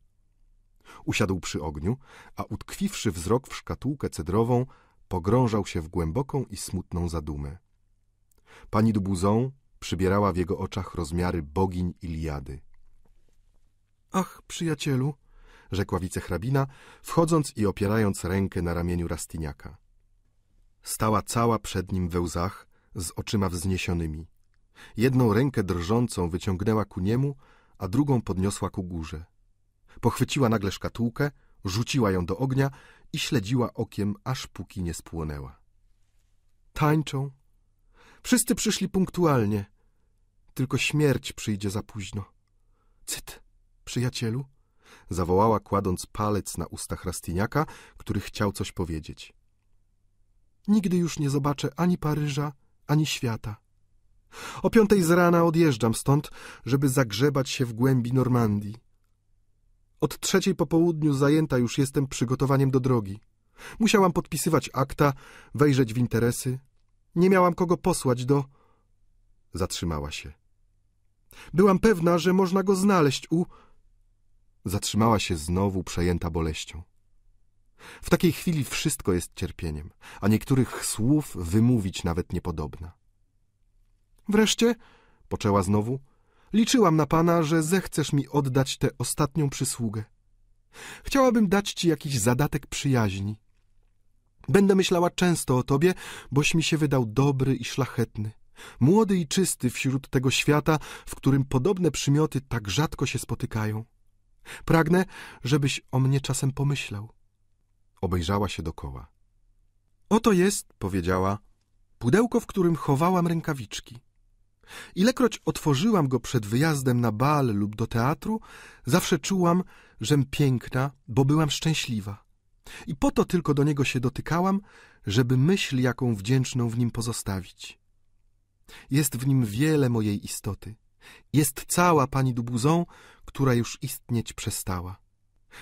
Usiadł przy ogniu, a utkwiwszy wzrok w szkatułkę cedrową, pogrążał się w głęboką i smutną zadumę. Pani Dubuzon przybierała w jego oczach rozmiary bogiń Iliady. Ach, przyjacielu, rzekła wicehrabina, wchodząc i opierając rękę na ramieniu Rastiniaka. Stała cała przed nim we łzach, z oczyma wzniesionymi. Jedną rękę drżącą wyciągnęła ku niemu, a drugą podniosła ku górze. Pochwyciła nagle szkatułkę, rzuciła ją do ognia i śledziła okiem, aż póki nie spłonęła. Tańczą. Wszyscy przyszli punktualnie. Tylko śmierć przyjdzie za późno. Cyt, przyjacielu, zawołała, kładąc palec na ustach Rastiniaka, który chciał coś powiedzieć. Nigdy już nie zobaczę ani Paryża, ani świata. O piątej z rana odjeżdżam stąd, żeby zagrzebać się w głębi Normandii. Od trzeciej po południu zajęta już jestem przygotowaniem do drogi. Musiałam podpisywać akta, wejrzeć w interesy. Nie miałam kogo posłać do... Zatrzymała się. Byłam pewna, że można go znaleźć u... Zatrzymała się znowu, przejęta boleścią. W takiej chwili wszystko jest cierpieniem, a niektórych słów wymówić nawet niepodobna. Wreszcie, poczęła znowu, liczyłam na pana, że zechcesz mi oddać tę ostatnią przysługę. Chciałabym dać ci jakiś zadatek przyjaźni. Będę myślała często o tobie, boś mi się wydał dobry i szlachetny, młody i czysty wśród tego świata, w którym podobne przymioty tak rzadko się spotykają. Pragnę, żebyś o mnie czasem pomyślał. Obejrzała się dokoła. Oto jest, powiedziała, pudełko, w którym chowałam rękawiczki. Ilekroć otworzyłam go przed wyjazdem na bal lub do teatru, zawsze czułam, żem piękna, bo byłam szczęśliwa. I po to tylko do niego się dotykałam, żeby myśl jaką wdzięczną w nim pozostawić. Jest w nim wiele mojej istoty. Jest cała pani Dubuzon, która już istnieć przestała.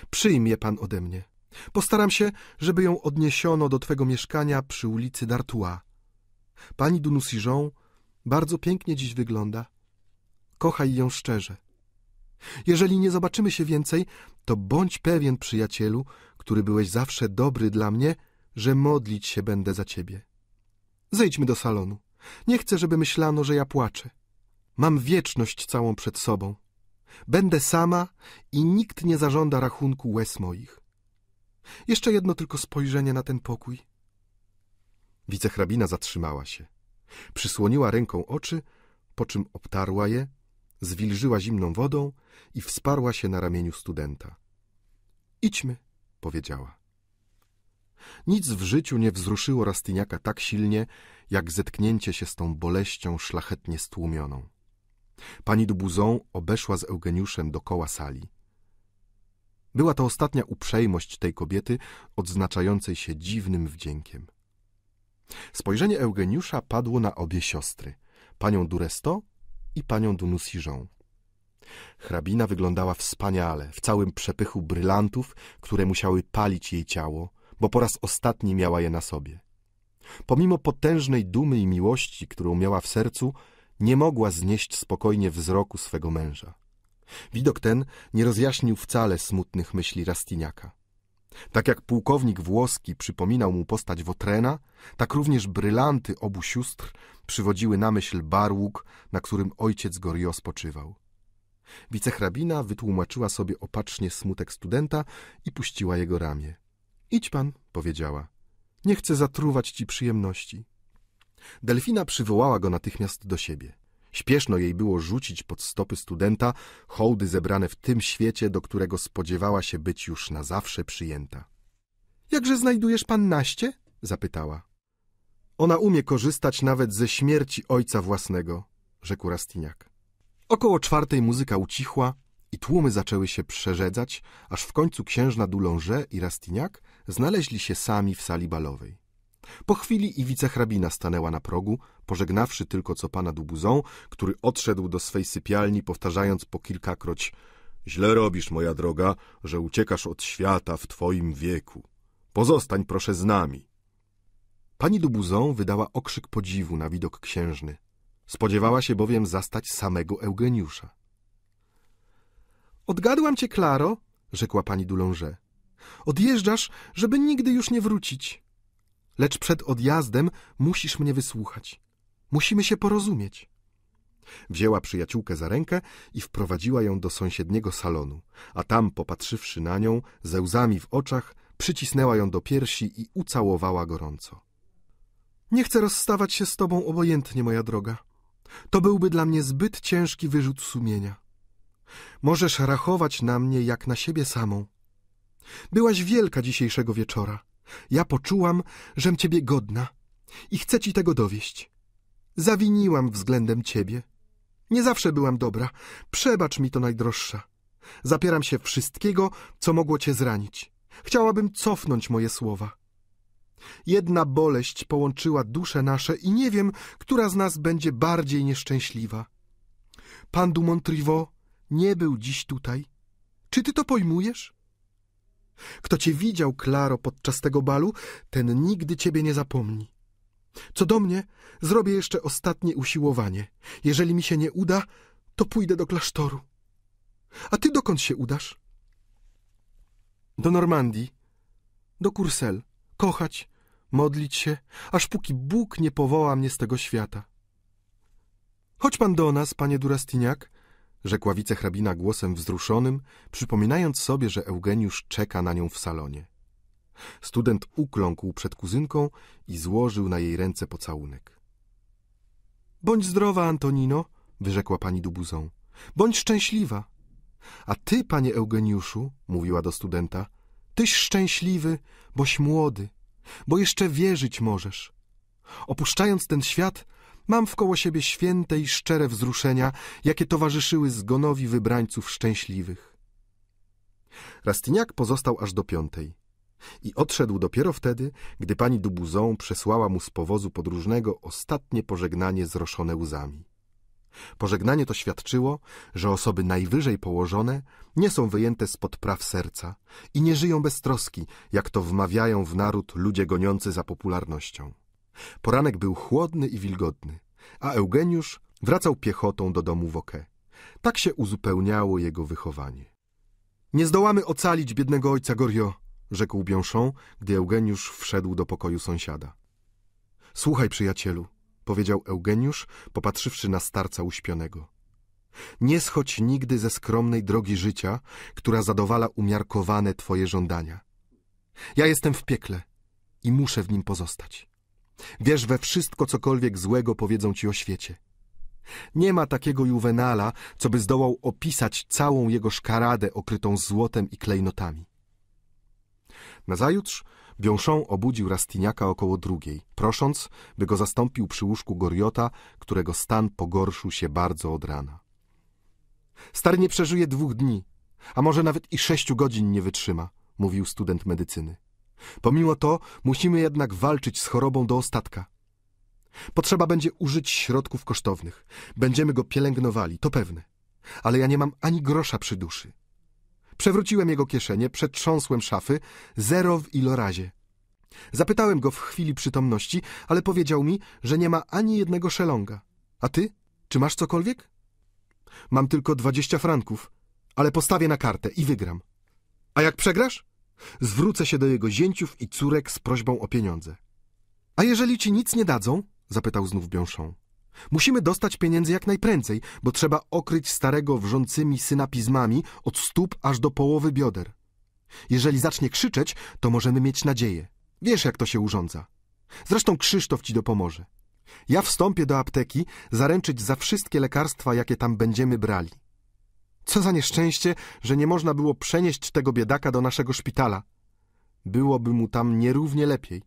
Przyjmie pan ode mnie. Postaram się, żeby ją odniesiono do twego mieszkania przy ulicy d'Artois. Pani Dunusijon bardzo pięknie dziś wygląda. Kochaj ją szczerze. Jeżeli nie zobaczymy się więcej, to bądź pewien, przyjacielu, który byłeś zawsze dobry dla mnie, że modlić się będę za ciebie. Zejdźmy do salonu. Nie chcę, żeby myślano, że ja płaczę. Mam wieczność całą przed sobą. Będę sama i nikt nie zażąda rachunku łez moich. Jeszcze jedno tylko spojrzenie na ten pokój. Wicehrabina zatrzymała się. Przysłoniła ręką oczy, po czym obtarła je, zwilżyła zimną wodą i wsparła się na ramieniu studenta. Idźmy, powiedziała. Nic w życiu nie wzruszyło Rastyniaka tak silnie, jak zetknięcie się z tą boleścią szlachetnie stłumioną. Pani Dubuzon obeszła z Eugeniuszem dokoła sali. Była to ostatnia uprzejmość tej kobiety, odznaczającej się dziwnym wdziękiem. Spojrzenie Eugeniusza padło na obie siostry, panią Duresto i panią Dunusijon. Hrabina wyglądała wspaniale, w całym przepychu brylantów, które musiały palić jej ciało, bo po raz ostatni miała je na sobie. Pomimo potężnej dumy i miłości, którą miała w sercu, nie mogła znieść spokojnie wzroku swego męża. Widok ten nie rozjaśnił wcale smutnych myśli Rastiniaka. Tak jak pułkownik włoski przypominał mu postać Wotrena, tak również brylanty obu sióstr przywodziły na myśl barłuk, na którym ojciec Gorio spoczywał. Wicehrabina wytłumaczyła sobie opatrznie smutek studenta i puściła jego ramię. Idź pan, powiedziała. Nie chcę zatruwać ci przyjemności. Delfina przywołała go natychmiast do siebie. Śpieszno jej było rzucić pod stopy studenta hołdy zebrane w tym świecie, do którego spodziewała się być już na zawsze przyjęta. — Jakże znajdujesz pan naście? — zapytała. — Ona umie korzystać nawet ze śmierci ojca własnego — rzekł Rastiniak. Około czwartej muzyka ucichła i tłumy zaczęły się przerzedzać, aż w końcu księżna Dulonże i Rastiniak znaleźli się sami w sali balowej. Po chwili i wicehrabina stanęła na progu, pożegnawszy tylko co pana Dubuzon, który odszedł do swej sypialni, powtarzając po kilkakroć Źle robisz, moja droga, że uciekasz od świata w twoim wieku. Pozostań proszę z nami. Pani Dubuzon wydała okrzyk podziwu na widok księżny. Spodziewała się bowiem zastać samego Eugeniusza. Odgadłam cię, Klaro, rzekła pani Dulonże. Odjeżdżasz, żeby nigdy już nie wrócić. Lecz przed odjazdem musisz mnie wysłuchać. Musimy się porozumieć. Wzięła przyjaciółkę za rękę i wprowadziła ją do sąsiedniego salonu, a tam, popatrzywszy na nią, ze łzami w oczach, przycisnęła ją do piersi i ucałowała gorąco. Nie chcę rozstawać się z tobą obojętnie, moja droga. To byłby dla mnie zbyt ciężki wyrzut sumienia. Możesz rachować na mnie jak na siebie samą. Byłaś wielka dzisiejszego wieczora. Ja poczułam, żem ciebie godna i chcę ci tego dowieść. Zawiniłam względem ciebie. Nie zawsze byłam dobra. Przebacz mi to najdroższa. Zapieram się wszystkiego, co mogło cię zranić. Chciałabym cofnąć moje słowa. Jedna boleść połączyła dusze nasze i nie wiem, która z nas będzie bardziej nieszczęśliwa. Pan du Montriveau nie był dziś tutaj. Czy ty to pojmujesz? Kto cię widział, Klaro, podczas tego balu, ten nigdy ciebie nie zapomni. Co do mnie, zrobię jeszcze ostatnie usiłowanie. Jeżeli mi się nie uda, to pójdę do klasztoru. A ty dokąd się udasz? Do Normandii, do Kursel, kochać, modlić się, aż póki Bóg nie powoła mnie z tego świata. Chodź pan do nas, panie Durastiniak, rzekła wicehrabina głosem wzruszonym, przypominając sobie, że Eugeniusz czeka na nią w salonie. Student ukląkł przed kuzynką i złożył na jej ręce pocałunek. Bądź zdrowa, Antonino, wyrzekła pani Dubuzą. Bądź szczęśliwa. A ty, panie Eugeniuszu, mówiła do studenta, tyś szczęśliwy, boś młody, bo jeszcze wierzyć możesz. Opuszczając ten świat, mam wkoło siebie święte i szczere wzruszenia, jakie towarzyszyły zgonowi wybrańców szczęśliwych. Rastignac pozostał aż do piątej i odszedł dopiero wtedy, gdy pani Dubuzon przesłała mu z powozu podróżnego ostatnie pożegnanie zroszone łzami. Pożegnanie to świadczyło, że osoby najwyżej położone nie są wyjęte spod praw serca i nie żyją bez troski, jak to wmawiają w naród ludzie goniący za popularnością. Poranek był chłodny i wilgotny, a Eugeniusz wracał piechotą do domu Woke. Tak się uzupełniało jego wychowanie. Nie zdołamy ocalić biednego ojca Gorio, rzekł Biąszą, gdy Eugeniusz wszedł do pokoju sąsiada. Słuchaj, przyjacielu, powiedział Eugeniusz, popatrzywszy na starca uśpionego. Nie schodź nigdy ze skromnej drogi życia, która zadowala umiarkowane twoje żądania. Ja jestem w piekle i muszę w nim pozostać. Wierz we wszystko, cokolwiek złego powiedzą ci o świecie. Nie ma takiego Juvenala, co by zdołał opisać całą jego szkaradę okrytą złotem i klejnotami. Nazajutrz Biąszą obudził Rastiniaka około drugiej, prosząc, by go zastąpił przy łóżku Goriota, którego stan pogorszył się bardzo od rana. Stary nie przeżyje dwóch dni, a może nawet i sześciu godzin nie wytrzyma, mówił student medycyny. Pomimo to musimy jednak walczyć z chorobą do ostatka. Potrzeba będzie użyć środków kosztownych. Będziemy go pielęgnowali, to pewne. Ale ja nie mam ani grosza przy duszy. Przewróciłem jego kieszenie, przetrząsłem szafy, zero w ilorazie. Zapytałem go w chwili przytomności, ale powiedział mi, że nie ma ani jednego szelonga. A ty? Czy masz cokolwiek? Mam tylko dwadzieścia franków, ale postawię na kartę i wygram. A jak przegrasz? Zwrócę się do jego zięciów i córek z prośbą o pieniądze. A jeżeli ci nic nie dadzą? zapytał znów Biąszą. Musimy dostać pieniędzy jak najprędzej, bo trzeba okryć starego wrzącymi synapizmami od stóp aż do połowy bioder. Jeżeli zacznie krzyczeć, to możemy mieć nadzieję. Wiesz, jak to się urządza. Zresztą Krzysztof ci dopomoże. Ja wstąpię do apteki zaręczyć za wszystkie lekarstwa, jakie tam będziemy brali. Co za nieszczęście, że nie można było przenieść tego biedaka do naszego szpitala. Byłoby mu tam nierównie lepiej.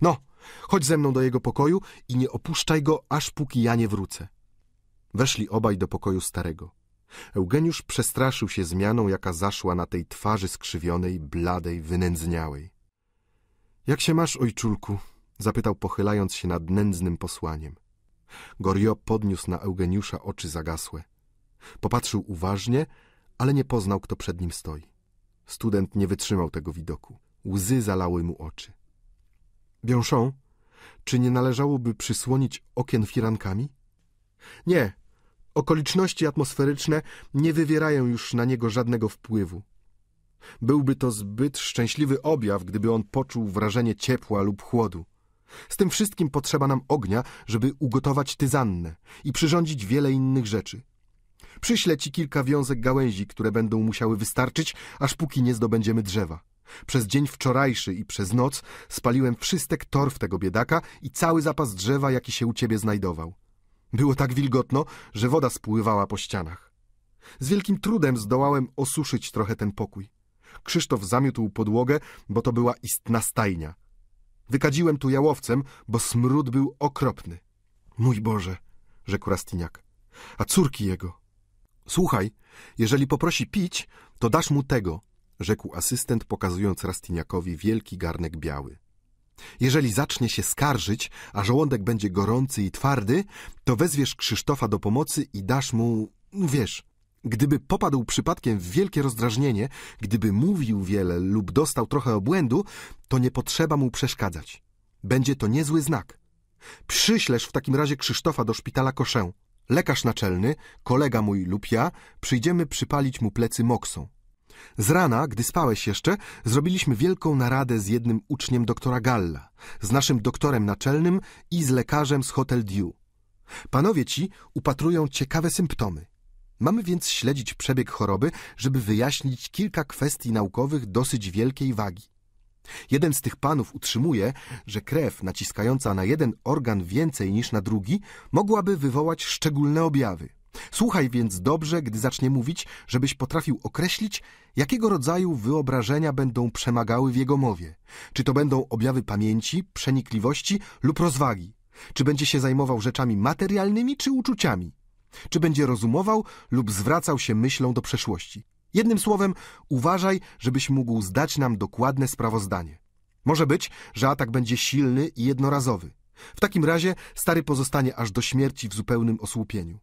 No, chodź ze mną do jego pokoju i nie opuszczaj go, aż póki ja nie wrócę. Weszli obaj do pokoju starego. Eugeniusz przestraszył się zmianą, jaka zaszła na tej twarzy skrzywionej, bladej, wynędzniałej. Jak się masz, ojczulku? zapytał, pochylając się nad nędznym posłaniem. Gorio podniósł na Eugeniusza oczy zagasłe. Popatrzył uważnie, ale nie poznał, kto przed nim stoi. Student nie wytrzymał tego widoku. Łzy zalały mu oczy. Biąszą, czy nie należałoby przysłonić okien firankami? Nie. Okoliczności atmosferyczne nie wywierają już na niego żadnego wpływu. Byłby to zbyt szczęśliwy objaw, gdyby on poczuł wrażenie ciepła lub chłodu. Z tym wszystkim potrzeba nam ognia, żeby ugotować tyzannę i przyrządzić wiele innych rzeczy. Przyślę ci kilka wiązek gałęzi, które będą musiały wystarczyć, aż póki nie zdobędziemy drzewa. Przez dzień wczorajszy i przez noc spaliłem wszystek torf tego biedaka i cały zapas drzewa, jaki się u ciebie znajdował. Było tak wilgotno, że woda spływała po ścianach. Z wielkim trudem zdołałem osuszyć trochę ten pokój. Krzysztof zamiótł podłogę, bo to była istna stajnia. Wykadziłem tu jałowcem, bo smród był okropny. Mój Boże, rzekł Rastiniak. A córki jego? Słuchaj, jeżeli poprosi pić, to dasz mu tego, rzekł asystent, pokazując Rastiniakowi wielki garnek biały. Jeżeli zacznie się skarżyć, a żołądek będzie gorący i twardy, to wezwiesz Krzysztofa do pomocy i dasz mu, wiesz, gdyby popadł przypadkiem w wielkie rozdrażnienie, gdyby mówił wiele lub dostał trochę obłędu, to nie potrzeba mu przeszkadzać. Będzie to niezły znak. Przyślesz w takim razie Krzysztofa do szpitala Koszę. Lekarz naczelny, kolega mój lub ja, przyjdziemy przypalić mu plecy moksą. Z rana, gdy spałeś jeszcze, zrobiliśmy wielką naradę z jednym uczniem doktora Galla, z naszym doktorem naczelnym i z lekarzem z Hotel. Panowie ci upatrują ciekawe symptomy. Mamy więc śledzić przebieg choroby, żeby wyjaśnić kilka kwestii naukowych dosyć wielkiej wagi. Jeden z tych panów utrzymuje, że krew naciskająca na jeden organ więcej niż na drugi mogłaby wywołać szczególne objawy. Słuchaj więc dobrze, gdy zacznie mówić, żebyś potrafił określić, jakiego rodzaju wyobrażenia będą przemagały w jego mowie. Czy to będą objawy pamięci, przenikliwości lub rozwagi? Czy będzie się zajmował rzeczami materialnymi czy uczuciami? Czy będzie rozumował lub zwracał się myślą do przeszłości? Jednym słowem, uważaj, żebyś mógł zdać nam dokładne sprawozdanie. Może być, że atak będzie silny i jednorazowy. W takim razie stary pozostanie aż do śmierci w zupełnym osłupieniu.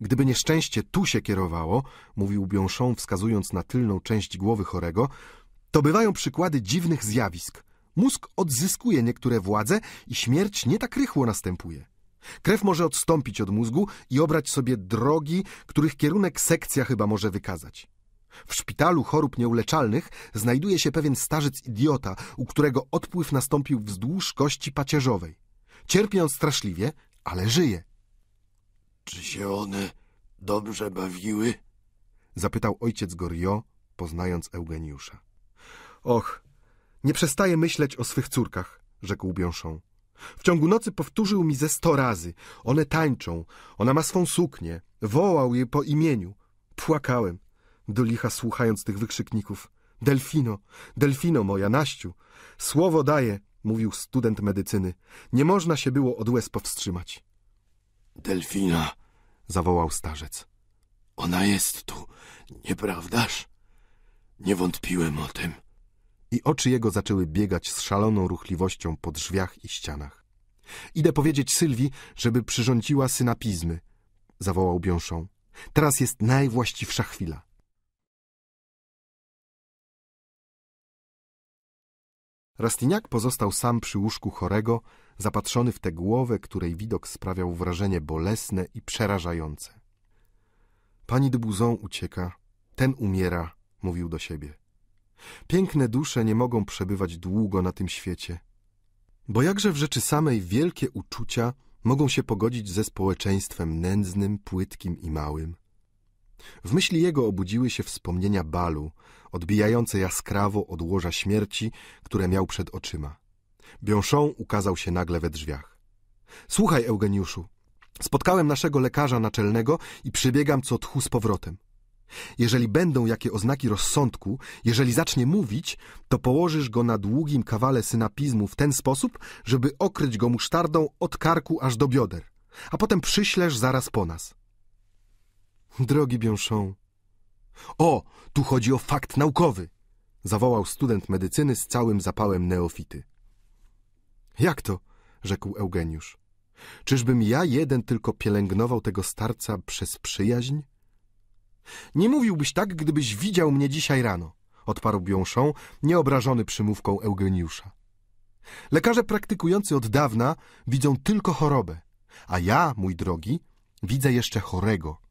Gdyby nieszczęście tu się kierowało, mówił Biąszą, wskazując na tylną część głowy chorego, to bywają przykłady dziwnych zjawisk. Mózg odzyskuje niektóre władze i śmierć nie tak rychło następuje. Krew może odstąpić od mózgu i obrać sobie drogi, których kierunek sekcja chyba może wykazać. W szpitalu chorób nieuleczalnych znajduje się pewien starzec idiota, u którego odpływ nastąpił wzdłuż kości pacierzowej. Cierpi on straszliwie, ale żyje. Czy się one dobrze bawiły? Zapytał ojciec Gorio, poznając Eugeniusza. Och, nie przestaje myśleć o swych córkach, rzekł Biąszą. W ciągu nocy powtórzył mi ze sto razy. One tańczą, ona ma swą suknię. Wołał jej po imieniu. Płakałem, do licha słuchając tych wykrzykników. Delfino, Delfino moja, Naściu. Słowo daję, mówił student medycyny. Nie można się było od łez powstrzymać. Delfina, zawołał starzec. Ona jest tu, nieprawdaż? Nie wątpiłem o tym. I oczy jego zaczęły biegać z szaloną ruchliwością po drzwiach i ścianach. Idę powiedzieć Sylwii, żeby przyrządziła synapizmy, zawołał Biąszą. Teraz jest najwłaściwsza chwila. Rastignac pozostał sam przy łóżku chorego, zapatrzony w tę głowę, której widok sprawiał wrażenie bolesne i przerażające. Pani de Buzon ucieka, ten umiera, mówił do siebie. Piękne dusze nie mogą przebywać długo na tym świecie, bo jakże w rzeczy samej wielkie uczucia mogą się pogodzić ze społeczeństwem nędznym, płytkim i małym. W myśli jego obudziły się wspomnienia balu, odbijające jaskrawo od łoża śmierci, które miał przed oczyma. Biąszą ukazał się nagle we drzwiach. Słuchaj, Eugeniuszu, spotkałem naszego lekarza naczelnego i przybiegam co tchu z powrotem. Jeżeli będą jakie oznaki rozsądku, jeżeli zacznie mówić, to położysz go na długim kawale synapizmu w ten sposób, żeby okryć go musztardą od karku aż do bioder, a potem przyślesz zaraz po nas. Drogi Biąszą. O, tu chodzi o fakt naukowy, zawołał student medycyny z całym zapałem neofity. Jak to? rzekł Eugeniusz. Czyżbym ja jeden tylko pielęgnował tego starca przez przyjaźń? Nie mówiłbyś tak, gdybyś widział mnie dzisiaj rano, odparł Biąszą, nieobrażony przymówką Eugeniusza. Lekarze praktykujący od dawna widzą tylko chorobę, a ja, mój drogi, widzę jeszcze chorego.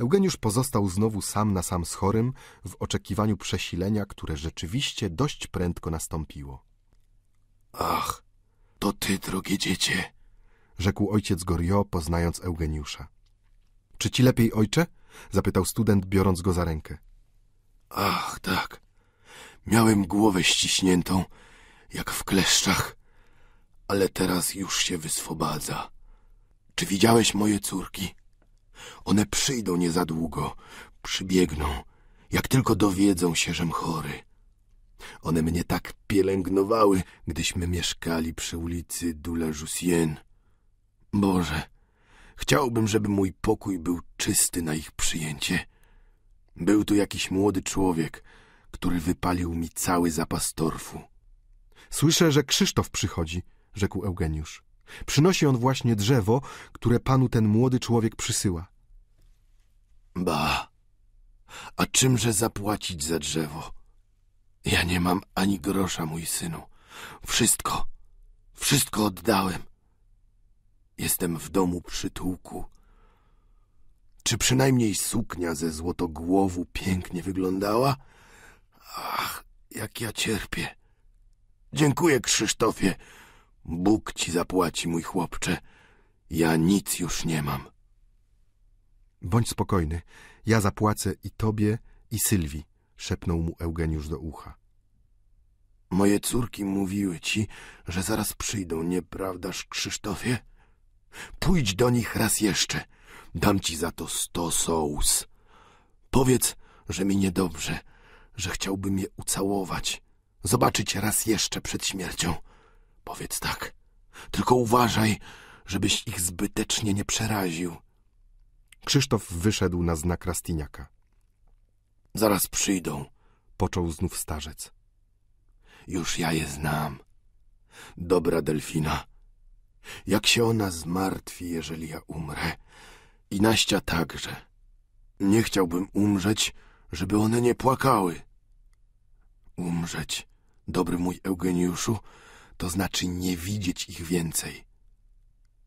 Eugeniusz pozostał znowu sam na sam z chorym w oczekiwaniu przesilenia, które rzeczywiście dość prędko nastąpiło. Ach, to ty, drogie dziecię, rzekł ojciec Gorio, poznając Eugeniusza. Czy ci lepiej, ojcze? zapytał student, biorąc go za rękę. Ach, tak. Miałem głowę ściśniętą, jak w kleszczach, ale teraz już się wyswobadza. Czy widziałeś moje córki? One przyjdą nie za długo, przybiegną, jak tylko dowiedzą się, żem chory. One mnie tak pielęgnowały, gdyśmy mieszkali przy ulicy Dula Jussien. Boże, chciałbym, żeby mój pokój był czysty na ich przyjęcie. Był tu jakiś młody człowiek, który wypalił mi cały zapas torfu. Słyszę, że Krzysztof przychodzi, rzekł Eugeniusz. Przynosi on właśnie drzewo, które panu ten młody człowiek przysyła. Ba, a czymże zapłacić za drzewo? Ja nie mam ani grosza, mój synu. Wszystko, wszystko oddałem. Jestem w domu przytułku. Czy przynajmniej suknia ze złotogłowu pięknie wyglądała? Ach, jak ja cierpię. Dziękuję, Krzysztofie. Bóg ci zapłaci, mój chłopcze. Ja nic już nie mam. Bądź spokojny, ja zapłacę i tobie, i Sylwii, szepnął mu Eugeniusz do ucha. Moje córki mówiły ci, że zaraz przyjdą, nieprawdaż, Krzysztofie? Pójdź do nich raz jeszcze. Dam ci za to sto sołus. Powiedz, że mi niedobrze, że chciałbym je ucałować, zobaczyć raz jeszcze przed śmiercią. Powiedz tak. Tylko uważaj, żebyś ich zbytecznie nie przeraził. Krzysztof wyszedł na znak Rastiniaka. Zaraz przyjdą. Począł znów starzec. Już ja je znam. Dobra Delfina. Jak się ona zmartwi, jeżeli ja umrę. I Naścia także. Nie chciałbym umrzeć, żeby one nie płakały. Umrzeć, dobry mój Eugeniuszu, to znaczy nie widzieć ich więcej.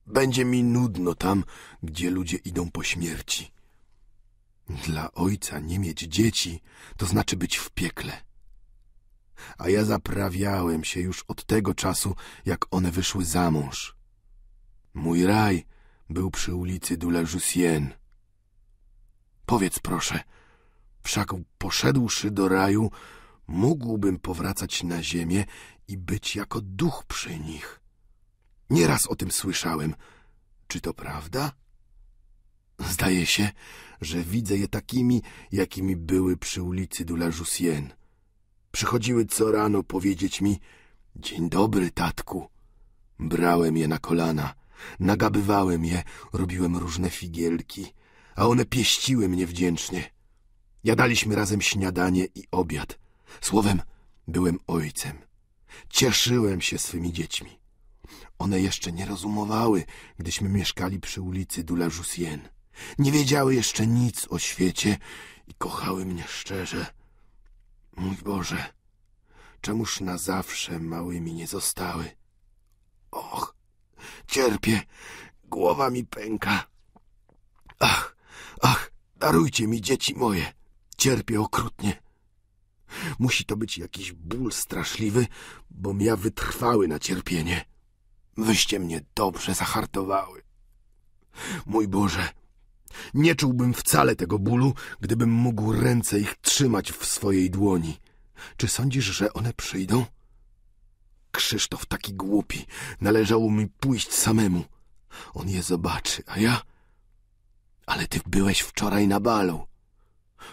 Będzie mi nudno tam, gdzie ludzie idą po śmierci. Dla ojca nie mieć dzieci, to znaczy być w piekle. A ja zaprawiałem się już od tego czasu, jak one wyszły za mąż. Mój raj był przy ulicy de Jussienne. Powiedz proszę, wszak poszedłszy do raju, mógłbym powracać na ziemię i być jako duch przy nich. Nieraz o tym słyszałem. Czy to prawda? Zdaje się, że widzę je takimi, jakimi były przy ulicy de la Jussienne. Przychodziły co rano powiedzieć mi Dzień dobry, tatku. Brałem je na kolana, nagabywałem je, robiłem różne figielki, a one pieściły mnie wdzięcznie. Jadaliśmy razem śniadanie i obiad. Słowem, byłem ojcem. Cieszyłem się swymi dziećmi. One jeszcze nie rozumowały, gdyśmy mieszkali przy ulicy de la. Nie wiedziały jeszcze nic o świecie i kochały mnie szczerze. Mój Boże, czemuż na zawsze małymi nie zostały? Och, cierpię, głowa mi pęka. Ach, ach, darujcie mi, dzieci moje, cierpię okrutnie. Musi to być jakiś ból straszliwy, bom ja wytrwały na cierpienie. Wyście mnie dobrze zahartowały. Mój Boże, nie czułbym wcale tego bólu, gdybym mógł ręce ich trzymać w swojej dłoni. Czy sądzisz, że one przyjdą? Krzysztof taki głupi. Należało mi pójść samemu. On je zobaczy, a ja... Ale ty byłeś wczoraj na balu.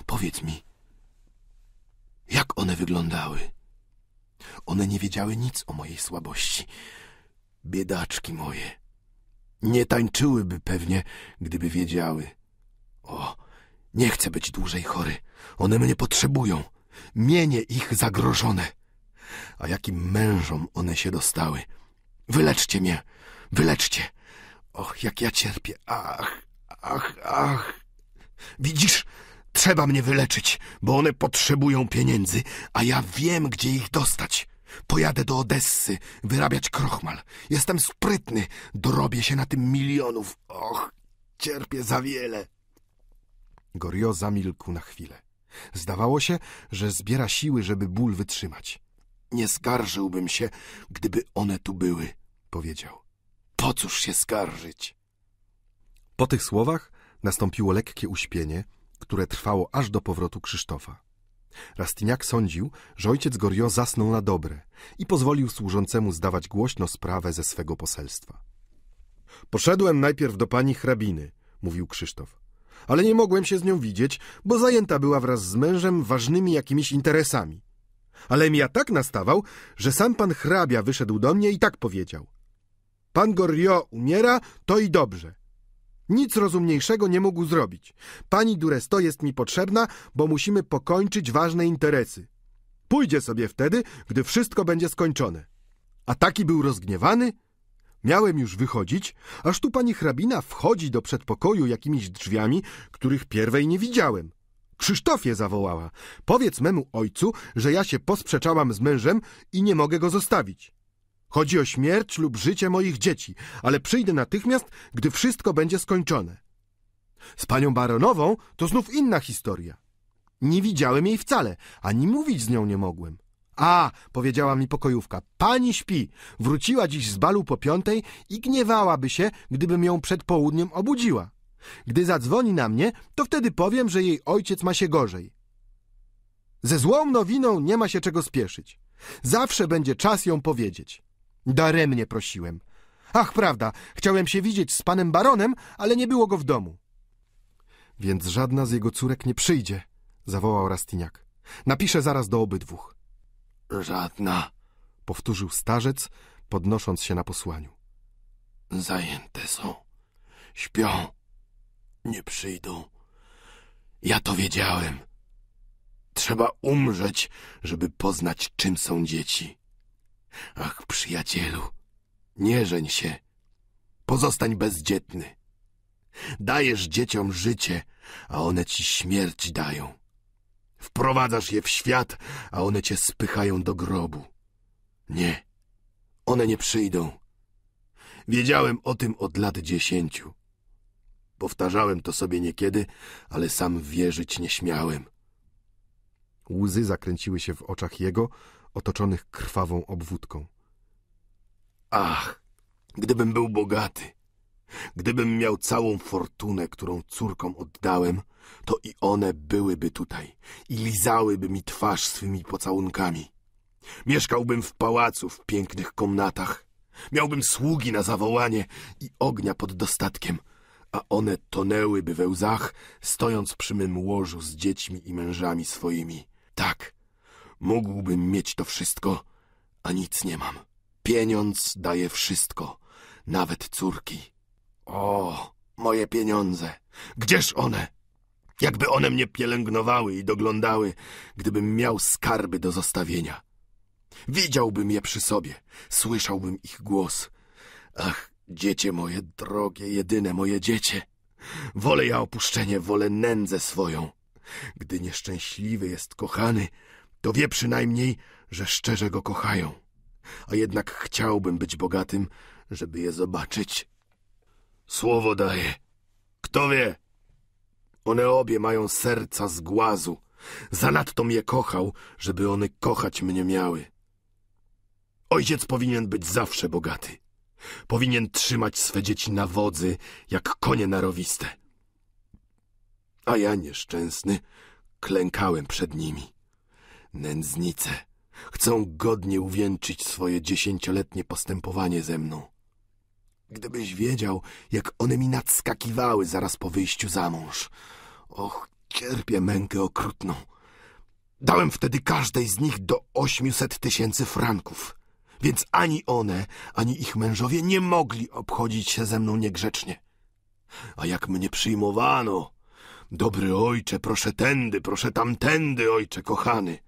Powiedz mi, jak one wyglądały? One nie wiedziały nic o mojej słabości. Biedaczki moje. Nie tańczyłyby pewnie, gdyby wiedziały. O, nie chcę być dłużej chory. One mnie potrzebują. Mienie ich zagrożone. A jakim mężom one się dostały. Wyleczcie mnie, wyleczcie. Och, jak ja cierpię. Ach, ach, ach. Widzisz, trzeba mnie wyleczyć, bo one potrzebują pieniędzy, a ja wiem, gdzie ich dostać. Pojadę do Odessy wyrabiać krochmal. Jestem sprytny, dorobię się na tym milionów. Och, cierpię za wiele. Gorio zamilkł na chwilę. Zdawało się, że zbiera siły, żeby ból wytrzymać. Nie skarżyłbym się, gdyby one tu były, powiedział. Po cóż się skarżyć? Po tych słowach nastąpiło lekkie uśpienie, które trwało aż do powrotu Krzysztofa. Rastignac sądził, że ojciec Gorio zasnął na dobre i pozwolił służącemu zdawać głośno sprawę ze swego poselstwa. Poszedłem najpierw do pani hrabiny, mówił Krzysztof, ale nie mogłem się z nią widzieć, bo zajęta była wraz z mężem ważnymi jakimiś interesami. Ale mi ja tak nastawał, że sam pan hrabia wyszedł do mnie i tak powiedział. Pan Gorio umiera, to i dobrze. Nic rozumniejszego nie mógł zrobić. Pani Duresto jest mi potrzebna, bo musimy pokończyć ważne interesy. Pójdzie sobie wtedy, gdy wszystko będzie skończone. A taki był rozgniewany. Miałem już wychodzić, aż tu pani hrabina wchodzi do przedpokoju jakimiś drzwiami, których pierwej nie widziałem. Krzysztofie zawołała. Powiedz memu ojcu, że ja się posprzeczałam z mężem i nie mogę go zostawić. Chodzi o śmierć lub życie moich dzieci, ale przyjdę natychmiast, gdy wszystko będzie skończone. Z panią baronową to znów inna historia. Nie widziałem jej wcale, ani mówić z nią nie mogłem. A, powiedziała mi pokojówka, pani śpi. Wróciła dziś z balu po piątej i gniewałaby się, gdybym ją przed południem obudziła. Gdy zadzwoni na mnie, to wtedy powiem, że jej ojciec ma się gorzej. Ze złą nowiną nie ma się czego spieszyć. Zawsze będzie czas ją powiedzieć. Daremnie prosiłem. Ach, prawda, chciałem się widzieć z panem baronem, ale nie było go w domu. Więc żadna z jego córek nie przyjdzie, zawołał Rastiniak. Napiszę zaraz do obydwóch. Żadna. Powtórzył starzec, podnosząc się na posłaniu. Zajęte są. Śpią. Nie przyjdą. Ja to wiedziałem. Trzeba umrzeć, żeby poznać, czym są dzieci. Ach, przyjacielu, nie żeń się. Pozostań bezdzietny. Dajesz dzieciom życie, a one ci śmierć dają. Wprowadzasz je w świat, a one cię spychają do grobu. Nie, one nie przyjdą. Wiedziałem o tym od lat dziesięciu. Powtarzałem to sobie niekiedy, ale sam wierzyć nie śmiałem. Łzy zakręciły się w oczach jego, otoczonych krwawą obwódką. Ach, gdybym był bogaty, gdybym miał całą fortunę, którą córkom oddałem, to i one byłyby tutaj i lizałyby mi twarz swymi pocałunkami. Mieszkałbym w pałacu w pięknych komnatach, miałbym sługi na zawołanie i ognia pod dostatkiem, a one tonęłyby we łzach, stojąc przy mym łożu z dziećmi i mężami swoimi. Tak, mógłbym mieć to wszystko, a nic nie mam. Pieniądz daje wszystko, nawet córki. O, moje pieniądze, gdzież one? Jakby one mnie pielęgnowały i doglądały, gdybym miał skarby do zostawienia. Widziałbym je przy sobie, słyszałbym ich głos. Ach, dziecię moje drogie, jedyne moje dziecię. Wolę ja opuszczenie, wolę nędzę swoją. Gdy nieszczęśliwy jest kochany, to wie przynajmniej, że szczerze go kochają. A jednak chciałbym być bogatym, żeby je zobaczyć. Słowo daję. Kto wie? One obie mają serca z głazu. Zanadto mnie kochał, żeby one kochać mnie miały. Ojciec powinien być zawsze bogaty. Powinien trzymać swe dzieci na wodzy, jak konie narowiste. A ja nieszczęsny klękałem przed nimi. Nędznice chcą godnie uwieńczyć swoje dziesięcioletnie postępowanie ze mną. Gdybyś wiedział, jak one mi nadskakiwały zaraz po wyjściu za mąż. Och, cierpię mękę okrutną. Dałem wtedy każdej z nich do ośmiuset tysięcy franków, więc ani one, ani ich mężowie nie mogli obchodzić się ze mną niegrzecznie. A jak mnie przyjmowano! Dobry ojcze, proszę tędy, proszę tamtędy, ojcze kochany.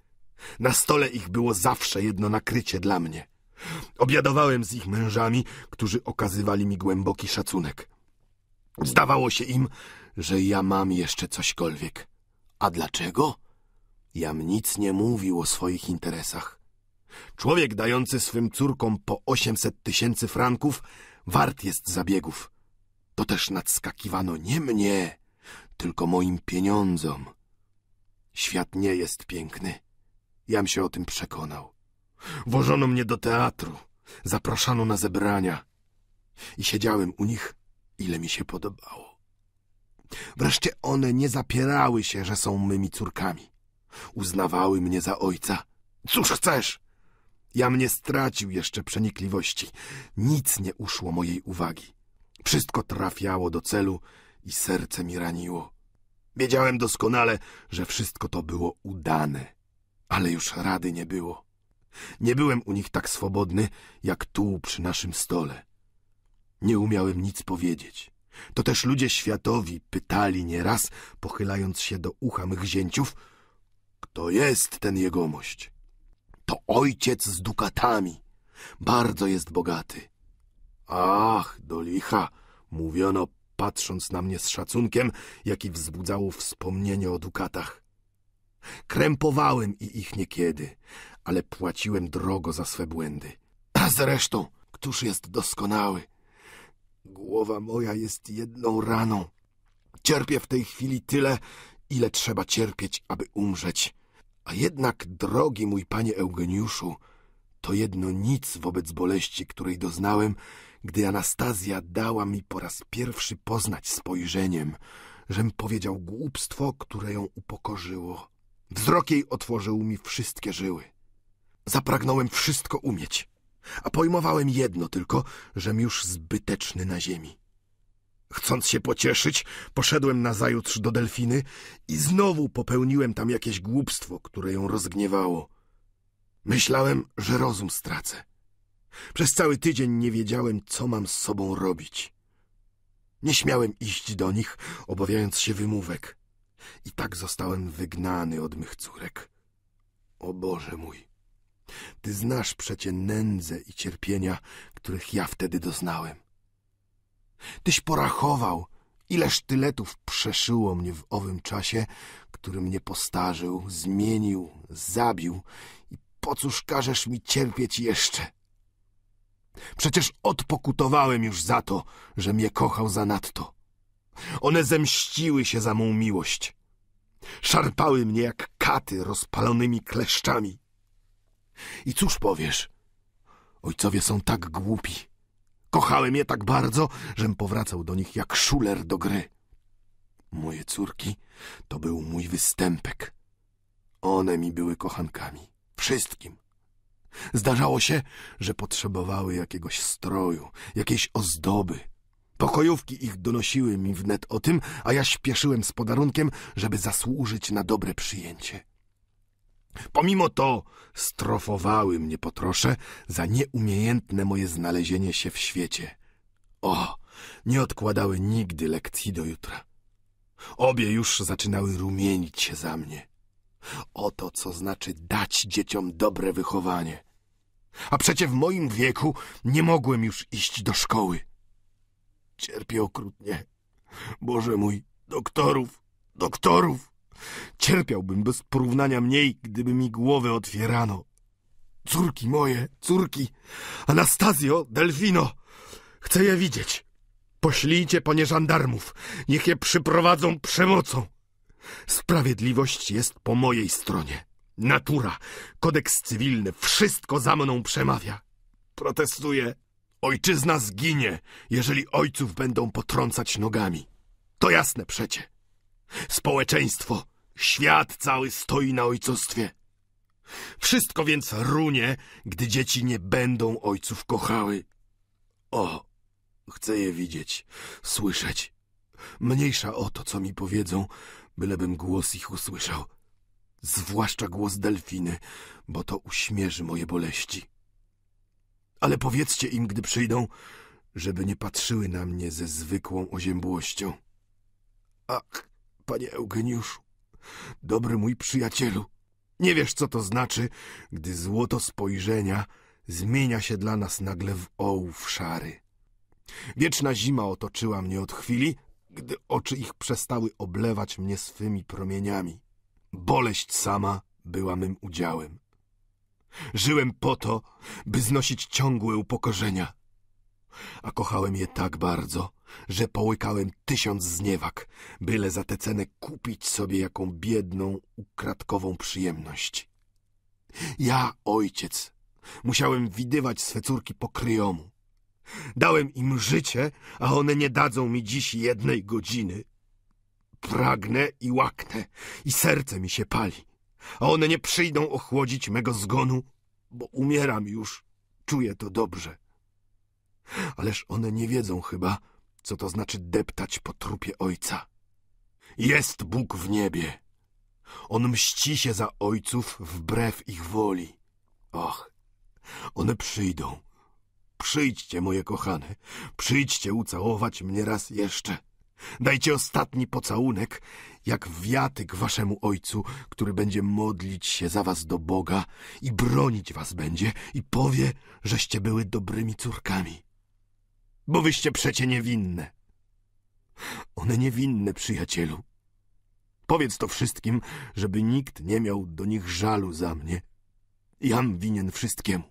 Na stole ich było zawsze jedno nakrycie dla mnie. Obiadowałem z ich mężami, którzy okazywali mi głęboki szacunek. Zdawało się im, że ja mam jeszcze cośkolwiek. A dlaczego? Jam nic nie mówił o swoich interesach. Człowiek dający swym córkom po osiemset tysięcy franków wart jest zabiegów. To też nadskakiwano nie mnie, tylko moim pieniądzom. Świat nie jest piękny. Jam się o tym przekonał. Wożono mnie do teatru, zapraszano na zebrania i siedziałem u nich, ile mi się podobało. Wreszcie one nie zapierały się, że są mymi córkami. Uznawały mnie za ojca. Cóż chcesz? Ja mnie stracił jeszcze przenikliwości. Nic nie uszło mojej uwagi. Wszystko trafiało do celu i serce mi raniło. Wiedziałem doskonale, że wszystko to było udane, ale już rady nie było. Nie byłem u nich tak swobodny, jak tu przy naszym stole. Nie umiałem nic powiedzieć. To też ludzie światowi pytali nieraz, pochylając się do ucha mych zięciów, kto jest ten jegomość. To ojciec z dukatami. Bardzo jest bogaty. Ach, do licha, mówiono, patrząc na mnie z szacunkiem, jaki wzbudzało wspomnienie o dukatach. Krępowałem i ich niekiedy, ale płaciłem drogo za swe błędy. A zresztą, któż jest doskonały? Głowa moja jest jedną raną. Cierpię w tej chwili tyle, ile trzeba cierpieć, aby umrzeć. A jednak, drogi mój panie Eugeniuszu, to jedno nic wobec boleści, której doznałem, gdy Anastazja dała mi po raz pierwszy poznać spojrzeniem, żem powiedział głupstwo, które ją upokorzyło. Wzrok jej otworzył mi wszystkie żyły. Zapragnąłem wszystko umieć, a pojmowałem jedno tylko, żem już zbyteczny na ziemi. Chcąc się pocieszyć, poszedłem nazajutrz do Delfiny i znowu popełniłem tam jakieś głupstwo, które ją rozgniewało. Myślałem, że rozum stracę. Przez cały tydzień nie wiedziałem, co mam z sobą robić. Nie śmiałem iść do nich, obawiając się wymówek. I tak zostałem wygnany od mych córek. O Boże mój, ty znasz przecie nędzę i cierpienia, których ja wtedy doznałem. Tyś porachował, ile sztyletów przeszyło mnie w owym czasie, który mnie postarzył, zmienił, zabił i po cóż każesz mi cierpieć jeszcze? Przecież odpokutowałem już za to, że mnie kochał zanadto. One zemściły się za mą miłość. Szarpały mnie jak katy rozpalonymi kleszczami. I cóż powiesz? Ojcowie są tak głupi. Kochałem je tak bardzo, żem powracał do nich jak szuler do gry. Moje córki to był mój występek. One mi były kochankami. Wszystkim. Zdarzało się, że potrzebowały jakiegoś stroju, jakiejś ozdoby. Pokojówki ich donosiły mi wnet o tym, a ja śpieszyłem z podarunkiem, żeby zasłużyć na dobre przyjęcie. Pomimo to strofowały mnie potrosze za nieumiejętne moje znalezienie się w świecie. O, nie odkładały nigdy lekcji do jutra. Obie już zaczynały rumienić się za mnie. Oto co znaczy dać dzieciom dobre wychowanie. A przecie w moim wieku nie mogłem już iść do szkoły. Cierpię okrutnie. Boże mój, doktorów, doktorów. Cierpiałbym bez porównania mniej, gdyby mi głowę otwierano. Córki moje, córki, Anastazjo, Delfino, chcę je widzieć. Poślijcie po nie żandarmów, niech je przyprowadzą przemocą. Sprawiedliwość jest po mojej stronie. Natura, kodeks cywilny, wszystko za mną przemawia. Protestuję. Ojczyzna zginie, jeżeli ojców będą potrącać nogami. To jasne przecie. Społeczeństwo, świat cały stoi na ojcostwie. Wszystko więc runie, gdy dzieci nie będą ojców kochały. O, chcę je widzieć, słyszeć. Mniejsza o to, co mi powiedzą, bylebym głos ich usłyszał. Zwłaszcza głos delfiny, bo to uśmierzy moje boleści. Ale powiedzcie im, gdy przyjdą, żeby nie patrzyły na mnie ze zwykłą oziębłością. Ach, panie Eugeniuszu, dobry mój przyjacielu, nie wiesz, co to znaczy, gdy złoto spojrzenia zmienia się dla nas nagle w ołów szary. Wieczna zima otoczyła mnie od chwili, gdy oczy ich przestały oblewać mnie swymi promieniami. Boleść sama była mym udziałem. Żyłem po to, by znosić ciągłe upokorzenia. A kochałem je tak bardzo, że połykałem tysiąc zniewag, byle za tę cenę kupić sobie jaką biedną, ukradkową przyjemność. Ja, ojciec, musiałem widywać swe córki po kryjomu. Dałem im życie, a one nie dadzą mi dziś jednej godziny. Pragnę i łaknę, i serce mi się pali, a one nie przyjdą ochłodzić mego zgonu, bo umieram już, czuję to dobrze. Ależ one nie wiedzą chyba, co to znaczy deptać po trupie ojca. Jest Bóg w niebie. On mści się za ojców wbrew ich woli. Och, one przyjdą Przyjdźcie, moje kochane, przyjdźcie ucałować mnie raz jeszcze. Dajcie ostatni pocałunek, jak wiatyk waszemu ojcu, który będzie modlić się za was do Boga i bronić was będzie i powie, żeście były dobrymi córkami. Bo wyście przecie niewinne. One niewinne, przyjacielu. Powiedz to wszystkim, żeby nikt nie miał do nich żalu za mnie. Jam winien wszystkiemu.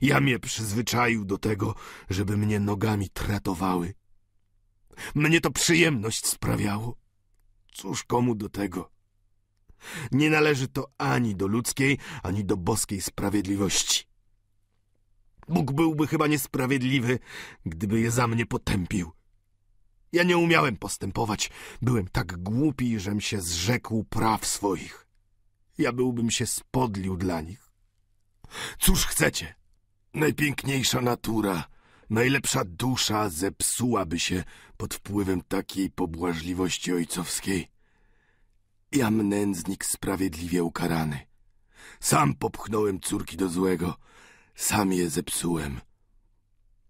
Ja mnie przyzwyczaił do tego, żeby mnie nogami tratowały. Mnie to przyjemność sprawiało. Cóż komu do tego? Nie należy to ani do ludzkiej, ani do boskiej sprawiedliwości. Bóg byłby chyba niesprawiedliwy, gdyby je za mnie potępił. Ja nie umiałem postępować. Byłem tak głupi, żem się zrzekł praw swoich. Ja byłbym się spodlił dla nich. Cóż chcecie? Najpiękniejsza natura, najlepsza dusza zepsułaby się pod wpływem takiej pobłażliwości ojcowskiej. Jam nędznik sprawiedliwie ukarany. Sam popchnąłem córki do złego, sam je zepsułem.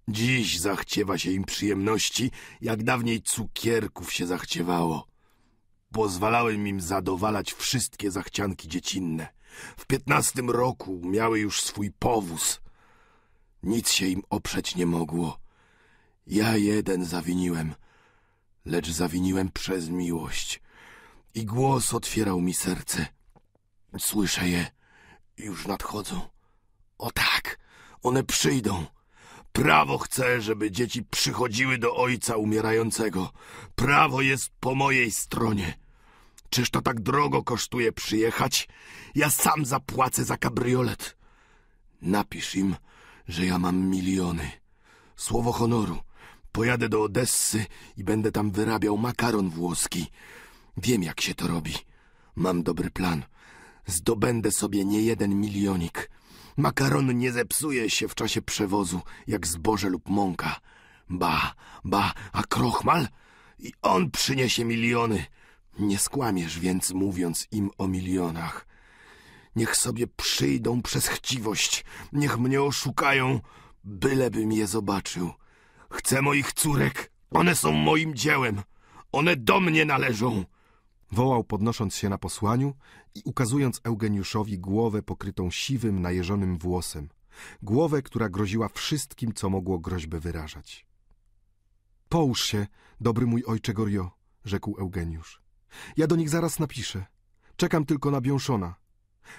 Dziś zachciewa się im przyjemności, jak dawniej cukierków się zachciewało. Pozwalałem im zadowalać wszystkie zachcianki dziecinne. W piętnastym roku miały już swój powóz. Nic się im oprzeć nie mogło. Ja jeden zawiniłem, lecz zawiniłem przez miłość. I głos otwierał mi serce. Słyszę je, już nadchodzą. O tak, one przyjdą. Prawo chce, żeby dzieci przychodziły do ojca umierającego. Prawo jest po mojej stronie. Czyż to tak drogo kosztuje przyjechać? Ja sam zapłacę za kabriolet. Napisz im, że ja mam miliony. Słowo honoru. Pojadę do Odessy i będę tam wyrabiał makaron włoski. Wiem, jak się to robi. Mam dobry plan. Zdobędę sobie nie jeden milionik. Makaron nie zepsuje się w czasie przewozu, jak zboże lub mąka. Ba, ba, a krochmal? I on przyniesie miliony. Nie skłamiesz więc, mówiąc im o milionach. Niech sobie przyjdą przez chciwość, niech mnie oszukają, bylebym je zobaczył. Chcę moich córek, one są moim dziełem, one do mnie należą. Wołał podnosząc się na posłaniu i ukazując Eugeniuszowi głowę pokrytą siwym, najeżonym włosem. Głowę, która groziła wszystkim, co mogło groźbę wyrażać. Połóż się, dobry mój ojcze Gorio, rzekł Eugeniusz. Ja do nich zaraz napiszę. Czekam tylko na Biąszona.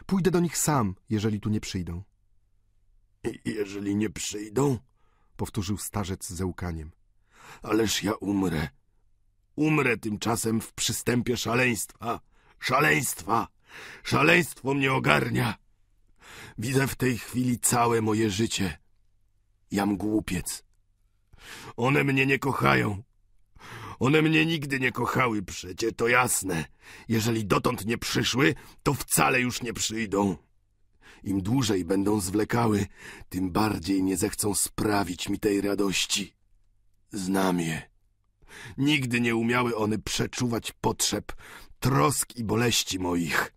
Pójdę do nich sam, jeżeli tu nie przyjdą. Jeżeli nie przyjdą? Powtórzył starzec z łkaniem. Ależ ja umrę. Umrę tymczasem w przystępie szaleństwa. Szaleństwa! Szaleństwo mnie ogarnia. Widzę w tej chwili całe moje życie. Jam głupiec. One mnie nie kochają. One mnie nigdy nie kochały przecie, to jasne. Jeżeli dotąd nie przyszły, to wcale już nie przyjdą. Im dłużej będą zwlekały, tym bardziej nie zechcą sprawić mi tej radości. Znam je. Nigdy nie umiały one przeczuwać potrzeb, trosk i boleści moich.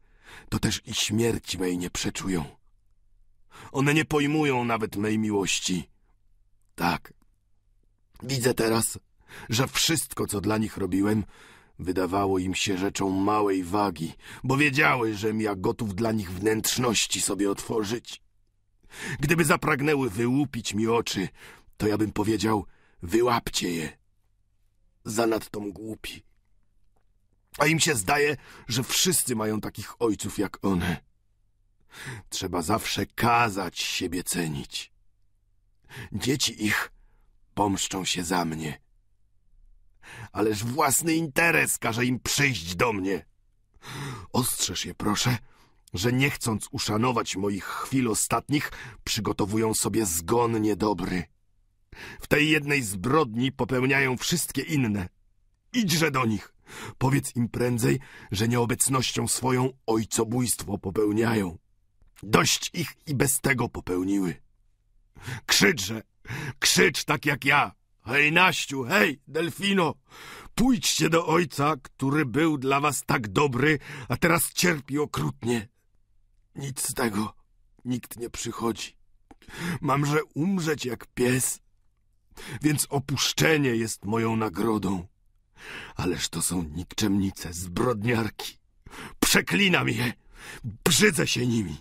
To też i śmierci mej nie przeczują. One nie pojmują nawet mej miłości. Tak. Widzę teraz, że wszystko, co dla nich robiłem, wydawało im się rzeczą małej wagi, bo wiedziały, żem ja gotów dla nich wnętrzności sobie otworzyć. Gdyby zapragnęły wyłupić mi oczy, to ja bym powiedział, wyłapcie je. Zanadto głupi. A im się zdaje, że wszyscy mają takich ojców jak one. Trzeba zawsze kazać siebie cenić. Dzieci ich pomszczą się za mnie. Ależ własny interes każe im przyjść do mnie. Ostrzeż je, proszę, że nie chcąc uszanować moich chwil ostatnich, przygotowują sobie zgon niedobry. W tej jednej zbrodni popełniają wszystkie inne. Idźże do nich. Powiedz im prędzej, że nieobecnością swoją ojcobójstwo popełniają. Dość ich i bez tego popełniły. Krzyczże, krzycz tak jak ja. Hej, Naściu, hej, Delfino, pójdźcie do ojca, który był dla was tak dobry, a teraz cierpi okrutnie. Nic z tego, nikt nie przychodzi. Mamże umrzeć jak pies, więc opuszczenie jest moją nagrodą. Ależ to są nikczemnice, zbrodniarki. Przeklinam je, brzydzę się nimi.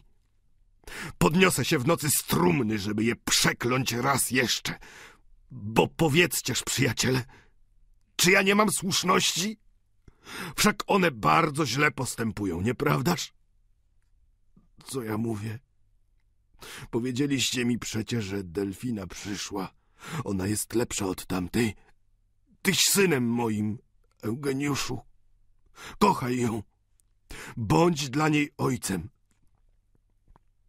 Podniosę się w nocy z trumny, żeby je przekląć raz jeszcze. Bo powiedzcież, przyjaciele, czy ja nie mam słuszności? Wszak one bardzo źle postępują, nieprawdaż? Co ja mówię? Powiedzieliście mi przecież, że Delfina przyszła. Ona jest lepsza od tamtej. Tyś synem moim, Eugeniuszu. Kochaj ją. Bądź dla niej ojcem.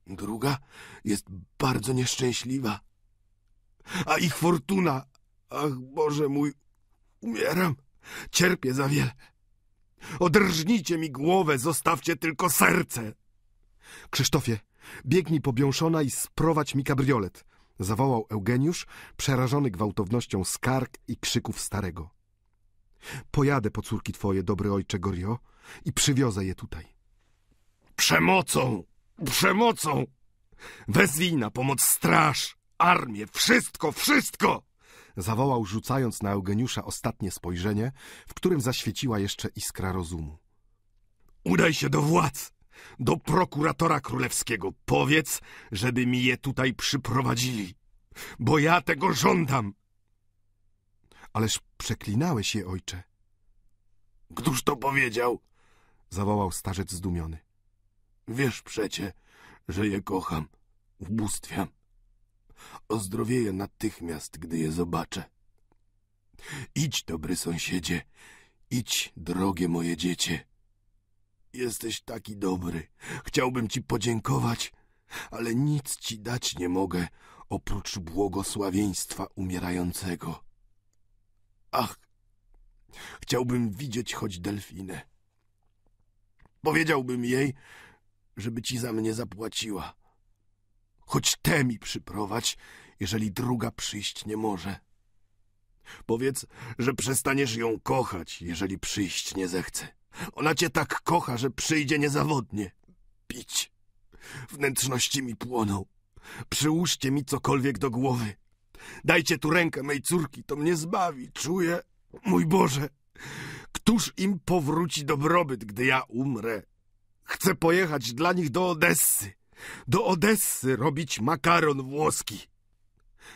Druga jest bardzo nieszczęśliwa. A ich fortuna, ach Boże mój, umieram, cierpię za wiele. Odrżnijcie mi głowę, zostawcie tylko serce. Krzysztofie, biegnij pobiąszona i sprowadź mi kabriolet, zawołał Eugeniusz, przerażony gwałtownością skarg i krzyków starego. Pojadę po córki twoje, dobry ojcze Gorio, i przywiozę je tutaj. Przemocą, przemocą! Wezwij na pomoc straż, armię, wszystko, wszystko! Zawołał, rzucając na Eugeniusza ostatnie spojrzenie, w którym zaświeciła jeszcze iskra rozumu. Udaj się do władz, do prokuratora królewskiego. Powiedz, żeby mi je tutaj przyprowadzili, bo ja tego żądam. Ależ przeklinałeś je, ojcze, Któż to powiedział? zawołał starzec zdumiony. Wiesz przecie, że je kocham, ubóstwiam. Ozdrowieję natychmiast, gdy je zobaczę. Idź, dobry sąsiedzie, idź, drogie moje dziecię. Jesteś taki dobry. Chciałbym ci podziękować, ale nic ci dać nie mogę, oprócz błogosławieństwa umierającego. Ach, chciałbym widzieć choć delfinę. Powiedziałbym jej, żeby ci za mnie zapłaciła. Choć tę mi przyprowadź, jeżeli druga przyjść nie może. Powiedz, że przestaniesz ją kochać, jeżeli przyjść nie zechce. Ona cię tak kocha, że przyjdzie niezawodnie. Pić. Wnętrzności mi płoną. Przyłóżcie mi cokolwiek do głowy. Dajcie tu rękę mej córki, to mnie zbawi. Czuję, mój Boże, któż im powróci dobrobyt, gdy ja umrę? Chcę pojechać dla nich do Odessy. Do Odessy robić makaron włoski.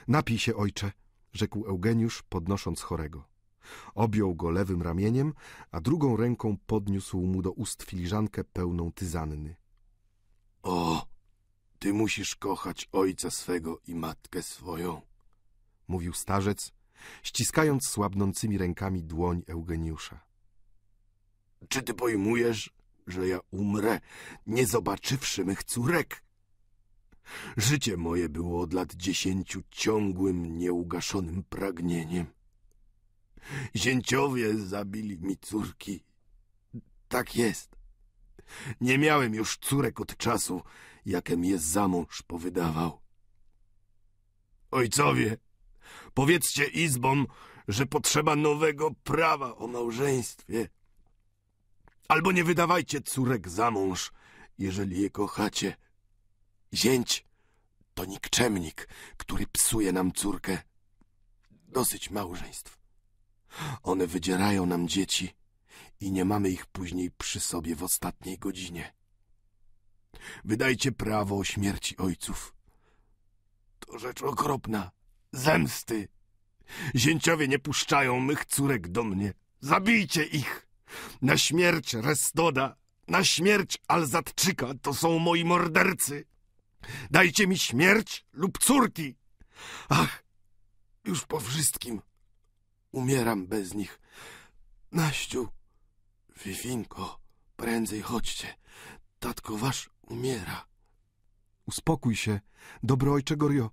Napij się, ojcze, rzekł Eugeniusz, podnosząc chorego. Objął go lewym ramieniem, a drugą ręką podniósł mu do ust filiżankę pełną tyzanny. O, ty musisz kochać ojca swego i matkę swoją. Mówił starzec, ściskając słabnącymi rękami dłoń Eugeniusza. Czy ty pojmujesz, że ja umrę, nie zobaczywszy mych córek? Życie moje było od lat dziesięciu ciągłym, nieugaszonym pragnieniem. Zięciowie zabili mi córki. Tak jest. Nie miałem już córek od czasu, jakem je za mąż powydawał. Ojcowie, powiedzcie izbom, że potrzeba nowego prawa o małżeństwie. Albo nie wydawajcie córek za mąż, jeżeli je kochacie. Zięć to nikczemnik, który psuje nam córkę. Dosyć małżeństw. One wydzierają nam dzieci i nie mamy ich później przy sobie w ostatniej godzinie. Wydajcie prawo o śmierci ojców. To rzecz okropna. Zemsty. Zięciowie nie puszczają mych córek do mnie. Zabijcie ich. Na śmierć Restoda, na śmierć Alzatczyka to są moi mordercy. Dajcie mi śmierć lub córki. Ach, już po wszystkim. Umieram bez nich. Naściu, Fifinko, prędzej chodźcie. Tatko wasz umiera. Uspokój się, dobry ojcze Gorio.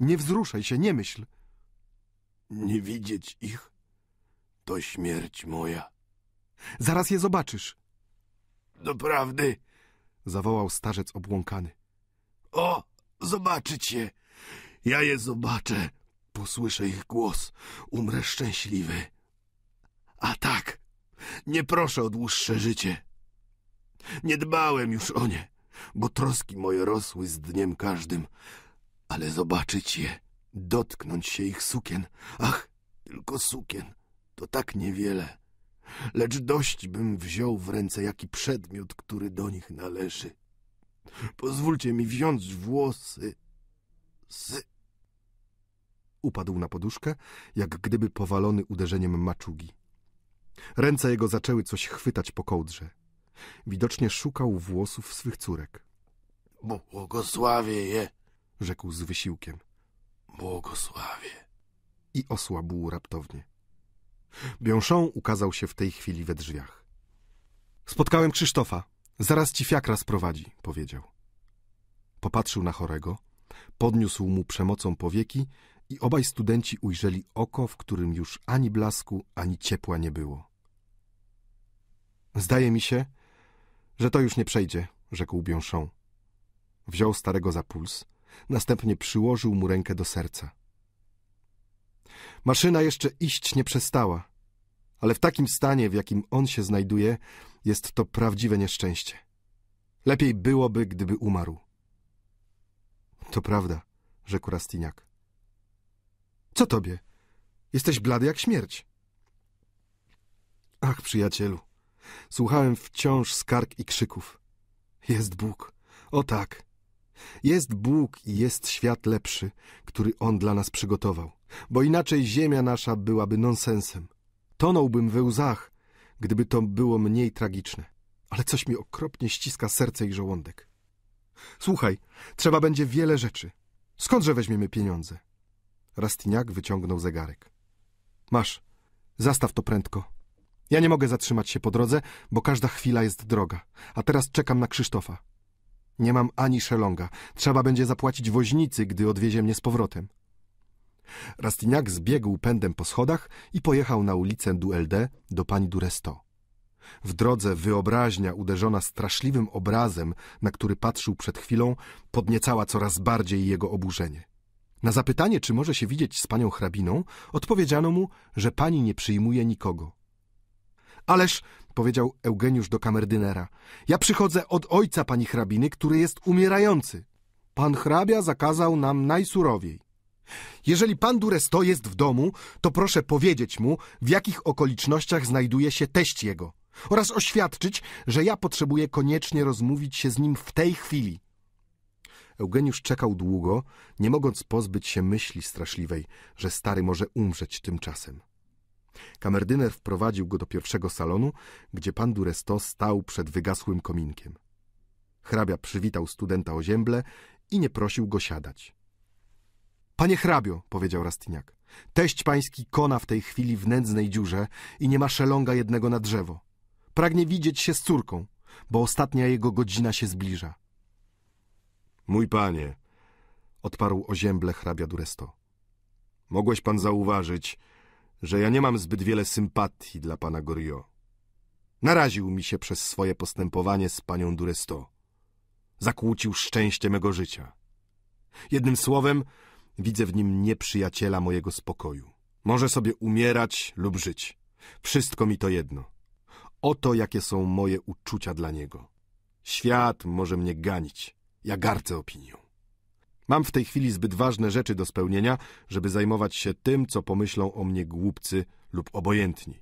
Nie wzruszaj się, nie myśl. Nie widzieć ich to śmierć moja. Zaraz je zobaczysz, Doprawdy. zawołał starzec obłąkany. O, zobaczyć je. Ja je zobaczę. Posłyszę ich głos. Umrę szczęśliwy. A tak, nie proszę o dłuższe życie. Nie dbałem już o nie, bo troski moje rosły z dniem każdym. Ale zobaczyć je, dotknąć się ich sukien. Ach, tylko sukien. to tak niewiele, lecz dość bym wziął w ręce jaki przedmiot, który do nich należy. Pozwólcie mi wziąć włosy z... Upadł na poduszkę, jak gdyby powalony uderzeniem maczugi. Ręce jego zaczęły coś chwytać po kołdrze. Widocznie szukał włosów swych córek. Błogosławię je, Rzekł z wysiłkiem błogosławię. i osłabł raptownie. Biąszą ukazał się w tej chwili we drzwiach. Spotkałem Krzysztofa. Zaraz ci fiakra sprowadzi, powiedział. Popatrzył na chorego, podniósł mu przemocą powieki i obaj studenci ujrzeli oko, w którym już ani blasku, ani ciepła nie było. Zdaje mi się, że to już nie przejdzie, rzekł Biąszą. Wziął starego za puls, następnie przyłożył mu rękę do serca. Maszyna jeszcze iść nie przestała, ale w takim stanie, w jakim on się znajduje, jest to prawdziwe nieszczęście. Lepiej byłoby, gdyby umarł. To prawda, rzekł Rastiniak. Co tobie? Jesteś blady jak śmierć. Ach, przyjacielu, słuchałem wciąż skarg i krzyków. Jest Bóg, o tak. Jest Bóg i jest świat lepszy, który On dla nas przygotował, bo inaczej ziemia nasza byłaby nonsensem. Tonąłbym we łzach, gdyby to było mniej tragiczne. Ale coś mi okropnie ściska serce i żołądek. Słuchaj, trzeba będzie wiele rzeczy. Skądże weźmiemy pieniądze? Rastiniak wyciągnął zegarek. Masz, zastaw to prędko. Ja nie mogę zatrzymać się po drodze, bo każda chwila jest droga, a teraz czekam na Krzysztofa. Nie mam ani szelonga. Trzeba będzie zapłacić woźnicy, gdy odwiezie mnie z powrotem. Rastiniak zbiegł pędem po schodach i pojechał na ulicę Duelde do pani Duresto. W drodze wyobraźnia uderzona straszliwym obrazem, na który patrzył przed chwilą, podniecała coraz bardziej jego oburzenie. Na zapytanie, czy może się widzieć z panią hrabiną, odpowiedziano mu, że pani nie przyjmuje nikogo. Ależ, powiedział Eugeniusz do kamerdynera, ja przychodzę od ojca pani hrabiny, który jest umierający. Pan hrabia zakazał nam najsurowiej. Jeżeli pan Duresto jest w domu, to proszę powiedzieć mu, w jakich okolicznościach znajduje się teść jego oraz oświadczyć, że ja potrzebuję koniecznie rozmówić się z nim w tej chwili. Eugeniusz czekał długo, nie mogąc pozbyć się myśli straszliwej, że stary może umrzeć tymczasem. Kamerdyner wprowadził go do pierwszego salonu, gdzie pan Duresto stał przed wygasłym kominkiem. Hrabia przywitał studenta o i nie prosił go siadać. Panie hrabio, powiedział Rastiniak, teść pański kona w tej chwili w nędznej dziurze i nie ma szelonga jednego na drzewo. Pragnie widzieć się z córką, bo ostatnia jego godzina się zbliża. Mój panie, Odparł ozięble hrabia Duresto. mogłeś pan zauważyć, że ja nie mam zbyt wiele sympatii dla pana Goriot. Naraził mi się przez swoje postępowanie z panią Duresto. Zakłócił szczęście mego życia. Jednym słowem, widzę w nim nieprzyjaciela mojego spokoju. Może sobie umierać lub żyć. Wszystko mi to jedno. Oto jakie są moje uczucia dla niego. Świat może mnie ganić. Ja gardzę opinią. Mam w tej chwili zbyt ważne rzeczy do spełnienia, żeby zajmować się tym, co pomyślą o mnie głupcy lub obojętni.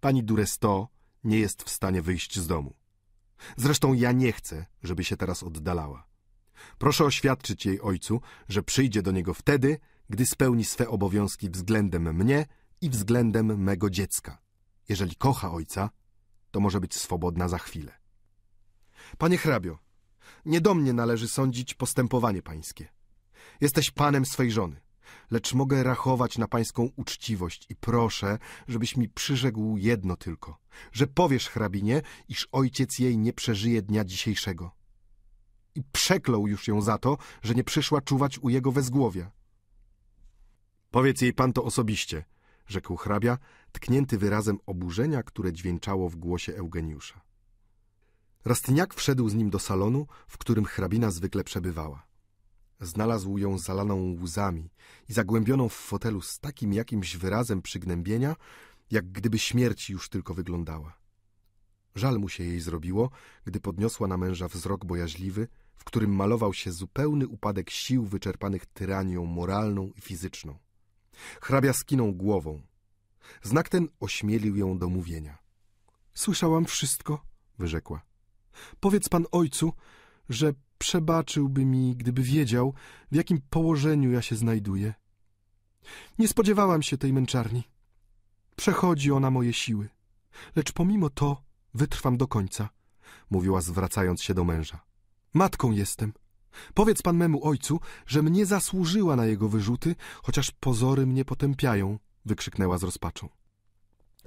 Pani Duresto nie jest w stanie wyjść z domu. Zresztą ja nie chcę, żeby się teraz oddalała. Proszę oświadczyć jej ojcu, że przyjdzie do niego wtedy, gdy spełni swe obowiązki względem mnie i względem mego dziecka. Jeżeli kocha ojca, to może być swobodna za chwilę. Panie hrabio, nie do mnie należy sądzić postępowanie pańskie. Jesteś panem swej żony, lecz mogę rachować na pańską uczciwość i proszę, żebyś mi przyrzekł jedno tylko, że powiesz hrabinie, iż ojciec jej nie przeżyje dnia dzisiejszego. I przeklął już ją za to, że nie przyszła czuwać u jego wezgłowia. Powiedz jej pan to osobiście, rzekł hrabia, tknięty wyrazem oburzenia, które dźwięczało w głosie Eugeniusza. Rastyniak wszedł z nim do salonu, w którym hrabina zwykle przebywała. Znalazł ją zalaną łzami i zagłębioną w fotelu z takim jakimś wyrazem przygnębienia, jak gdyby śmierć już tylko wyglądała. Żal mu się jej zrobiło, gdy podniosła na męża wzrok bojaźliwy, w którym malował się zupełny upadek sił wyczerpanych tyranią moralną i fizyczną. Hrabia skinął głową. Znak ten ośmielił ją do mówienia. Słyszałam wszystko, wyrzekła. Powiedz pan ojcu, że przebaczyłby mi, gdyby wiedział, w jakim położeniu ja się znajduję. Nie spodziewałam się tej męczarni. Przechodzi ona moje siły. Lecz pomimo to wytrwam do końca, mówiła zwracając się do męża. Matką jestem. Powiedz pan memu ojcu, że mnie zasłużyła na jego wyrzuty, chociaż pozory mnie potępiają, wykrzyknęła z rozpaczą.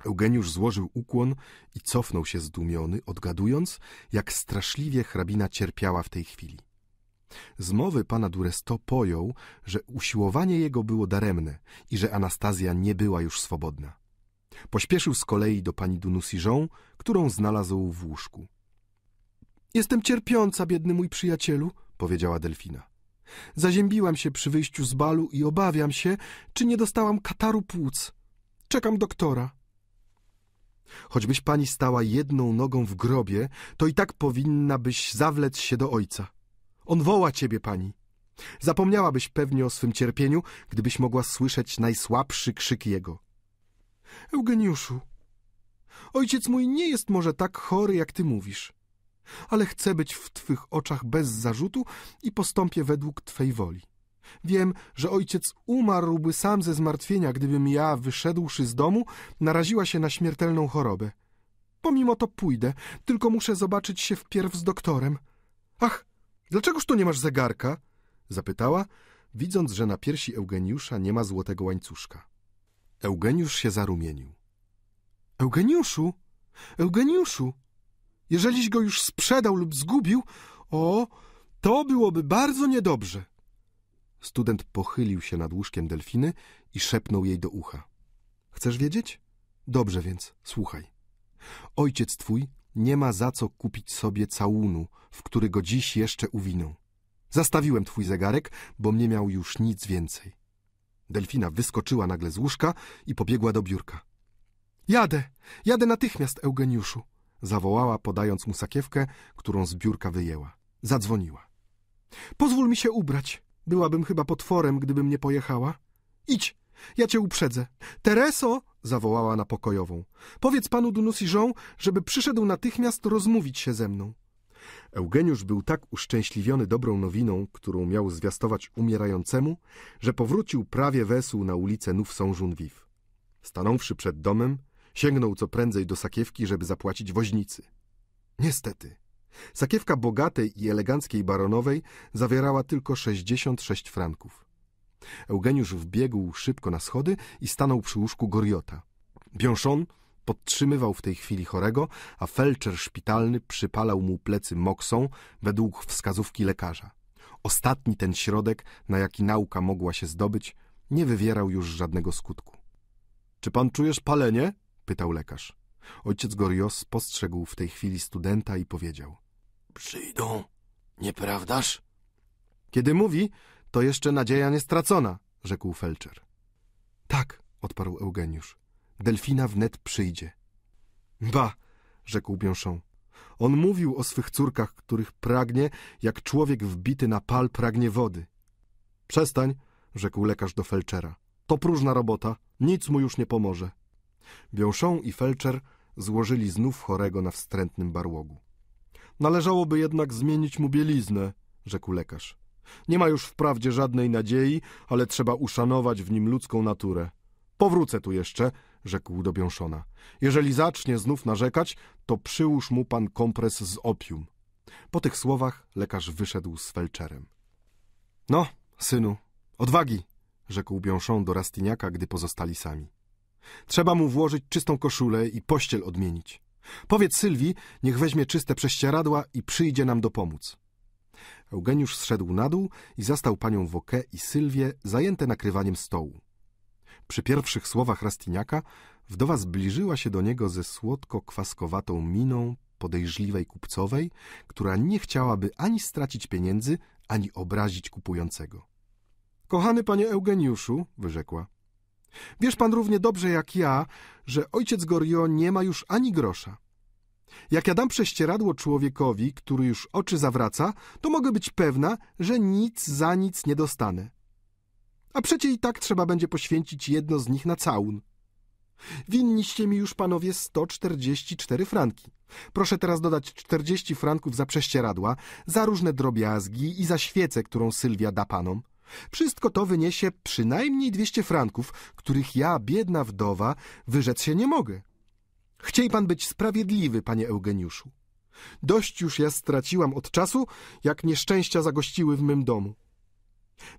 Eugeniusz złożył ukłon i cofnął się zdumiony, odgadując, jak straszliwie hrabina cierpiała w tej chwili. Z mowy pana Duresto pojął, że usiłowanie jego było daremne i że Anastazja nie była już swobodna. Pośpieszył z kolei do pani Dunusiżą, którą znalazł w łóżku. Jestem cierpiąca, biedny mój przyjacielu, powiedziała Delfina. Zaziębiłam się przy wyjściu z balu i obawiam się, czy nie dostałam kataru płuc. Czekam doktora. Choćbyś pani stała jedną nogą w grobie, to i tak powinna byś zawlec się do ojca. On woła ciebie, pani. Zapomniałabyś pewnie o swym cierpieniu, gdybyś mogła słyszeć najsłabszy krzyk jego. Eugeniuszu, ojciec mój nie jest może tak chory, jak ty mówisz, ale chcę być w twych oczach bez zarzutu i postąpię według twej woli. Wiem, że ojciec umarłby sam ze zmartwienia, gdybym ja, wyszedłszy z domu, naraziła się na śmiertelną chorobę. Pomimo to pójdę, tylko muszę zobaczyć się wpierw z doktorem. Ach, dlaczegoż tu nie masz zegarka? zapytała, widząc, że na piersi Eugeniusza nie ma złotego łańcuszka. Eugeniusz się zarumienił. Eugeniuszu, Eugeniuszu, jeżeliś go już sprzedał lub zgubił, o, to byłoby bardzo niedobrze. Student pochylił się nad łóżkiem delfiny i szepnął jej do ucha. Chcesz wiedzieć? Dobrze więc, słuchaj. Ojciec twój nie ma za co kupić sobie całunu, w który go dziś jeszcze uwinął. Zastawiłem twój zegarek, bo nie miał już nic więcej. Delfina wyskoczyła nagle z łóżka i pobiegła do biurka. Jadę, jadę natychmiast, Eugeniuszu, zawołała, podając mu sakiewkę, którą z biurka wyjęła. Zadzwoniła. Pozwól mi się ubrać. Byłabym chyba potworem, gdybym nie pojechała. Idź, ja cię uprzedzę. Tereso, zawołała na pokojową, powiedz panu Dunusiżą, żeby przyszedł natychmiast rozmówić się ze mną. Eugeniusz był tak uszczęśliwiony dobrą nowiną, którą miał zwiastować umierającemu, że powrócił prawie wesół na ulicę Nów Saint-Junvive. Stanąwszy przed domem, sięgnął co prędzej do sakiewki, żeby zapłacić woźnicy. Niestety, sakiewka bogatej i eleganckiej baronowej zawierała tylko 66 franków. Eugeniusz wbiegł szybko na schody i stanął przy łóżku Goriota. Bianchon podtrzymywał w tej chwili chorego, a felczer szpitalny przypalał mu plecy moksą według wskazówki lekarza. Ostatni ten środek, na jaki nauka mogła się zdobyć, nie wywierał już żadnego skutku. — Czy pan czujesz palenie? — pytał lekarz. Ojciec Gorios spostrzegł w tej chwili studenta i powiedział. — Przyjdą, nieprawdaż? — Kiedy mówi, to jeszcze nadzieja nie stracona — rzekł felczer. — Tak — odparł Eugeniusz. Delfina wnet przyjdzie. Ba, rzekł Bianchon. On mówił o swych córkach, których pragnie, jak człowiek wbity na pal pragnie wody. Przestań, rzekł lekarz do felczera. To próżna robota, nic mu już nie pomoże. Bianchon i felczer złożyli znów chorego na wstrętnym barłogu. Należałoby jednak zmienić mu bieliznę, rzekł lekarz. Nie ma już wprawdzie żadnej nadziei, ale trzeba uszanować w nim ludzką naturę. Powrócę tu jeszcze, rzekł do Biąszona. Jeżeli zacznie znów narzekać, to przyłóż mu pan kompres z opium. Po tych słowach lekarz wyszedł z felczerem. No, synu, odwagi, rzekł Biąszon do Rastiniaka, gdy pozostali sami. Trzeba mu włożyć czystą koszulę i pościel odmienić. Powiedz Sylwii, niech weźmie czyste prześcieradła i przyjdzie nam dopomóc. Eugeniusz zszedł na dół i zastał panią Wokę i Sylwię zajęte nakrywaniem stołu. Przy pierwszych słowach Rastiniaka wdowa zbliżyła się do niego ze słodko-kwaskowatą miną podejrzliwej kupcowej, która nie chciałaby ani stracić pieniędzy, ani obrazić kupującego. Kochany panie Eugeniuszu, wyrzekła, wiesz pan równie dobrze jak ja, że ojciec Gorio nie ma już ani grosza. Jak ja dam prześcieradło człowiekowi, który już oczy zawraca, to mogę być pewna, że nic za nic nie dostanę. A przecie i tak trzeba będzie poświęcić jedno z nich na całun. Winniście mi już, panowie, 144 franki. Proszę teraz dodać 40 franków za prześcieradła, za różne drobiazgi i za świecę, którą Sylwia da panom. Wszystko to wyniesie przynajmniej 200 franków, których ja, biedna wdowa, wyrzec się nie mogę. Chciej pan być sprawiedliwy, panie Eugeniuszu. Dość już ja straciłam od czasu, jak nieszczęścia zagościły w mym domu.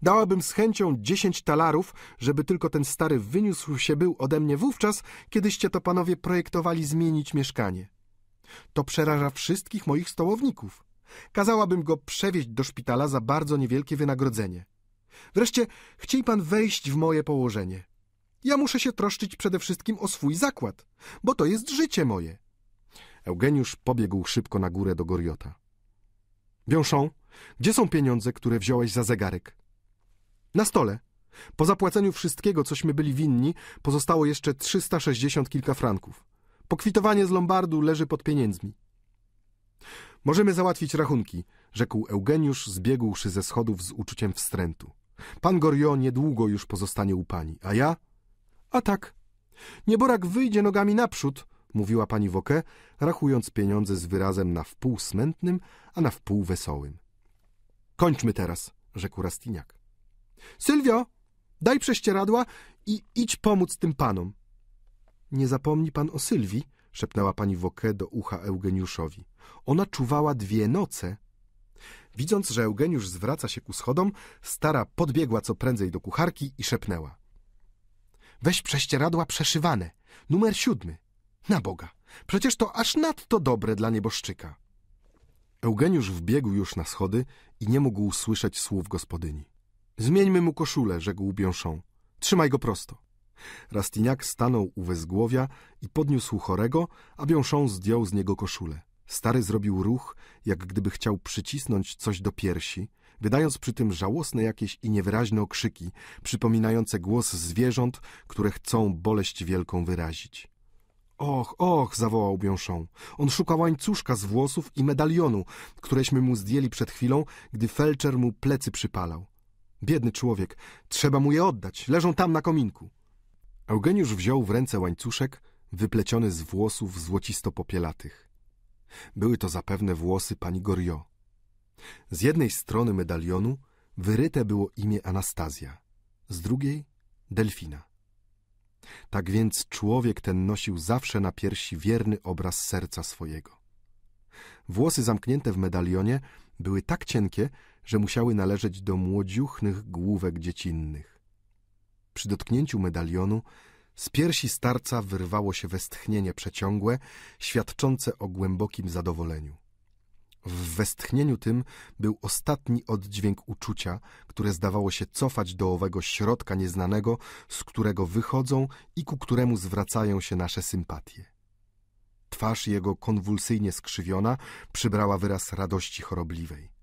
Dałabym z chęcią dziesięć talarów, żeby tylko ten stary wyniósł się był ode mnie wówczas, kiedyście to panowie projektowali zmienić mieszkanie. To przeraża wszystkich moich stołowników. Kazałabym go przewieźć do szpitala za bardzo niewielkie wynagrodzenie. Wreszcie chciej pan wejść w moje położenie. Ja muszę się troszczyć przede wszystkim o swój zakład, bo to jest życie moje. Eugeniusz pobiegł szybko na górę do Goriota. Biąszą, gdzie są pieniądze, które wziąłeś za zegarek? Na stole. Po zapłaceniu wszystkiego, cośmy byli winni, pozostało jeszcze 360 kilka franków. Pokwitowanie z Lombardu leży pod pieniędzmi. Możemy załatwić rachunki, rzekł Eugeniusz, zbiegłszy ze schodów z uczuciem wstrętu. Pan Goriot niedługo już pozostanie u pani, a ja? A tak. Nieborak wyjdzie nogami naprzód, mówiła pani Woke, rachując pieniądze z wyrazem na wpół smętnym, a na wpół wesołym. Kończmy teraz, rzekł Rastiniak. Sylwio, daj prześcieradła i idź pomóc tym panom. Nie zapomni pan o Sylwii, szepnęła pani Woke do ucha Eugeniuszowi. Ona czuwała dwie noce. Widząc, że Eugeniusz zwraca się ku schodom, stara podbiegła co prędzej do kucharki i szepnęła. Weź prześcieradła przeszywane, numer siódmy. Na Boga, przecież to aż nadto dobre dla nieboszczyka. Eugeniusz wbiegł już na schody i nie mógł słyszeć słów gospodyni. Zmieńmy mu koszulę, rzekł Biąszą. Trzymaj go prosto. Rastiniak stanął u wezgłowia i podniósł chorego, a Biąszą zdjął z niego koszulę. Stary zrobił ruch, jak gdyby chciał przycisnąć coś do piersi, wydając przy tym żałosne jakieś i niewyraźne okrzyki, przypominające głos zwierząt, które chcą boleść wielką wyrazić. Och, och, zawołał Biąszą. On szuka łańcuszka z włosów i medalionu, któreśmy mu zdjęli przed chwilą, gdy felczer mu plecy przypalał. Biedny człowiek, trzeba mu je oddać, leżą tam na kominku. Eugeniusz wziął w ręce łańcuszek, wypleciony z włosów złocisto-popielatych. Były to zapewne włosy pani Goriot. Z jednej strony medalionu wyryte było imię Anastazja, z drugiej Delfina. Tak więc człowiek ten nosił zawsze na piersi wierny obraz serca swojego. Włosy zamknięte w medalionie były tak cienkie, że musiały należeć do młodziuchnych główek dziecinnych. Przy dotknięciu medalionu z piersi starca wyrwało się westchnienie przeciągłe, świadczące o głębokim zadowoleniu. W westchnieniu tym był ostatni oddźwięk uczucia, które zdawało się cofać do owego środka nieznanego, z którego wychodzą i ku któremu zwracają się nasze sympatie. Twarz jego konwulsyjnie skrzywiona przybrała wyraz radości chorobliwej.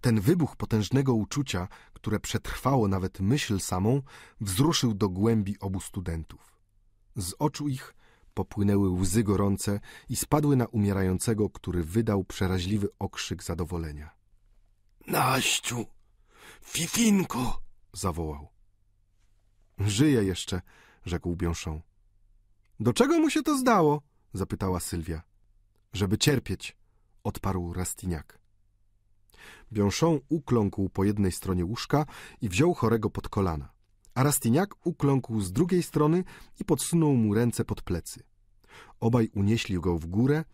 Ten wybuch potężnego uczucia, które przetrwało nawet myśl samą, wzruszył do głębi obu studentów. Z oczu ich popłynęły łzy gorące i spadły na umierającego, który wydał przeraźliwy okrzyk zadowolenia. Naściu, Fifinko! zawołał. Żyje jeszcze, rzekł Biąszą. Do czego mu się to zdało? zapytała Sylwia. Żeby cierpieć, odparł Rastiniak. Biąszą ukląkł po jednej stronie łóżka i wziął chorego pod kolana, a Rastiniak ukląkł z drugiej strony i podsunął mu ręce pod plecy. Obaj unieśli go w górę,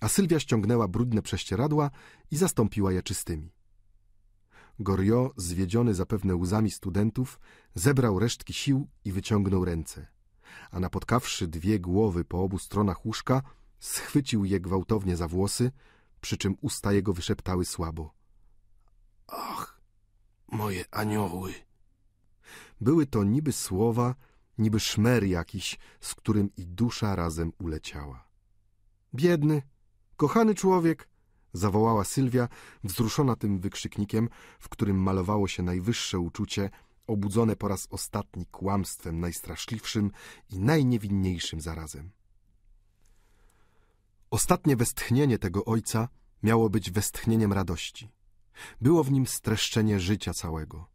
a Sylwia ściągnęła brudne prześcieradła i zastąpiła je czystymi. Goriot, zwiedziony zapewne łzami studentów, zebrał resztki sił i wyciągnął ręce, a napotkawszy dwie głowy po obu stronach łóżka, schwycił je gwałtownie za włosy, przy czym usta jego wyszeptały słabo. Ach, moje anioły! Były to niby słowa, niby szmer jakiś, z którym i dusza razem uleciała. Biedny, kochany człowiek, zawołała Sylwia, wzruszona tym wykrzyknikiem, w którym malowało się najwyższe uczucie, obudzone po raz ostatni kłamstwem najstraszliwszym i najniewinniejszym zarazem. Ostatnie westchnienie tego ojca miało być westchnieniem radości. Było w nim streszczenie życia całego.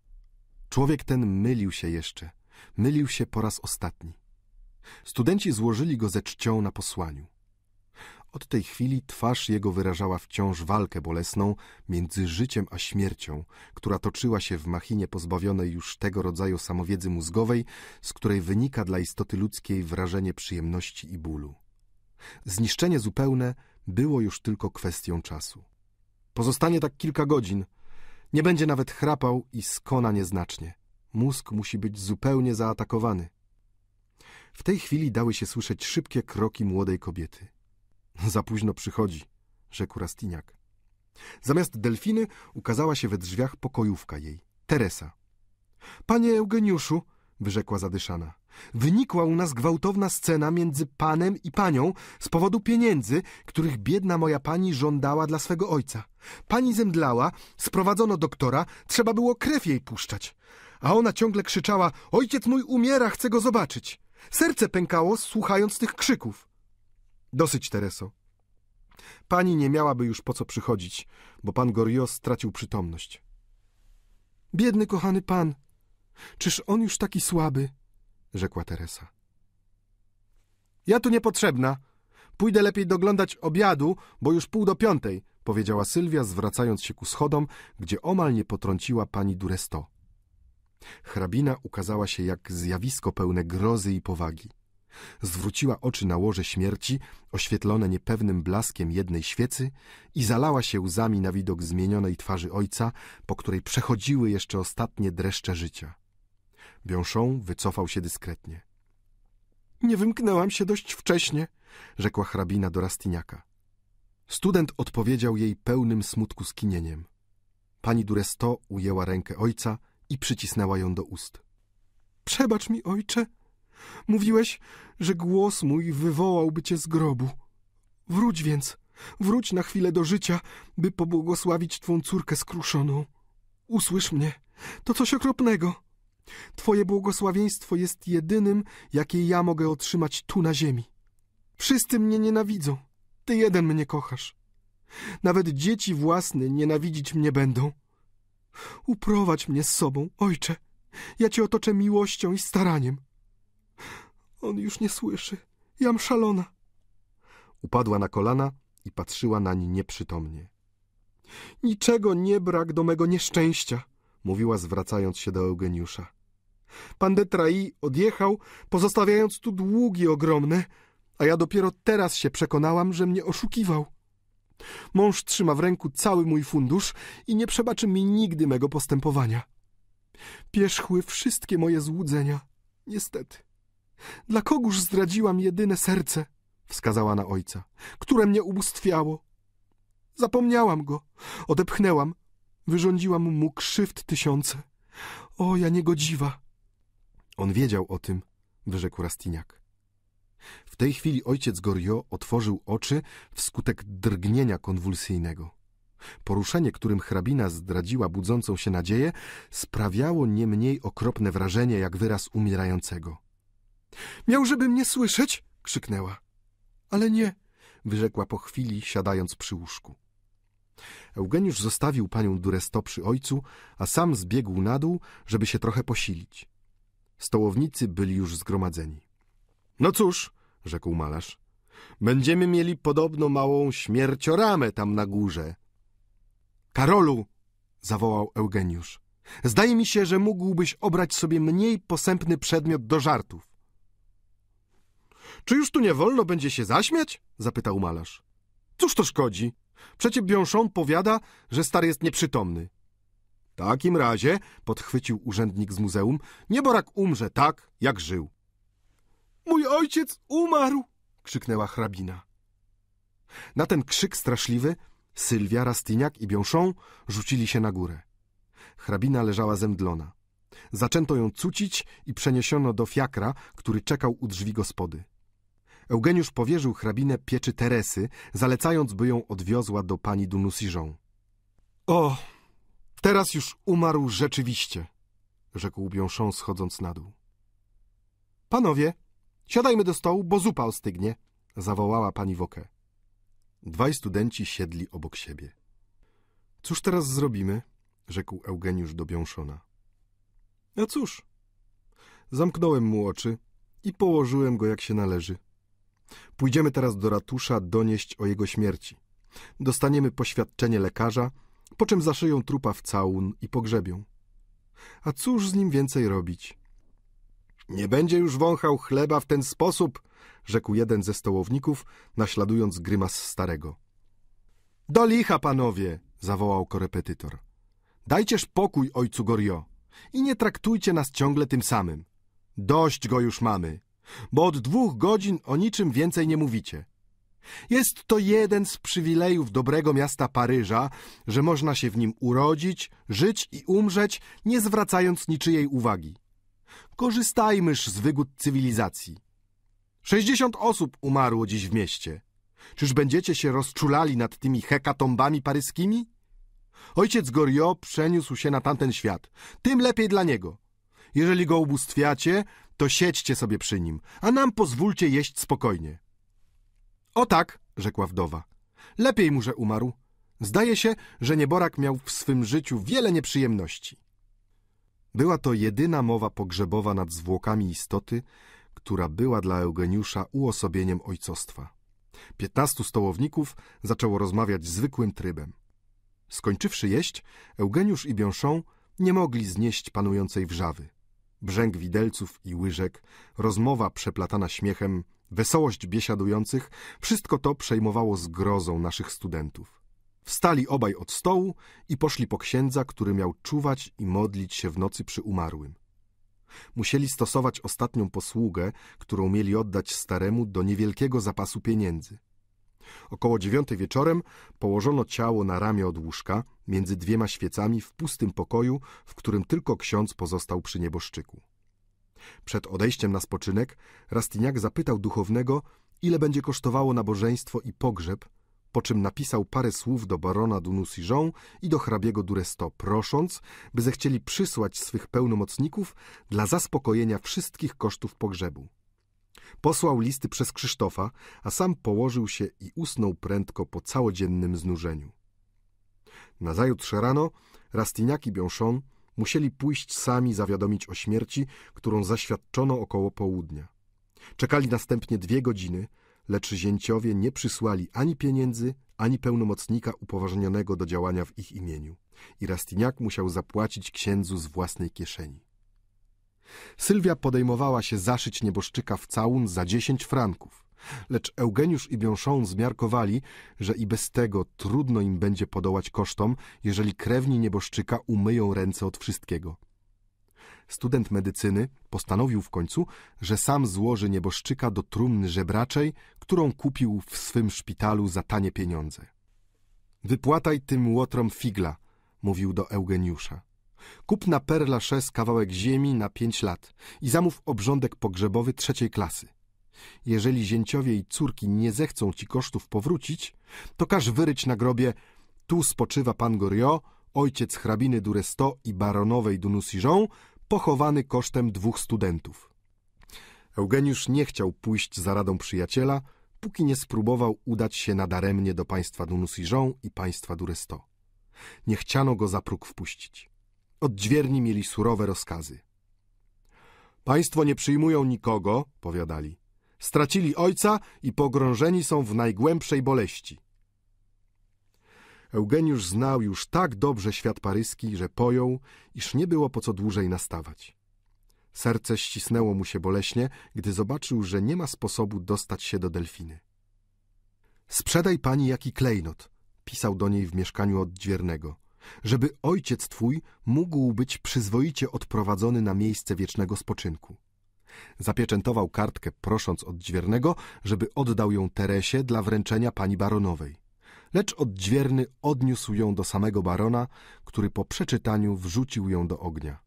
Człowiek ten mylił się jeszcze, mylił się po raz ostatni. Studenci złożyli go ze czcią na posłaniu. Od tej chwili twarz jego wyrażała wciąż walkę bolesną między życiem a śmiercią, która toczyła się w machinie pozbawionej już tego rodzaju samowiedzy mózgowej, z której wynika dla istoty ludzkiej wrażenie przyjemności i bólu. Zniszczenie zupełne było już tylko kwestią czasu. Pozostanie tak kilka godzin. Nie będzie nawet chrapał i skona nieznacznie. Mózg musi być zupełnie zaatakowany. W tej chwili dały się słyszeć szybkie kroki młodej kobiety. Za późno przychodzi, rzekł Rastiniak. Zamiast delfiny ukazała się we drzwiach pokojówka jej, Teresa. Panie Eugeniuszu, wyrzekła zadyszana, wynikła u nas gwałtowna scena między panem i panią z powodu pieniędzy, których biedna moja pani żądała dla swego ojca. Pani zemdlała, sprowadzono doktora, trzeba było krew jej puszczać. A ona ciągle krzyczała, ojciec mój umiera, chcę go zobaczyć. Serce pękało, słuchając tych krzyków. Dosyć, Tereso. Pani nie miałaby już po co przychodzić, bo pan Goriot stracił przytomność. Biedny, kochany pan, czyż on już taki słaby? Rzekła Teresa. Ja tu niepotrzebna. Pójdę lepiej doglądać obiadu, bo już pół do piątej, powiedziała Sylwia, zwracając się ku schodom, gdzie omal nie potrąciła pani Duresto. Hrabina ukazała się jak zjawisko pełne grozy i powagi. Zwróciła oczy na łoże śmierci, oświetlone niepewnym blaskiem jednej świecy i zalała się łzami na widok zmienionej twarzy ojca, po której przechodziły jeszcze ostatnie dreszcze życia. Biąszą wycofał się dyskretnie. Nie wymknęłam się dość wcześnie, rzekła hrabina do Rastiniaka. Student odpowiedział jej pełnym smutku skinieniem. Pani Duresto ujęła rękę ojca i przycisnęła ją do ust. Przebacz mi, ojcze. Mówiłeś, że głos mój wywołałby cię z grobu. Wróć więc, wróć na chwilę do życia, by pobłogosławić twą córkę skruszoną. Usłysz mnie, to coś okropnego. Twoje błogosławieństwo jest jedynym, jakie ja mogę otrzymać tu na ziemi. Wszyscy mnie nienawidzą, ty jeden mnie kochasz. Nawet dzieci własne nienawidzić mnie będą. Uprowadź mnie z sobą, ojcze. Ja cię otoczę miłością i staraniem. On już nie słyszy. Jam szalona. Upadła na kolana i patrzyła nań nieprzytomnie. Niczego nie brak do mego nieszczęścia, mówiła zwracając się do Eugeniusza. Pan de Trai odjechał, pozostawiając tu długi ogromne, a ja dopiero teraz się przekonałam, że mnie oszukiwał. Mąż trzyma w ręku cały mój fundusz i nie przebaczy mi nigdy mego postępowania. Pierzchły wszystkie moje złudzenia, niestety. Dla kogóż zdradziłam jedyne serce, wskazała na ojca, które mnie ubóstwiało. Zapomniałam go, odepchnęłam, wyrządziłam mu krzywd tysiące. O, ja niegodziwa. On wiedział o tym, wyrzekł Rastiniak. W tej chwili ojciec Goriot otworzył oczy wskutek drgnienia konwulsyjnego. Poruszenie, którym hrabina zdradziła budzącą się nadzieję, sprawiało nie mniej okropne wrażenie jak wyraz umierającego. Miał, żeby mnie słyszeć? krzyknęła. Ale nie, wyrzekła po chwili, siadając przy łóżku. Eugeniusz zostawił panią Duresto przy ojcu, a sam zbiegł na dół, żeby się trochę posilić. Stołownicy byli już zgromadzeni. No cóż, rzekł malarz, będziemy mieli podobno małą śmiercioramę tam na górze. Karolu, zawołał Eugeniusz, zdaje mi się, że mógłbyś obrać sobie mniej posępny przedmiot do żartów. Czy już tu nie wolno będzie się zaśmiać? zapytał malarz. Cóż to szkodzi? Przecie Biąszon powiada, że stary jest nieprzytomny. W takim razie, podchwycił urzędnik z muzeum, nieborak umrze tak, jak żył. Mój ojciec umarł! krzyknęła hrabina. Na ten krzyk straszliwy Sylwia, Rastyniak i Biąszą rzucili się na górę. Hrabina leżała zemdlona. Zaczęto ją cucić i przeniesiono do fiakra, który czekał u drzwi gospody. Eugeniusz powierzył hrabinę pieczy Teresy, zalecając, by ją odwiozła do pani Dunusiżą. O, teraz już umarł rzeczywiście, rzekł Biąszą schodząc na dół. Panowie, siadajmy do stołu, bo zupa ostygnie, zawołała pani Wokę. Dwaj studenci siedli obok siebie. Cóż teraz zrobimy? rzekł Eugeniusz do Biąszona. A cóż? Zamknąłem mu oczy, i położyłem go jak się należy. Pójdziemy teraz do ratusza donieść o jego śmierci. Dostaniemy poświadczenie lekarza, po czym zaszyją trupa w całun i pogrzebią. A cóż z nim więcej robić? Nie będzie już wąchał chleba w ten sposób, rzekł jeden ze stołowników, naśladując grymas starego. Do licha, panowie, zawołał korepetytor. Dajcież pokój ojcu Gorio i nie traktujcie nas ciągle tym samym. Dość go już mamy, bo od dwóch godzin o niczym więcej nie mówicie. Jest to jeden z przywilejów dobrego miasta Paryża, że można się w nim urodzić, żyć i umrzeć, nie zwracając niczyjej uwagi. Korzystajmyż z wygód cywilizacji. Sześćdziesiąt osób umarło dziś w mieście. Czyż będziecie się rozczulali nad tymi hekatombami paryskimi? Ojciec Goriot przeniósł się na tamten świat. Tym lepiej dla niego. Jeżeli go ubóstwiacie, to siedźcie sobie przy nim, a nam pozwólcie jeść spokojnie. O tak, rzekła wdowa. Lepiej mu, że umarł. Zdaje się, że nieborak miał w swym życiu wiele nieprzyjemności. Była to jedyna mowa pogrzebowa nad zwłokami istoty, która była dla Eugeniusza uosobieniem ojcostwa. Piętnastu stołowników zaczęło rozmawiać zwykłym trybem. Skończywszy jeść, Eugeniusz i Bianchon nie mogli znieść panującej wrzawy. Brzęk widelców i łyżek, rozmowa przeplatana śmiechem, wesołość biesiadujących, wszystko to przejmowało zgrozą naszych studentów. Wstali obaj od stołu i poszli po księdza, który miał czuwać i modlić się w nocy przy umarłym. Musieli stosować ostatnią posługę, którą mieli oddać staremu do niewielkiego zapasu pieniędzy. Około dziewiątej wieczorem położono ciało na ramię od łóżka między dwiema świecami w pustym pokoju, w którym tylko ksiądz pozostał przy nieboszczyku. Przed odejściem na spoczynek Rastignac zapytał duchownego, ile będzie kosztowało nabożeństwo i pogrzeb, po czym napisał parę słów do barona Dunusijon i do hrabiego Duresto, prosząc, by zechcieli przysłać swych pełnomocników dla zaspokojenia wszystkich kosztów pogrzebu. Posłał listy przez Krzysztofa, a sam położył się i usnął prędko po całodziennym znużeniu. Nazajutrz rano Rastignac i Bianchon musieli pójść sami zawiadomić o śmierci, którą zaświadczono około południa. Czekali następnie dwie godziny, lecz zięciowie nie przysłali ani pieniędzy, ani pełnomocnika upoważnionego do działania w ich imieniu. I Rastignac musiał zapłacić księdzu z własnej kieszeni. Sylwia podejmowała się zaszyć nieboszczyka w całun za dziesięć franków, lecz Eugeniusz i Bianchon zmiarkowali, że i bez tego trudno im będzie podołać kosztom, jeżeli krewni nieboszczyka umyją ręce od wszystkiego. Student medycyny postanowił w końcu, że sam złoży nieboszczyka do trumny żebraczej, którą kupił w swym szpitalu za tanie pieniądze. Wypłataj tym łotrom figla, mówił do Eugeniusza. Kup na Père Lachaise kawałek ziemi na pięć lat i zamów obrządek pogrzebowy trzeciej klasy. Jeżeli zięciowie i córki nie zechcą ci kosztów powrócić, to każ wyryć na grobie tu spoczywa pan Goriot, ojciec hrabiny Duresto i baronowej Dunusijon, pochowany kosztem dwóch studentów. Eugeniusz nie chciał pójść za radą przyjaciela, póki nie spróbował udać się nadaremnie do państwa Dunusijon i państwa Duresto. Nie chciano go za próg wpuścić. Odźwierni mieli surowe rozkazy. Państwo nie przyjmują nikogo, powiadali. Stracili ojca i pogrążeni są w najgłębszej boleści. Eugeniusz znał już tak dobrze świat paryski, że pojął, iż nie było po co dłużej nastawać. Serce ścisnęło mu się boleśnie, gdy zobaczył, że nie ma sposobu dostać się do Delfiny. Sprzedaj pani jaki klejnot, pisał do niej w mieszkaniu odźwiernego, żeby ojciec twój mógł być przyzwoicie odprowadzony na miejsce wiecznego spoczynku. Zapieczętował kartkę, prosząc odźwiernego, żeby oddał ją Teresie dla wręczenia pani baronowej lecz odźwierny odniósł ją do samego barona, który po przeczytaniu wrzucił ją do ognia.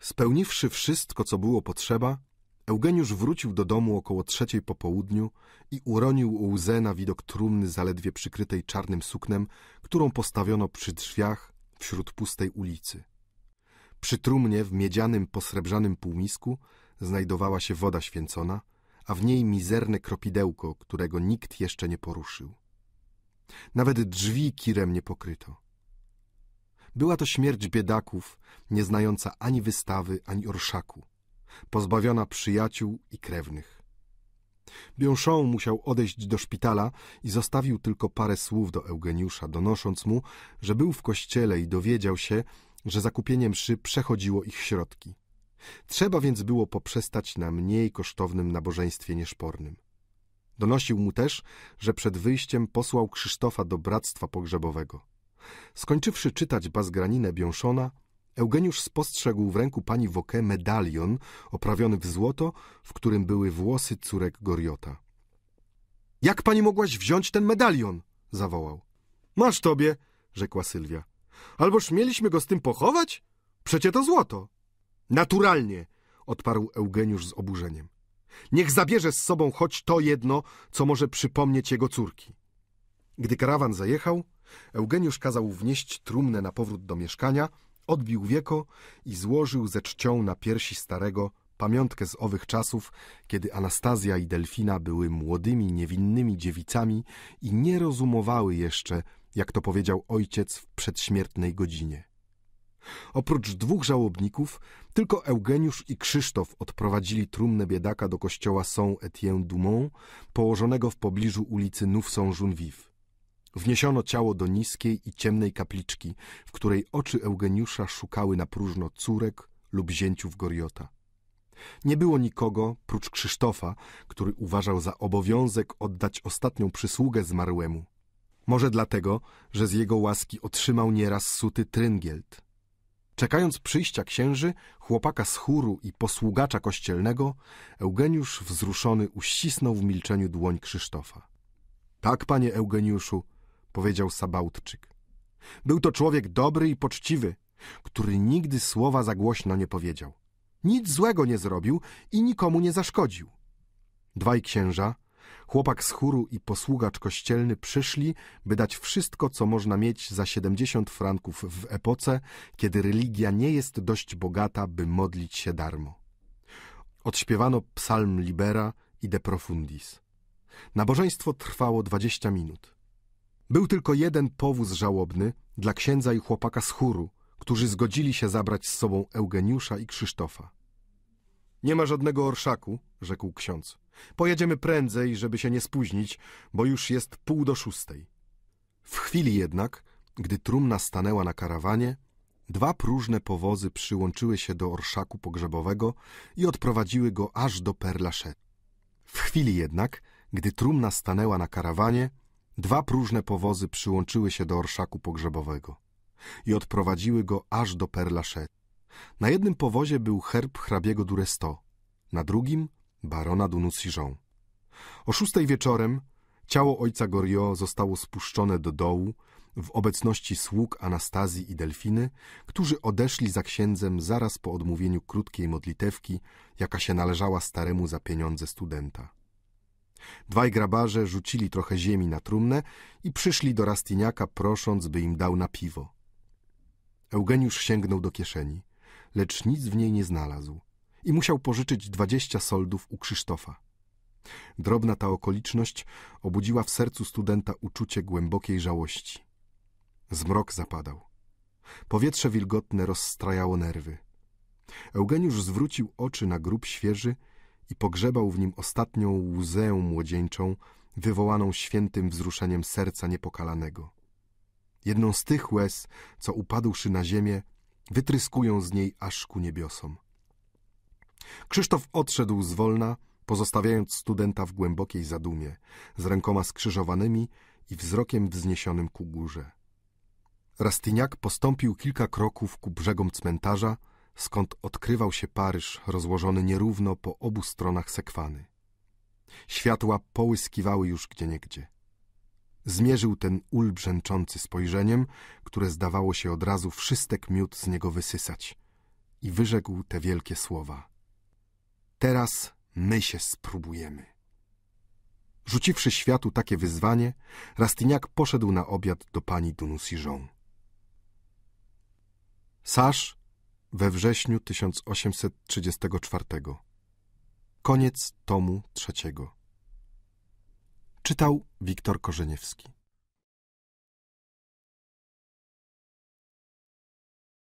Spełniwszy wszystko, co było potrzeba, Eugeniusz wrócił do domu około trzeciej po południu i uronił łzę na widok trumny zaledwie przykrytej czarnym suknem, którą postawiono przy drzwiach wśród pustej ulicy. Przy trumnie w miedzianym, posrebrzanym półmisku znajdowała się woda święcona, a w niej mizerne kropidełko, którego nikt jeszcze nie poruszył. Nawet drzwi kirem nie pokryto. Była to śmierć biedaków, nie znająca ani wystawy, ani orszaku. Pozbawiona przyjaciół i krewnych. Bianchon musiał odejść do szpitala i zostawił tylko parę słów do Eugeniusza, donosząc mu, że był w kościele i dowiedział się, że zakupienie mszy przechodziło ich środki. Trzeba więc było poprzestać na mniej kosztownym nabożeństwie nieszpornym. Donosił mu też, że przed wyjściem posłał Krzysztofa do bractwa pogrzebowego. Skończywszy czytać Bazgraninę Biąszona, Eugeniusz spostrzegł w ręku pani Woke medalion oprawiony w złoto, w którym były włosy córek Goriota. — Jak pani mogłaś wziąć ten medalion? — zawołał. — Masz tobie — rzekła Sylwia. — Alboż mieliśmy go z tym pochować? Przecie to złoto. — Naturalnie — odparł Eugeniusz z oburzeniem. Niech zabierze z sobą choć to jedno, co może przypomnieć jego córki. Gdy karawan zajechał, Eugeniusz kazał wnieść trumnę na powrót do mieszkania, odbił wieko i złożył ze czcią na piersi starego pamiątkę z owych czasów, kiedy Anastazja i Delfina były młodymi, niewinnymi dziewicami i nie rozumowały jeszcze, jak to powiedział ojciec w przedśmiertnej godzinie. Oprócz dwóch żałobników, tylko Eugeniusz i Krzysztof odprowadzili trumnę biedaka do kościoła Saint-Étienne-du-Mont, położonego w pobliżu ulicy Neuf-Saint-Geneviève. Wniesiono ciało do niskiej i ciemnej kapliczki, w której oczy Eugeniusza szukały na próżno córek lub zięciów Goriota. Nie było nikogo, prócz Krzysztofa, który uważał za obowiązek oddać ostatnią przysługę zmarłemu. Może dlatego, że z jego łaski otrzymał nieraz suty tryngielt. Czekając przyjścia księży, chłopaka z chóru i posługacza kościelnego, Eugeniusz wzruszony uścisnął w milczeniu dłoń Krzysztofa. Tak, panie Eugeniuszu, powiedział Sabautczyk. Był to człowiek dobry i poczciwy, który nigdy słowa za głośno nie powiedział. Nic złego nie zrobił i nikomu nie zaszkodził. Dwaj księża, chłopak z chóru i posługacz kościelny przyszli, by dać wszystko, co można mieć za siedemdziesiąt franków w epoce, kiedy religia nie jest dość bogata, by modlić się darmo. Odśpiewano psalm Libera i De Profundis. Nabożeństwo trwało dwadzieścia minut. Był tylko jeden powóz żałobny dla księdza i chłopaka z chóru, którzy zgodzili się zabrać z sobą Eugeniusza i Krzysztofa. Nie ma żadnego orszaku, rzekł ksiądz. Pojedziemy prędzej, żeby się nie spóźnić, bo już jest pół do szóstej. W chwili jednak, gdy trumna stanęła na karawanie, dwa próżne powozy przyłączyły się do orszaku pogrzebowego i odprowadziły go aż do Lachaise. W chwili jednak, gdy trumna stanęła na karawanie, Dwa próżne powozy przyłączyły się do orszaku pogrzebowego i odprowadziły go aż do Perlachet. Na jednym powozie był herb hrabiego Duresto, na drugim barona Dunusijon. O szóstej wieczorem ciało ojca Goriot zostało spuszczone do dołu w obecności sług Anastazji i Delfiny, którzy odeszli za księdzem zaraz po odmówieniu krótkiej modlitewki, jaka się należała staremu za pieniądze studenta. Dwaj grabarze rzucili trochę ziemi na trumnę i przyszli do Rastiniaka, prosząc, by im dał na piwo. Eugeniusz sięgnął do kieszeni, lecz nic w niej nie znalazł i musiał pożyczyć dwadzieścia soldów u Krzysztofa. Drobna ta okoliczność obudziła w sercu studenta uczucie głębokiej żałości. Zmrok zapadał. Powietrze wilgotne rozstrajało nerwy. Eugeniusz zwrócił oczy na grób świeży i pogrzebał w nim ostatnią łzę młodzieńczą, wywołaną świętym wzruszeniem serca niepokalanego. Jedną z tych łez, co upadłszy na ziemię, wytryskują z niej aż ku niebiosom. Krzysztof odszedł zwolna, pozostawiając studenta w głębokiej zadumie, z rękoma skrzyżowanymi i wzrokiem wzniesionym ku górze. Rastyniak postąpił kilka kroków ku brzegom cmentarza, skąd odkrywał się Paryż rozłożony nierówno po obu stronach sekwany. Światła połyskiwały już gdzieniegdzie. Zmierzył ten ul brzęczący spojrzeniem, które zdawało się od razu wszystek miód z niego wysysać i wyrzekł te wielkie słowa. Teraz my się spróbujemy. Rzuciwszy światu takie wyzwanie, Rastignac poszedł na obiad do pani Dunusijon. Sasz we wrześniu 1834. Koniec tomu trzeciego. Czytał Wiktor Korzeniewski.